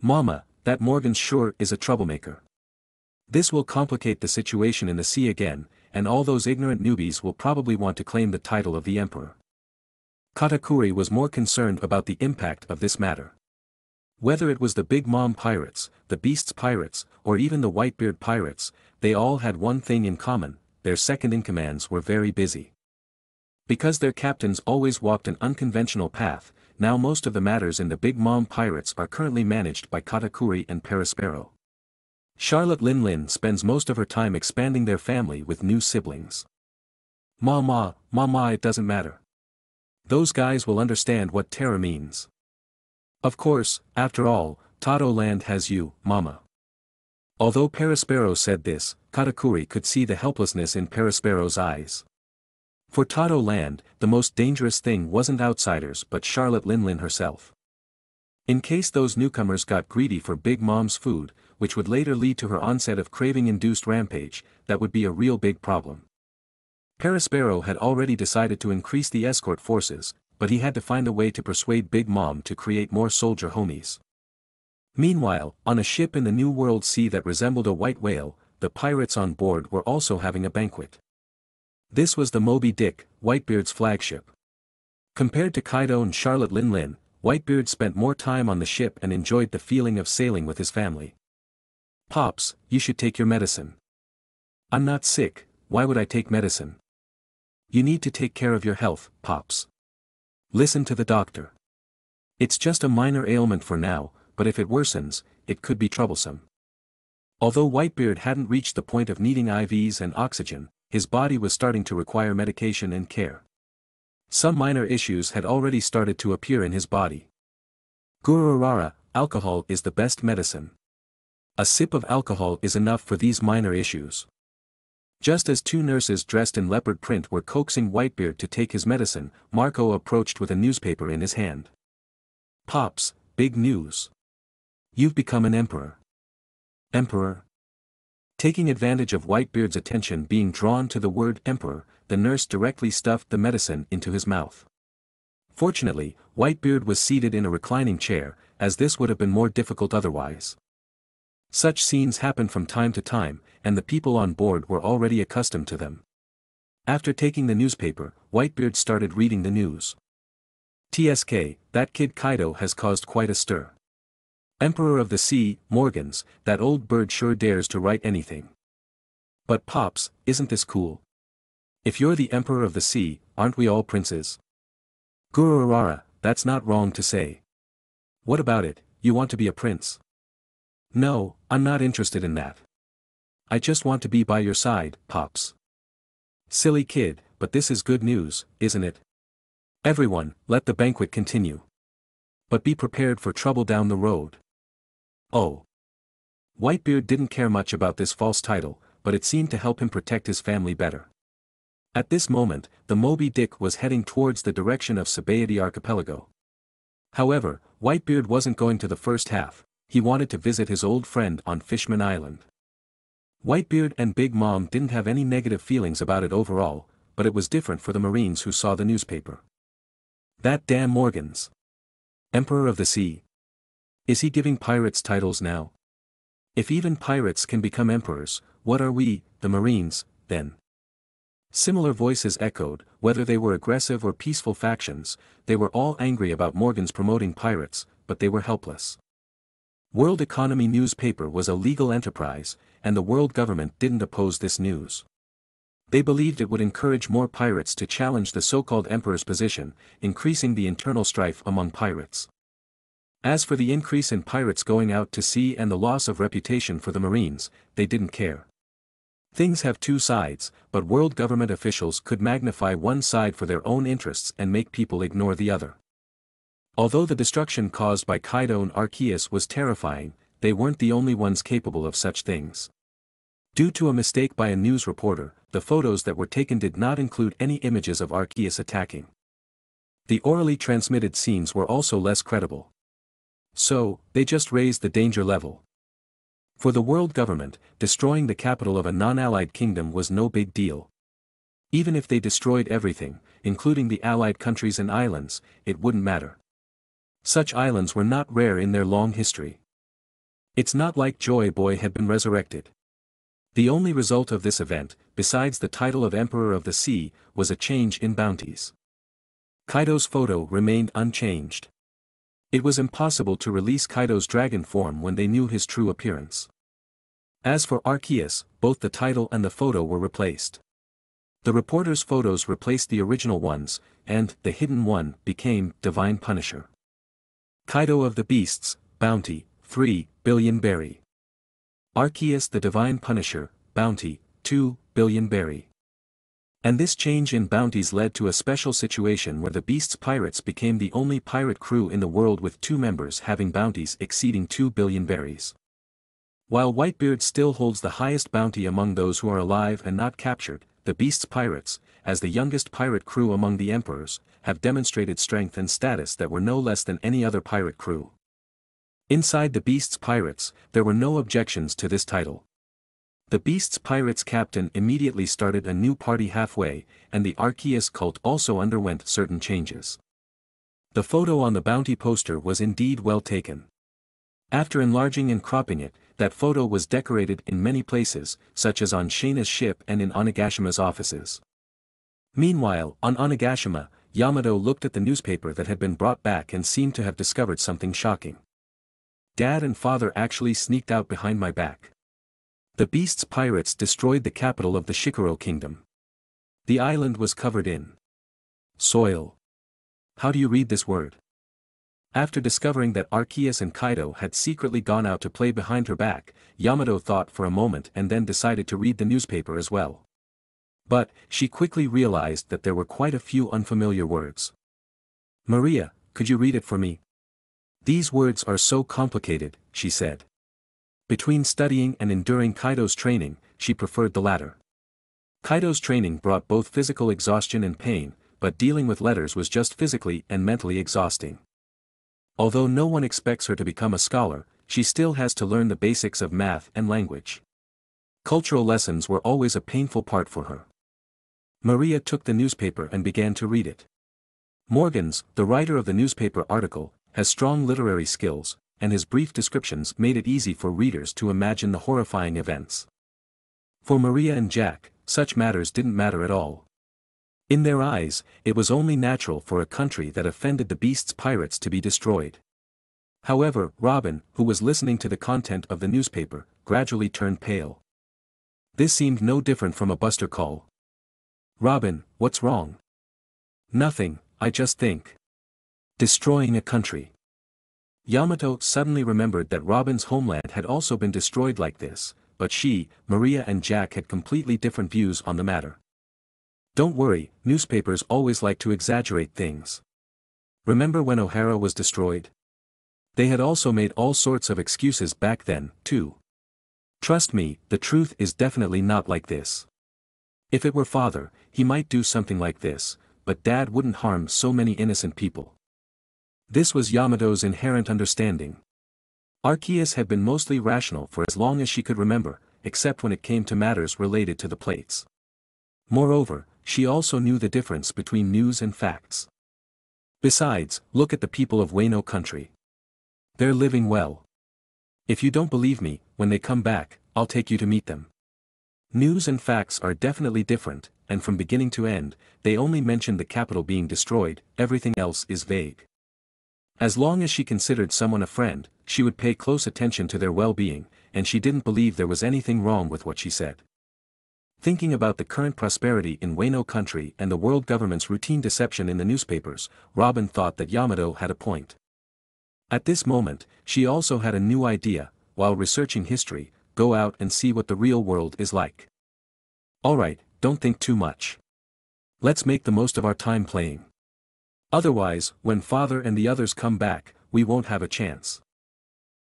Mama, that Morgan sure is a troublemaker. This will complicate the situation in the sea again, and all those ignorant newbies will probably want to claim the title of the emperor. Katakuri was more concerned about the impact of this matter. Whether it was the Big Mom pirates, the Beasts pirates, or even the Whitebeard pirates, they all had one thing in common, their second-in-commands were very busy. Because their captains always walked an unconventional path, now most of the matters in the Big Mom Pirates are currently managed by Katakuri and Perospero. Charlotte Lin Lin spends most of her time expanding their family with new siblings. Mama, mama it doesn't matter. Those guys will understand what terror means. Of course, after all, Totto Land has you, mama. Although Perospero said this, Katakuri could see the helplessness in Perospero's eyes. For Totto Land, the most dangerous thing wasn't outsiders but Charlotte Linlin herself. In case those newcomers got greedy for Big Mom's food, which would later lead to her onset of craving-induced rampage, that would be a real big problem. Perospero had already decided to increase the escort forces, but he had to find a way to persuade Big Mom to create more soldier homies. Meanwhile, on a ship in the New World Sea that resembled a white whale, the pirates on board were also having a banquet. This was the Moby Dick, Whitebeard's flagship. Compared to Kaido and Charlotte Lin Lin, Whitebeard spent more time on the ship and enjoyed the feeling of sailing with his family. Pops, you should take your medicine. I'm not sick, why would I take medicine? You need to take care of your health, Pops. Listen to the doctor. It's just a minor ailment for now, but if it worsens, it could be troublesome. Although Whitebeard hadn't reached the point of needing IVs and oxygen, his body was starting to require medication and care. Some minor issues had already started to appear in his body. Guru Arara, alcohol is the best medicine. A sip of alcohol is enough for these minor issues. Just as two nurses dressed in leopard print were coaxing Whitebeard to take his medicine, Marco approached with a newspaper in his hand. Pops, big news. You've become an emperor. Emperor? Taking advantage of Whitebeard's attention being drawn to the word emperor, the nurse directly stuffed the medicine into his mouth. Fortunately, Whitebeard was seated in a reclining chair, as this would have been more difficult otherwise. Such scenes happened from time to time, and the people on board were already accustomed to them. After taking the newspaper, Whitebeard started reading the news. TSK, that kid Kaido has caused quite a stir. Emperor of the Sea, Morgans, that old bird sure dares to write anything. But Pops, isn't this cool? If you're the Emperor of the Sea, aren't we all princes? Guru Arara, that's not wrong to say. What about it, you want to be a prince? No, I'm not interested in that. I just want to be by your side, Pops. Silly kid, but this is good news, isn't it? Everyone, let the banquet continue. But be prepared for trouble down the road. Oh. Whitebeard didn't care much about this false title, but it seemed to help him protect his family better. At this moment, the Moby Dick was heading towards the direction of Sabaody Archipelago. However, Whitebeard wasn't going to the first half, he wanted to visit his old friend on Fishman Island. Whitebeard and Big Mom didn't have any negative feelings about it overall, but it was different for the Marines who saw the newspaper. That damn Morgans. Emperor of the Sea, is he giving pirates titles now? If even pirates can become emperors, what are we, the Marines, then? Similar voices echoed, whether they were aggressive or peaceful factions, they were all angry about Morgan's promoting pirates, but they were helpless. World Economy newspaper was a legal enterprise, and the world government didn't oppose this news. They believed it would encourage more pirates to challenge the so-called emperor's position, increasing the internal strife among pirates. As for the increase in pirates going out to sea and the loss of reputation for the Marines, they didn't care. Things have two sides, but world government officials could magnify one side for their own interests and make people ignore the other. Although the destruction caused by Kaido and Arceus was terrifying, they weren't the only ones capable of such things. Due to a mistake by a news reporter, the photos that were taken did not include any images of Arceus attacking. The orally transmitted scenes were also less credible. So, they just raised the danger level. For the world government, destroying the capital of a non-allied kingdom was no big deal. Even if they destroyed everything, including the allied countries and islands, it wouldn't matter. Such islands were not rare in their long history. It's not like Joy Boy had been resurrected. The only result of this event, besides the title of Emperor of the Sea, was a change in bounties. Kaido's photo remained unchanged. It was impossible to release Kaido's dragon form when they knew his true appearance. As for Arceus, both the title and the photo were replaced. The reporter's photos replaced the original ones, and the hidden one became Divine Punisher. Kaido of the Beasts, Bounty, 3 billion berry. Arceus the Divine Punisher, Bounty, 2 billion berry. And this change in bounties led to a special situation where the Beasts pirates became the only pirate crew in the world with two members having bounties exceeding 2 billion berries. While Whitebeard still holds the highest bounty among those who are alive and not captured, the Beast's pirates, as the youngest pirate crew among the emperors, have demonstrated strength and status that were no less than any other pirate crew. Inside the Beast's pirates, there were no objections to this title. The Beast's pirates captain immediately started a new party halfway, and the Arceus cult also underwent certain changes. The photo on the bounty poster was indeed well taken. After enlarging and cropping it, that photo was decorated in many places, such as on Shayna's ship and in Onigashima's offices. Meanwhile, on Onigashima, Yamato looked at the newspaper that had been brought back and seemed to have discovered something shocking. Dad and father actually sneaked out behind my back. The beast's pirates destroyed the capital of the Shikoro kingdom. The island was covered in soil. How do you read this word? After discovering that Arceus and Kaido had secretly gone out to play behind her back, Yamato thought for a moment and then decided to read the newspaper as well. But, she quickly realized that there were quite a few unfamiliar words. Maria, could you read it for me? These words are so complicated, she said. Between studying and enduring Kaido's training, she preferred the latter. Kaido's training brought both physical exhaustion and pain, but dealing with letters was just physically and mentally exhausting. Although no one expects her to become a scholar, she still has to learn the basics of math and language. Cultural lessons were always a painful part for her. Maria took the newspaper and began to read it. Morgans, the writer of the newspaper article, has strong literary skills, and his brief descriptions made it easy for readers to imagine the horrifying events. For Maria and Jack, such matters didn't matter at all. In their eyes, it was only natural for a country that offended the beast's pirates to be destroyed. However, Robin, who was listening to the content of the newspaper, gradually turned pale. This seemed no different from a buster call. Robin, what's wrong? Nothing, I just think. Destroying a country. Yamato suddenly remembered that Robin's homeland had also been destroyed like this, but she, Maria and Jack had completely different views on the matter. Don't worry, newspapers always like to exaggerate things. Remember when Ohara was destroyed? They had also made all sorts of excuses back then, too. Trust me, the truth is definitely not like this. If it were father, he might do something like this, but dad wouldn't harm so many innocent people. This was Yamato's inherent understanding. Arceus had been mostly rational for as long as she could remember, except when it came to matters related to the plates. Moreover, she also knew the difference between news and facts. Besides, look at the people of Wano country. They're living well. If you don't believe me, when they come back, I'll take you to meet them. News and facts are definitely different, and from beginning to end, they only mention the capital being destroyed, everything else is vague. As long as she considered someone a friend, she would pay close attention to their well-being, and she didn't believe there was anything wrong with what she said. Thinking about the current prosperity in Wano country and the world government's routine deception in the newspapers, Robin thought that Yamato had a point. At this moment, she also had a new idea, while researching history, go out and see what the real world is like. Alright, don't think too much. Let's make the most of our time playing. Otherwise, when father and the others come back, we won't have a chance.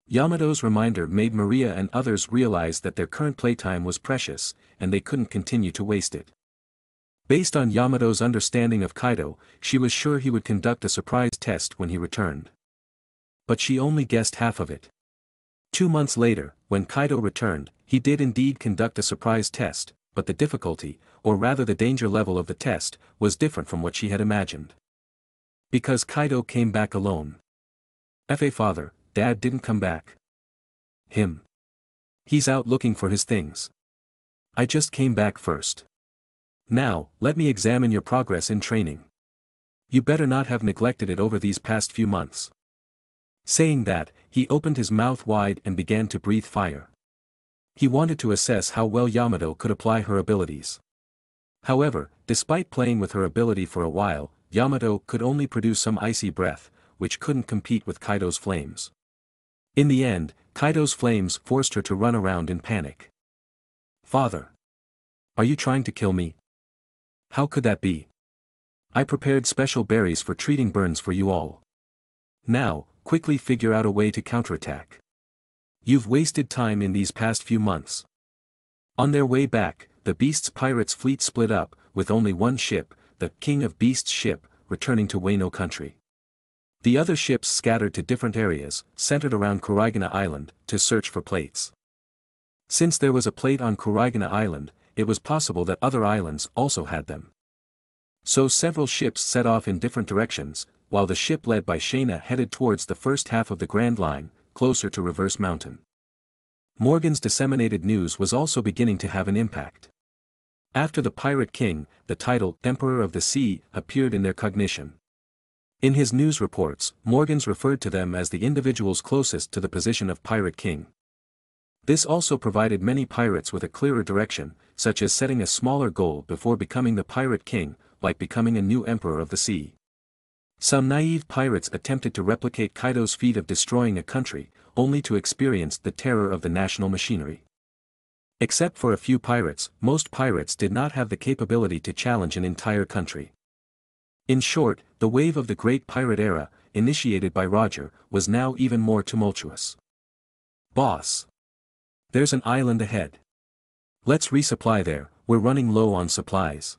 Yamato's reminder made Maria and others realize that their current playtime was precious, and they couldn't continue to waste it. Based on Yamato's understanding of Kaido, she was sure he would conduct a surprise test when he returned. But she only guessed half of it. Two months later, when Kaido returned, he did indeed conduct a surprise test, but the difficulty, or rather the danger level of the test, was different from what she had imagined. Because Kaido came back alone. F.A. father, dad didn't come back. Him. He's out looking for his things. I just came back first. Now, let me examine your progress in training. You better not have neglected it over these past few months. Saying that, he opened his mouth wide and began to breathe fire. He wanted to assess how well Yamato could apply her abilities. However, despite playing with her ability for a while, Yamato could only produce some icy breath, which couldn't compete with Kaido's flames. In the end, Kaido's flames forced her to run around in panic. Father! Are you trying to kill me? How could that be? I prepared special berries for treating burns for you all. Now, quickly figure out a way to counterattack. You've wasted time in these past few months. On their way back, the Beast's pirates fleet split up, with only one ship, the King of Beasts ship, returning to Wano country. The other ships scattered to different areas, centered around Kurigana Island, to search for plates. Since there was a plate on Kurigana Island, it was possible that other islands also had them. So several ships set off in different directions, while the ship led by Shayna headed towards the first half of the Grand Line, closer to Reverse Mountain. Morgan's disseminated news was also beginning to have an impact. After the Pirate King, the title Emperor of the Sea appeared in their cognition. In his news reports, Morgans referred to them as the individuals closest to the position of Pirate King. This also provided many pirates with a clearer direction, such as setting a smaller goal before becoming the Pirate King, like becoming a new Emperor of the Sea. Some naive pirates attempted to replicate Kaido's feat of destroying a country, only to experience the terror of the national machinery. Except for a few pirates, most pirates did not have the capability to challenge an entire country. In short, the wave of the Great Pirate Era, initiated by Roger, was now even more tumultuous. Boss. There's an island ahead. Let's resupply there, we're running low on supplies.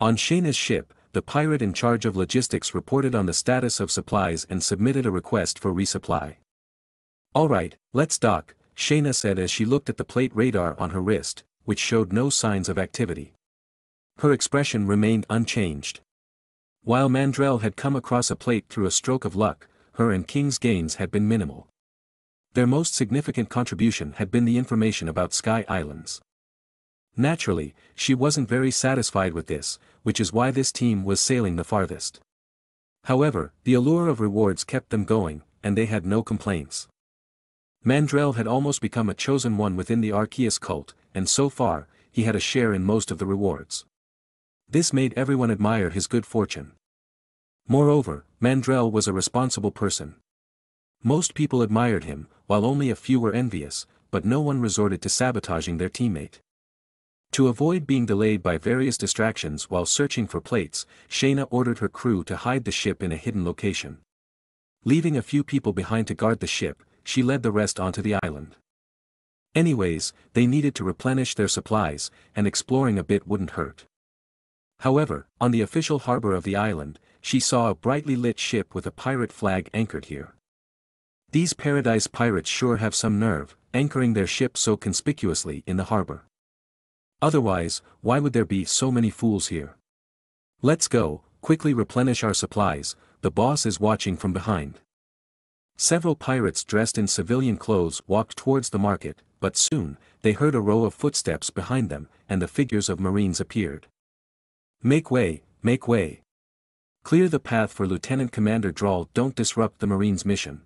On Shayna's ship, the pirate in charge of logistics reported on the status of supplies and submitted a request for resupply. Alright, let's dock, Shayna said as she looked at the plate radar on her wrist, which showed no signs of activity. Her expression remained unchanged. While Mandrill had come across a plate through a stroke of luck, her and King's gains had been minimal. Their most significant contribution had been the information about Sky Islands. Naturally, she wasn't very satisfied with this, which is why this team was sailing the farthest. However, the allure of rewards kept them going, and they had no complaints. Mandrill had almost become a chosen one within the Arceus cult, and so far, he had a share in most of the rewards. This made everyone admire his good fortune. Moreover, Mandrill was a responsible person. Most people admired him, while only a few were envious, but no one resorted to sabotaging their teammate. To avoid being delayed by various distractions while searching for plates, Shayna ordered her crew to hide the ship in a hidden location. Leaving a few people behind to guard the ship, she led the rest onto the island. Anyways, they needed to replenish their supplies, and exploring a bit wouldn't hurt. However, on the official harbor of the island, she saw a brightly lit ship with a pirate flag anchored here. These paradise pirates sure have some nerve, anchoring their ship so conspicuously in the harbor. Otherwise, why would there be so many fools here? Let's go, quickly replenish our supplies, the boss is watching from behind. Several pirates dressed in civilian clothes walked towards the market, but soon, they heard a row of footsteps behind them, and the figures of marines appeared. Make way, make way. Clear the path for Lieutenant Commander Draw don't disrupt the Marines' mission.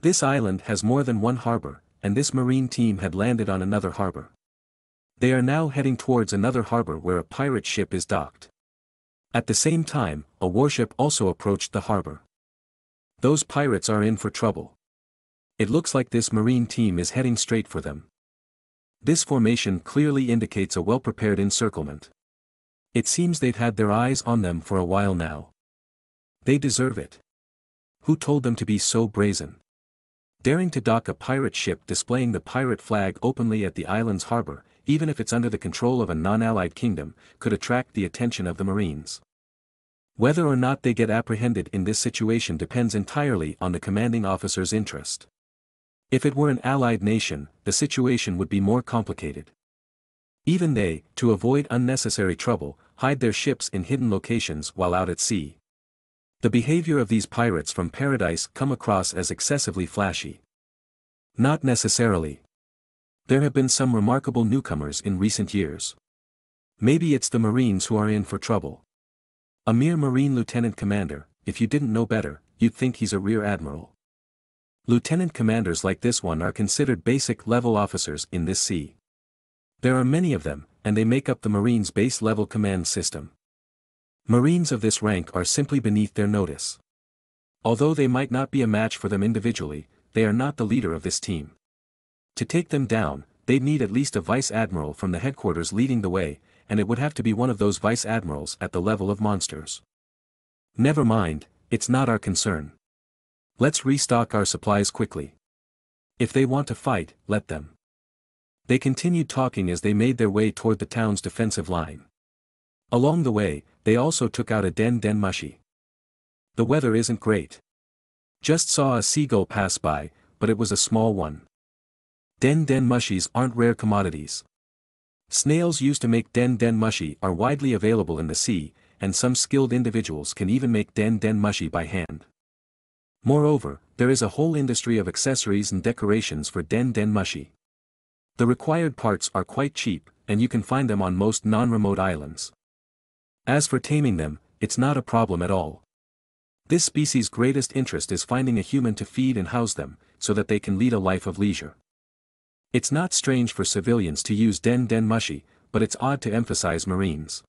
This island has more than one harbor, and this Marine team had landed on another harbor. They are now heading towards another harbor where a pirate ship is docked. At the same time, a warship also approached the harbor. Those pirates are in for trouble. It looks like this Marine team is heading straight for them. This formation clearly indicates a well-prepared encirclement. It seems they've had their eyes on them for a while now. They deserve it. Who told them to be so brazen? Daring to dock a pirate ship displaying the pirate flag openly at the island's harbor, even if it's under the control of a non-allied kingdom, could attract the attention of the Marines. Whether or not they get apprehended in this situation depends entirely on the commanding officer's interest. If it were an allied nation, the situation would be more complicated. Even they, to avoid unnecessary trouble, hide their ships in hidden locations while out at sea. The behavior of these pirates from paradise come across as excessively flashy. Not necessarily. There have been some remarkable newcomers in recent years. Maybe it's the Marines who are in for trouble. A mere Marine lieutenant commander, if you didn't know better, you'd think he's a rear admiral. Lieutenant commanders like this one are considered basic level officers in this sea. There are many of them, and they make up the Marines' base level command system. Marines of this rank are simply beneath their notice. Although they might not be a match for them individually, they are not the leader of this team. To take them down, they'd need at least a vice admiral from the headquarters leading the way, and it would have to be one of those vice admirals at the level of monsters. Never mind, it's not our concern. Let's restock our supplies quickly. If they want to fight, let them. They continued talking as they made their way toward the town's defensive line. Along the way, they also took out a Den Den Mushi. The weather isn't great. Just saw a seagull pass by, but it was a small one. Den Den mushies aren't rare commodities. Snails used to make Den Den Mushi are widely available in the sea, and some skilled individuals can even make Den Den Mushi by hand. Moreover, there is a whole industry of accessories and decorations for Den Den Mushi. The required parts are quite cheap, and you can find them on most non-remote islands. As for taming them, it's not a problem at all. This species' greatest interest is finding a human to feed and house them, so that they can lead a life of leisure. It's not strange for civilians to use Den Den Mushi, but it's odd to emphasize Marines.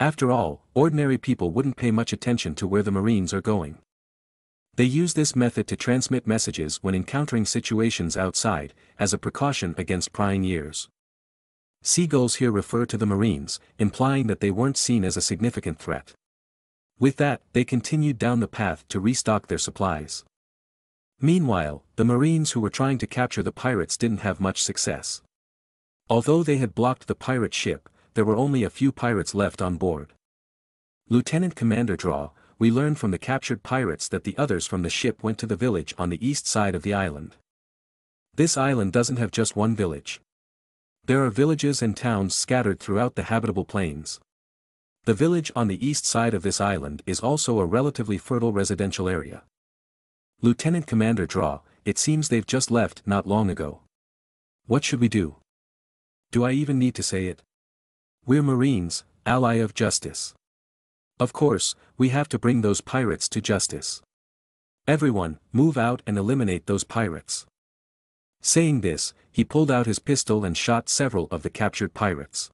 After all, ordinary people wouldn't pay much attention to where the Marines are going. They use this method to transmit messages when encountering situations outside, as a precaution against prying ears. Seagulls here refer to the Marines, implying that they weren't seen as a significant threat. With that, they continued down the path to restock their supplies. Meanwhile, the Marines who were trying to capture the pirates didn't have much success. Although they had blocked the pirate ship, there were only a few pirates left on board. Lieutenant Commander Draw, we learned from the captured pirates that the others from the ship went to the village on the east side of the island. This island doesn't have just one village. There are villages and towns scattered throughout the habitable plains. The village on the east side of this island is also a relatively fertile residential area. Lieutenant Commander Draw, it seems they've just left not long ago. What should we do? Do I even need to say it? We're Marines, ally of justice. Of course, we have to bring those pirates to justice. Everyone, move out and eliminate those pirates. Saying this, he pulled out his pistol and shot several of the captured pirates.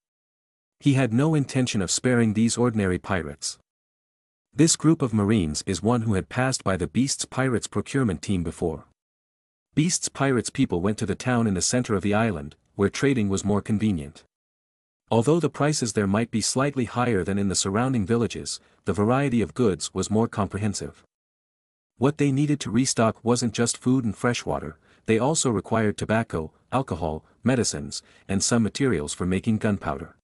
He had no intention of sparing these ordinary pirates. This group of Marines is one who had passed by the Beast's Pirates procurement team before. Beast's Pirates people went to the town in the center of the island, where trading was more convenient. Although the prices there might be slightly higher than in the surrounding villages, the variety of goods was more comprehensive. What they needed to restock wasn't just food and fresh water, they also required tobacco, alcohol, medicines, and some materials for making gunpowder.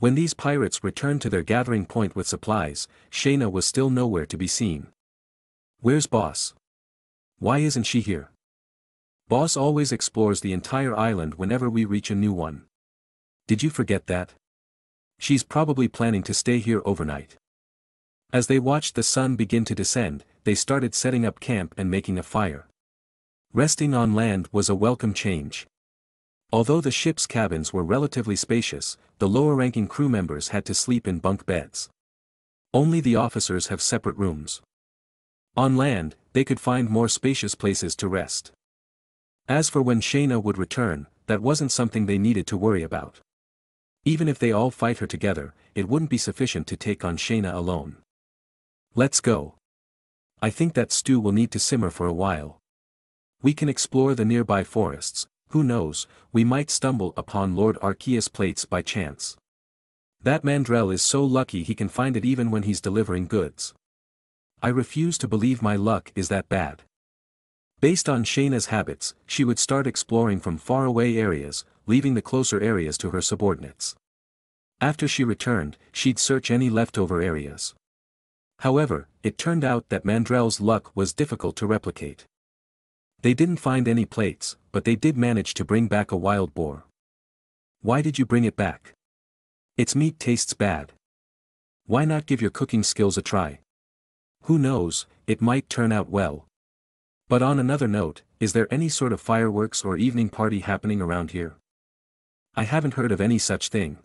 When these pirates returned to their gathering point with supplies, Shayna was still nowhere to be seen. Where's Boss? Why isn't she here? Boss always explores the entire island whenever we reach a new one. Did you forget that? She's probably planning to stay here overnight. As they watched the sun begin to descend, they started setting up camp and making a fire. Resting on land was a welcome change. Although the ship's cabins were relatively spacious, the lower-ranking crew members had to sleep in bunk beds. Only the officers have separate rooms. On land, they could find more spacious places to rest. As for when Shayna would return, that wasn't something they needed to worry about. Even if they all fight her together, it wouldn't be sufficient to take on Shayna alone. Let's go. I think that stew will need to simmer for a while. We can explore the nearby forests, who knows, we might stumble upon Lord Arceus' plates by chance. That Mandrill is so lucky he can find it even when he's delivering goods. I refuse to believe my luck is that bad. Based on Shayna's habits, she would start exploring from faraway areas, leaving the closer areas to her subordinates. After she returned, she'd search any leftover areas. However, it turned out that Mandrill's luck was difficult to replicate. They didn't find any plates, but they did manage to bring back a wild boar. Why did you bring it back? Its meat tastes bad. Why not give your cooking skills a try? Who knows, it might turn out well. But on another note, is there any sort of fireworks or evening party happening around here? I haven't heard of any such thing.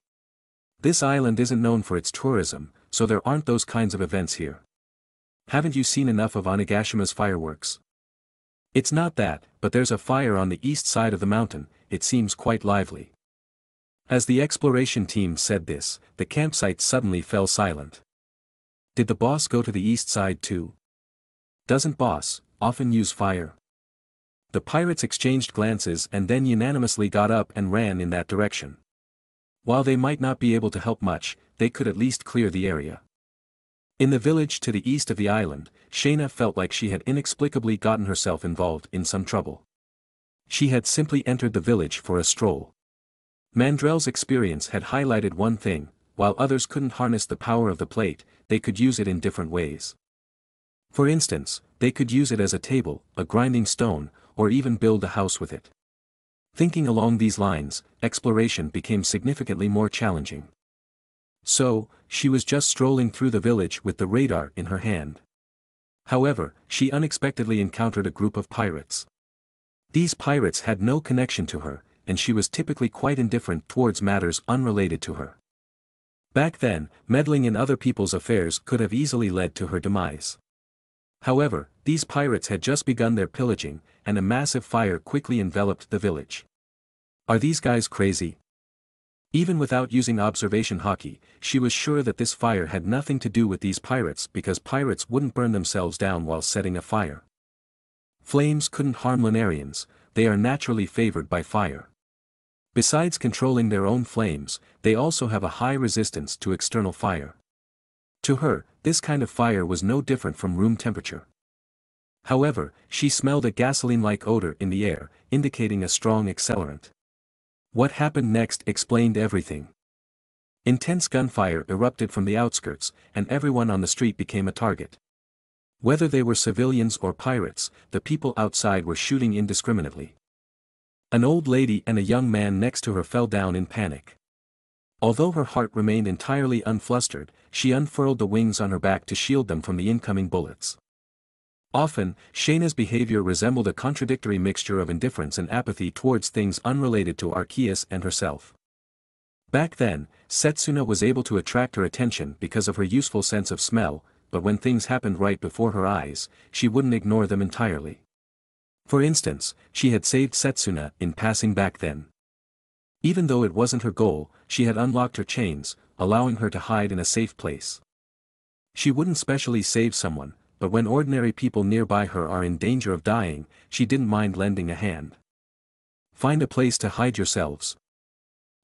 This island isn't known for its tourism, so there aren't those kinds of events here. Haven't you seen enough of Onigashima's fireworks? It's not that, but there's a fire on the east side of the mountain, it seems quite lively. As the exploration team said this, the campsite suddenly fell silent. Did the boss go to the east side too? Doesn't boss, often use fire? The pirates exchanged glances and then unanimously got up and ran in that direction. While they might not be able to help much, they could at least clear the area. In the village to the east of the island, Shayna felt like she had inexplicably gotten herself involved in some trouble. She had simply entered the village for a stroll. Mandrill's experience had highlighted one thing, while others couldn't harness the power of the plate, they could use it in different ways. For instance, they could use it as a table, a grinding stone, or even build a house with it. Thinking along these lines, exploration became significantly more challenging. So, she was just strolling through the village with the radar in her hand. However, she unexpectedly encountered a group of pirates. These pirates had no connection to her, and she was typically quite indifferent towards matters unrelated to her. Back then, meddling in other people's affairs could have easily led to her demise. However, these pirates had just begun their pillaging, and a massive fire quickly enveloped the village. Are these guys crazy? Even without using observation Haki, she was sure that this fire had nothing to do with these pirates because pirates wouldn't burn themselves down while setting a fire. Flames couldn't harm Lunarians, they are naturally favored by fire. Besides controlling their own flames, they also have a high resistance to external fire. To her, this kind of fire was no different from room temperature. However, she smelled a gasoline-like odor in the air, indicating a strong accelerant. What happened next explained everything. Intense gunfire erupted from the outskirts, and everyone on the street became a target. Whether they were civilians or pirates, the people outside were shooting indiscriminately. An old lady and a young man next to her fell down in panic. Although her heart remained entirely unflustered, she unfurled the wings on her back to shield them from the incoming bullets. Often, Shayna's behavior resembled a contradictory mixture of indifference and apathy towards things unrelated to Arceus and herself. Back then, Setsuna was able to attract her attention because of her useful sense of smell, but when things happened right before her eyes, she wouldn't ignore them entirely. For instance, she had saved Setsuna in passing back then. Even though it wasn't her goal, she had unlocked her chains, allowing her to hide in a safe place. She wouldn't specially save someone, but when ordinary people nearby her are in danger of dying, she didn't mind lending a hand. Find a place to hide yourselves.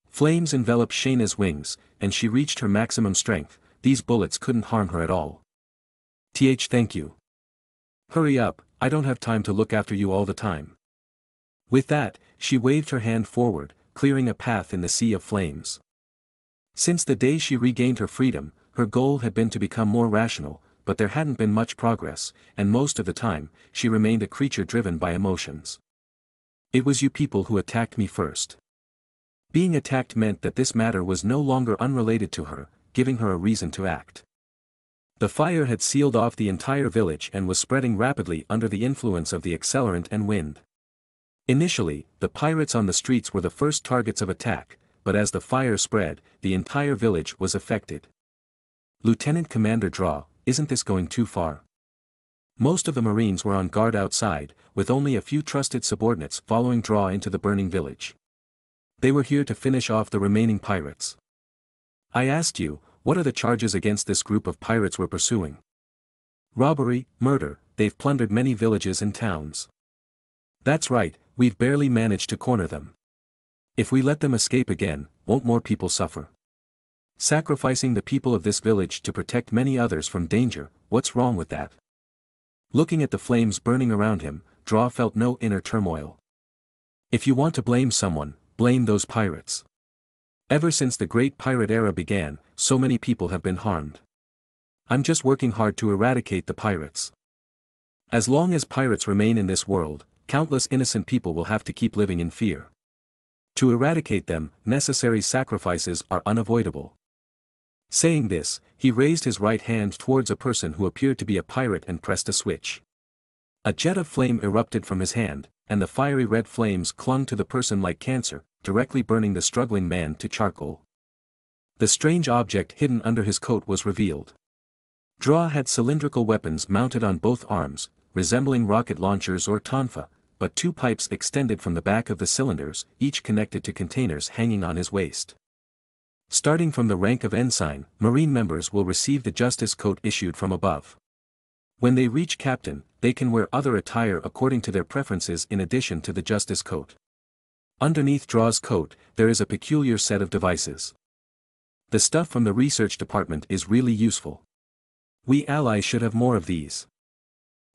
Flames enveloped Shayna's wings, and she reached her maximum strength, these bullets couldn't harm her at all. Th thank you. Hurry up, I don't have time to look after you all the time. With that, she waved her hand forward, clearing a path in the sea of flames. Since the day she regained her freedom, her goal had been to become more rational, but there hadn't been much progress, and most of the time, she remained a creature driven by emotions. It was you people who attacked me first. Being attacked meant that this matter was no longer unrelated to her, giving her a reason to act. The fire had sealed off the entire village and was spreading rapidly under the influence of the accelerant and wind. Initially, the pirates on the streets were the first targets of attack, but as the fire spread, the entire village was affected. Lieutenant Commander Draw, isn't this going too far? Most of the Marines were on guard outside, with only a few trusted subordinates following Draw into the burning village. They were here to finish off the remaining pirates. I asked you, what are the charges against this group of pirates we're pursuing? Robbery, murder, they've plundered many villages and towns. That's right, we've barely managed to corner them. If we let them escape again, won't more people suffer? Sacrificing the people of this village to protect many others from danger, what's wrong with that? Looking at the flames burning around him, Draw felt no inner turmoil. If you want to blame someone, blame those pirates. Ever since the Great Pirate Era began, so many people have been harmed. I'm just working hard to eradicate the pirates. As long as pirates remain in this world, countless innocent people will have to keep living in fear. To eradicate them, necessary sacrifices are unavoidable. Saying this, he raised his right hand towards a person who appeared to be a pirate and pressed a switch. A jet of flame erupted from his hand, and the fiery red flames clung to the person like cancer, directly burning the struggling man to charcoal. The strange object hidden under his coat was revealed. Draw had cylindrical weapons mounted on both arms, resembling rocket launchers or tonfa, but two pipes extended from the back of the cylinders, each connected to containers hanging on his waist. Starting from the rank of ensign, Marine members will receive the Justice Coat issued from above. When they reach captain, they can wear other attire according to their preferences in addition to the Justice Coat. Underneath Draw's coat, there is a peculiar set of devices. The stuff from the research department is really useful. We allies should have more of these.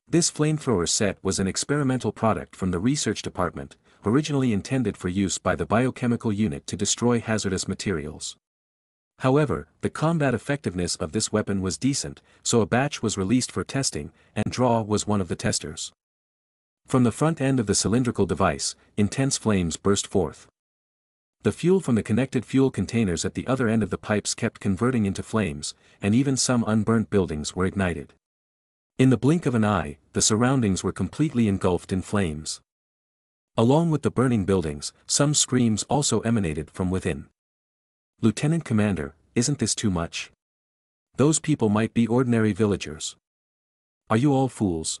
This flamethrower set was an experimental product from the research department, originally intended for use by the biochemical unit to destroy hazardous materials. However, the combat effectiveness of this weapon was decent, so a batch was released for testing, and Draw was one of the testers. From the front end of the cylindrical device, intense flames burst forth. The fuel from the connected fuel containers at the other end of the pipes kept converting into flames, and even some unburnt buildings were ignited. In the blink of an eye, the surroundings were completely engulfed in flames. Along with the burning buildings, some screams also emanated from within. Lieutenant Commander, isn't this too much? Those people might be ordinary villagers. Are you all fools?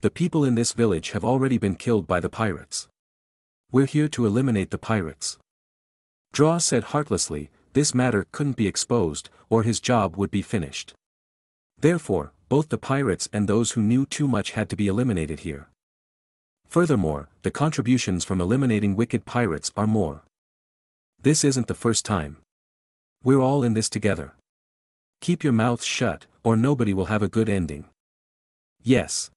The people in this village have already been killed by the pirates. We're here to eliminate the pirates. Draw said heartlessly, this matter couldn't be exposed, or his job would be finished. Therefore, both the pirates and those who knew too much had to be eliminated here. Furthermore, the contributions from eliminating wicked pirates are more. This isn't the first time. We're all in this together. Keep your mouths shut, or nobody will have a good ending. Yes.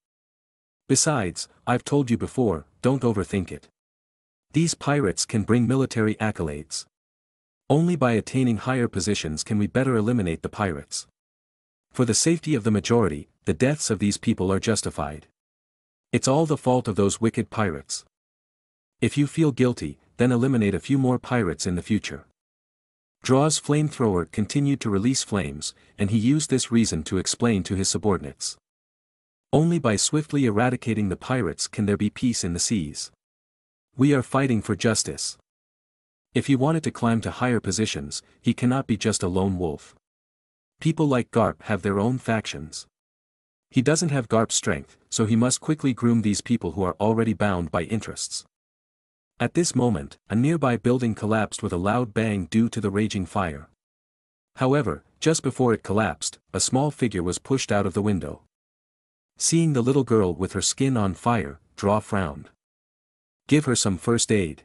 Besides, I've told you before, don't overthink it. These pirates can bring military accolades. Only by attaining higher positions can we better eliminate the pirates. For the safety of the majority, the deaths of these people are justified. It's all the fault of those wicked pirates. If you feel guilty, then eliminate a few more pirates in the future. Draw's flamethrower continued to release flames, and he used this reason to explain to his subordinates. Only by swiftly eradicating the pirates can there be peace in the seas. We are fighting for justice. If he wanted to climb to higher positions, he cannot be just a lone wolf. People like Garp have their own factions. He doesn't have Garp's strength, so he must quickly groom these people who are already bound by interests. At this moment, a nearby building collapsed with a loud bang due to the raging fire. However, just before it collapsed, a small figure was pushed out of the window. Seeing the little girl with her skin on fire, Draw frowned. Give her some first aid.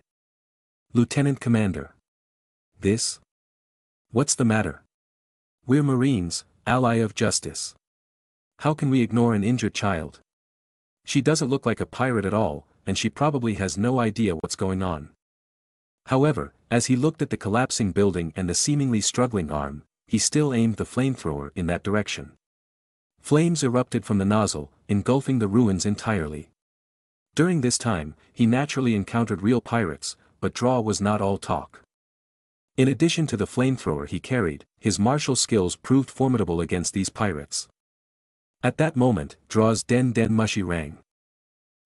Lieutenant Commander. This? What's the matter? We're Marines, ally of justice. How can we ignore an injured child? She doesn't look like a pirate at all, and she probably has no idea what's going on. However, as he looked at the collapsing building and the seemingly struggling arm, he still aimed the flamethrower in that direction. Flames erupted from the nozzle, engulfing the ruins entirely. During this time, he naturally encountered real pirates, but Draw was not all talk. In addition to the flamethrower he carried, his martial skills proved formidable against these pirates. At that moment, Draw's Den Den Mushi rang.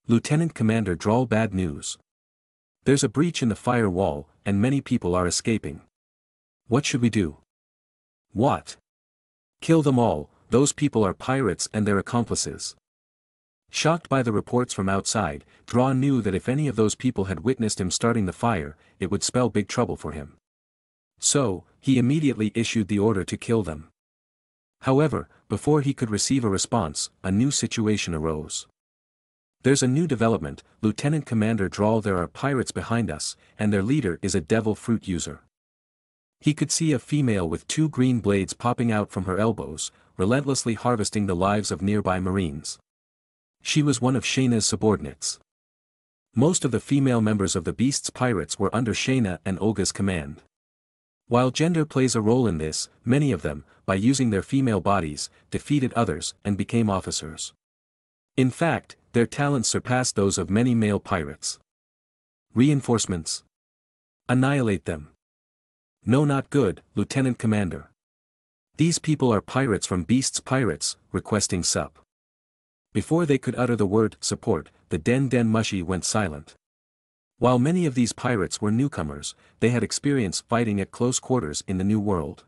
Lieutenant Commander Draw bad news. There's a breach in the firewall, and many people are escaping. What should we do? What? Kill them all, those people are pirates and their accomplices. Shocked by the reports from outside, Draw knew that if any of those people had witnessed him starting the fire, it would spell big trouble for him. So, he immediately issued the order to kill them. However, before he could receive a response, a new situation arose. There's a new development, Lieutenant Commander Draw there are pirates behind us, and their leader is a devil fruit user. He could see a female with two green blades popping out from her elbows, relentlessly harvesting the lives of nearby marines. She was one of Shayna's subordinates. Most of the female members of the Beast's pirates were under Shayna and Olga's command. While gender plays a role in this, many of them, by using their female bodies, defeated others and became officers. In fact, their talents surpassed those of many male pirates. Reinforcements. Annihilate them. No not good, Lieutenant Commander. These people are pirates from Beast's Pirates, requesting sup. Before they could utter the word, support, the Den Den Mushi went silent. While many of these pirates were newcomers, they had experience fighting at close quarters in the New World.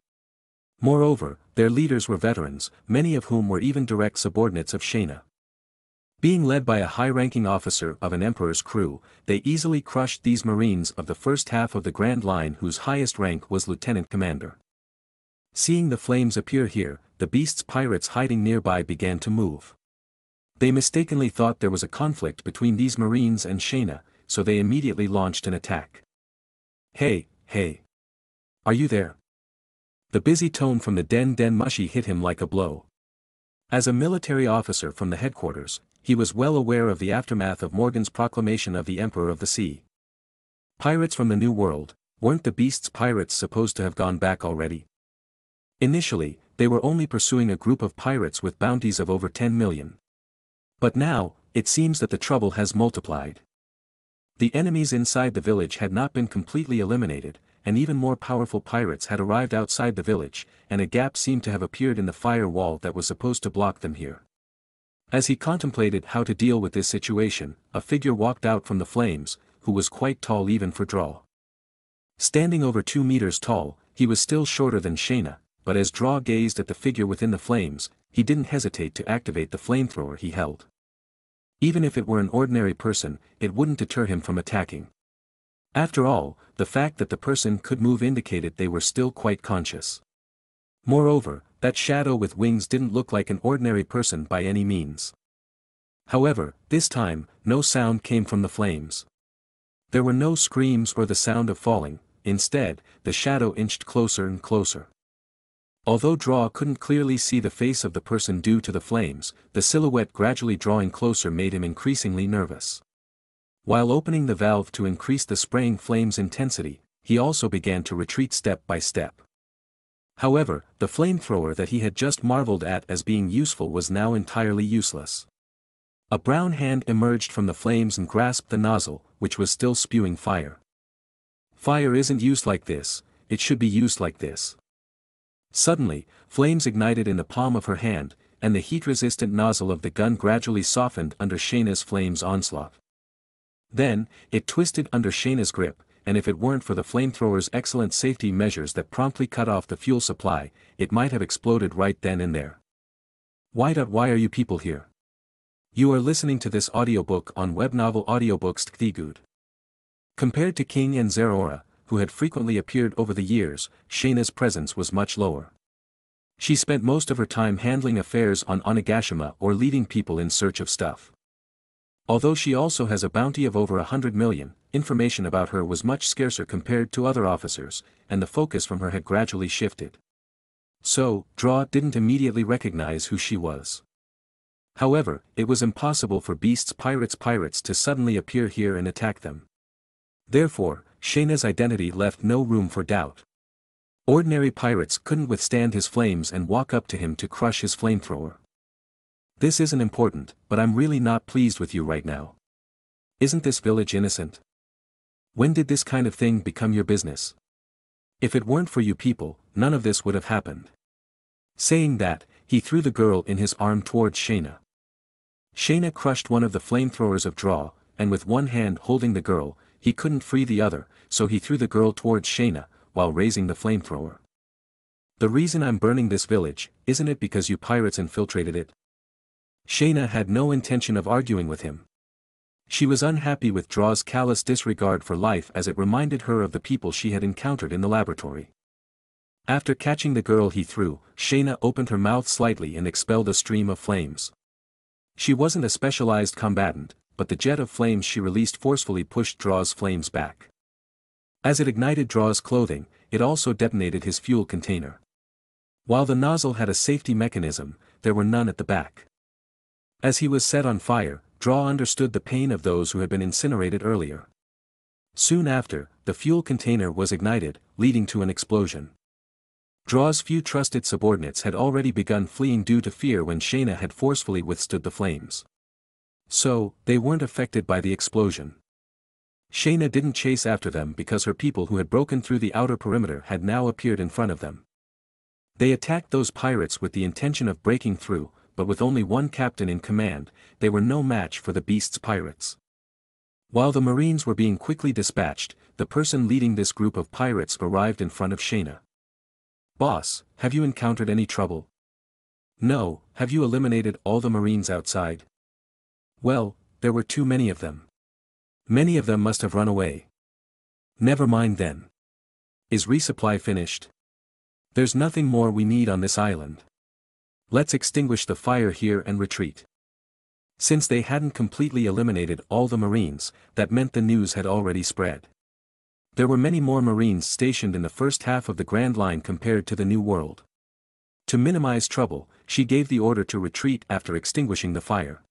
Moreover, their leaders were veterans, many of whom were even direct subordinates of Shayna. Being led by a high-ranking officer of an emperor's crew, they easily crushed these marines of the first half of the Grand Line whose highest rank was lieutenant commander. Seeing the flames appear here, the beast's pirates hiding nearby began to move. They mistakenly thought there was a conflict between these marines and Shayna, so they immediately launched an attack. Hey, hey. Are you there? The busy tone from the Den Den Mushi hit him like a blow. As a military officer from the headquarters, he was well aware of the aftermath of Morgan's proclamation of the Emperor of the Sea. Pirates from the New World, weren't the beast's pirates supposed to have gone back already? Initially, they were only pursuing a group of pirates with bounties of over 10 million. But now, it seems that the trouble has multiplied. The enemies inside the village had not been completely eliminated, and even more powerful pirates had arrived outside the village, and a gap seemed to have appeared in the fire wall that was supposed to block them here. As he contemplated how to deal with this situation, a figure walked out from the flames, who was quite tall even for Draw. Standing over two meters tall, he was still shorter than Shayna, but as Draw gazed at the figure within the flames, he didn't hesitate to activate the flamethrower he held. Even if it were an ordinary person, it wouldn't deter him from attacking. After all, the fact that the person could move indicated they were still quite conscious. Moreover, that shadow with wings didn't look like an ordinary person by any means. However, this time, no sound came from the flames. There were no screams or the sound of falling, instead, the shadow inched closer and closer. Although Draw couldn't clearly see the face of the person due to the flames, the silhouette gradually drawing closer made him increasingly nervous. While opening the valve to increase the spraying flame's intensity, he also began to retreat step by step. However, the flamethrower that he had just marveled at as being useful was now entirely useless. A brown hand emerged from the flames and grasped the nozzle, which was still spewing fire. Fire isn't used like this, it should be used like this. Suddenly, flames ignited in the palm of her hand, and the heat-resistant nozzle of the gun gradually softened under Shayna's flames onslaught. Then, it twisted under Shayna's grip, and if it weren't for the flamethrower's excellent safety measures that promptly cut off the fuel supply, it might have exploded right then and there. Why. Why are you people here? You are listening to this audiobook on web novel audiobooks Tgthegood. Compared to King and Zeraora, who had frequently appeared over the years, Shayna's presence was much lower. She spent most of her time handling affairs on Onigashima or leading people in search of stuff. Although she also has a bounty of over a hundred million, information about her was much scarcer compared to other officers, and the focus from her had gradually shifted. So, Draw didn't immediately recognize who she was. However, it was impossible for Beast's pirates pirates to suddenly appear here and attack them. Therefore, Shayna's identity left no room for doubt. Ordinary pirates couldn't withstand his flames and walk up to him to crush his flamethrower. This isn't important, but I'm really not pleased with you right now. Isn't this village innocent? When did this kind of thing become your business? If it weren't for you people, none of this would have happened. Saying that, he threw the girl in his arm towards Shayna. Shayna crushed one of the flamethrowers of Draw, and with one hand holding the girl, he couldn't free the other, so he threw the girl towards Shayna, while raising the flamethrower. The reason I'm burning this village, isn't it because you pirates infiltrated it? Shayna had no intention of arguing with him. She was unhappy with Draw's callous disregard for life as it reminded her of the people she had encountered in the laboratory. After catching the girl he threw, Shayna opened her mouth slightly and expelled a stream of flames. She wasn't a specialized combatant, but the jet of flames she released forcefully pushed Draw's flames back. As it ignited Draw's clothing, it also detonated his fuel container. While the nozzle had a safety mechanism, there were none at the back. As he was set on fire, Draw understood the pain of those who had been incinerated earlier. Soon after, the fuel container was ignited, leading to an explosion. Draw's few trusted subordinates had already begun fleeing due to fear when Shayna had forcefully withstood the flames. So, they weren't affected by the explosion. Shayna didn't chase after them because her people who had broken through the outer perimeter had now appeared in front of them. They attacked those pirates with the intention of breaking through, but with only one captain in command, they were no match for the beast's pirates. While the marines were being quickly dispatched, the person leading this group of pirates arrived in front of Shayna. Boss, have you encountered any trouble? No, have you eliminated all the marines outside? Well, there were too many of them. Many of them must have run away. Never mind then. Is resupply finished? There's nothing more we need on this island. Let's extinguish the fire here and retreat. Since they hadn't completely eliminated all the marines, that meant the news had already spread. There were many more marines stationed in the first half of the Grand Line compared to the New World. To minimize trouble, she gave the order to retreat after extinguishing the fire.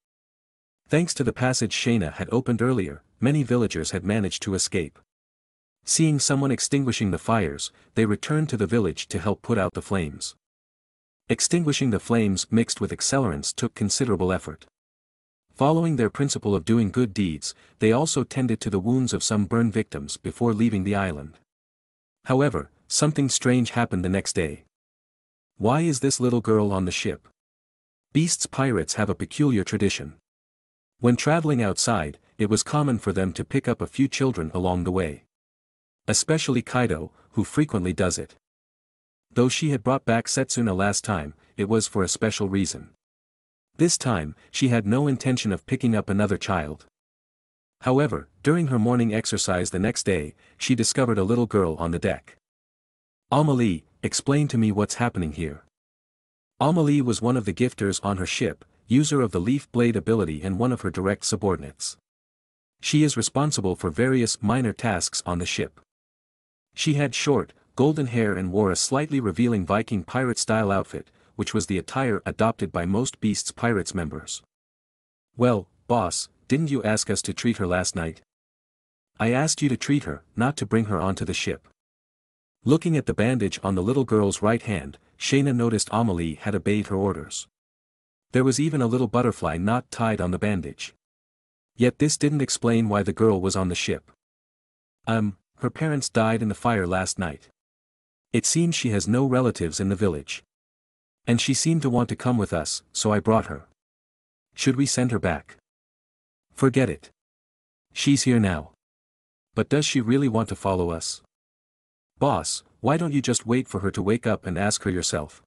Thanks to the passage Shayna had opened earlier, many villagers had managed to escape. Seeing someone extinguishing the fires, they returned to the village to help put out the flames. Extinguishing the flames mixed with accelerants took considerable effort. Following their principle of doing good deeds, they also tended to the wounds of some burn victims before leaving the island. However, something strange happened the next day. Why is this little girl on the ship? Beasts pirates have a peculiar tradition. When traveling outside, it was common for them to pick up a few children along the way. Especially Kaido, who frequently does it. Though she had brought back Setsuna last time, it was for a special reason. This time, she had no intention of picking up another child. However, during her morning exercise the next day, she discovered a little girl on the deck. Amelie, explain to me what's happening here. Amelie was one of the gifters on her ship, user of the leaf blade ability and one of her direct subordinates. She is responsible for various minor tasks on the ship. She had short, golden hair and wore a slightly revealing Viking pirate-style outfit, which was the attire adopted by most Beasts Pirates members. Well, boss, didn't you ask us to treat her last night? I asked you to treat her, not to bring her onto the ship. Looking at the bandage on the little girl's right hand, Shayna noticed Amelie had obeyed her orders. There was even a little butterfly knot tied on the bandage. Yet this didn't explain why the girl was on the ship. Um, her parents died in the fire last night. It seems she has no relatives in the village. And she seemed to want to come with us, so I brought her. Should we send her back? Forget it. She's here now. But does she really want to follow us? Boss, why don't you just wait for her to wake up and ask her yourself?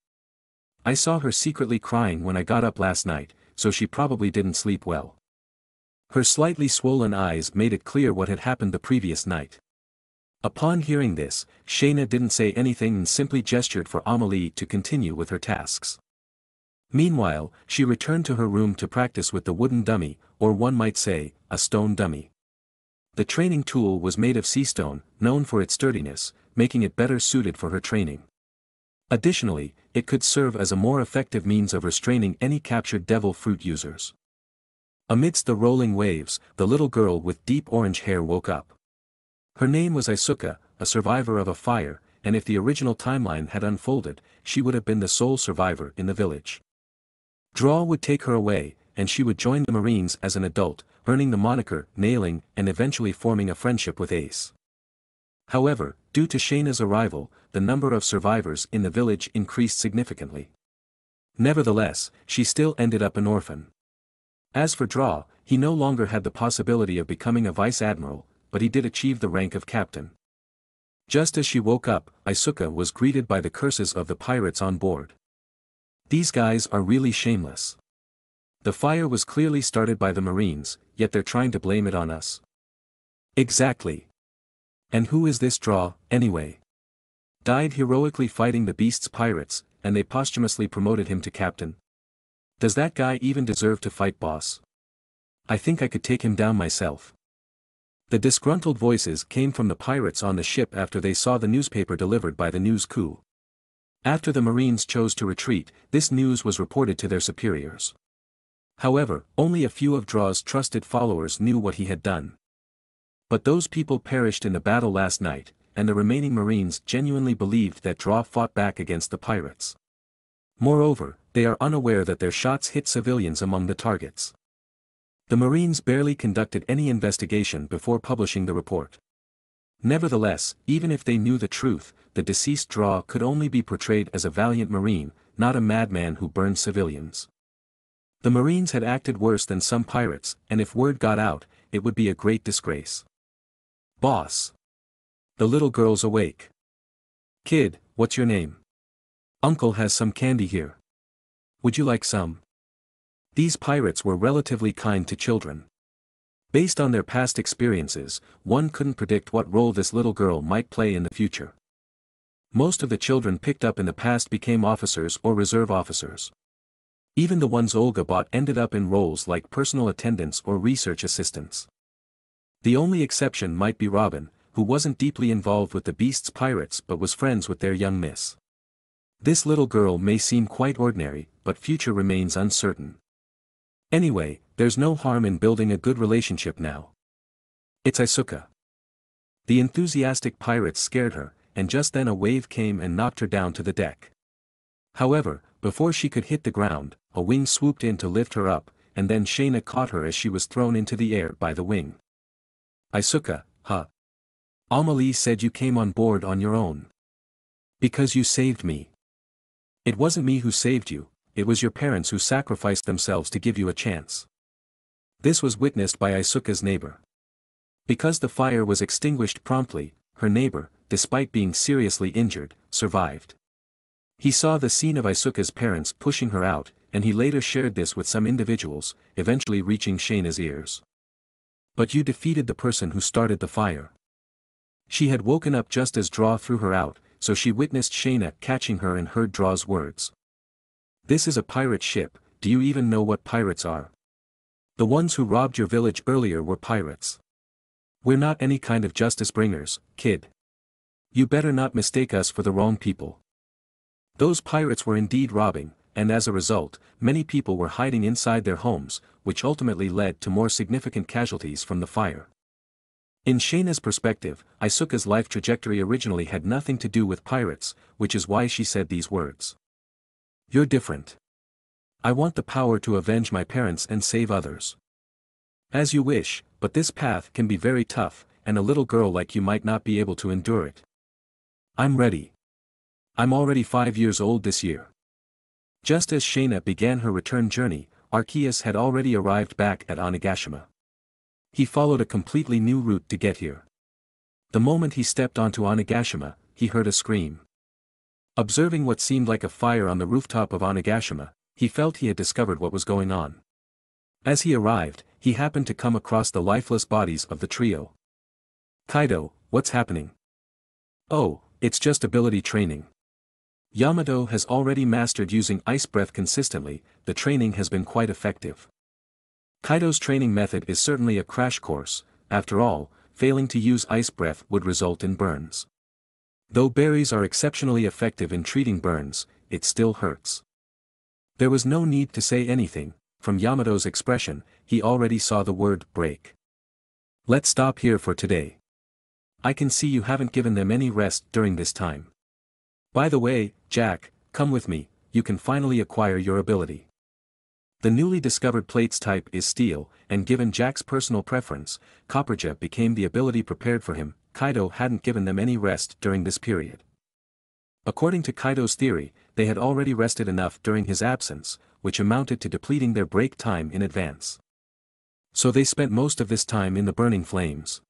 I saw her secretly crying when I got up last night, so she probably didn't sleep well. Her slightly swollen eyes made it clear what had happened the previous night. Upon hearing this, Shayna didn't say anything and simply gestured for Amelie to continue with her tasks. Meanwhile, she returned to her room to practice with the wooden dummy, or one might say, a stone dummy. The training tool was made of sea stone, known for its sturdiness, making it better suited for her training. Additionally, it could serve as a more effective means of restraining any captured devil fruit users. Amidst the rolling waves, the little girl with deep orange hair woke up. Her name was Isuka, a survivor of a fire, and if the original timeline had unfolded, she would have been the sole survivor in the village. Draw would take her away, and she would join the Marines as an adult, earning the moniker, nailing, and eventually forming a friendship with Ace. However, due to Shayna's arrival, the number of survivors in the village increased significantly. Nevertheless, she still ended up an orphan. As for Draw, he no longer had the possibility of becoming a vice admiral, but he did achieve the rank of captain. Just as she woke up, Isuka was greeted by the curses of the pirates on board. These guys are really shameless. The fire was clearly started by the marines, yet they're trying to blame it on us. Exactly. And who is this draw, anyway? Died heroically fighting the beast's pirates, and they posthumously promoted him to captain. Does that guy even deserve to fight boss? I think I could take him down myself. The disgruntled voices came from the pirates on the ship after they saw the newspaper delivered by the news coo. After the Marines chose to retreat, this news was reported to their superiors. However, only a few of Draw's trusted followers knew what he had done. But those people perished in the battle last night, and the remaining Marines genuinely believed that Draw fought back against the pirates. Moreover, they are unaware that their shots hit civilians among the targets. The Marines barely conducted any investigation before publishing the report. Nevertheless, even if they knew the truth, the deceased draw could only be portrayed as a valiant Marine, not a madman who burned civilians. The Marines had acted worse than some pirates, and if word got out, it would be a great disgrace. Boss. The little girl's awake. Kid, what's your name? Uncle has some candy here. Would you like some? These pirates were relatively kind to children. Based on their past experiences, one couldn't predict what role this little girl might play in the future. Most of the children picked up in the past became officers or reserve officers. Even the ones Olga bought ended up in roles like personal attendants or research assistants. The only exception might be Robin, who wasn't deeply involved with the Beast's pirates but was friends with their young miss. This little girl may seem quite ordinary, but future remains uncertain. Anyway, there's no harm in building a good relationship now. It's Isuka. The enthusiastic pirates scared her, and just then a wave came and knocked her down to the deck. However, before she could hit the ground, a wing swooped in to lift her up, and then Shayna caught her as she was thrown into the air by the wing. Isuka, huh? Amelie said you came on board on your own. Because you saved me. It wasn't me who saved you, it was your parents who sacrificed themselves to give you a chance. This was witnessed by Isuka's neighbor. Because the fire was extinguished promptly, her neighbor, despite being seriously injured, survived. He saw the scene of Isuka's parents pushing her out, and he later shared this with some individuals, eventually reaching Shayna's ears. But you defeated the person who started the fire. She had woken up just as Draw threw her out, so she witnessed Shayna catching her and heard Draw's words. This is a pirate ship, do you even know what pirates are? The ones who robbed your village earlier were pirates. We're not any kind of justice bringers, kid. You better not mistake us for the wrong people. Those pirates were indeed robbing, and as a result, many people were hiding inside their homes, which ultimately led to more significant casualties from the fire. In Shayna's perspective, Isuka's life trajectory originally had nothing to do with pirates, which is why she said these words. You're different. I want the power to avenge my parents and save others. As you wish, but this path can be very tough, and a little girl like you might not be able to endure it. I'm ready. I'm already five years old this year. Just as Shayna began her return journey, Arceus had already arrived back at Onigashima. He followed a completely new route to get here. The moment he stepped onto Onigashima, he heard a scream. Observing what seemed like a fire on the rooftop of Onigashima, he felt he had discovered what was going on. As he arrived, he happened to come across the lifeless bodies of the trio. Kaido, what's happening? Oh, it's just ability training. Yamato has already mastered using ice breath consistently, the training has been quite effective. Kaido's training method is certainly a crash course, after all, failing to use ice breath would result in burns. Though berries are exceptionally effective in treating burns, it still hurts. There was no need to say anything, from Yamato's expression, he already saw the word break. Let's stop here for today. I can see you haven't given them any rest during this time. By the way, Jack, come with me, you can finally acquire your ability. The newly discovered plates type is steel, and given Jack's personal preference, Copperajah became the ability prepared for him, Kaido hadn't given them any rest during this period. According to Kaido's theory, they had already rested enough during his absence, which amounted to depleting their break time in advance. So they spent most of this time in the burning flames.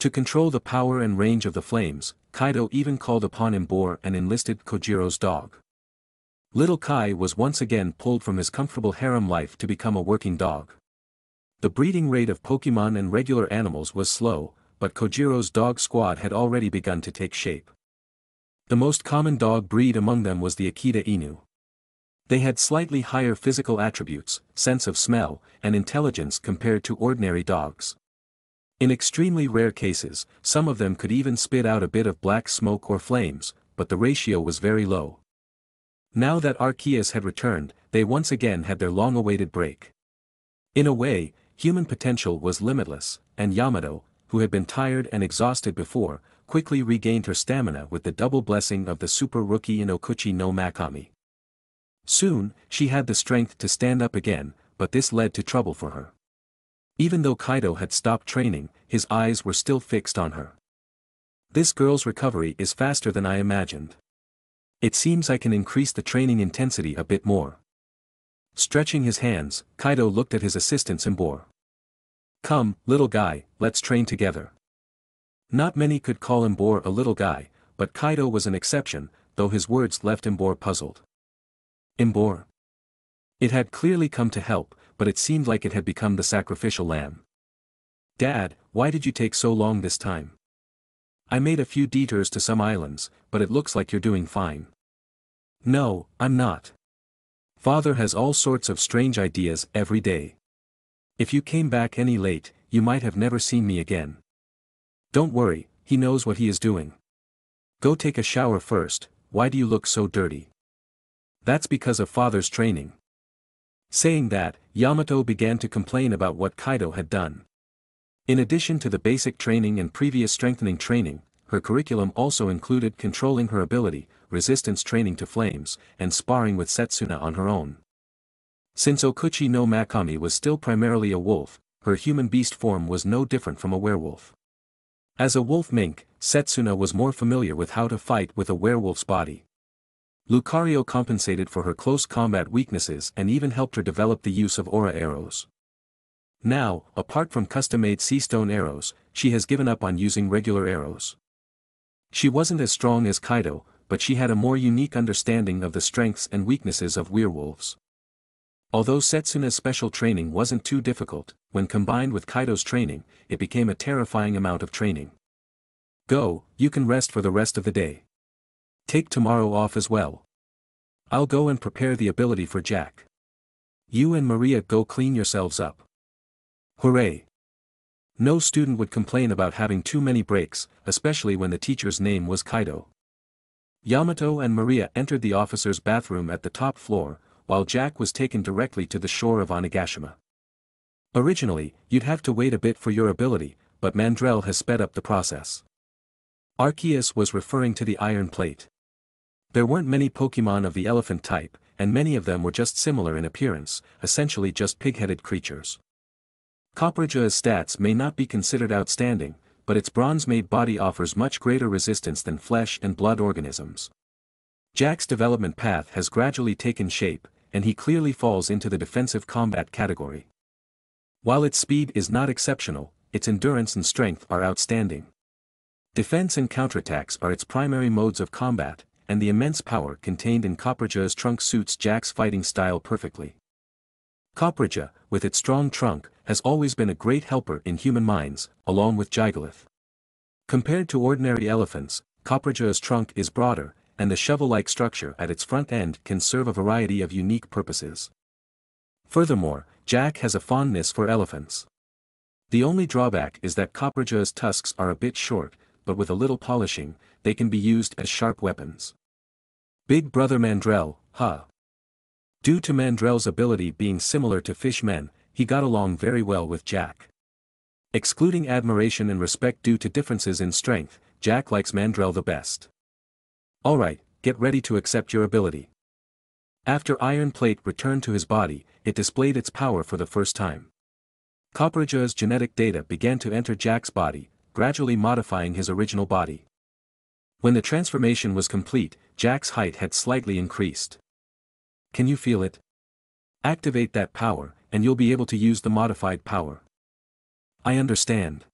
To control the power and range of the flames, Kaido even called upon Emboar and enlisted Kojiro's dog. Little Kai was once again pulled from his comfortable harem life to become a working dog. The breeding rate of Pokemon and regular animals was slow, but Kojiro's dog squad had already begun to take shape. The most common dog breed among them was the Akita Inu. They had slightly higher physical attributes, sense of smell, and intelligence compared to ordinary dogs. In extremely rare cases, some of them could even spit out a bit of black smoke or flames, but the ratio was very low. Now that Arceus had returned, they once again had their long-awaited break. In a way, human potential was limitless, and Yamato, who had been tired and exhausted before, quickly regained her stamina with the double blessing of the super rookie Inokuchi no Makami. Soon, she had the strength to stand up again, but this led to trouble for her. Even though Kaido had stopped training, his eyes were still fixed on her. This girl's recovery is faster than I imagined. It seems I can increase the training intensity a bit more. Stretching his hands, Kaido looked at his assistants and Emboar. Come, little guy, let's train together. Not many could call Emboar a little guy, but Kaido was an exception, though his words left Emboar puzzled. Emboar. It had clearly come to help, but it seemed like it had become the sacrificial lamb. Dad, why did you take so long this time? I made a few detours to some islands, but it looks like you're doing fine. No, I'm not. Father has all sorts of strange ideas every day. If you came back any late, you might have never seen me again. Don't worry, he knows what he is doing. Go take a shower first, why do you look so dirty? That's because of father's training. Saying that, Yamato began to complain about what Kaido had done. In addition to the basic training and previous strengthening training, her curriculum also included controlling her ability, resistance training to flames, and sparring with Setsuna on her own. Since Okuchi no Makami was still primarily a wolf, her human beast form was no different from a werewolf. As a wolf mink, Setsuna was more familiar with how to fight with a werewolf's body. Lucario compensated for her close combat weaknesses and even helped her develop the use of aura arrows. Now, apart from custom-made sea stone arrows, she has given up on using regular arrows. She wasn't as strong as Kaido, but she had a more unique understanding of the strengths and weaknesses of werewolves. Although Setsuna's special training wasn't too difficult, when combined with Kaido's training, it became a terrifying amount of training. Go, you can rest for the rest of the day. Take tomorrow off as well. I'll go and prepare the ability for Jack. You and Maria go clean yourselves up. Hooray! No student would complain about having too many breaks, especially when the teacher's name was Kaido. Yamato and Maria entered the officer's bathroom at the top floor, while Jack was taken directly to the shore of Onigashima. Originally, you'd have to wait a bit for your ability, but Mandrill has sped up the process. Arceus was referring to the iron plate. There weren't many Pokemon of the elephant type, and many of them were just similar in appearance, essentially just pig-headed creatures. Copperajah's stats may not be considered outstanding, but its bronze-made body offers much greater resistance than flesh and blood organisms. Jack's development path has gradually taken shape, and he clearly falls into the defensive combat category. While its speed is not exceptional, its endurance and strength are outstanding. Defense and counterattacks are its primary modes of combat, and the immense power contained in Copperajah's trunk suits Jack's fighting style perfectly. Copperajah, with its strong trunk, has always been a great helper in human minds, along with Gigalith. Compared to ordinary elephants, Copperajah's trunk is broader, and the shovel-like structure at its front end can serve a variety of unique purposes. Furthermore, Jack has a fondness for elephants. The only drawback is that Copperajah's tusks are a bit short, but with a little polishing, they can be used as sharp weapons. Big Brother Mandrill, huh? Due to Mandrill's ability being similar to fishmen, he got along very well with Jack. Excluding admiration and respect due to differences in strength, Jack likes Mandrill the best. Alright, get ready to accept your ability. After Iron Plate returned to his body, it displayed its power for the first time. Copperajah's genetic data began to enter Jack's body, gradually modifying his original body. When the transformation was complete, Jack's height had slightly increased. Can you feel it? Activate that power, and you'll be able to use the modified power. I understand.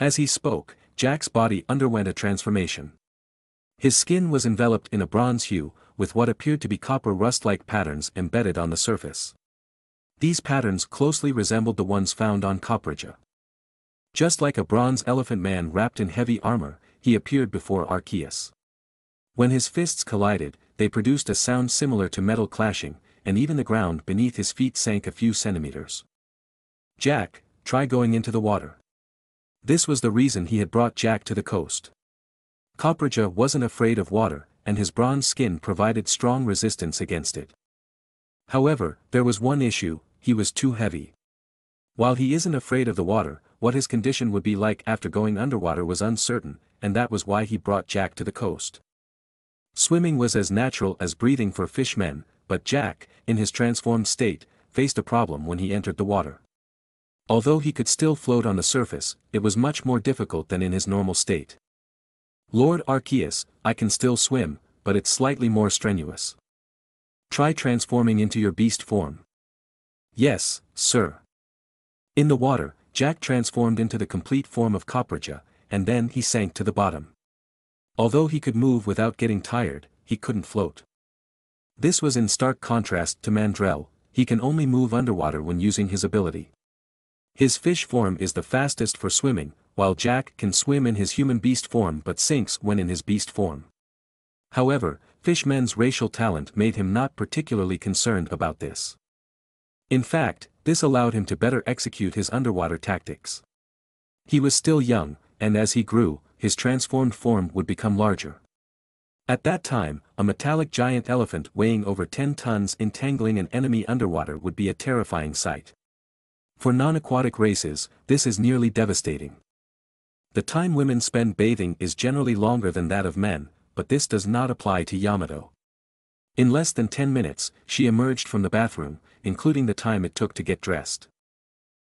As he spoke, Jack's body underwent a transformation. His skin was enveloped in a bronze hue, with what appeared to be copper rust-like patterns embedded on the surface. These patterns closely resembled the ones found on Copperajah. Just like a bronze elephant man wrapped in heavy armor, he appeared before Arceus. When his fists collided, they produced a sound similar to metal clashing, and even the ground beneath his feet sank a few centimeters. Jack, try going into the water. This was the reason he had brought Jack to the coast. Copperajah wasn't afraid of water, and his bronze skin provided strong resistance against it. However, there was one issue, he was too heavy. While he isn't afraid of the water, what his condition would be like after going underwater was uncertain, and that was why he brought Jack to the coast. Swimming was as natural as breathing for fishmen, but Jack, in his transformed state, faced a problem when he entered the water. Although he could still float on the surface, it was much more difficult than in his normal state. Lord Arceus, I can still swim, but it's slightly more strenuous. Try transforming into your beast form. Yes, sir. In the water, Jack transformed into the complete form of Copperajah, and then he sank to the bottom. Although he could move without getting tired, he couldn't float. This was in stark contrast to Mandrill, he can only move underwater when using his ability. His fish form is the fastest for swimming, while Jack can swim in his human beast form but sinks when in his beast form. However, Fishman's racial talent made him not particularly concerned about this. In fact, this allowed him to better execute his underwater tactics. He was still young, and as he grew, his transformed form would become larger. At that time, a metallic giant elephant weighing over 10 tons entangling an enemy underwater would be a terrifying sight. For non-aquatic races, this is nearly devastating. The time women spend bathing is generally longer than that of men, but this does not apply to Yamato. In less than 10 minutes, she emerged from the bathroom, including the time it took to get dressed.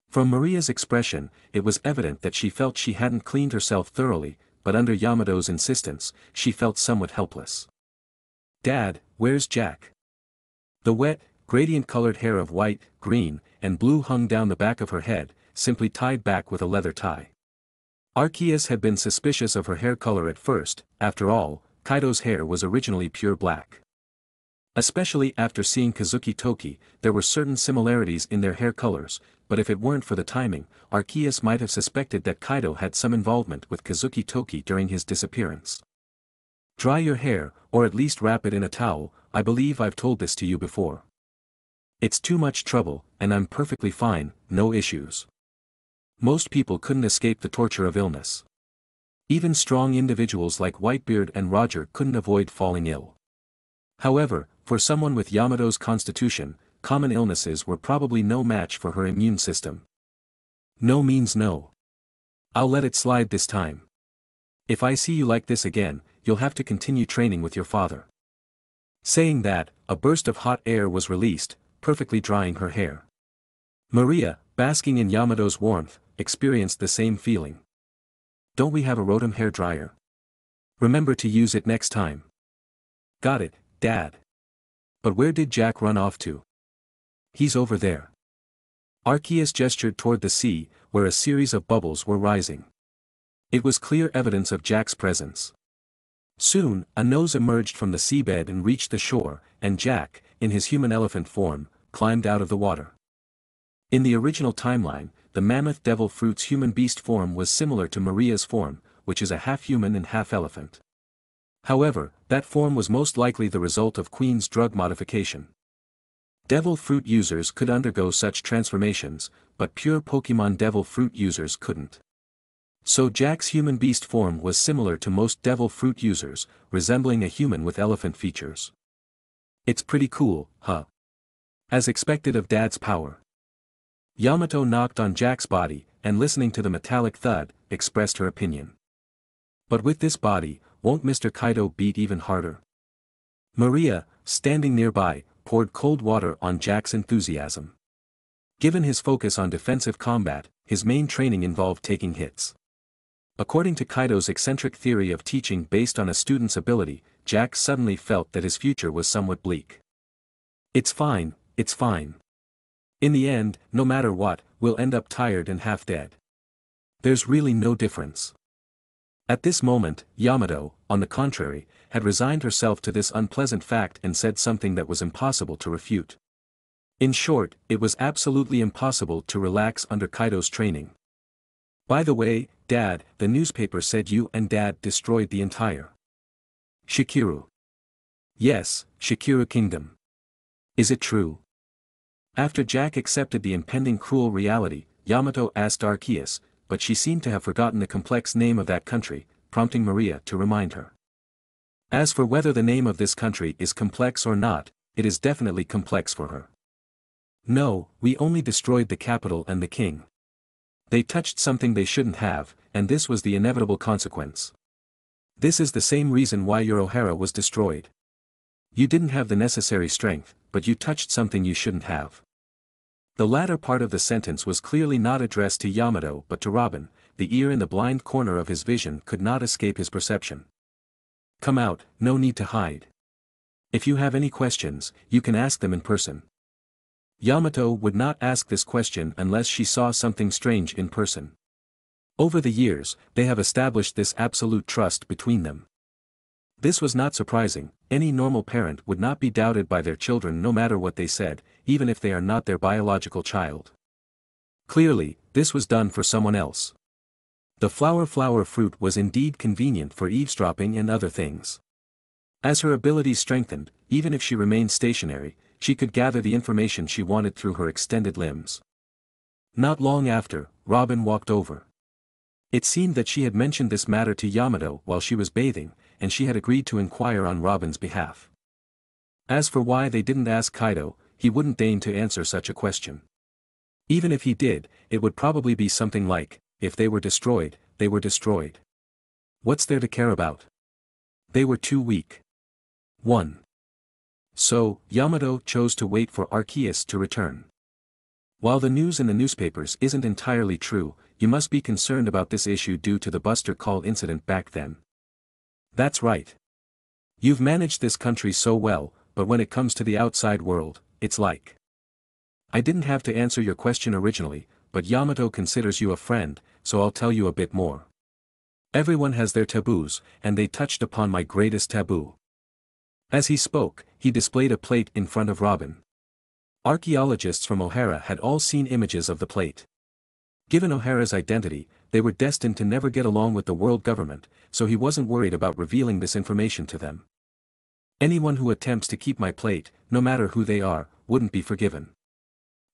From Maria's expression, it was evident that she felt she hadn't cleaned herself thoroughly, but under Yamato's insistence, she felt somewhat helpless. Dad, where's Jack? The wet, gradient-colored hair of white, green, and blue hung down the back of her head, simply tied back with a leather tie. Arceus had been suspicious of her hair color at first, after all, Kaido's hair was originally pure black. Especially after seeing Kazuki Toki, there were certain similarities in their hair colors, but if it weren't for the timing, Arceus might have suspected that Kaido had some involvement with Kazuki Toki during his disappearance. Dry your hair, or at least wrap it in a towel, I believe I've told this to you before. It's too much trouble, and I'm perfectly fine, no issues. Most people couldn't escape the torture of illness. Even strong individuals like Whitebeard and Roger couldn't avoid falling ill. However, for someone with Yamato's constitution, common illnesses were probably no match for her immune system. No means no. I'll let it slide this time. If I see you like this again, you'll have to continue training with your father. Saying that, a burst of hot air was released, perfectly drying her hair. Maria, basking in Yamato's warmth, experienced the same feeling. Don't we have a Rotom hair dryer? Remember to use it next time. Got it, Dad. But where did Jack run off to? He's over there. Arceus gestured toward the sea, where a series of bubbles were rising. It was clear evidence of Jack's presence. Soon, a nose emerged from the seabed and reached the shore, and Jack, in his human elephant form, climbed out of the water. In the original timeline, the mammoth devil fruit's human beast form was similar to Maria's form, which is a half-human and half-elephant. However, that form was most likely the result of Queen's drug modification. Devil fruit users could undergo such transformations, but pure Pokemon devil fruit users couldn't. So Jack's human beast form was similar to most devil fruit users, resembling a human with elephant features. It's pretty cool, huh? As expected of Dad's power. Yamato knocked on Jack's body, and listening to the metallic thud, expressed her opinion. But with this body, won't Mr. Kaido beat even harder? Maria, standing nearby, poured cold water on Jack's enthusiasm. Given his focus on defensive combat, his main training involved taking hits. According to Kaido's eccentric theory of teaching based on a student's ability, Jack suddenly felt that his future was somewhat bleak. It's fine, it's fine. In the end, no matter what, we'll end up tired and half dead. There's really no difference. At this moment, Yamato, on the contrary, had resigned herself to this unpleasant fact and said something that was impossible to refute. In short, it was absolutely impossible to relax under Kaido's training. By the way, Dad, the newspaper said you and Dad destroyed the entire Shikiru. Yes, Shikiru Kingdom. Is it true? After Jack accepted the impending cruel reality, Yamato asked Arceus, but she seemed to have forgotten the complex name of that country, prompting Maria to remind her. As for whether the name of this country is complex or not, it is definitely complex for her. No, we only destroyed the capital and the king. They touched something they shouldn't have, and this was the inevitable consequence. This is the same reason why your Ohara was destroyed. You didn't have the necessary strength, but you touched something you shouldn't have. The latter part of the sentence was clearly not addressed to Yamato but to Robin, the ear in the blind corner of his vision could not escape his perception. Come out, no need to hide. If you have any questions, you can ask them in person. Yamato would not ask this question unless she saw something strange in person. Over the years, they have established this absolute trust between them. This was not surprising, any normal parent would not be doubted by their children no matter what they said, even if they are not their biological child. Clearly, this was done for someone else. The flower flower fruit was indeed convenient for eavesdropping and other things. As her abilities strengthened, even if she remained stationary, she could gather the information she wanted through her extended limbs. Not long after, Robin walked over. It seemed that she had mentioned this matter to Yamato while she was bathing, and she had agreed to inquire on Robin's behalf. As for why they didn't ask Kaido, he wouldn't deign to answer such a question. Even if he did, it would probably be something like, if they were destroyed, they were destroyed. What's there to care about? They were too weak. 1. So, Yamato chose to wait for Arceus to return. While the news in the newspapers isn't entirely true, you must be concerned about this issue due to the Buster Call incident back then. That's right. You've managed this country so well, but when it comes to the outside world, it's like. I didn't have to answer your question originally, but Yamato considers you a friend, so I'll tell you a bit more. Everyone has their taboos, and they touched upon my greatest taboo. As he spoke, he displayed a plate in front of Robin. Archaeologists from Ohara had all seen images of the plate. Given Ohara's identity, they were destined to never get along with the world government, so he wasn't worried about revealing this information to them. Anyone who attempts to keep my plate, no matter who they are, wouldn't be forgiven.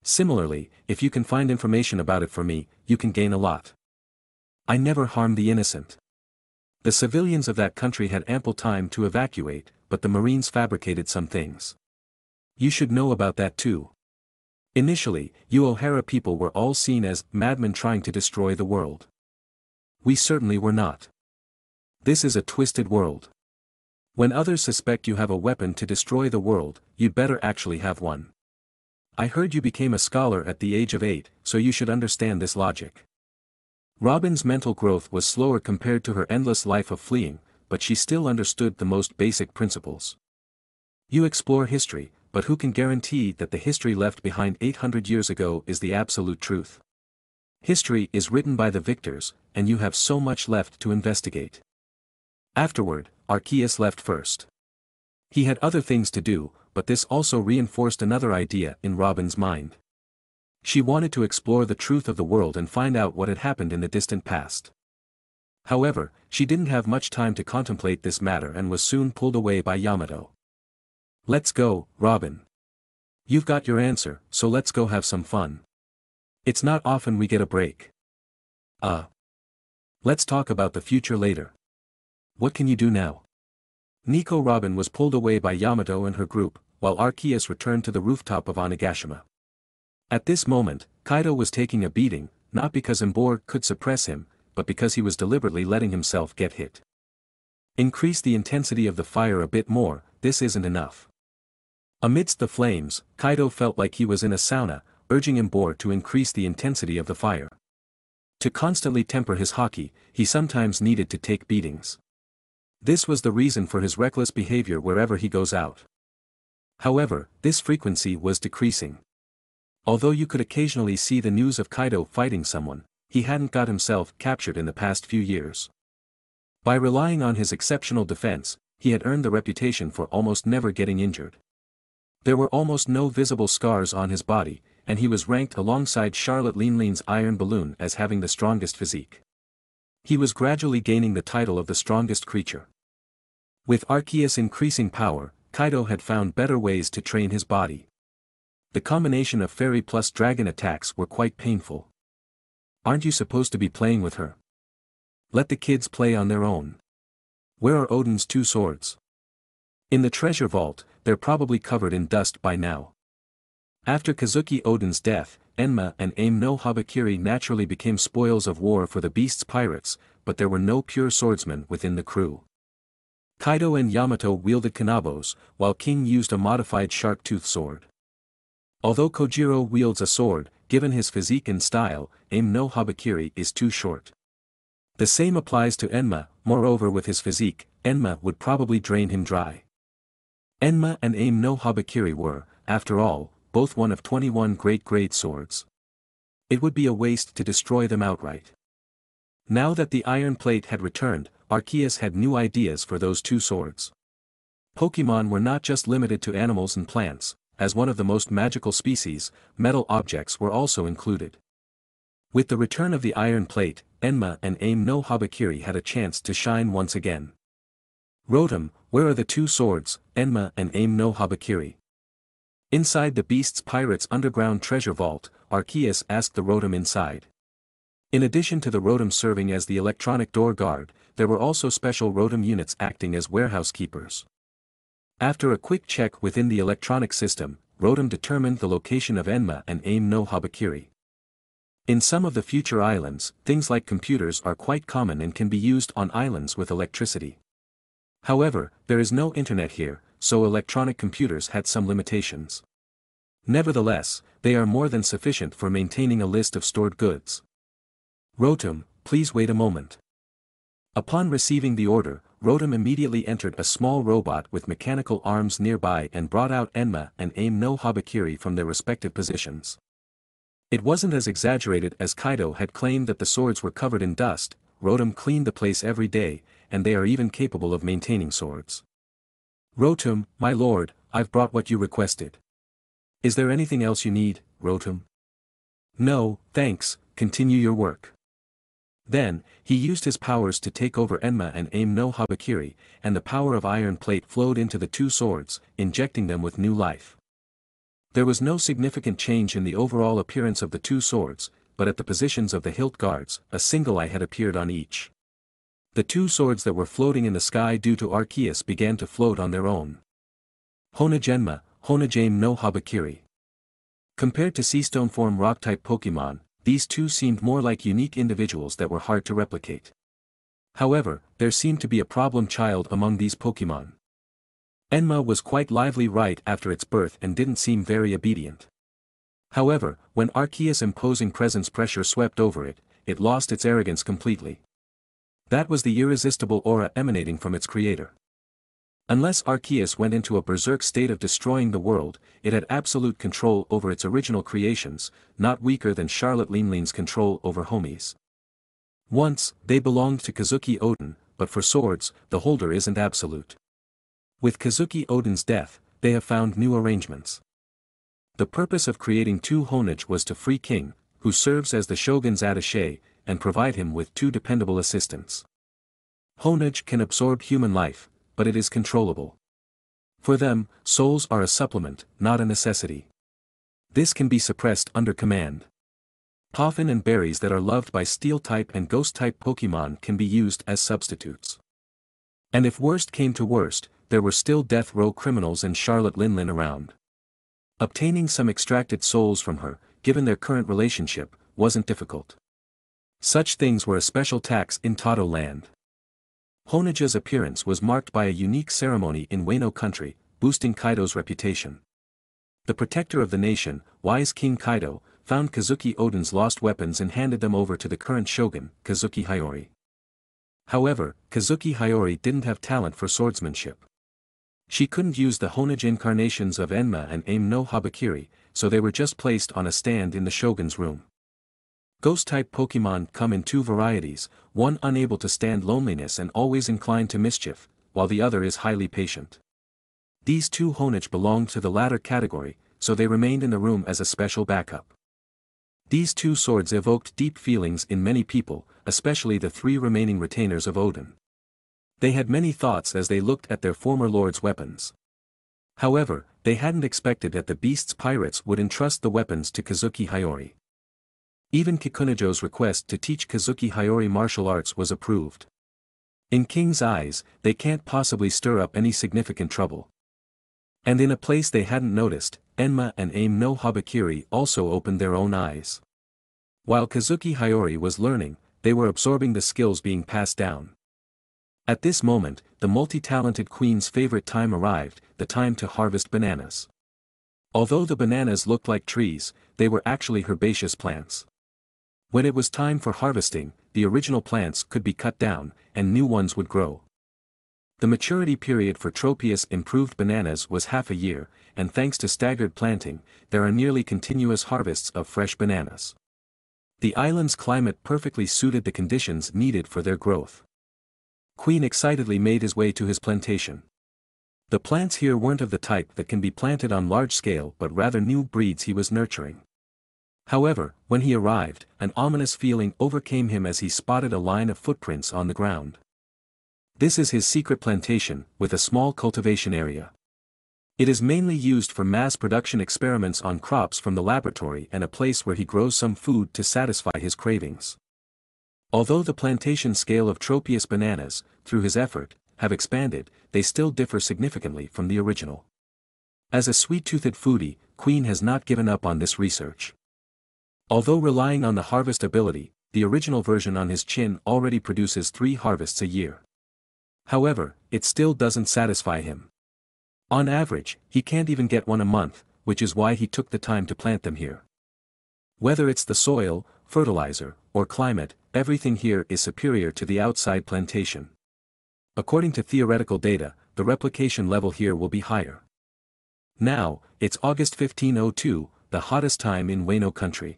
Similarly, if you can find information about it for me, you can gain a lot. I never harm the innocent. The civilians of that country had ample time to evacuate, but the Marines fabricated some things. You should know about that too. Initially, you Ohara people were all seen as madmen trying to destroy the world. We certainly were not. This is a twisted world. When others suspect you have a weapon to destroy the world, you'd better actually have one. I heard you became a scholar at the age of eight, so you should understand this logic. Robin's mental growth was slower compared to her endless life of fleeing, but she still understood the most basic principles. You explore history, but who can guarantee that the history left behind 800 years ago is the absolute truth? History is written by the victors, and you have so much left to investigate. Afterward, Arceus left first. He had other things to do, but this also reinforced another idea in Robin's mind. She wanted to explore the truth of the world and find out what had happened in the distant past. However, she didn't have much time to contemplate this matter and was soon pulled away by Yamato. Let's go, Robin. You've got your answer, so let's go have some fun. It's not often we get a break. Uh. Let's talk about the future later. What can you do now? Nico Robin was pulled away by Yamato and her group, while Arceus returned to the rooftop of Onigashima. At this moment, Kaido was taking a beating, not because Emboar could suppress him, but because he was deliberately letting himself get hit. Increase the intensity of the fire a bit more, this isn't enough. Amidst the flames, Kaido felt like he was in a sauna, urging Emboar to increase the intensity of the fire. To constantly temper his haki, he sometimes needed to take beatings. This was the reason for his reckless behavior wherever he goes out. However, this frequency was decreasing. Although you could occasionally see the news of Kaido fighting someone, he hadn't got himself captured in the past few years. By relying on his exceptional defense, he had earned the reputation for almost never getting injured. There were almost no visible scars on his body, and he was ranked alongside Charlotte Linlin's Iron Balloon as having the strongest physique. He was gradually gaining the title of the strongest creature. With Arceus' increasing power, Kaido had found better ways to train his body. The combination of fairy plus dragon attacks were quite painful. Aren't you supposed to be playing with her? Let the kids play on their own. Where are Oden's two swords? In the treasure vault, they're probably covered in dust by now. After Kazuki Oden's death, Enma and Ame no Habakiri naturally became spoils of war for the beast's pirates, but there were no pure swordsmen within the crew. Kaido and Yamato wielded kanabos, while King used a modified shark tooth sword. Although Kojiro wields a sword, given his physique and style, Ame no Habakiri is too short. The same applies to Enma, moreover with his physique, Enma would probably drain him dry. Enma and Ame no Habakiri were, after all, both one of 21 great grade swords. It would be a waste to destroy them outright. Now that the iron plate had returned, Arceus had new ideas for those two swords. Pokemon were not just limited to animals and plants, as one of the most magical species, metal objects were also included. With the return of the iron plate, Enma and Ame no Habakiri had a chance to shine once again. Rotom, where are the two swords, Enma and Ame no Habakiri? Inside the beast's pirate's underground treasure vault, Arceus asked the Rotom inside. In addition to the Rotom serving as the electronic door guard, there were also special Rotom units acting as warehouse keepers. After a quick check within the electronic system, Rotom determined the location of Enma and Ame no Habakiri. In some of the future islands, things like computers are quite common and can be used on islands with electricity. However, there is no internet here, so electronic computers had some limitations. Nevertheless, they are more than sufficient for maintaining a list of stored goods. Rotom, please wait a moment. Upon receiving the order, Rotom immediately entered a small robot with mechanical arms nearby and brought out Enma and Ame no Habakiri from their respective positions. It wasn't as exaggerated as Kaido had claimed that the swords were covered in dust, Rotom cleaned the place every day, and they are even capable of maintaining swords. Rotom, my lord, I've brought what you requested. Is there anything else you need, Rotom? No, thanks, continue your work. Then, he used his powers to take over Enma and Ame no Habakiri, and the power of iron plate flowed into the two swords, injecting them with new life. There was no significant change in the overall appearance of the two swords, but at the positions of the hilt guards, a single eye had appeared on each. The two swords that were floating in the sky due to Arceus began to float on their own. Honedge Enma, Honojame no Habakiri. Compared to sea stone form rock-type Pokemon, these two seemed more like unique individuals that were hard to replicate. However, there seemed to be a problem child among these Pokemon. Enma was quite lively right after its birth and didn't seem very obedient. However, when Arceus' imposing presence pressure swept over it, it lost its arrogance completely. That was the irresistible aura emanating from its creator. Unless Arceus went into a berserk state of destroying the world, it had absolute control over its original creations, not weaker than Charlotte Linlin's control over Homies. Once, they belonged to Kazuki Oden, but for swords, the holder isn't absolute. With Kazuki Oden's death, they have found new arrangements. The purpose of creating two Honedge was to free King, who serves as the shogun's attaché, and provide him with two dependable assistants. Honedge can absorb human life, but it is controllable. For them, souls are a supplement, not a necessity. This can be suppressed under command. Poffin and berries that are loved by Steel-type and Ghost-type Pokemon can be used as substitutes. And if worst came to worst, there were still death row criminals and Charlotte Linlin around. Obtaining some extracted souls from her, given their current relationship, wasn't difficult. Such things were a special tax in Totto Land. Honedge's appearance was marked by a unique ceremony in Wano country, boosting Kaido's reputation. The protector of the nation, wise King Kaido, found Kazuki Oden's lost weapons and handed them over to the current shogun, Kazuki Hiyori. However, Kazuki Hiyori didn't have talent for swordsmanship. She couldn't use the Honedge incarnations of Enma and Ame no Habakiri, so they were just placed on a stand in the shogun's room. Ghost-type Pokemon come in two varieties, one unable to stand loneliness and always inclined to mischief, while the other is highly patient. These two Honedge belonged to the latter category, so they remained in the room as a special backup. These two swords evoked deep feelings in many people, especially the three remaining retainers of Oden. They had many thoughts as they looked at their former lord's weapons. However, they hadn't expected that the beast's pirates would entrust the weapons to Kazuki Hiyori. Even Kikunojo's request to teach Kazuki Hiyori martial arts was approved. In King's eyes, they can't possibly stir up any significant trouble. And in a place they hadn't noticed, Enma and Ame no Habakiri also opened their own eyes. While Kazuki Hiyori was learning, they were absorbing the skills being passed down. At this moment, the multi-talented queen's favorite time arrived, the time to harvest bananas. Although the bananas looked like trees, they were actually herbaceous plants. When it was time for harvesting, the original plants could be cut down, and new ones would grow. The maturity period for Tropius improved bananas was half a year, and thanks to staggered planting, there are nearly continuous harvests of fresh bananas. The island's climate perfectly suited the conditions needed for their growth. Queen excitedly made his way to his plantation. The plants here weren't of the type that can be planted on large scale but rather new breeds he was nurturing. However, when he arrived, an ominous feeling overcame him as he spotted a line of footprints on the ground. This is his secret plantation, with a small cultivation area. It is mainly used for mass production experiments on crops from the laboratory and a place where he grows some food to satisfy his cravings. Although the plantation scale of Tropius bananas, through his effort, have expanded, they still differ significantly from the original. As a sweet-toothed foodie, Queen has not given up on this research. Although relying on the harvest ability, the original version on his chin already produces three harvests a year. However, it still doesn't satisfy him. On average, he can't even get one a month, which is why he took the time to plant them here. Whether it's the soil, fertilizer, or climate, everything here is superior to the outside plantation. According to theoretical data, the replication level here will be higher. Now, it's August 1502, the hottest time in Wano country.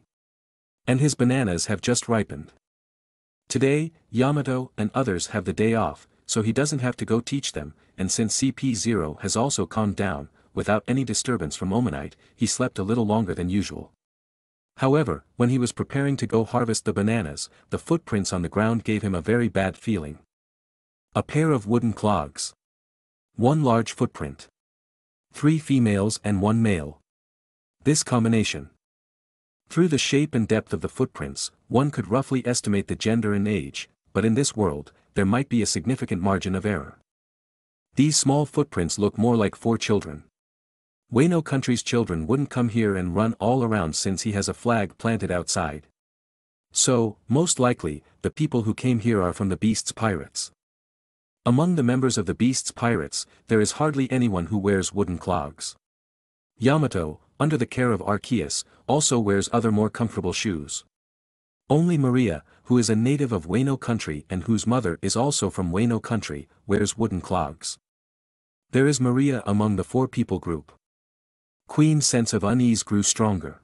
And his bananas have just ripened. Today, Yamato and others have the day off, so he doesn't have to go teach them, and since CP0 has also calmed down, without any disturbance from Omanyte, he slept a little longer than usual. However, when he was preparing to go harvest the bananas, the footprints on the ground gave him a very bad feeling. A pair of wooden clogs. One large footprint. Three females and one male. This combination. Through the shape and depth of the footprints, one could roughly estimate the gender and age, but in this world, there might be a significant margin of error. These small footprints look more like four children. Wano Country's children wouldn't come here and run all around since he has a flag planted outside. So, most likely, the people who came here are from the Beast's pirates. Among the members of the Beast's pirates, there is hardly anyone who wears wooden clogs. Yamato, under the care of Arceus, also wears other more comfortable shoes. Only Maria, who is a native of Wano country and whose mother is also from Wano country, wears wooden clogs. There is Maria among the four people group. Queen's sense of unease grew stronger.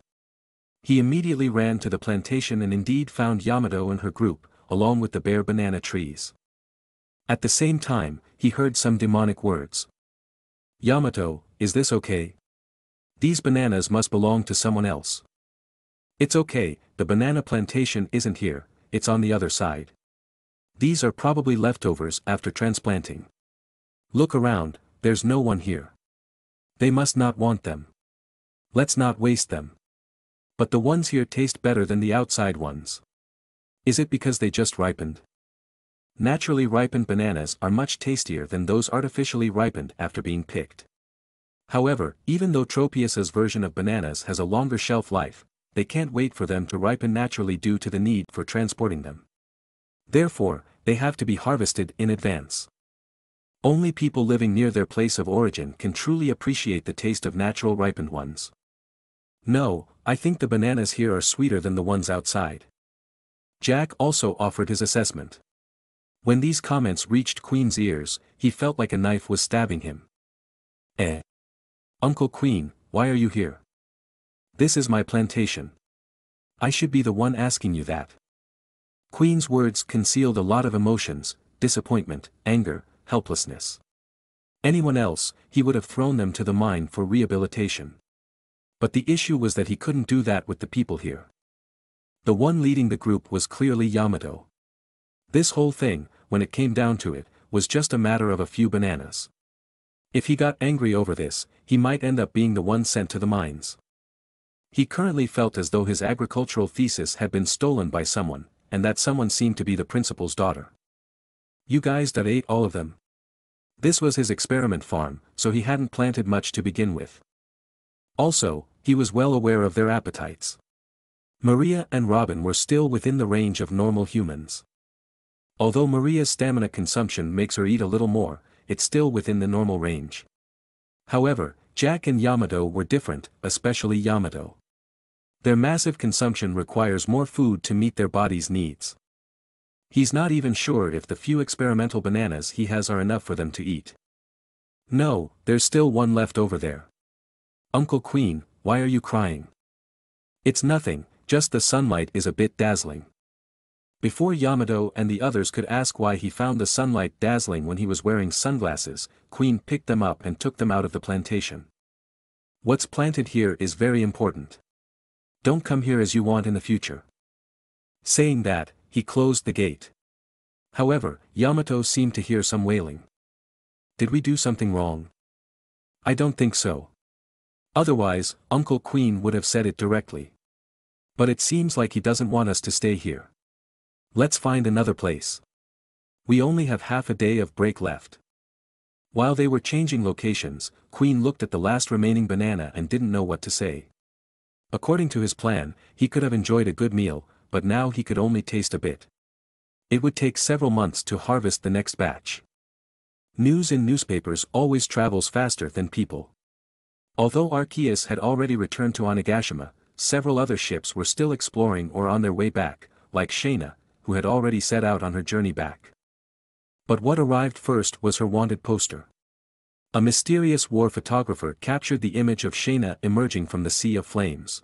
He immediately ran to the plantation and indeed found Yamato and her group, along with the bare banana trees. At the same time, he heard some demonic words. Yamato, is this okay? These bananas must belong to someone else. It's okay, the banana plantation isn't here, it's on the other side. These are probably leftovers after transplanting. Look around, there's no one here. They must not want them. Let's not waste them. But the ones here taste better than the outside ones. Is it because they just ripened? Naturally ripened bananas are much tastier than those artificially ripened after being picked. However, even though Tropius's version of bananas has a longer shelf life, they can't wait for them to ripen naturally due to the need for transporting them. Therefore, they have to be harvested in advance. Only people living near their place of origin can truly appreciate the taste of natural ripened ones. No, I think the bananas here are sweeter than the ones outside. Jack also offered his assessment. When these comments reached Queen's ears, he felt like a knife was stabbing him. Eh? Uncle Queen, why are you here? This is my plantation. I should be the one asking you that. Queen's words concealed a lot of emotions, disappointment, anger, helplessness. Anyone else, he would have thrown them to the mine for rehabilitation. But the issue was that he couldn't do that with the people here. The one leading the group was clearly Yamato. This whole thing, when it came down to it, was just a matter of a few bananas. If he got angry over this, he might end up being the one sent to the mines. He currently felt as though his agricultural thesis had been stolen by someone, and that someone seemed to be the principal's daughter. You guys that ate all of them. This was his experiment farm, so he hadn't planted much to begin with. Also, he was well aware of their appetites. Maria and Robin were still within the range of normal humans. Although Maria's stamina consumption makes her eat a little more, it's still within the normal range. However, Jack and Yamato were different, especially Yamato. Their massive consumption requires more food to meet their body's needs. He's not even sure if the few experimental bananas he has are enough for them to eat. No, there's still one left over there. Uncle Queen, why are you crying? It's nothing, just the sunlight is a bit dazzling. Before Yamato and the others could ask why he found the sunlight dazzling when he was wearing sunglasses, Queen picked them up and took them out of the plantation. What's planted here is very important. Don't come here as you want in the future. Saying that, he closed the gate. However, Yamato seemed to hear some wailing. Did we do something wrong? I don't think so. Otherwise, Uncle Queen would have said it directly. But it seems like he doesn't want us to stay here. Let's find another place. We only have half a day of break left. While they were changing locations, Queen looked at the last remaining banana and didn't know what to say. According to his plan, he could have enjoyed a good meal, but now he could only taste a bit. It would take several months to harvest the next batch. News in newspapers always travels faster than people. Although Arceus had already returned to Onigashima, several other ships were still exploring or on their way back, like Shayna, who had already set out on her journey back. But what arrived first was her wanted poster. A mysterious war photographer captured the image of Shayna emerging from the sea of flames.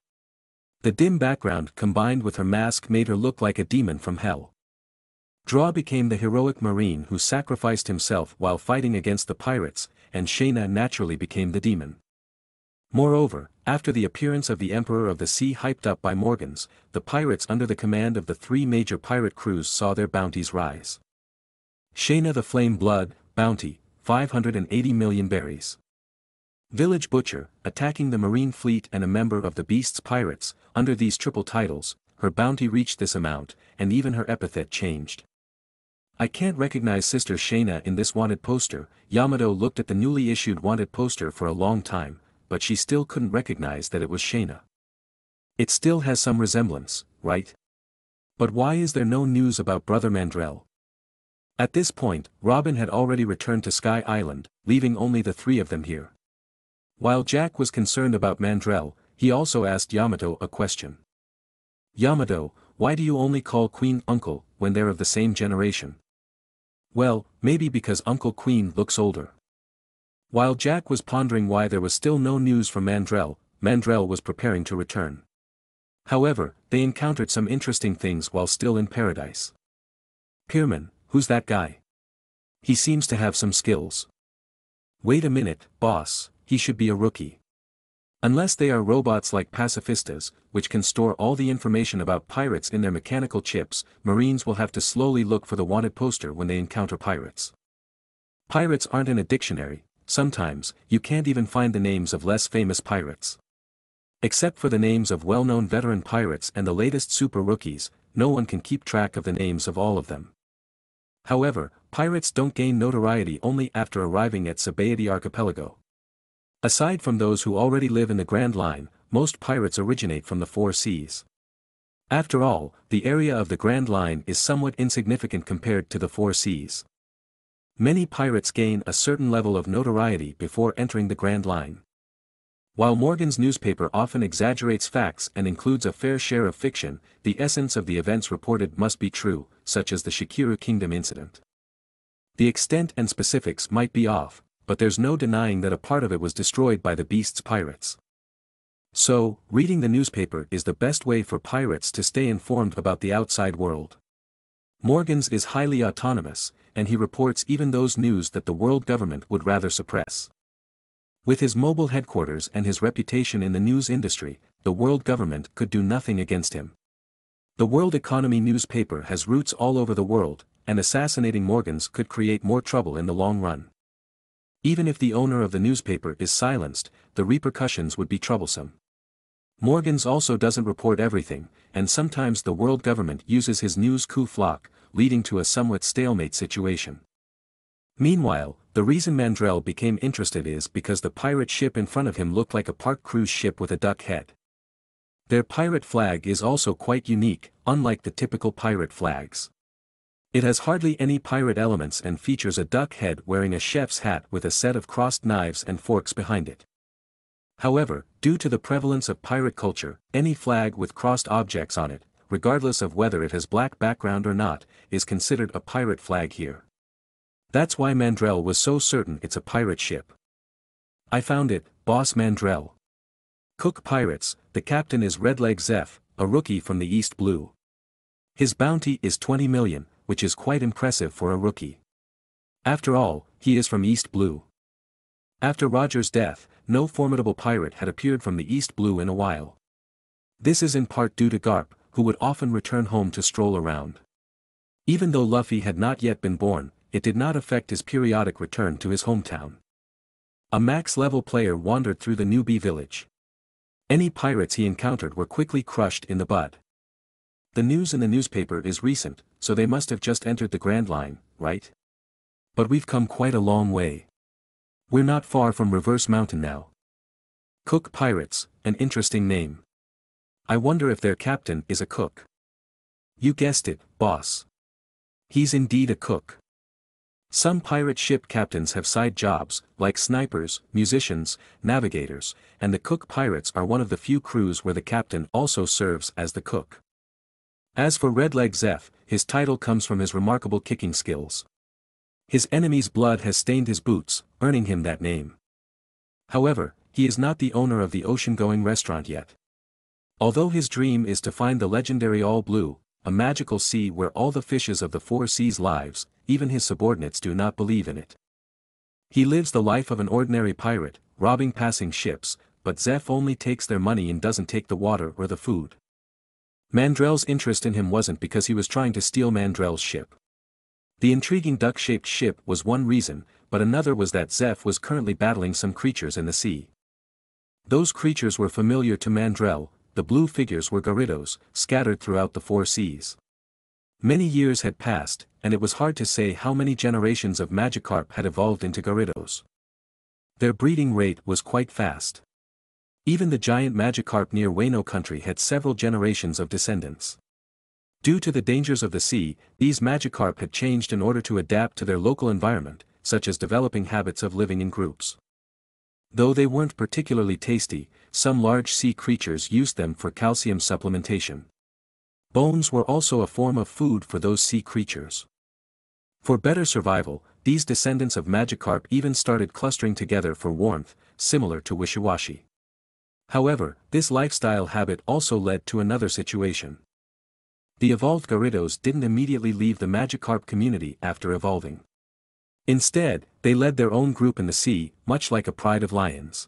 The dim background combined with her mask made her look like a demon from hell. Draw became the heroic marine who sacrificed himself while fighting against the pirates, and Shayna naturally became the demon. Moreover, after the appearance of the Emperor of the Sea hyped up by Morgans, the pirates under the command of the three major pirate crews saw their bounties rise. Shayna the Flame Blood, Bounty, 580 million berries. Village Butcher, attacking the Marine Fleet and a member of the Beast's Pirates, under these triple titles, her bounty reached this amount, and even her epithet changed. I can't recognize Sister Shayna in this wanted poster, Yamato looked at the newly issued wanted poster for a long time, but she still couldn't recognize that it was Shayna. It still has some resemblance, right? But why is there no news about Brother Mandrill? At this point, Robin had already returned to Sky Island, leaving only the three of them here. While Jack was concerned about Mandrill, he also asked Yamato a question. Yamato, why do you only call Queen Uncle, when they're of the same generation? Well, maybe because Uncle Queen looks older. While Jack was pondering why there was still no news from Mandrill, Mandrill was preparing to return. However, they encountered some interesting things while still in paradise. Pierman, who's that guy? He seems to have some skills. Wait a minute, boss, he should be a rookie. Unless they are robots like pacifistas, which can store all the information about pirates in their mechanical chips, Marines will have to slowly look for the wanted poster when they encounter pirates. Pirates aren't in a dictionary, sometimes, you can't even find the names of less famous pirates. Except for the names of well-known veteran pirates and the latest super rookies, no one can keep track of the names of all of them. However, pirates don't gain notoriety only after arriving at Sabaody Archipelago. Aside from those who already live in the Grand Line, most pirates originate from the four seas. After all, the area of the Grand Line is somewhat insignificant compared to the four seas. Many pirates gain a certain level of notoriety before entering the Grand Line. While Morgan's newspaper often exaggerates facts and includes a fair share of fiction, the essence of the events reported must be true, such as the Shikiru Kingdom incident. The extent and specifics might be off, but there's no denying that a part of it was destroyed by the beast's pirates. So, reading the newspaper is the best way for pirates to stay informed about the outside world. Morgans is highly autonomous, and he reports even those news that the world government would rather suppress. With his mobile headquarters and his reputation in the news industry, the world government could do nothing against him. The World Economy newspaper has roots all over the world, and assassinating Morgans could create more trouble in the long run. Even if the owner of the newspaper is silenced, the repercussions would be troublesome. Morgans also doesn't report everything, and sometimes the world government uses his News Coo flock, leading to a somewhat stalemate situation. Meanwhile, the reason Mandrill became interested is because the pirate ship in front of him looked like a park cruise ship with a duck head. Their pirate flag is also quite unique, unlike the typical pirate flags. It has hardly any pirate elements and features a duck head wearing a chef's hat with a set of crossed knives and forks behind it. However, due to the prevalence of pirate culture, any flag with crossed objects on it, regardless of whether it has black background or not, is considered a pirate flag here. That's why Mandrill was so certain it's a pirate ship. I found it, Boss Mandrill. Cook Pirates, the captain is Redleg Zeph, a rookie from the East Blue. His bounty is 20 million, which is quite impressive for a rookie. After all, he is from East Blue. After Roger's death, no formidable pirate had appeared from the East Blue in a while. This is in part due to Garp, who would often return home to stroll around. Even though Luffy had not yet been born, it did not affect his periodic return to his hometown. A max-level player wandered through the newbie village. Any pirates he encountered were quickly crushed in the bud. The news in the newspaper is recent, so they must have just entered the Grand Line, right? But we've come quite a long way. We're not far from Reverse Mountain now. Cook Pirates, an interesting name. I wonder if their captain is a cook. You guessed it, boss. He's indeed a cook. Some pirate ship captains have side jobs, like snipers, musicians, navigators, and the cook pirates are one of the few crews where the captain also serves as the cook. As for Redleg Zeph, his title comes from his remarkable kicking skills. His enemy's blood has stained his boots, earning him that name. However, he is not the owner of the ocean-going restaurant yet. Although his dream is to find the legendary All Blue, a magical sea where all the fishes of the four seas lives, even his subordinates do not believe in it. He lives the life of an ordinary pirate, robbing passing ships, but Zeph only takes their money and doesn't take the water or the food. Mandrill's interest in him wasn't because he was trying to steal Mandrill's ship. The intriguing duck-shaped ship was one reason, but another was that Zeph was currently battling some creatures in the sea. Those creatures were familiar to Mandrill, the blue figures were Gyarados, scattered throughout the four seas. Many years had passed, and it was hard to say how many generations of Magikarp had evolved into Gyarados. Their breeding rate was quite fast. Even the giant Magikarp near Wano country had several generations of descendants. Due to the dangers of the sea, these Magikarp had changed in order to adapt to their local environment, such as developing habits of living in groups. Though they weren't particularly tasty, some large sea creatures used them for calcium supplementation. Bones were also a form of food for those sea creatures. For better survival, these descendants of Magikarp even started clustering together for warmth, similar to Wishiwashi. However, this lifestyle habit also led to another situation. The evolved Gyarados didn't immediately leave the Magikarp community after evolving. Instead, they led their own group in the sea, much like a pride of lions.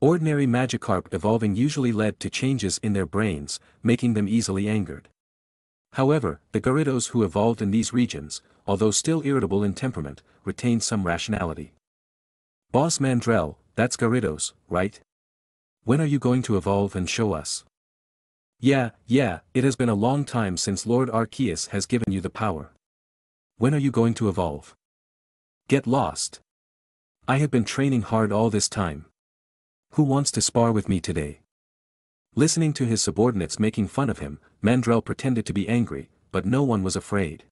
Ordinary Magikarp evolving usually led to changes in their brains, making them easily angered. However, the Gyarados who evolved in these regions, although still irritable in temperament, retained some rationality. Boss Mandrill, that's Gyarados, right? When are you going to evolve and show us? Yeah, yeah, it has been a long time since Lord Arceus has given you the power. When are you going to evolve? Get lost. I have been training hard all this time. Who wants to spar with me today? Listening to his subordinates making fun of him, Mandrill pretended to be angry, but no one was afraid.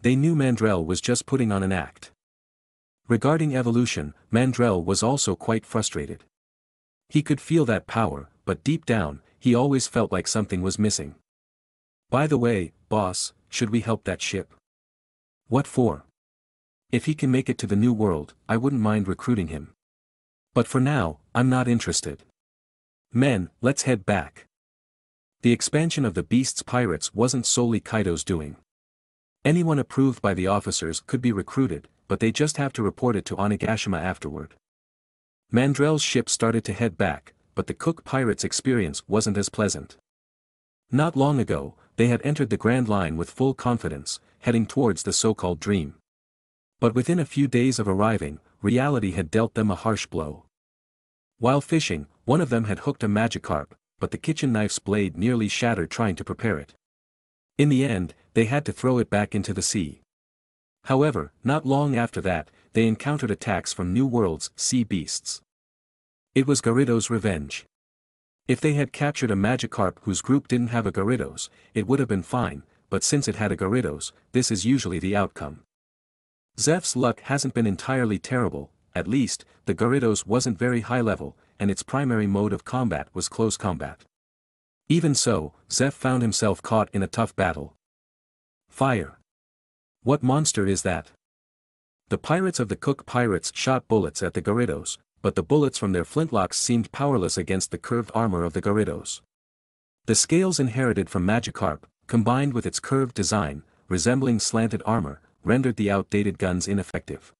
They knew Mandrill was just putting on an act. Regarding evolution, Mandrill was also quite frustrated. He could feel that power, but deep down, he always felt like something was missing. By the way, boss, should we help that ship? What for? If he can make it to the new world, I wouldn't mind recruiting him. But for now, I'm not interested. Men, let's head back. The expansion of the Beast's pirates wasn't solely Kaido's doing. Anyone approved by the officers could be recruited, but they just have to report it to Onigashima afterward. Mandrill's ship started to head back, but the Cook pirates' experience wasn't as pleasant. Not long ago, they had entered the Grand Line with full confidence, heading towards the so-called dream. But within a few days of arriving, reality had dealt them a harsh blow. While fishing, one of them had hooked a Magikarp, but the kitchen knife's blade nearly shattered trying to prepare it. In the end, they had to throw it back into the sea. However, not long after that, they encountered attacks from New World's sea beasts. It was Gyarados' revenge. If they had captured a Magikarp whose group didn't have a Gyarados, it would have been fine, but since it had a Gyarados, this is usually the outcome. Zeph's luck hasn't been entirely terrible, at least, the Gyarados wasn't very high level, and its primary mode of combat was close combat. Even so, Zeph found himself caught in a tough battle. Fire. What monster is that? The pirates of the Cook Pirates shot bullets at the Gyarados, but the bullets from their flintlocks seemed powerless against the curved armor of the Gyarados. The scales inherited from Magikarp, combined with its curved design, resembling slanted armor, rendered the outdated guns ineffective.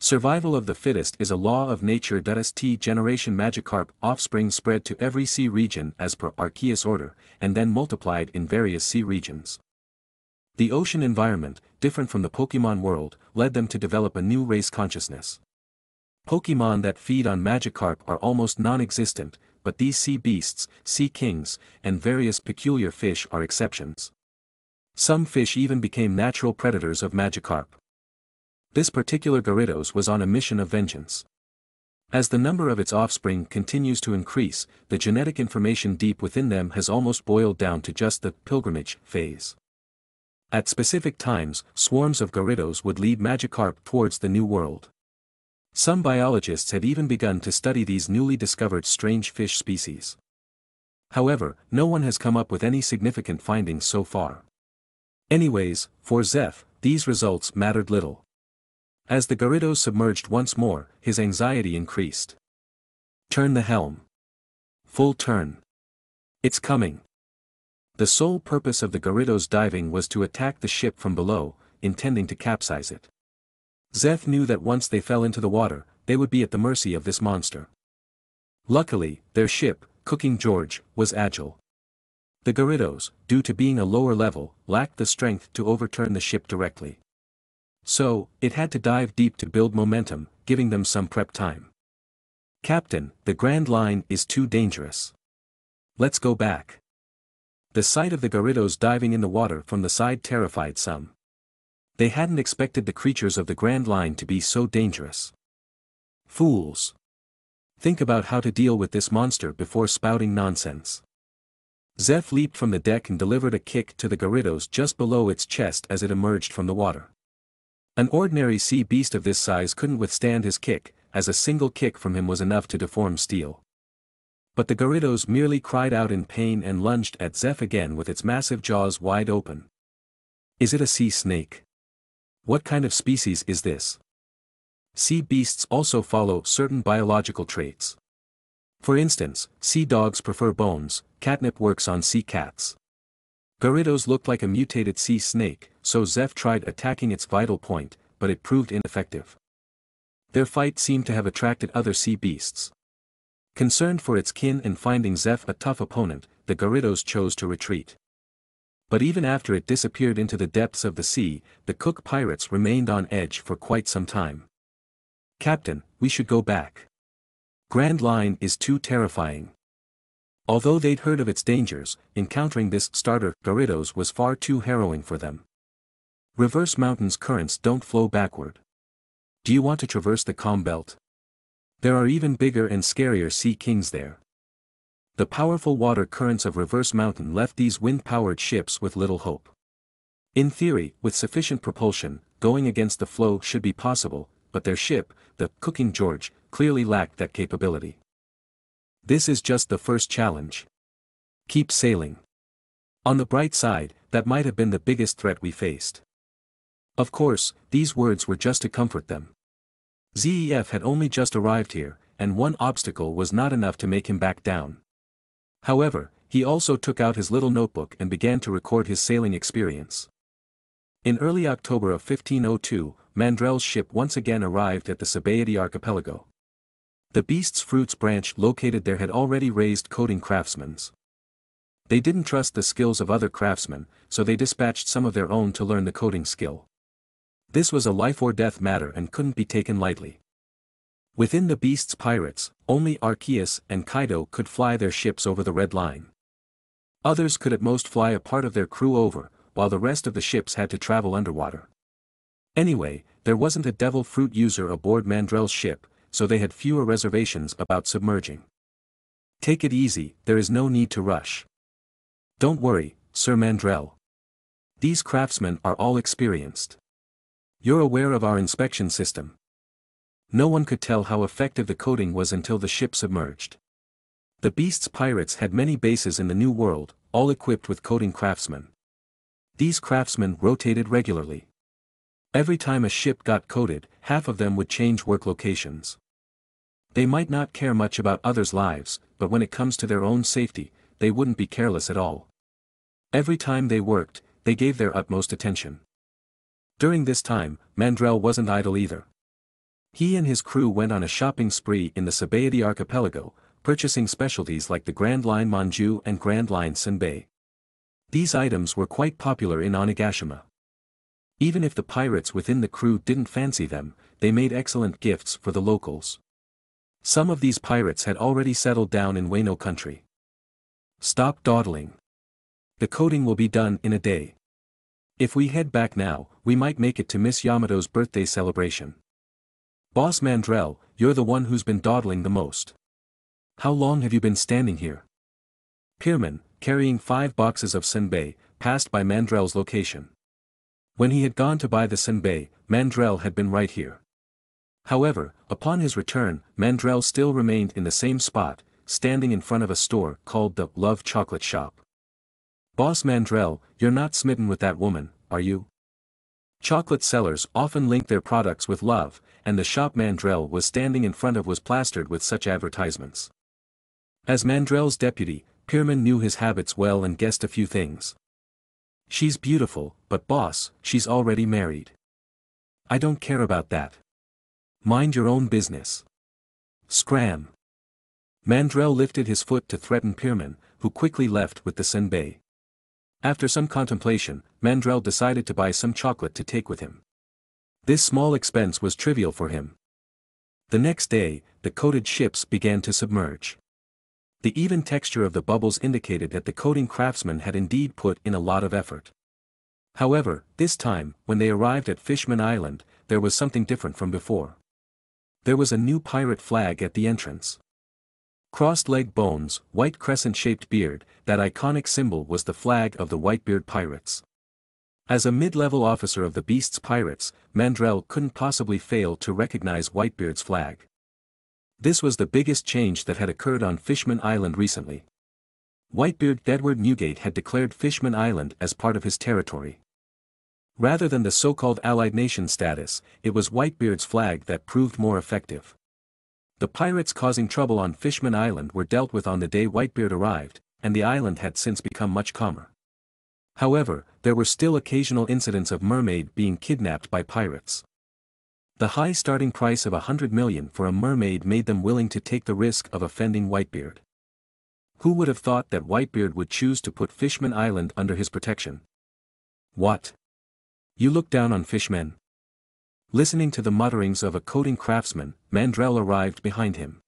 Survival of the fittest is a law of nature. that St generation Magikarp offspring spread to every sea region as per Arceus order, and then multiplied in various sea regions. The ocean environment, different from the Pokemon world, led them to develop a new race consciousness. Pokemon that feed on Magikarp are almost non-existent, but these sea beasts, sea kings, and various peculiar fish are exceptions. Some fish even became natural predators of Magikarp. This particular Gyarados was on a mission of vengeance. As the number of its offspring continues to increase, the genetic information deep within them has almost boiled down to just the pilgrimage phase. At specific times, swarms of Gyarados would lead Magikarp towards the new world. Some biologists had even begun to study these newly discovered strange fish species. However, no one has come up with any significant findings so far. Anyways, for Zeph, these results mattered little. As the Gyarados submerged once more, his anxiety increased. Turn the helm. Full turn. It's coming. The sole purpose of the Gyarados diving was to attack the ship from below, intending to capsize it. Zeph knew that once they fell into the water, they would be at the mercy of this monster. Luckily, their ship, Cooking George, was agile. The Gyarados, due to being a lower level, lacked the strength to overturn the ship directly. So, it had to dive deep to build momentum, giving them some prep time. Captain, the Grand Line is too dangerous. Let's go back. The sight of the Gyarados diving in the water from the side terrified some. They hadn't expected the creatures of the Grand Line to be so dangerous. Fools. Think about how to deal with this monster before spouting nonsense. Zeph leaped from the deck and delivered a kick to the Gyarados just below its chest as it emerged from the water. An ordinary sea beast of this size couldn't withstand his kick, as a single kick from him was enough to deform steel. But the Gyarados merely cried out in pain and lunged at Zeph again with its massive jaws wide open. Is it a sea snake? What kind of species is this? Sea beasts also follow certain biological traits. For instance, sea dogs prefer bones, catnip works on sea cats. Gyarados looked like a mutated sea snake, so Zeph tried attacking its vital point, but it proved ineffective. Their fight seemed to have attracted other sea beasts. Concerned for its kin and finding Zeph a tough opponent, the Gyarados chose to retreat. But even after it disappeared into the depths of the sea, the Cook pirates remained on edge for quite some time. Captain, we should go back. Grand Line is too terrifying. Although they'd heard of its dangers, encountering this starter Gyarados was far too harrowing for them. Reverse mountains currents don't flow backward. Do you want to traverse the calm belt? There are even bigger and scarier sea kings there. The powerful water currents of Reverse Mountain left these wind-powered ships with little hope. In theory, with sufficient propulsion, going against the flow should be possible, but their ship, the Cooking George, clearly lacked that capability. This is just the first challenge. Keep sailing. On the bright side, that might have been the biggest threat we faced. Of course, these words were just to comfort them. Zeph had only just arrived here, and one obstacle was not enough to make him back down. However, he also took out his little notebook and began to record his sailing experience. In early October of 1502, Mandrill's ship once again arrived at the Sabaody archipelago. The beast's fruits branch located there had already raised coating craftsmen's. They didn't trust the skills of other craftsmen, so they dispatched some of their own to learn the coating skill. This was a life or death matter and couldn't be taken lightly. Within the beast's pirates, only Arceus and Kaido could fly their ships over the Red Line. Others could at most fly a part of their crew over, while the rest of the ships had to travel underwater. Anyway, there wasn't a devil fruit user aboard Mandrill's ship, so they had fewer reservations about submerging. Take it easy, there is no need to rush. Don't worry, Sir Mandrill. These craftsmen are all experienced. You're aware of our inspection system. No one could tell how effective the coating was until the ship submerged. The Beast's pirates had many bases in the New World, all equipped with coating craftsmen. These craftsmen rotated regularly. Every time a ship got coated, half of them would change work locations. They might not care much about others' lives, but when it comes to their own safety, they wouldn't be careless at all. Every time they worked, they gave their utmost attention. During this time, Mandrill wasn't idle either. He and his crew went on a shopping spree in the Sabaody archipelago, purchasing specialties like the Grand Line Manju and Grand Line Senbei. These items were quite popular in Onigashima. Even if the pirates within the crew didn't fancy them, they made excellent gifts for the locals. Some of these pirates had already settled down in Wano country. Stop dawdling. The coating will be done in a day. If we head back now, we might make it to Miss Yamato's birthday celebration. Boss Mandrill, you're the one who's been dawdling the most. How long have you been standing here? Pierman, carrying five boxes of senbei, passed by Mandrill's location. When he had gone to buy the senbei, Mandrill had been right here. However, upon his return, Mandrill still remained in the same spot, standing in front of a store called the Love Chocolate Shop. Boss Mandrill, you're not smitten with that woman, are you? Chocolate sellers often link their products with love, and the shop Mandrill was standing in front of was plastered with such advertisements. As Mandrill's deputy, Pierman knew his habits well and guessed a few things. She's beautiful, but boss, she's already married. I don't care about that. Mind your own business. Scram. Mandrill lifted his foot to threaten Pierman, who quickly left with the senbei. After some contemplation, Mandrill decided to buy some chocolate to take with him. This small expense was trivial for him. The next day, the coated ships began to submerge. The even texture of the bubbles indicated that the coating craftsman had indeed put in a lot of effort. However, this time, when they arrived at Fishman Island, there was something different from before. There was a new pirate flag at the entrance. Crossed leg bones, white crescent-shaped beard, that iconic symbol was the flag of the Whitebeard Pirates. As a mid-level officer of the Beast's Pirates, Mandrill couldn't possibly fail to recognize Whitebeard's flag. This was the biggest change that had occurred on Fishman Island recently. Whitebeard Edward Newgate had declared Fishman Island as part of his territory. Rather than the so-called Allied Nation status, it was Whitebeard's flag that proved more effective. The pirates causing trouble on Fishman Island were dealt with on the day Whitebeard arrived, and the island had since become much calmer. However, there were still occasional incidents of mermaid being kidnapped by pirates. The high starting price of a hundred million for a mermaid made them willing to take the risk of offending Whitebeard. Who would have thought that Whitebeard would choose to put Fishman Island under his protection? What? You look down on fishmen. Listening to the mutterings of a coating craftsman, Mandrill arrived behind him.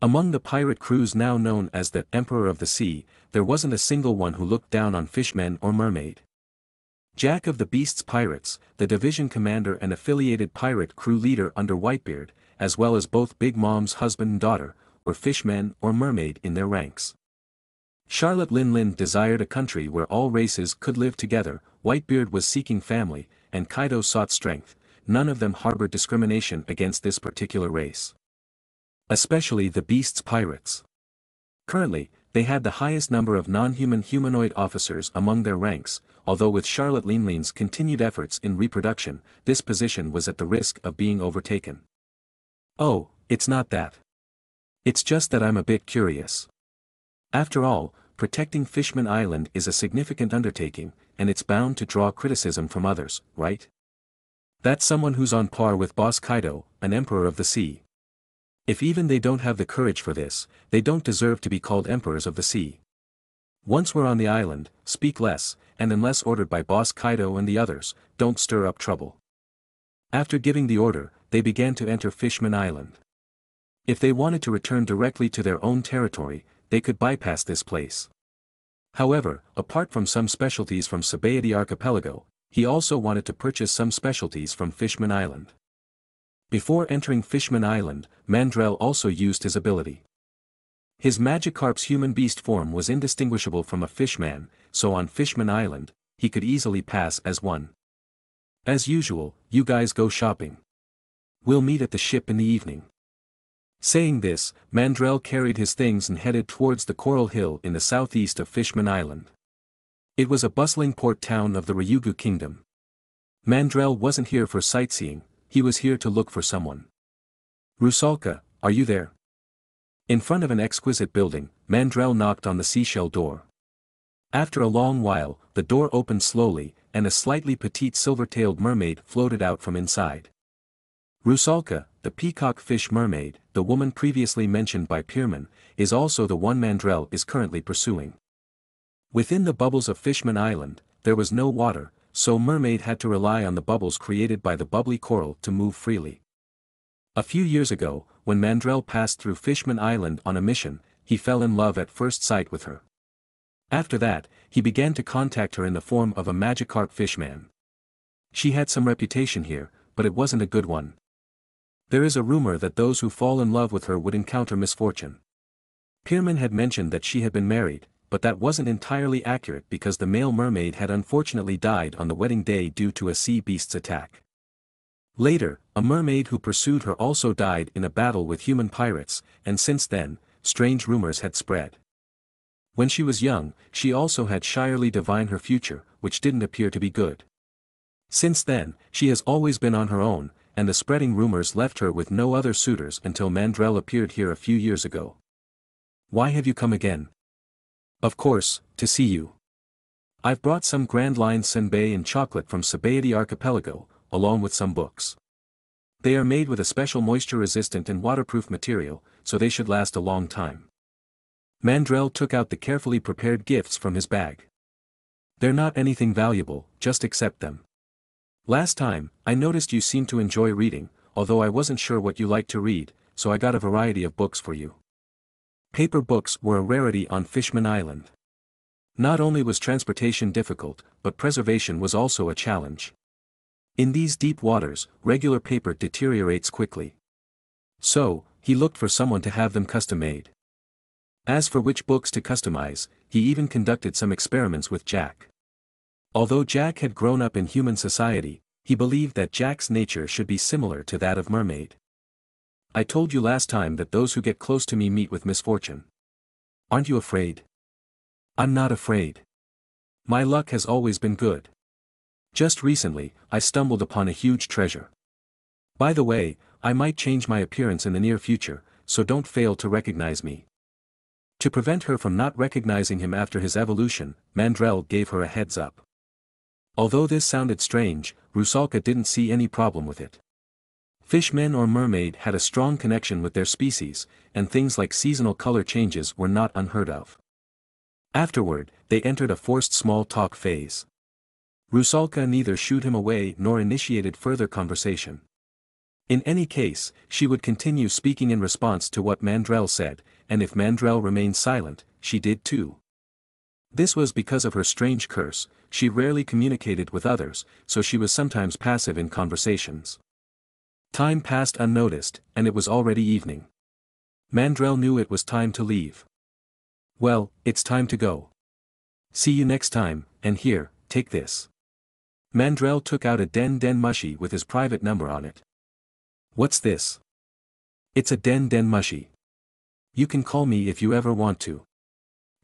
Among the pirate crews now known as the Emperor of the Sea, there wasn't a single one who looked down on fishmen or mermaid. Jack of the Beast's Pirates, the division commander and affiliated pirate crew leader under Whitebeard, as well as both Big Mom's husband and daughter, were fishmen or mermaid in their ranks. Charlotte Linlin desired a country where all races could live together, Whitebeard was seeking family, and Kaido sought strength, none of them harbored discrimination against this particular race. Especially the Beast's pirates. Currently, they had the highest number of non-human humanoid officers among their ranks, although with Charlotte Linlin's continued efforts in reproduction, this position was at the risk of being overtaken. Oh, it's not that. It's just that I'm a bit curious. After all, protecting Fishman Island is a significant undertaking, and it's bound to draw criticism from others, right? That's someone who's on par with Boss Kaido, an emperor of the sea. If even they don't have the courage for this, they don't deserve to be called emperors of the sea. Once we're on the island, speak less, and unless ordered by Boss Kaido and the others, don't stir up trouble. After giving the order, they began to enter Fishman Island. If they wanted to return directly to their own territory, they could bypass this place. However, apart from some specialties from Sabaody Archipelago, he also wanted to purchase some specialties from Fishman Island. Before entering Fishman Island, Mandrill also used his ability. His Magikarp's human beast form was indistinguishable from a fishman, so on Fishman Island, he could easily pass as one. As usual, you guys go shopping. We'll meet at the ship in the evening. Saying this, Mandrill carried his things and headed towards the Coral Hill in the southeast of Fishman Island. It was a bustling port town of the Ryugu Kingdom. Mandrill wasn't here for sightseeing, he was here to look for someone. Rusalka, are you there? In front of an exquisite building, Mandrill knocked on the seashell door. After a long while, the door opened slowly, and a slightly petite silver-tailed mermaid floated out from inside. Rusalka, the peacock fish mermaid, the woman previously mentioned by Pierman, is also the one Mandrill is currently pursuing. Within the bubbles of Fishman Island, there was no water, so Mermaid had to rely on the bubbles created by the bubbly coral to move freely. A few years ago, when Mandrill passed through Fishman Island on a mission, he fell in love at first sight with her. After that, he began to contact her in the form of a Magikarp fishman. She had some reputation here, but it wasn't a good one. There is a rumor that those who fall in love with her would encounter misfortune. Pierman had mentioned that she had been married, but that wasn't entirely accurate because the male mermaid had unfortunately died on the wedding day due to a sea beast's attack. Later, a mermaid who pursued her also died in a battle with human pirates, and since then, strange rumors had spread. When she was young, she also had shyly divine her future, which didn't appear to be good. Since then, she has always been on her own, and the spreading rumors left her with no other suitors until Mandrill appeared here a few years ago. Why have you come again? Of course, to see you. I've brought some Grand Line senbei and chocolate from Sabaody Archipelago, along with some books. They are made with a special moisture-resistant and waterproof material, so they should last a long time. Mandrill took out the carefully prepared gifts from his bag. They're not anything valuable, just accept them. Last time, I noticed you seemed to enjoy reading, although I wasn't sure what you liked to read, so I got a variety of books for you. Paper books were a rarity on Fishman Island. Not only was transportation difficult, but preservation was also a challenge. In these deep waters, regular paper deteriorates quickly. So, he looked for someone to have them custom-made. As for which books to customize, he even conducted some experiments with Jack. Although Jack had grown up in human society, he believed that Jack's nature should be similar to that of Mermaid. I told you last time that those who get close to me meet with misfortune. Aren't you afraid? I'm not afraid. My luck has always been good. Just recently, I stumbled upon a huge treasure. By the way, I might change my appearance in the near future, so don't fail to recognize me. To prevent her from not recognizing him after his evolution, Mandrill gave her a heads up. Although this sounded strange, Rusalka didn't see any problem with it. Fishmen or mermaid had a strong connection with their species, and things like seasonal color changes were not unheard of. Afterward, they entered a forced small talk phase. Rusalka neither shooed him away nor initiated further conversation. In any case, she would continue speaking in response to what Mandrill said, and if Mandrill remained silent, she did too. This was because of her strange curse, she rarely communicated with others, so she was sometimes passive in conversations. Time passed unnoticed, and it was already evening. Mandrill knew it was time to leave. Well, it's time to go. See you next time, and here, take this. Mandrill took out a Den Den Mushi with his private number on it. What's this? It's a Den Den Mushi. You can call me if you ever want to.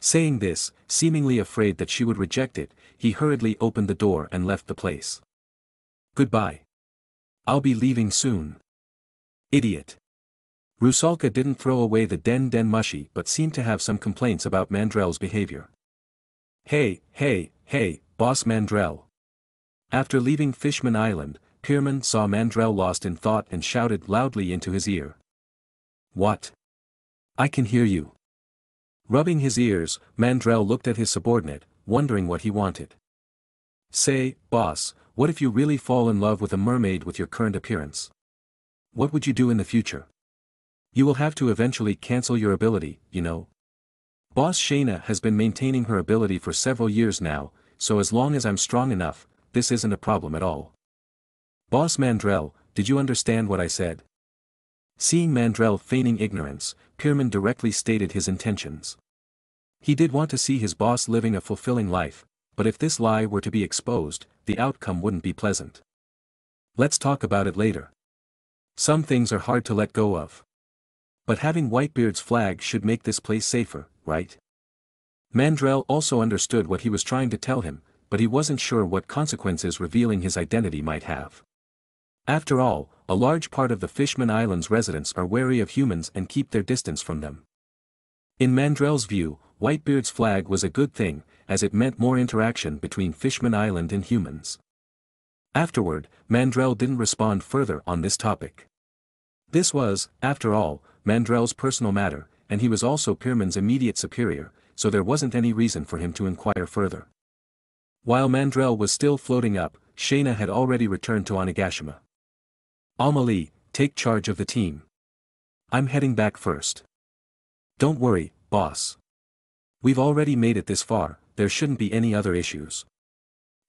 Saying this, seemingly afraid that she would reject it, he hurriedly opened the door and left the place. Goodbye. I'll be leaving soon. Idiot. Rusalka didn't throw away the Den Den Mushi but seemed to have some complaints about Mandrill's behavior. Hey, hey, hey, boss Mandrill. After leaving Fishman Island, Pierman saw Mandrill lost in thought and shouted loudly into his ear. What? I can hear you. Rubbing his ears, Mandrill looked at his subordinate, wondering what he wanted. Say, boss, what if you really fall in love with a mermaid with your current appearance? What would you do in the future? You will have to eventually cancel your ability, you know. Boss Shayna has been maintaining her ability for several years now, so as long as I'm strong enough, this isn't a problem at all. Boss Mandrill, did you understand what I said? Seeing Mandrill feigning ignorance, Pierman directly stated his intentions. He did want to see his boss living a fulfilling life, but if this lie were to be exposed, the outcome wouldn't be pleasant. Let's talk about it later. Some things are hard to let go of. But having Whitebeard's flag should make this place safer, right? Mandrill also understood what he was trying to tell him, but he wasn't sure what consequences revealing his identity might have. After all, a large part of the Fishman Islands residents are wary of humans and keep their distance from them. In Mandrill's view, Whitebeard's flag was a good thing, as it meant more interaction between Fishman Island and humans. Afterward, Mandrill didn't respond further on this topic. This was, after all, Mandrill's personal matter, and he was also Pierman's immediate superior, so there wasn't any reason for him to inquire further. While Mandrill was still floating up, Shayna had already returned to Onigashima. Amalie, take charge of the team. I'm heading back first. Don't worry, boss. We've already made it this far, there shouldn't be any other issues.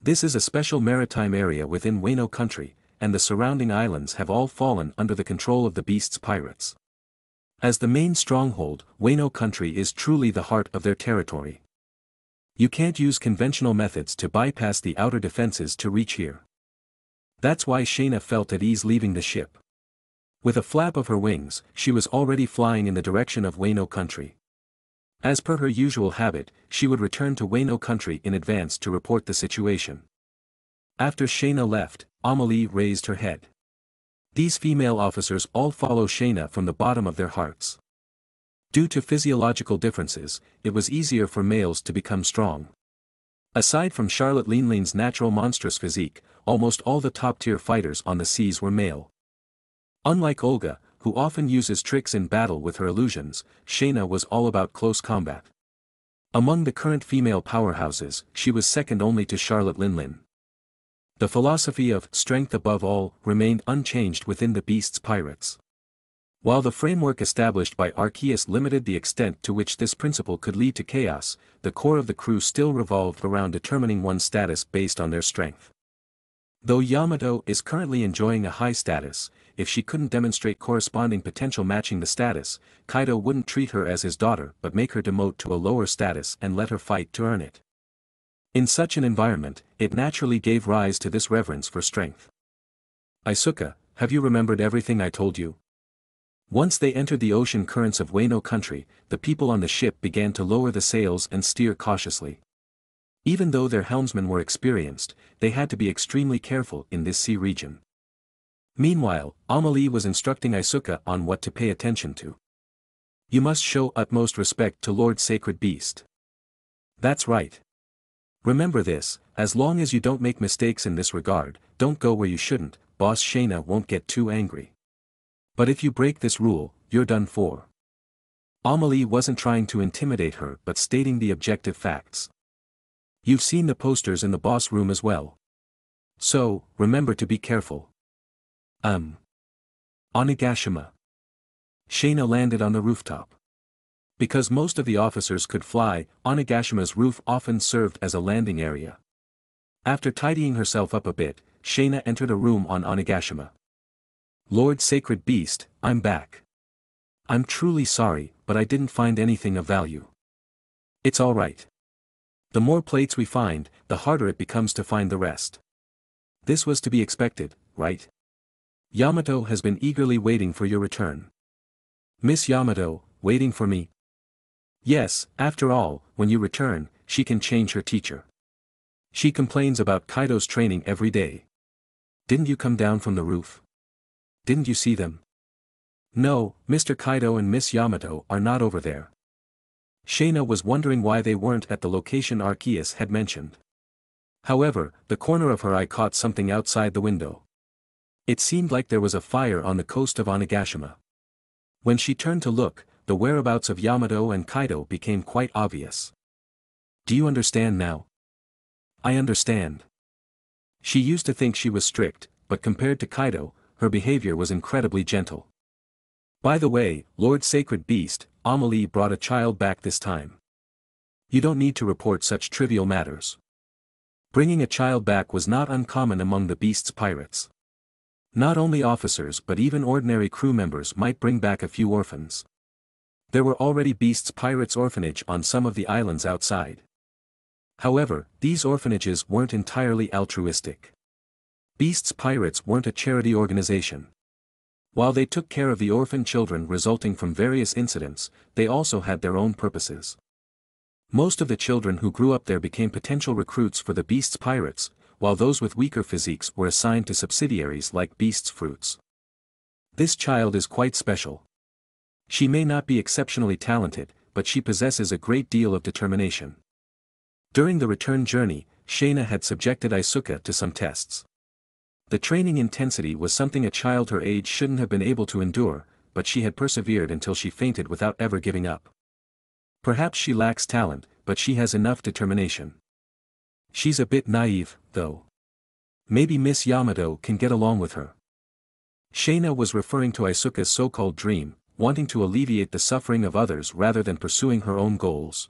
This is a special maritime area within Wano country, and the surrounding islands have all fallen under the control of the beast's pirates. As the main stronghold, Wano country is truly the heart of their territory. You can't use conventional methods to bypass the outer defenses to reach here. That's why Shayna felt at ease leaving the ship. With a flap of her wings, she was already flying in the direction of Wano country. As per her usual habit, she would return to Wano country in advance to report the situation. After Shayna left, Amalie raised her head. These female officers all follow Shayna from the bottom of their hearts. Due to physiological differences, it was easier for males to become strong. Aside from Charlotte Linlin's natural monstrous physique, almost all the top-tier fighters on the seas were male. Unlike Olga, who often uses tricks in battle with her illusions, Shayna was all about close combat. Among the current female powerhouses, she was second only to Charlotte Linlin. The philosophy of strength above all remained unchanged within the beast's pirates. While the framework established by Arceus limited the extent to which this principle could lead to chaos, the core of the crew still revolved around determining one's status based on their strength. Though Yamato is currently enjoying a high status, if she couldn't demonstrate corresponding potential matching the status, Kaido wouldn't treat her as his daughter but make her demote to a lower status and let her fight to earn it. In such an environment, it naturally gave rise to this reverence for strength. Isuka, have you remembered everything I told you? Once they entered the ocean currents of Wano country, the people on the ship began to lower the sails and steer cautiously. Even though their helmsmen were experienced, they had to be extremely careful in this sea region. Meanwhile, Amalie was instructing Isuka on what to pay attention to. You must show utmost respect to Lord Sacred Beast. That's right. Remember this, as long as you don't make mistakes in this regard, don't go where you shouldn't, boss Shayna won't get too angry. But if you break this rule, you're done for. Amalie wasn't trying to intimidate her but stating the objective facts. You've seen the posters in the boss room as well. So, remember to be careful. Um. Onigashima. Shayna landed on the rooftop. Because most of the officers could fly, Onigashima's roof often served as a landing area. After tidying herself up a bit, Shayna entered a room on Onigashima. Lord Sacred Beast, I'm back. I'm truly sorry, but I didn't find anything of value. It's alright. The more plates we find, the harder it becomes to find the rest. This was to be expected, right? Yamato has been eagerly waiting for your return. Miss Yamato, waiting for me, Yes, after all, when you return, she can change her teacher. She complains about Kaido's training every day. Didn't you come down from the roof? Didn't you see them? No, Mr. Kaido and Miss Yamato are not over there. Shayna was wondering why they weren't at the location Arceus had mentioned. However, the corner of her eye caught something outside the window. It seemed like there was a fire on the coast of Onigashima. When she turned to look, the whereabouts of Yamato and Kaido became quite obvious. Do you understand now? I understand. She used to think she was strict, but compared to Kaido, her behavior was incredibly gentle. By the way, Lord Sacred Beast, Amalie brought a child back this time. You don't need to report such trivial matters. Bringing a child back was not uncommon among the beast's pirates. Not only officers but even ordinary crew members might bring back a few orphans. There were already Beast's Pirates Orphanage on some of the islands outside. However, these orphanages weren't entirely altruistic. Beast's Pirates weren't a charity organization. While they took care of the orphan children resulting from various incidents, they also had their own purposes. Most of the children who grew up there became potential recruits for the Beast's pirates, while those with weaker physiques were assigned to subsidiaries like Beast's fruits. This child is quite special. She may not be exceptionally talented, but she possesses a great deal of determination. During the return journey, Shayna had subjected Isuka to some tests. The training intensity was something a child her age shouldn't have been able to endure, but she had persevered until she fainted without ever giving up. Perhaps she lacks talent, but she has enough determination. She's a bit naive, though. Maybe Miss Yamato can get along with her. Shayna was referring to Isuka's so-called dream, wanting to alleviate the suffering of others rather than pursuing her own goals.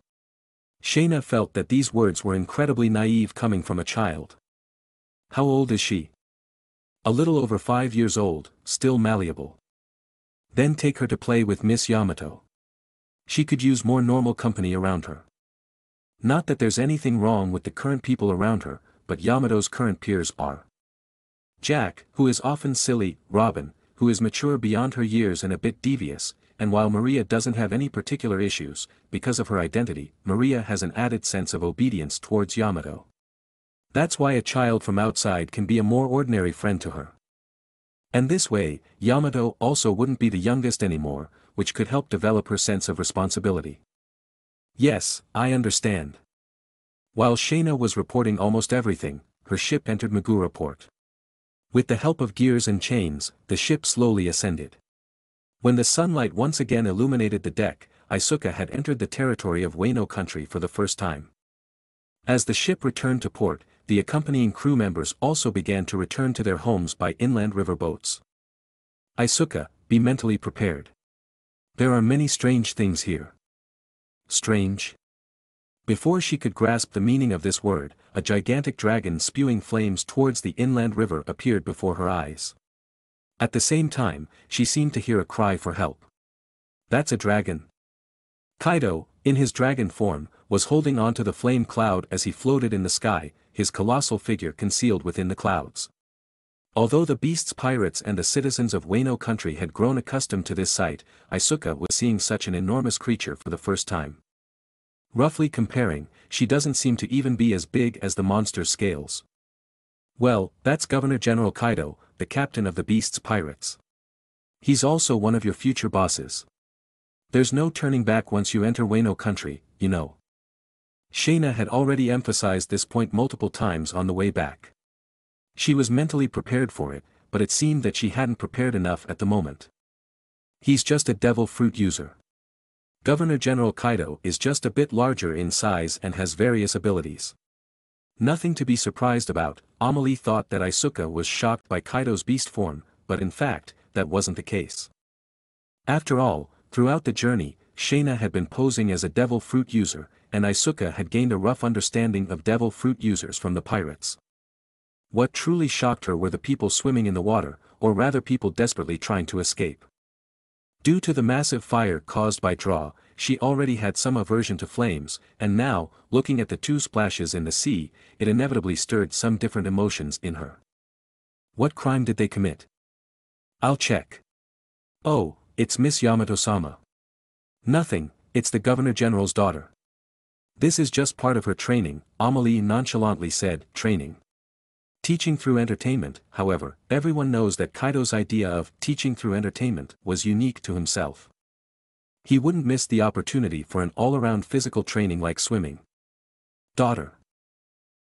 Shayna felt that these words were incredibly naive coming from a child. How old is she? A little over five years old, still malleable. Then take her to play with Miss Yamato. She could use more normal company around her. Not that there's anything wrong with the current people around her, but Yamato's current peers are. Jack, who is often silly, Robin, who is mature beyond her years and a bit devious, and while Maria doesn't have any particular issues, because of her identity, Maria has an added sense of obedience towards Yamato. That's why a child from outside can be a more ordinary friend to her. And this way, Yamato also wouldn't be the youngest anymore, which could help develop her sense of responsibility. Yes, I understand. While Shayna was reporting almost everything, her ship entered Meguro port. With the help of gears and chains, the ship slowly ascended. When the sunlight once again illuminated the deck, Isuka had entered the territory of Wano country for the first time. As the ship returned to port, the accompanying crew members also began to return to their homes by inland river boats. Isuka, be mentally prepared. There are many strange things here. Strange? Before she could grasp the meaning of this word, a gigantic dragon spewing flames towards the inland river appeared before her eyes. At the same time, she seemed to hear a cry for help. That's a dragon. Kaido, in his dragon form, was holding onto the flame cloud as he floated in the sky, his colossal figure concealed within the clouds. Although the beast's pirates and the citizens of Wano country had grown accustomed to this sight, Isuka was seeing such an enormous creature for the first time. Roughly comparing, she doesn't seem to even be as big as the monster's scales. Well, that's Governor General Kaido, the captain of the beast's pirates. He's also one of your future bosses. There's no turning back once you enter Wano country, you know. Shayna had already emphasized this point multiple times on the way back. She was mentally prepared for it, but it seemed that she hadn't prepared enough at the moment. He's just a devil fruit user. Governor General Kaido is just a bit larger in size and has various abilities. Nothing to be surprised about, Amelie thought that Isuka was shocked by Kaido's beast form, but in fact, that wasn't the case. After all, throughout the journey, Shayna had been posing as a devil fruit user, and Isuka had gained a rough understanding of devil fruit users from the pirates. What truly shocked her were the people swimming in the water, or rather people desperately trying to escape. Due to the massive fire caused by Draw, she already had some aversion to flames, and now, looking at the two splashes in the sea, it inevitably stirred some different emotions in her. What crime did they commit? I'll check. Oh, it's Miss Yamato-sama. Nothing, it's the Governor General's daughter. This is just part of her training, Amelie nonchalantly said, training. Teaching through entertainment, however, everyone knows that Kaido's idea of teaching through entertainment was unique to himself. He wouldn't miss the opportunity for an all-around physical training like swimming. Daughter.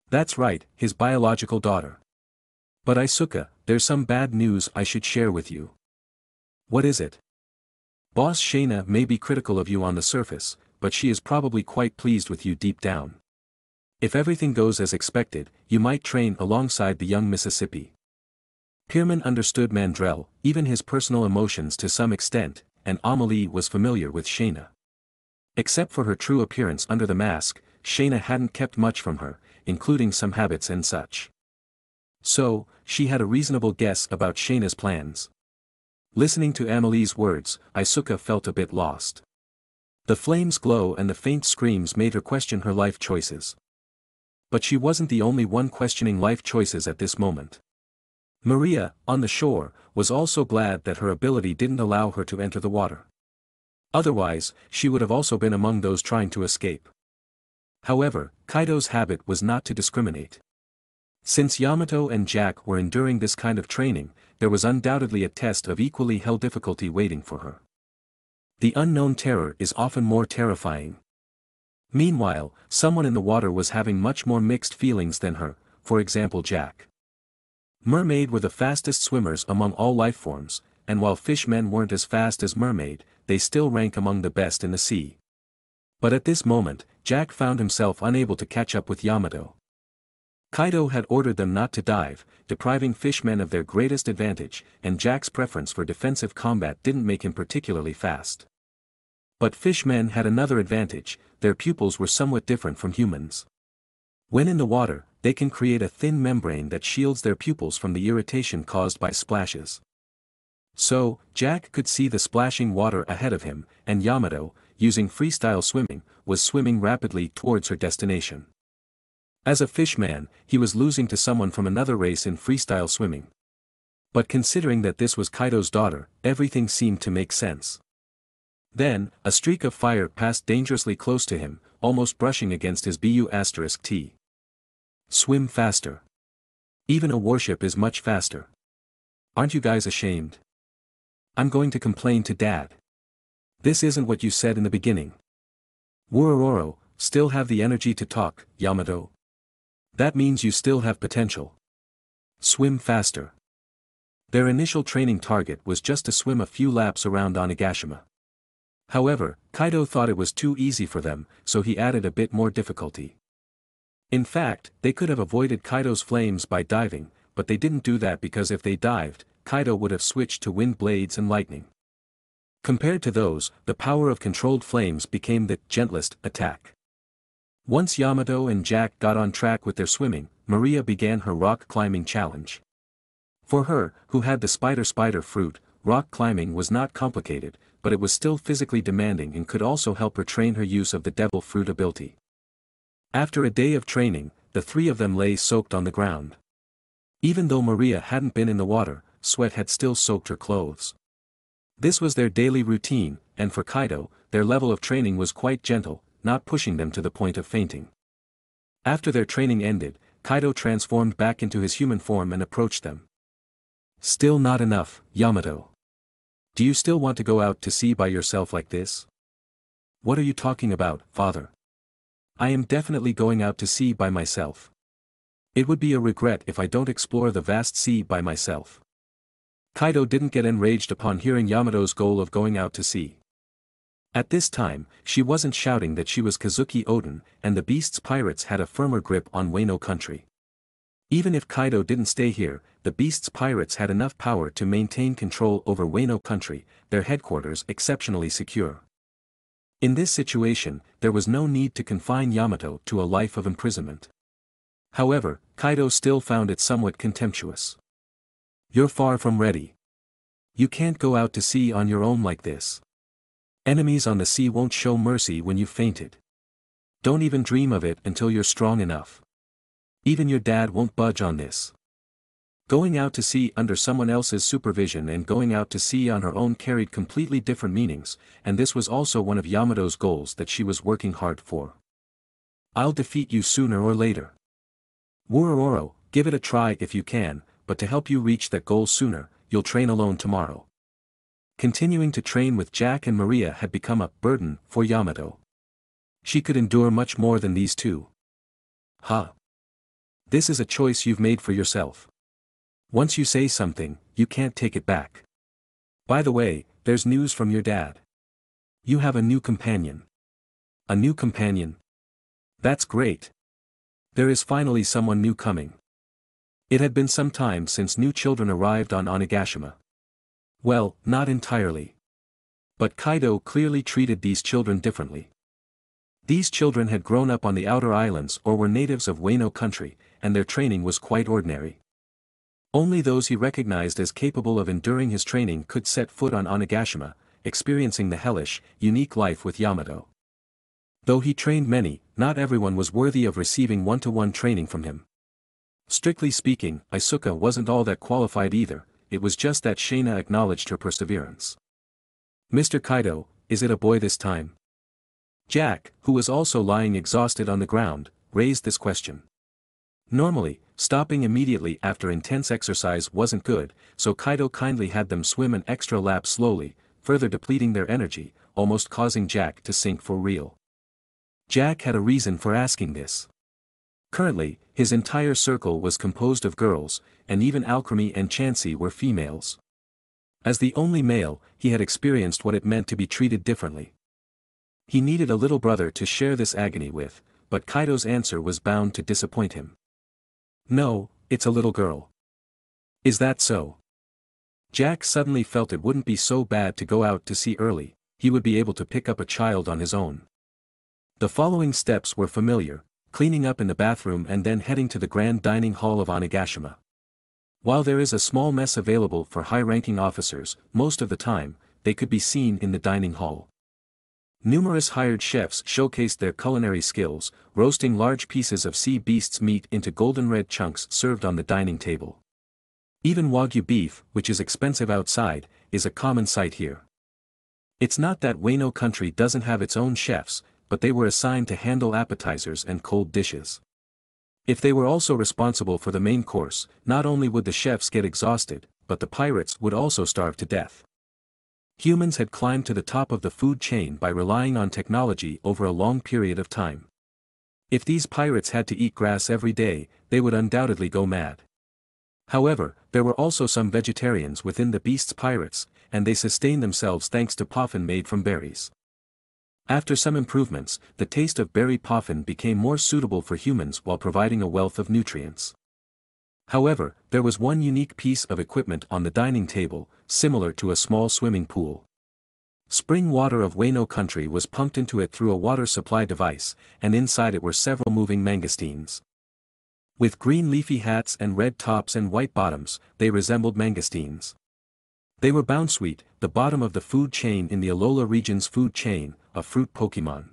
That's right, his biological daughter. But Isuka, there's some bad news I should share with you. What is it? Boss Shayna may be critical of you on the surface, but she is probably quite pleased with you deep down. If everything goes as expected, you might train alongside the young Mississippi. Pierman understood Mandrill, even his personal emotions to some extent, and Amelie was familiar with Shayna. Except for her true appearance under the mask, Shayna hadn't kept much from her, including some habits and such. So, she had a reasonable guess about Shayna's plans. Listening to Amelie's words, Isuka felt a bit lost. The flame's glow and the faint screams made her question her life choices. But she wasn't the only one questioning life choices at this moment. Maria, on the shore, was also glad that her ability didn't allow her to enter the water. Otherwise, she would have also been among those trying to escape. However, Kaido's habit was not to discriminate. Since Yamato and Jack were enduring this kind of training, there was undoubtedly a test of equally hell difficulty waiting for her. The unknown terror is often more terrifying. Meanwhile, someone in the water was having much more mixed feelings than her, for example Jack. Mermaid were the fastest swimmers among all life forms, and while fishmen weren't as fast as Mermaid, they still rank among the best in the sea. But at this moment, Jack found himself unable to catch up with Yamato. Kaido had ordered them not to dive, depriving fishmen of their greatest advantage, and Jack's preference for defensive combat didn't make him particularly fast. But fishmen had another advantage, their pupils were somewhat different from humans. When in the water, they can create a thin membrane that shields their pupils from the irritation caused by splashes. So, Jack could see the splashing water ahead of him, and Yamato, using freestyle swimming, was swimming rapidly towards her destination. As a fishman, he was losing to someone from another race in freestyle swimming. But considering that this was Kaido's daughter, everything seemed to make sense. Then, a streak of fire passed dangerously close to him, almost brushing against his BU asterisk T. Swim faster. Even a warship is much faster. Aren't you guys ashamed? I'm going to complain to dad. This isn't what you said in the beginning. Wurororo, still have the energy to talk, Yamato. That means you still have potential. Swim faster. Their initial training target was just to swim a few laps around Onigashima. However, Kaido thought it was too easy for them, so he added a bit more difficulty. In fact, they could have avoided Kaido's flames by diving, but they didn't do that because if they dived, Kaido would have switched to wind blades and lightning. Compared to those, the power of controlled flames became the gentlest attack. Once Yamato and Jack got on track with their swimming, Maria began her rock climbing challenge. For her, who had the spider spider fruit, rock climbing was not complicated, but it was still physically demanding and could also help her train her use of the devil fruit ability. After a day of training, the three of them lay soaked on the ground. Even though Maria hadn't been in the water, sweat had still soaked her clothes. This was their daily routine, and for Kaido, their level of training was quite gentle, not pushing them to the point of fainting. After their training ended, Kaido transformed back into his human form and approached them. Still not enough, Yamato. Do you still want to go out to sea by yourself like this? What are you talking about, father? I am definitely going out to sea by myself. It would be a regret if I don't explore the vast sea by myself. Kaido didn't get enraged upon hearing Yamato's goal of going out to sea. At this time, she wasn't shouting that she was Kazuki Oden, and the Beast's pirates had a firmer grip on Wano country. Even if Kaido didn't stay here, the Beast's pirates had enough power to maintain control over Wano country, their headquarters exceptionally secure. In this situation, there was no need to confine Yamato to a life of imprisonment. However, Kaido still found it somewhat contemptuous. You're far from ready. You can't go out to sea on your own like this. Enemies on the sea won't show mercy when you've fainted. Don't even dream of it until you're strong enough. Even your dad won't budge on this. Going out to sea under someone else's supervision and going out to sea on her own carried completely different meanings, and this was also one of Yamato's goals that she was working hard for. I'll defeat you sooner or later. Wurororo, give it a try if you can, but to help you reach that goal sooner, you'll train alone tomorrow. Continuing to train with Jack and Maria had become a burden for Yamato. She could endure much more than these two. Ha! This is a choice you've made for yourself. Once you say something, you can't take it back. By the way, there's news from your dad. You have a new companion. A new companion? That's great. There is finally someone new coming. It had been some time since new children arrived on Onigashima. Well, not entirely. But Kaido clearly treated these children differently. These children had grown up on the outer islands or were natives of Wano country, and their training was quite ordinary. Only those he recognized as capable of enduring his training could set foot on Onigashima, experiencing the hellish, unique life with Yamato. Though he trained many, not everyone was worthy of receiving one-to-one -one training from him. Strictly speaking, Isuka wasn't all that qualified either, it was just that Shayna acknowledged her perseverance. Mr. Kaido, is it a boy this time? Jack, who was also lying exhausted on the ground, raised this question. Normally, stopping immediately after intense exercise wasn't good, so Kaido kindly had them swim an extra lap slowly, further depleting their energy, almost causing Jack to sink for real. Jack had a reason for asking this. Currently, his entire circle was composed of girls, and even Alcremie and Chansey were females. As the only male, he had experienced what it meant to be treated differently. He needed a little brother to share this agony with, but Kaido's answer was bound to disappoint him. No, it's a little girl. Is that so? Jack suddenly felt it wouldn't be so bad to go out to sea early, he would be able to pick up a child on his own. The following steps were familiar, cleaning up in the bathroom and then heading to the grand dining hall of Onigashima. While there is a small mess available for high-ranking officers, most of the time, they could be seen in the dining hall. Numerous hired chefs showcased their culinary skills, roasting large pieces of sea beast's meat into golden red chunks served on the dining table. Even Wagyu beef, which is expensive outside, is a common sight here. It's not that Wano country doesn't have its own chefs, but they were assigned to handle appetizers and cold dishes. If they were also responsible for the main course, not only would the chefs get exhausted, but the pirates would also starve to death. Humans had climbed to the top of the food chain by relying on technology over a long period of time. If these pirates had to eat grass every day, they would undoubtedly go mad. However, there were also some vegetarians within the beast's pirates, and they sustained themselves thanks to poffin made from berries. After some improvements, the taste of berry poffin became more suitable for humans while providing a wealth of nutrients. However, there was one unique piece of equipment on the dining table, similar to a small swimming pool. Spring water of Wano country was pumped into it through a water supply device, and inside it were several moving mangosteens. With green leafy hats and red tops and white bottoms, they resembled mangosteens. They were Bounsweet, the bottom of the food chain in the Alola region's food chain, a fruit Pokemon.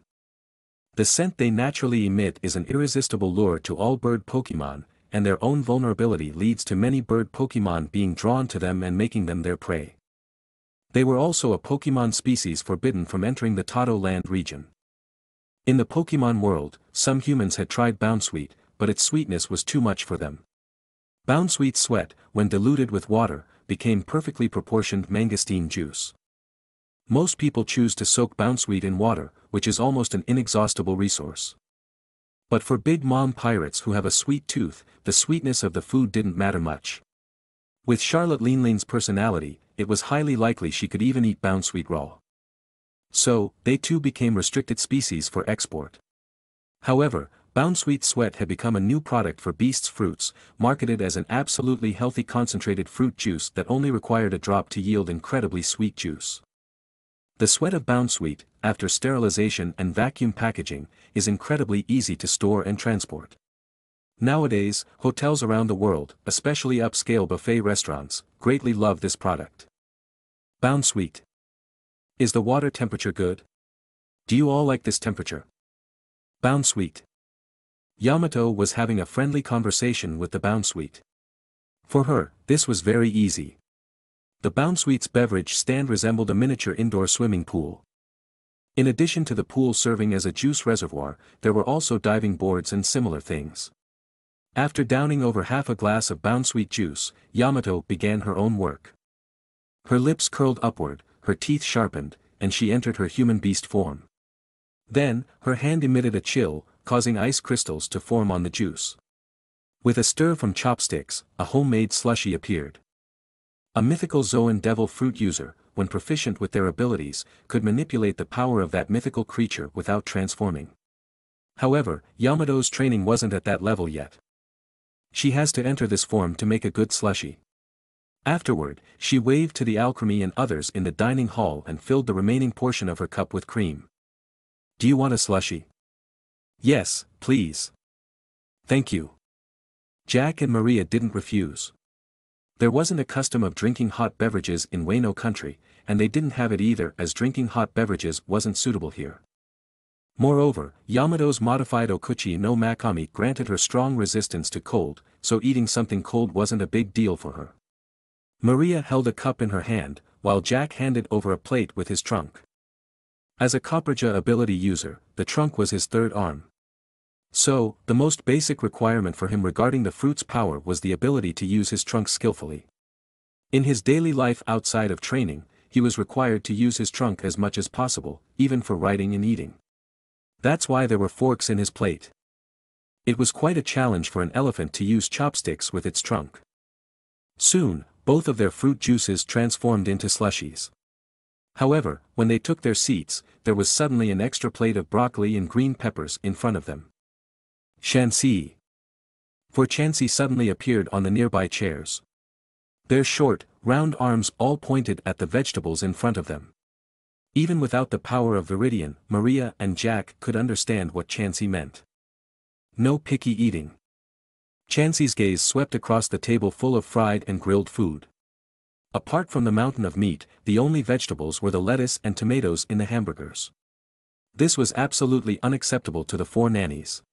The scent they naturally emit is an irresistible lure to all bird Pokemon, and their own vulnerability leads to many bird Pokemon being drawn to them and making them their prey. They were also a Pokemon species forbidden from entering the Totto Land region. In the Pokemon world, some humans had tried Bounsweet, but its sweetness was too much for them. Bounsweet sweat, when diluted with water, became perfectly proportioned mangosteen juice. Most people choose to soak Bounsweet in water, which is almost an inexhaustible resource. But for big mom pirates who have a sweet tooth, the sweetness of the food didn't matter much. With Charlotte Linlin's personality, it was highly likely she could even eat Bounsweet raw. So, they too became restricted species for export. However, Bounsweet Sweat had become a new product for Beast's Fruits, marketed as an absolutely healthy concentrated fruit juice that only required a drop to yield incredibly sweet juice. The sweat of Bounsweet, after sterilization and vacuum packaging, is incredibly easy to store and transport. Nowadays, hotels around the world, especially upscale buffet restaurants, greatly love this product. Bounsweet. Is the water temperature good? Do you all like this temperature? Bounsweet. Yamato was having a friendly conversation with the Bounsweet. For her, this was very easy. The Bounsweet's beverage stand resembled a miniature indoor swimming pool. In addition to the pool serving as a juice reservoir, there were also diving boards and similar things. After downing over half a glass of Bounsweet juice, Yamato began her own work. Her lips curled upward, her teeth sharpened, and she entered her human beast form. Then, her hand emitted a chill, causing ice crystals to form on the juice. With a stir from chopsticks, a homemade slushy appeared. A mythical Zoan devil fruit user, when proficient with their abilities, could manipulate the power of that mythical creature without transforming. However, Yamato's training wasn't at that level yet. She has to enter this form to make a good slushy. Afterward, she waved to the Alcremie and others in the dining hall and filled the remaining portion of her cup with cream. Do you want a slushy? Yes, please. Thank you. Jack and Maria didn't refuse. There wasn't a custom of drinking hot beverages in Wano country, and they didn't have it either as drinking hot beverages wasn't suitable here. Moreover, Yamato's modified Okuchi no Makami granted her strong resistance to cold, so eating something cold wasn't a big deal for her. Maria held a cup in her hand, while Jack handed over a plate with his trunk. As a Copperajah ability user, the trunk was his third arm. So, the most basic requirement for him regarding the fruit's power was the ability to use his trunk skillfully. In his daily life outside of training, he was required to use his trunk as much as possible, even for writing and eating. That's why there were forks in his plate. It was quite a challenge for an elephant to use chopsticks with its trunk. Soon, both of their fruit juices transformed into slushies. However, when they took their seats, there was suddenly an extra plate of broccoli and green peppers in front of them. Chansey. For Chansey suddenly appeared on the nearby chairs. Their short, round arms all pointed at the vegetables in front of them. Even without the power of Viridian, Maria and Jack could understand what Chansey meant. No picky eating. Chansey's gaze swept across the table full of fried and grilled food. Apart from the mountain of meat, the only vegetables were the lettuce and tomatoes in the hamburgers. This was absolutely unacceptable to the four nannies.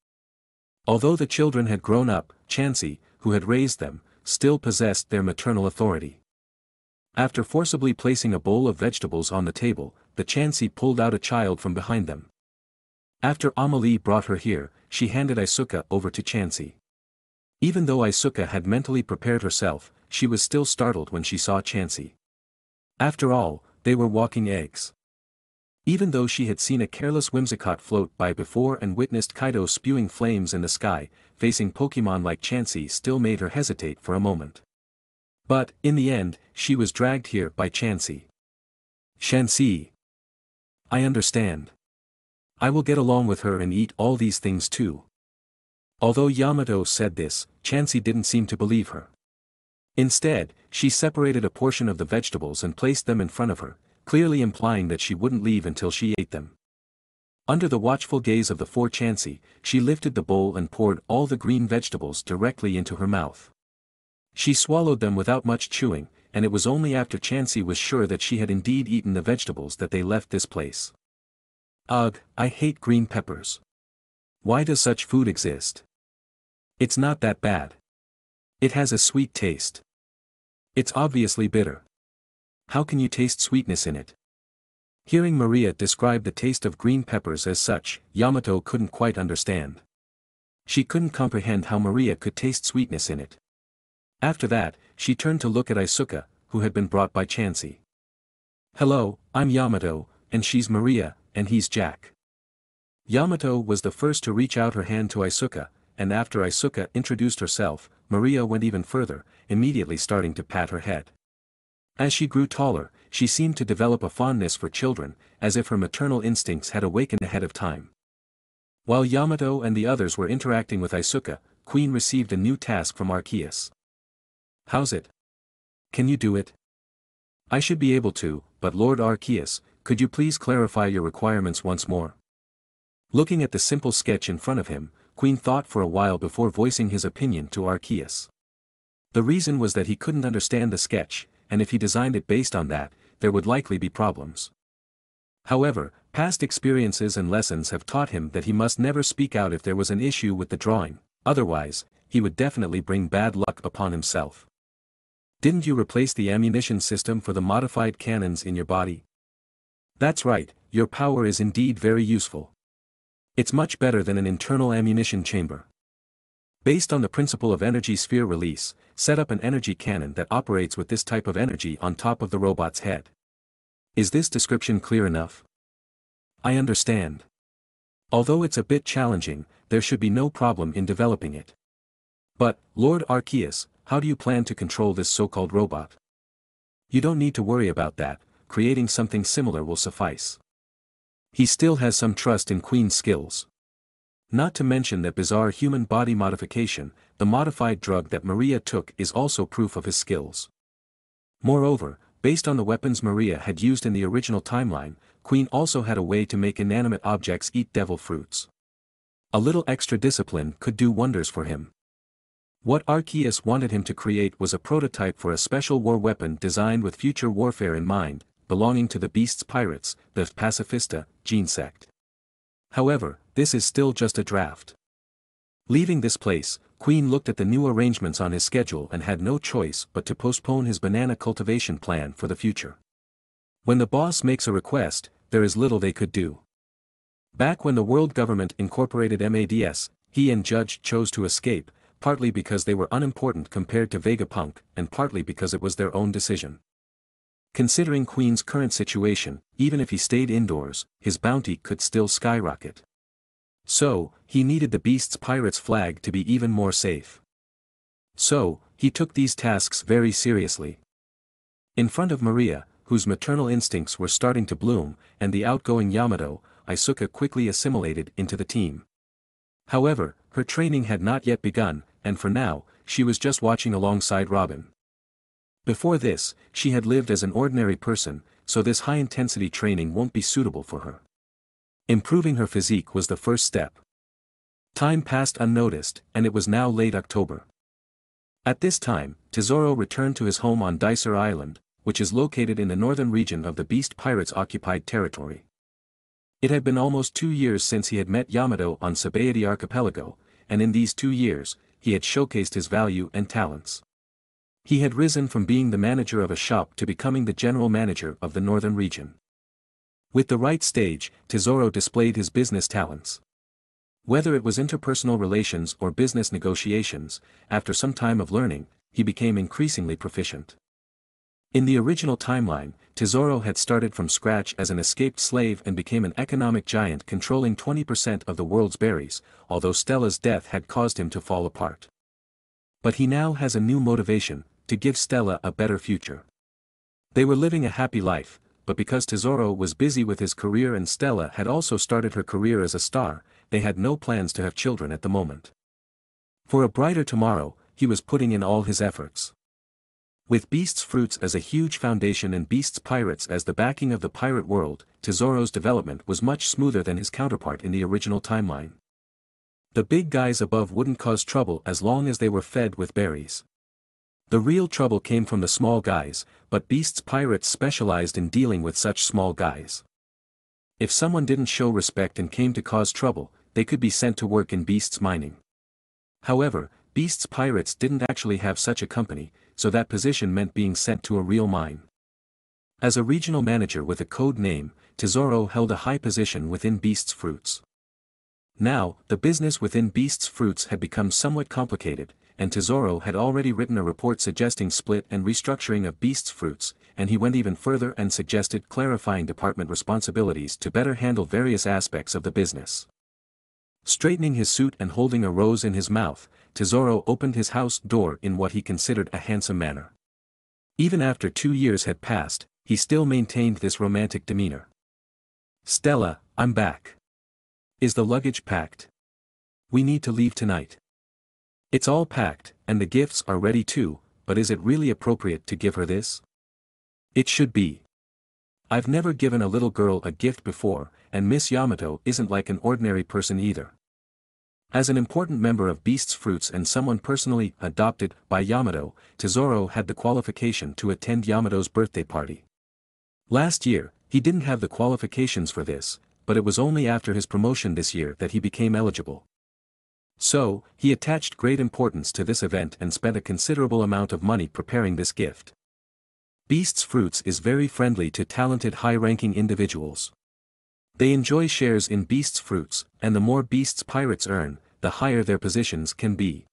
Although the children had grown up, Chansey, who had raised them, still possessed their maternal authority. After forcibly placing a bowl of vegetables on the table, the Chansey pulled out a child from behind them. After Amelie brought her here, she handed Isuka over to Chansey. Even though Isuka had mentally prepared herself, she was still startled when she saw Chansey. After all, they were walking eggs. Even though she had seen a careless Whimsicott float by before and witnessed Kaido spewing flames in the sky, facing Pokemon like Chansey still made her hesitate for a moment. But, in the end, she was dragged here by Chansey. Chansey. I understand. I will get along with her and eat all these things too. Although Yamato said this, Chansey didn't seem to believe her. Instead, she separated a portion of the vegetables and placed them in front of her, clearly implying that she wouldn't leave until she ate them. Under the watchful gaze of the four Chansey, she lifted the bowl and poured all the green vegetables directly into her mouth. She swallowed them without much chewing, and it was only after Chansey was sure that she had indeed eaten the vegetables that they left this place. Ugh, I hate green peppers. Why does such food exist? It's not that bad. It has a sweet taste. It's obviously bitter. How can you taste sweetness in it? Hearing Maria describe the taste of green peppers as such, Yamato couldn't quite understand. She couldn't comprehend how Maria could taste sweetness in it. After that, she turned to look at Isuka, who had been brought by Chansey. Hello, I'm Yamato, and she's Maria, and he's Jack. Yamato was the first to reach out her hand to Isuka, and after Isuka introduced herself, Maria went even further, immediately starting to pat her head. As she grew taller, she seemed to develop a fondness for children, as if her maternal instincts had awakened ahead of time. While Yamato and the others were interacting with Isuka, Queen received a new task from Arceus. How's it? Can you do it? I should be able to, but Lord Arceus, could you please clarify your requirements once more? Looking at the simple sketch in front of him, Queen thought for a while before voicing his opinion to Arceus. The reason was that he couldn't understand the sketch, and if he designed it based on that, there would likely be problems. However, past experiences and lessons have taught him that he must never speak out if there was an issue with the drawing, otherwise, he would definitely bring bad luck upon himself. Didn't you replace the ammunition system for the modified cannons in your body? That's right, your power is indeed very useful. It's much better than an internal ammunition chamber. Based on the principle of energy sphere release, set up an energy cannon that operates with this type of energy on top of the robot's head. Is this description clear enough? I understand. Although it's a bit challenging, there should be no problem in developing it. But, Lord Arceus, how do you plan to control this so-called robot? You don't need to worry about that, creating something similar will suffice. He still has some trust in Queen's skills. Not to mention that bizarre human body modification, the modified drug that Maria took is also proof of his skills. Moreover, based on the weapons Maria had used in the original timeline, Queen also had a way to make inanimate objects eat devil fruits. A little extra discipline could do wonders for him. What Arceus wanted him to create was a prototype for a special war weapon designed with future warfare in mind, belonging to the Beast's pirates, the Pacifista, Genesect. However, this is still just a draft. Leaving this place, Queen looked at the new arrangements on his schedule and had no choice but to postpone his banana cultivation plan for the future. When the boss makes a request, there is little they could do. Back when the world government incorporated MADS, he and Judge chose to escape, partly because they were unimportant compared to Vegapunk, and partly because it was their own decision. Considering Queen's current situation, even if he stayed indoors, his bounty could still skyrocket. So, he needed the Beast's Pirates flag to be even more safe. So, he took these tasks very seriously. In front of Maria, whose maternal instincts were starting to bloom, and the outgoing Yamato, Isuka quickly assimilated into the team. However, her training had not yet begun, and for now, she was just watching alongside Robin. Before this, she had lived as an ordinary person, so this high-intensity training won't be suitable for her. Improving her physique was the first step. Time passed unnoticed, and it was now late October. At this time, Tesoro returned to his home on Dicer Island, which is located in the northern region of the Beast Pirates' occupied territory. It had been almost two years since he had met Yamato on Sabaody Archipelago, and in these two years, he had showcased his value and talents. He had risen from being the manager of a shop to becoming the general manager of the northern region. With the right stage, Tesoro displayed his business talents. Whether it was interpersonal relations or business negotiations, after some time of learning, he became increasingly proficient. In the original timeline, Tesoro had started from scratch as an escaped slave and became an economic giant controlling 20% of the world's berries, although Stella's death had caused him to fall apart. But he now has a new motivation, to give Stella a better future. They were living a happy life, but because Tesoro was busy with his career and Stella had also started her career as a star, they had no plans to have children at the moment. For a brighter tomorrow, he was putting in all his efforts. With Beast's Fruits as a huge foundation and Beast's Pirates as the backing of the pirate world, Tesoro's development was much smoother than his counterpart in the original timeline. The big guys above wouldn't cause trouble as long as they were fed with berries. The real trouble came from the small guys, but Beast's Pirates specialized in dealing with such small guys. If someone didn't show respect and came to cause trouble, they could be sent to work in Beast's mining. However, Beast's Pirates didn't actually have such a company, so that position meant being sent to a real mine. As a regional manager with a code name, Tesoro held a high position within Beast's Fruits. Now, the business within Beast's Fruits had become somewhat complicated, and Tesoro had already written a report suggesting split and restructuring of Beast's Fruits, and he went even further and suggested clarifying department responsibilities to better handle various aspects of the business. Straightening his suit and holding a rose in his mouth, Tesoro opened his house door in what he considered a handsome manner. Even after two years had passed, he still maintained this romantic demeanor. Stella, I'm back. Is the luggage packed? We need to leave tonight. It's all packed, and the gifts are ready too, but is it really appropriate to give her this? It should be. I've never given a little girl a gift before, and Miss Yamato isn't like an ordinary person either. As an important member of Beast's Fruits and someone personally adopted by Yamato, Tesoro had the qualification to attend Yamato's birthday party. Last year, he didn't have the qualifications for this, but it was only after his promotion this year that he became eligible. So, he attached great importance to this event and spent a considerable amount of money preparing this gift. Beast's Fruits is very friendly to talented high-ranking individuals. They enjoy shares in Beast's Fruits, and the more Beast's Pirates earn, the higher their positions can be.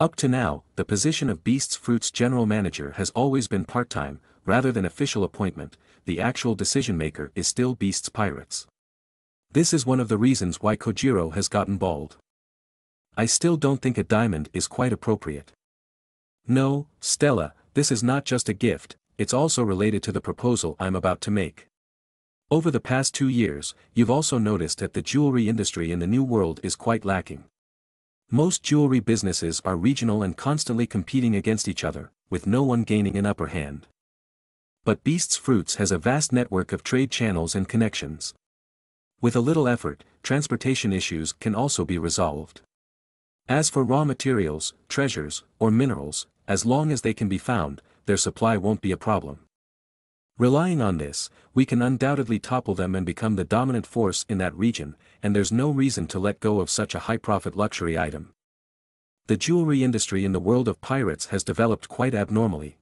Up to now, the position of Beast's Fruit's general manager has always been part-time, rather than official appointment, the actual decision-maker is still Beast's Pirates. This is one of the reasons why Kojiro has gotten bald. I still don't think a diamond is quite appropriate. No, Stella, this is not just a gift, it's also related to the proposal I'm about to make. Over the past two years, you've also noticed that the jewelry industry in the New World is quite lacking. Most jewelry businesses are regional and constantly competing against each other, with no one gaining an upper hand. But Beast's Fruits has a vast network of trade channels and connections. With a little effort, transportation issues can also be resolved. As for raw materials, treasures, or minerals, as long as they can be found, their supply won't be a problem. Relying on this, we can undoubtedly topple them and become the dominant force in that region, and there's no reason to let go of such a high-profit luxury item. The jewelry industry in the world of pirates has developed quite abnormally.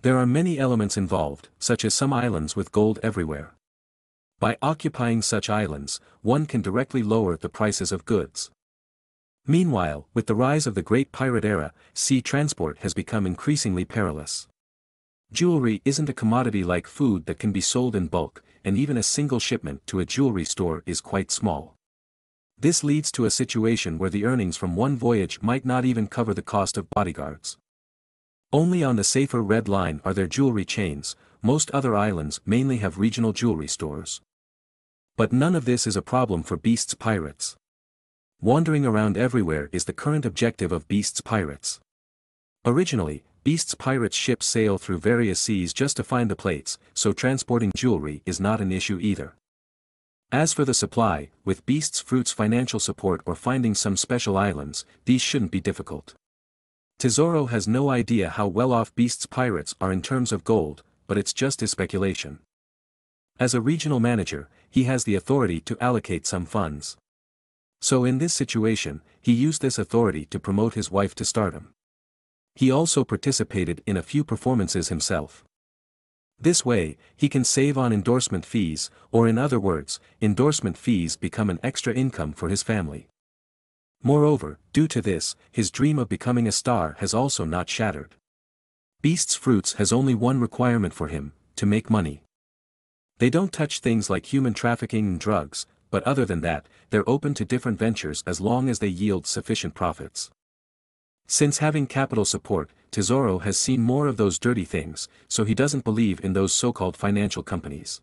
There are many elements involved, such as some islands with gold everywhere. By occupying such islands, one can directly lower the prices of goods. Meanwhile, with the rise of the great pirate era, sea transport has become increasingly perilous. Jewelry isn't a commodity like food that can be sold in bulk, and even a single shipment to a jewelry store is quite small. This leads to a situation where the earnings from one voyage might not even cover the cost of bodyguards. Only on the safer red line are there jewelry chains, most other islands mainly have regional jewelry stores. But none of this is a problem for Beast's pirates. Wandering around everywhere is the current objective of Beast's pirates. Originally, Beast's pirates ships sail through various seas just to find the plates, so transporting jewelry is not an issue either. As for the supply, with Beast's fruits financial support or finding some special islands, these shouldn't be difficult. Tesoro has no idea how well off Beast's pirates are in terms of gold, but it's just his speculation. As a regional manager, he has the authority to allocate some funds. So in this situation, he used this authority to promote his wife to stardom. He also participated in a few performances himself. This way, he can save on endorsement fees, or in other words, endorsement fees become an extra income for his family. Moreover, due to this, his dream of becoming a star has also not shattered. Beast's Fruits has only one requirement for him, to make money. They don't touch things like human trafficking and drugs, but other than that, they're open to different ventures as long as they yield sufficient profits. Since having capital support, Tesoro has seen more of those dirty things, so he doesn't believe in those so-called financial companies.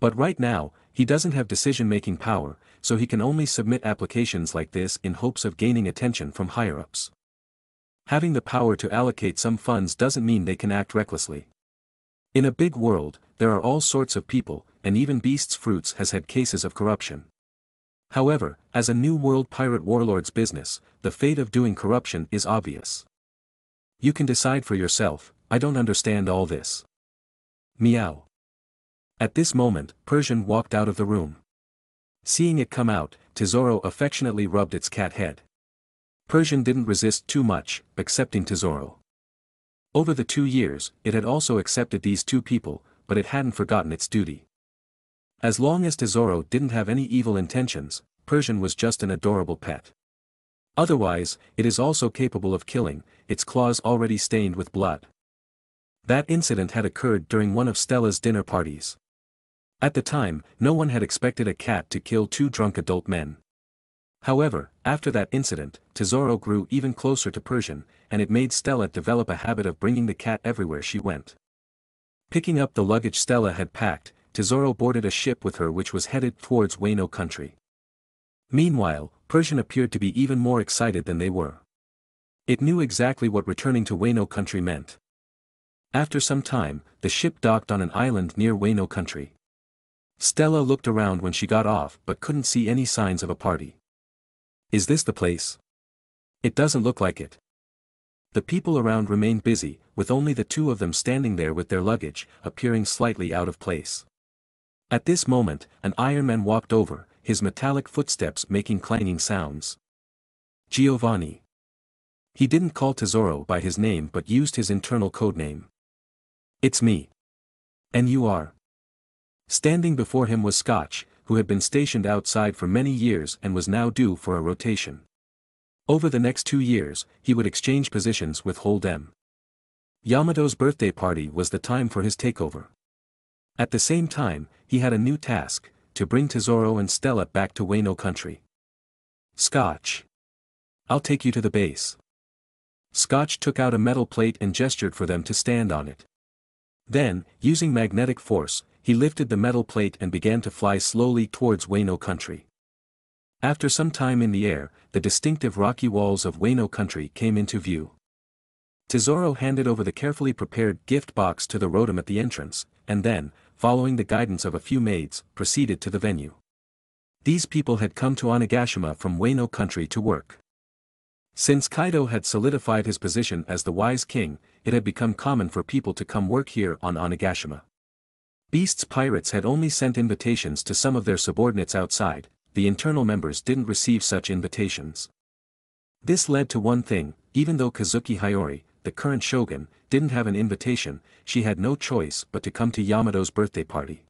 But right now, he doesn't have decision-making power, so he can only submit applications like this in hopes of gaining attention from higher-ups. Having the power to allocate some funds doesn't mean they can act recklessly. In a big world, there are all sorts of people, and even Beast's Fruits has had cases of corruption. However, as a new world pirate warlord's business, the fate of doing corruption is obvious. You can decide for yourself, I don't understand all this. Meow. At this moment, Persian walked out of the room. Seeing it come out, Tesoro affectionately rubbed its cat head. Persian didn't resist too much, accepting Tesoro. Over the two years, it had also accepted these two people, but it hadn't forgotten its duty. As long as Tesoro didn't have any evil intentions, Persian was just an adorable pet. Otherwise, it is also capable of killing, its claws already stained with blood. That incident had occurred during one of Stella's dinner parties. At the time, no one had expected a cat to kill two drunk adult men. However, after that incident, Tesoro grew even closer to Persian, and it made Stella develop a habit of bringing the cat everywhere she went. Picking up the luggage Stella had packed, Tesoro boarded a ship with her which was headed towards Wano country. Meanwhile, Persian appeared to be even more excited than they were. It knew exactly what returning to Wano country meant. After some time, the ship docked on an island near Wano country. Stella looked around when she got off but couldn't see any signs of a party. Is this the place? It doesn't look like it. The people around remained busy, with only the two of them standing there with their luggage, appearing slightly out of place. At this moment, an Iron Man walked over, his metallic footsteps making clanging sounds. Giovanni. He didn't call Tesoro by his name but used his internal code name. It's me. And you are. Standing before him was Scotch, who had been stationed outside for many years and was now due for a rotation. Over the next two years, he would exchange positions with Holdem. Yamato's birthday party was the time for his takeover. At the same time, he had a new task, to bring Tesoro and Stella back to Wano country. Scotch. I'll take you to the base. Scotch took out a metal plate and gestured for them to stand on it. Then, using magnetic force, he lifted the metal plate and began to fly slowly towards Wano country. After some time in the air, the distinctive rocky walls of Wano country came into view. Tesoro handed over the carefully prepared gift box to the Rotom at the entrance, and then, following the guidance of a few maids, proceeded to the venue. These people had come to Onigashima from Wano country to work. Since Kaido had solidified his position as the wise king, it had become common for people to come work here on Onigashima. Beast's pirates had only sent invitations to some of their subordinates outside, the internal members didn't receive such invitations. This led to one thing, even though Kazuki Hiyori, the current shogun, didn't have an invitation, she had no choice but to come to Yamato's birthday party.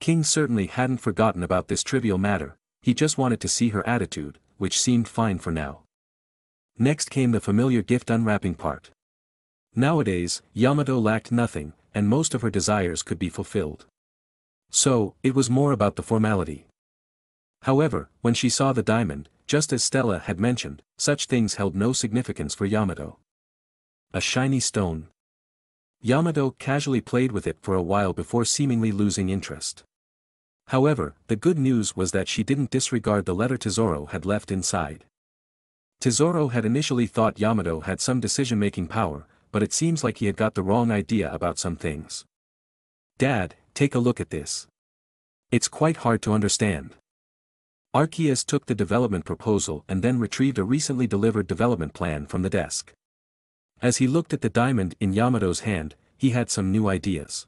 King certainly hadn't forgotten about this trivial matter, he just wanted to see her attitude, which seemed fine for now. Next came the familiar gift unwrapping part. Nowadays, Yamato lacked nothing, and most of her desires could be fulfilled. So, it was more about the formality. However, when she saw the diamond, just as Stella had mentioned, such things held no significance for Yamato. A shiny stone. Yamato casually played with it for a while before seemingly losing interest. However, the good news was that she didn't disregard the letter Tesoro had left inside. Tesoro had initially thought Yamato had some decision-making power, but it seems like he had got the wrong idea about some things. Dad, take a look at this. It's quite hard to understand. Arceus took the development proposal and then retrieved a recently delivered development plan from the desk. As he looked at the diamond in Yamato's hand, he had some new ideas.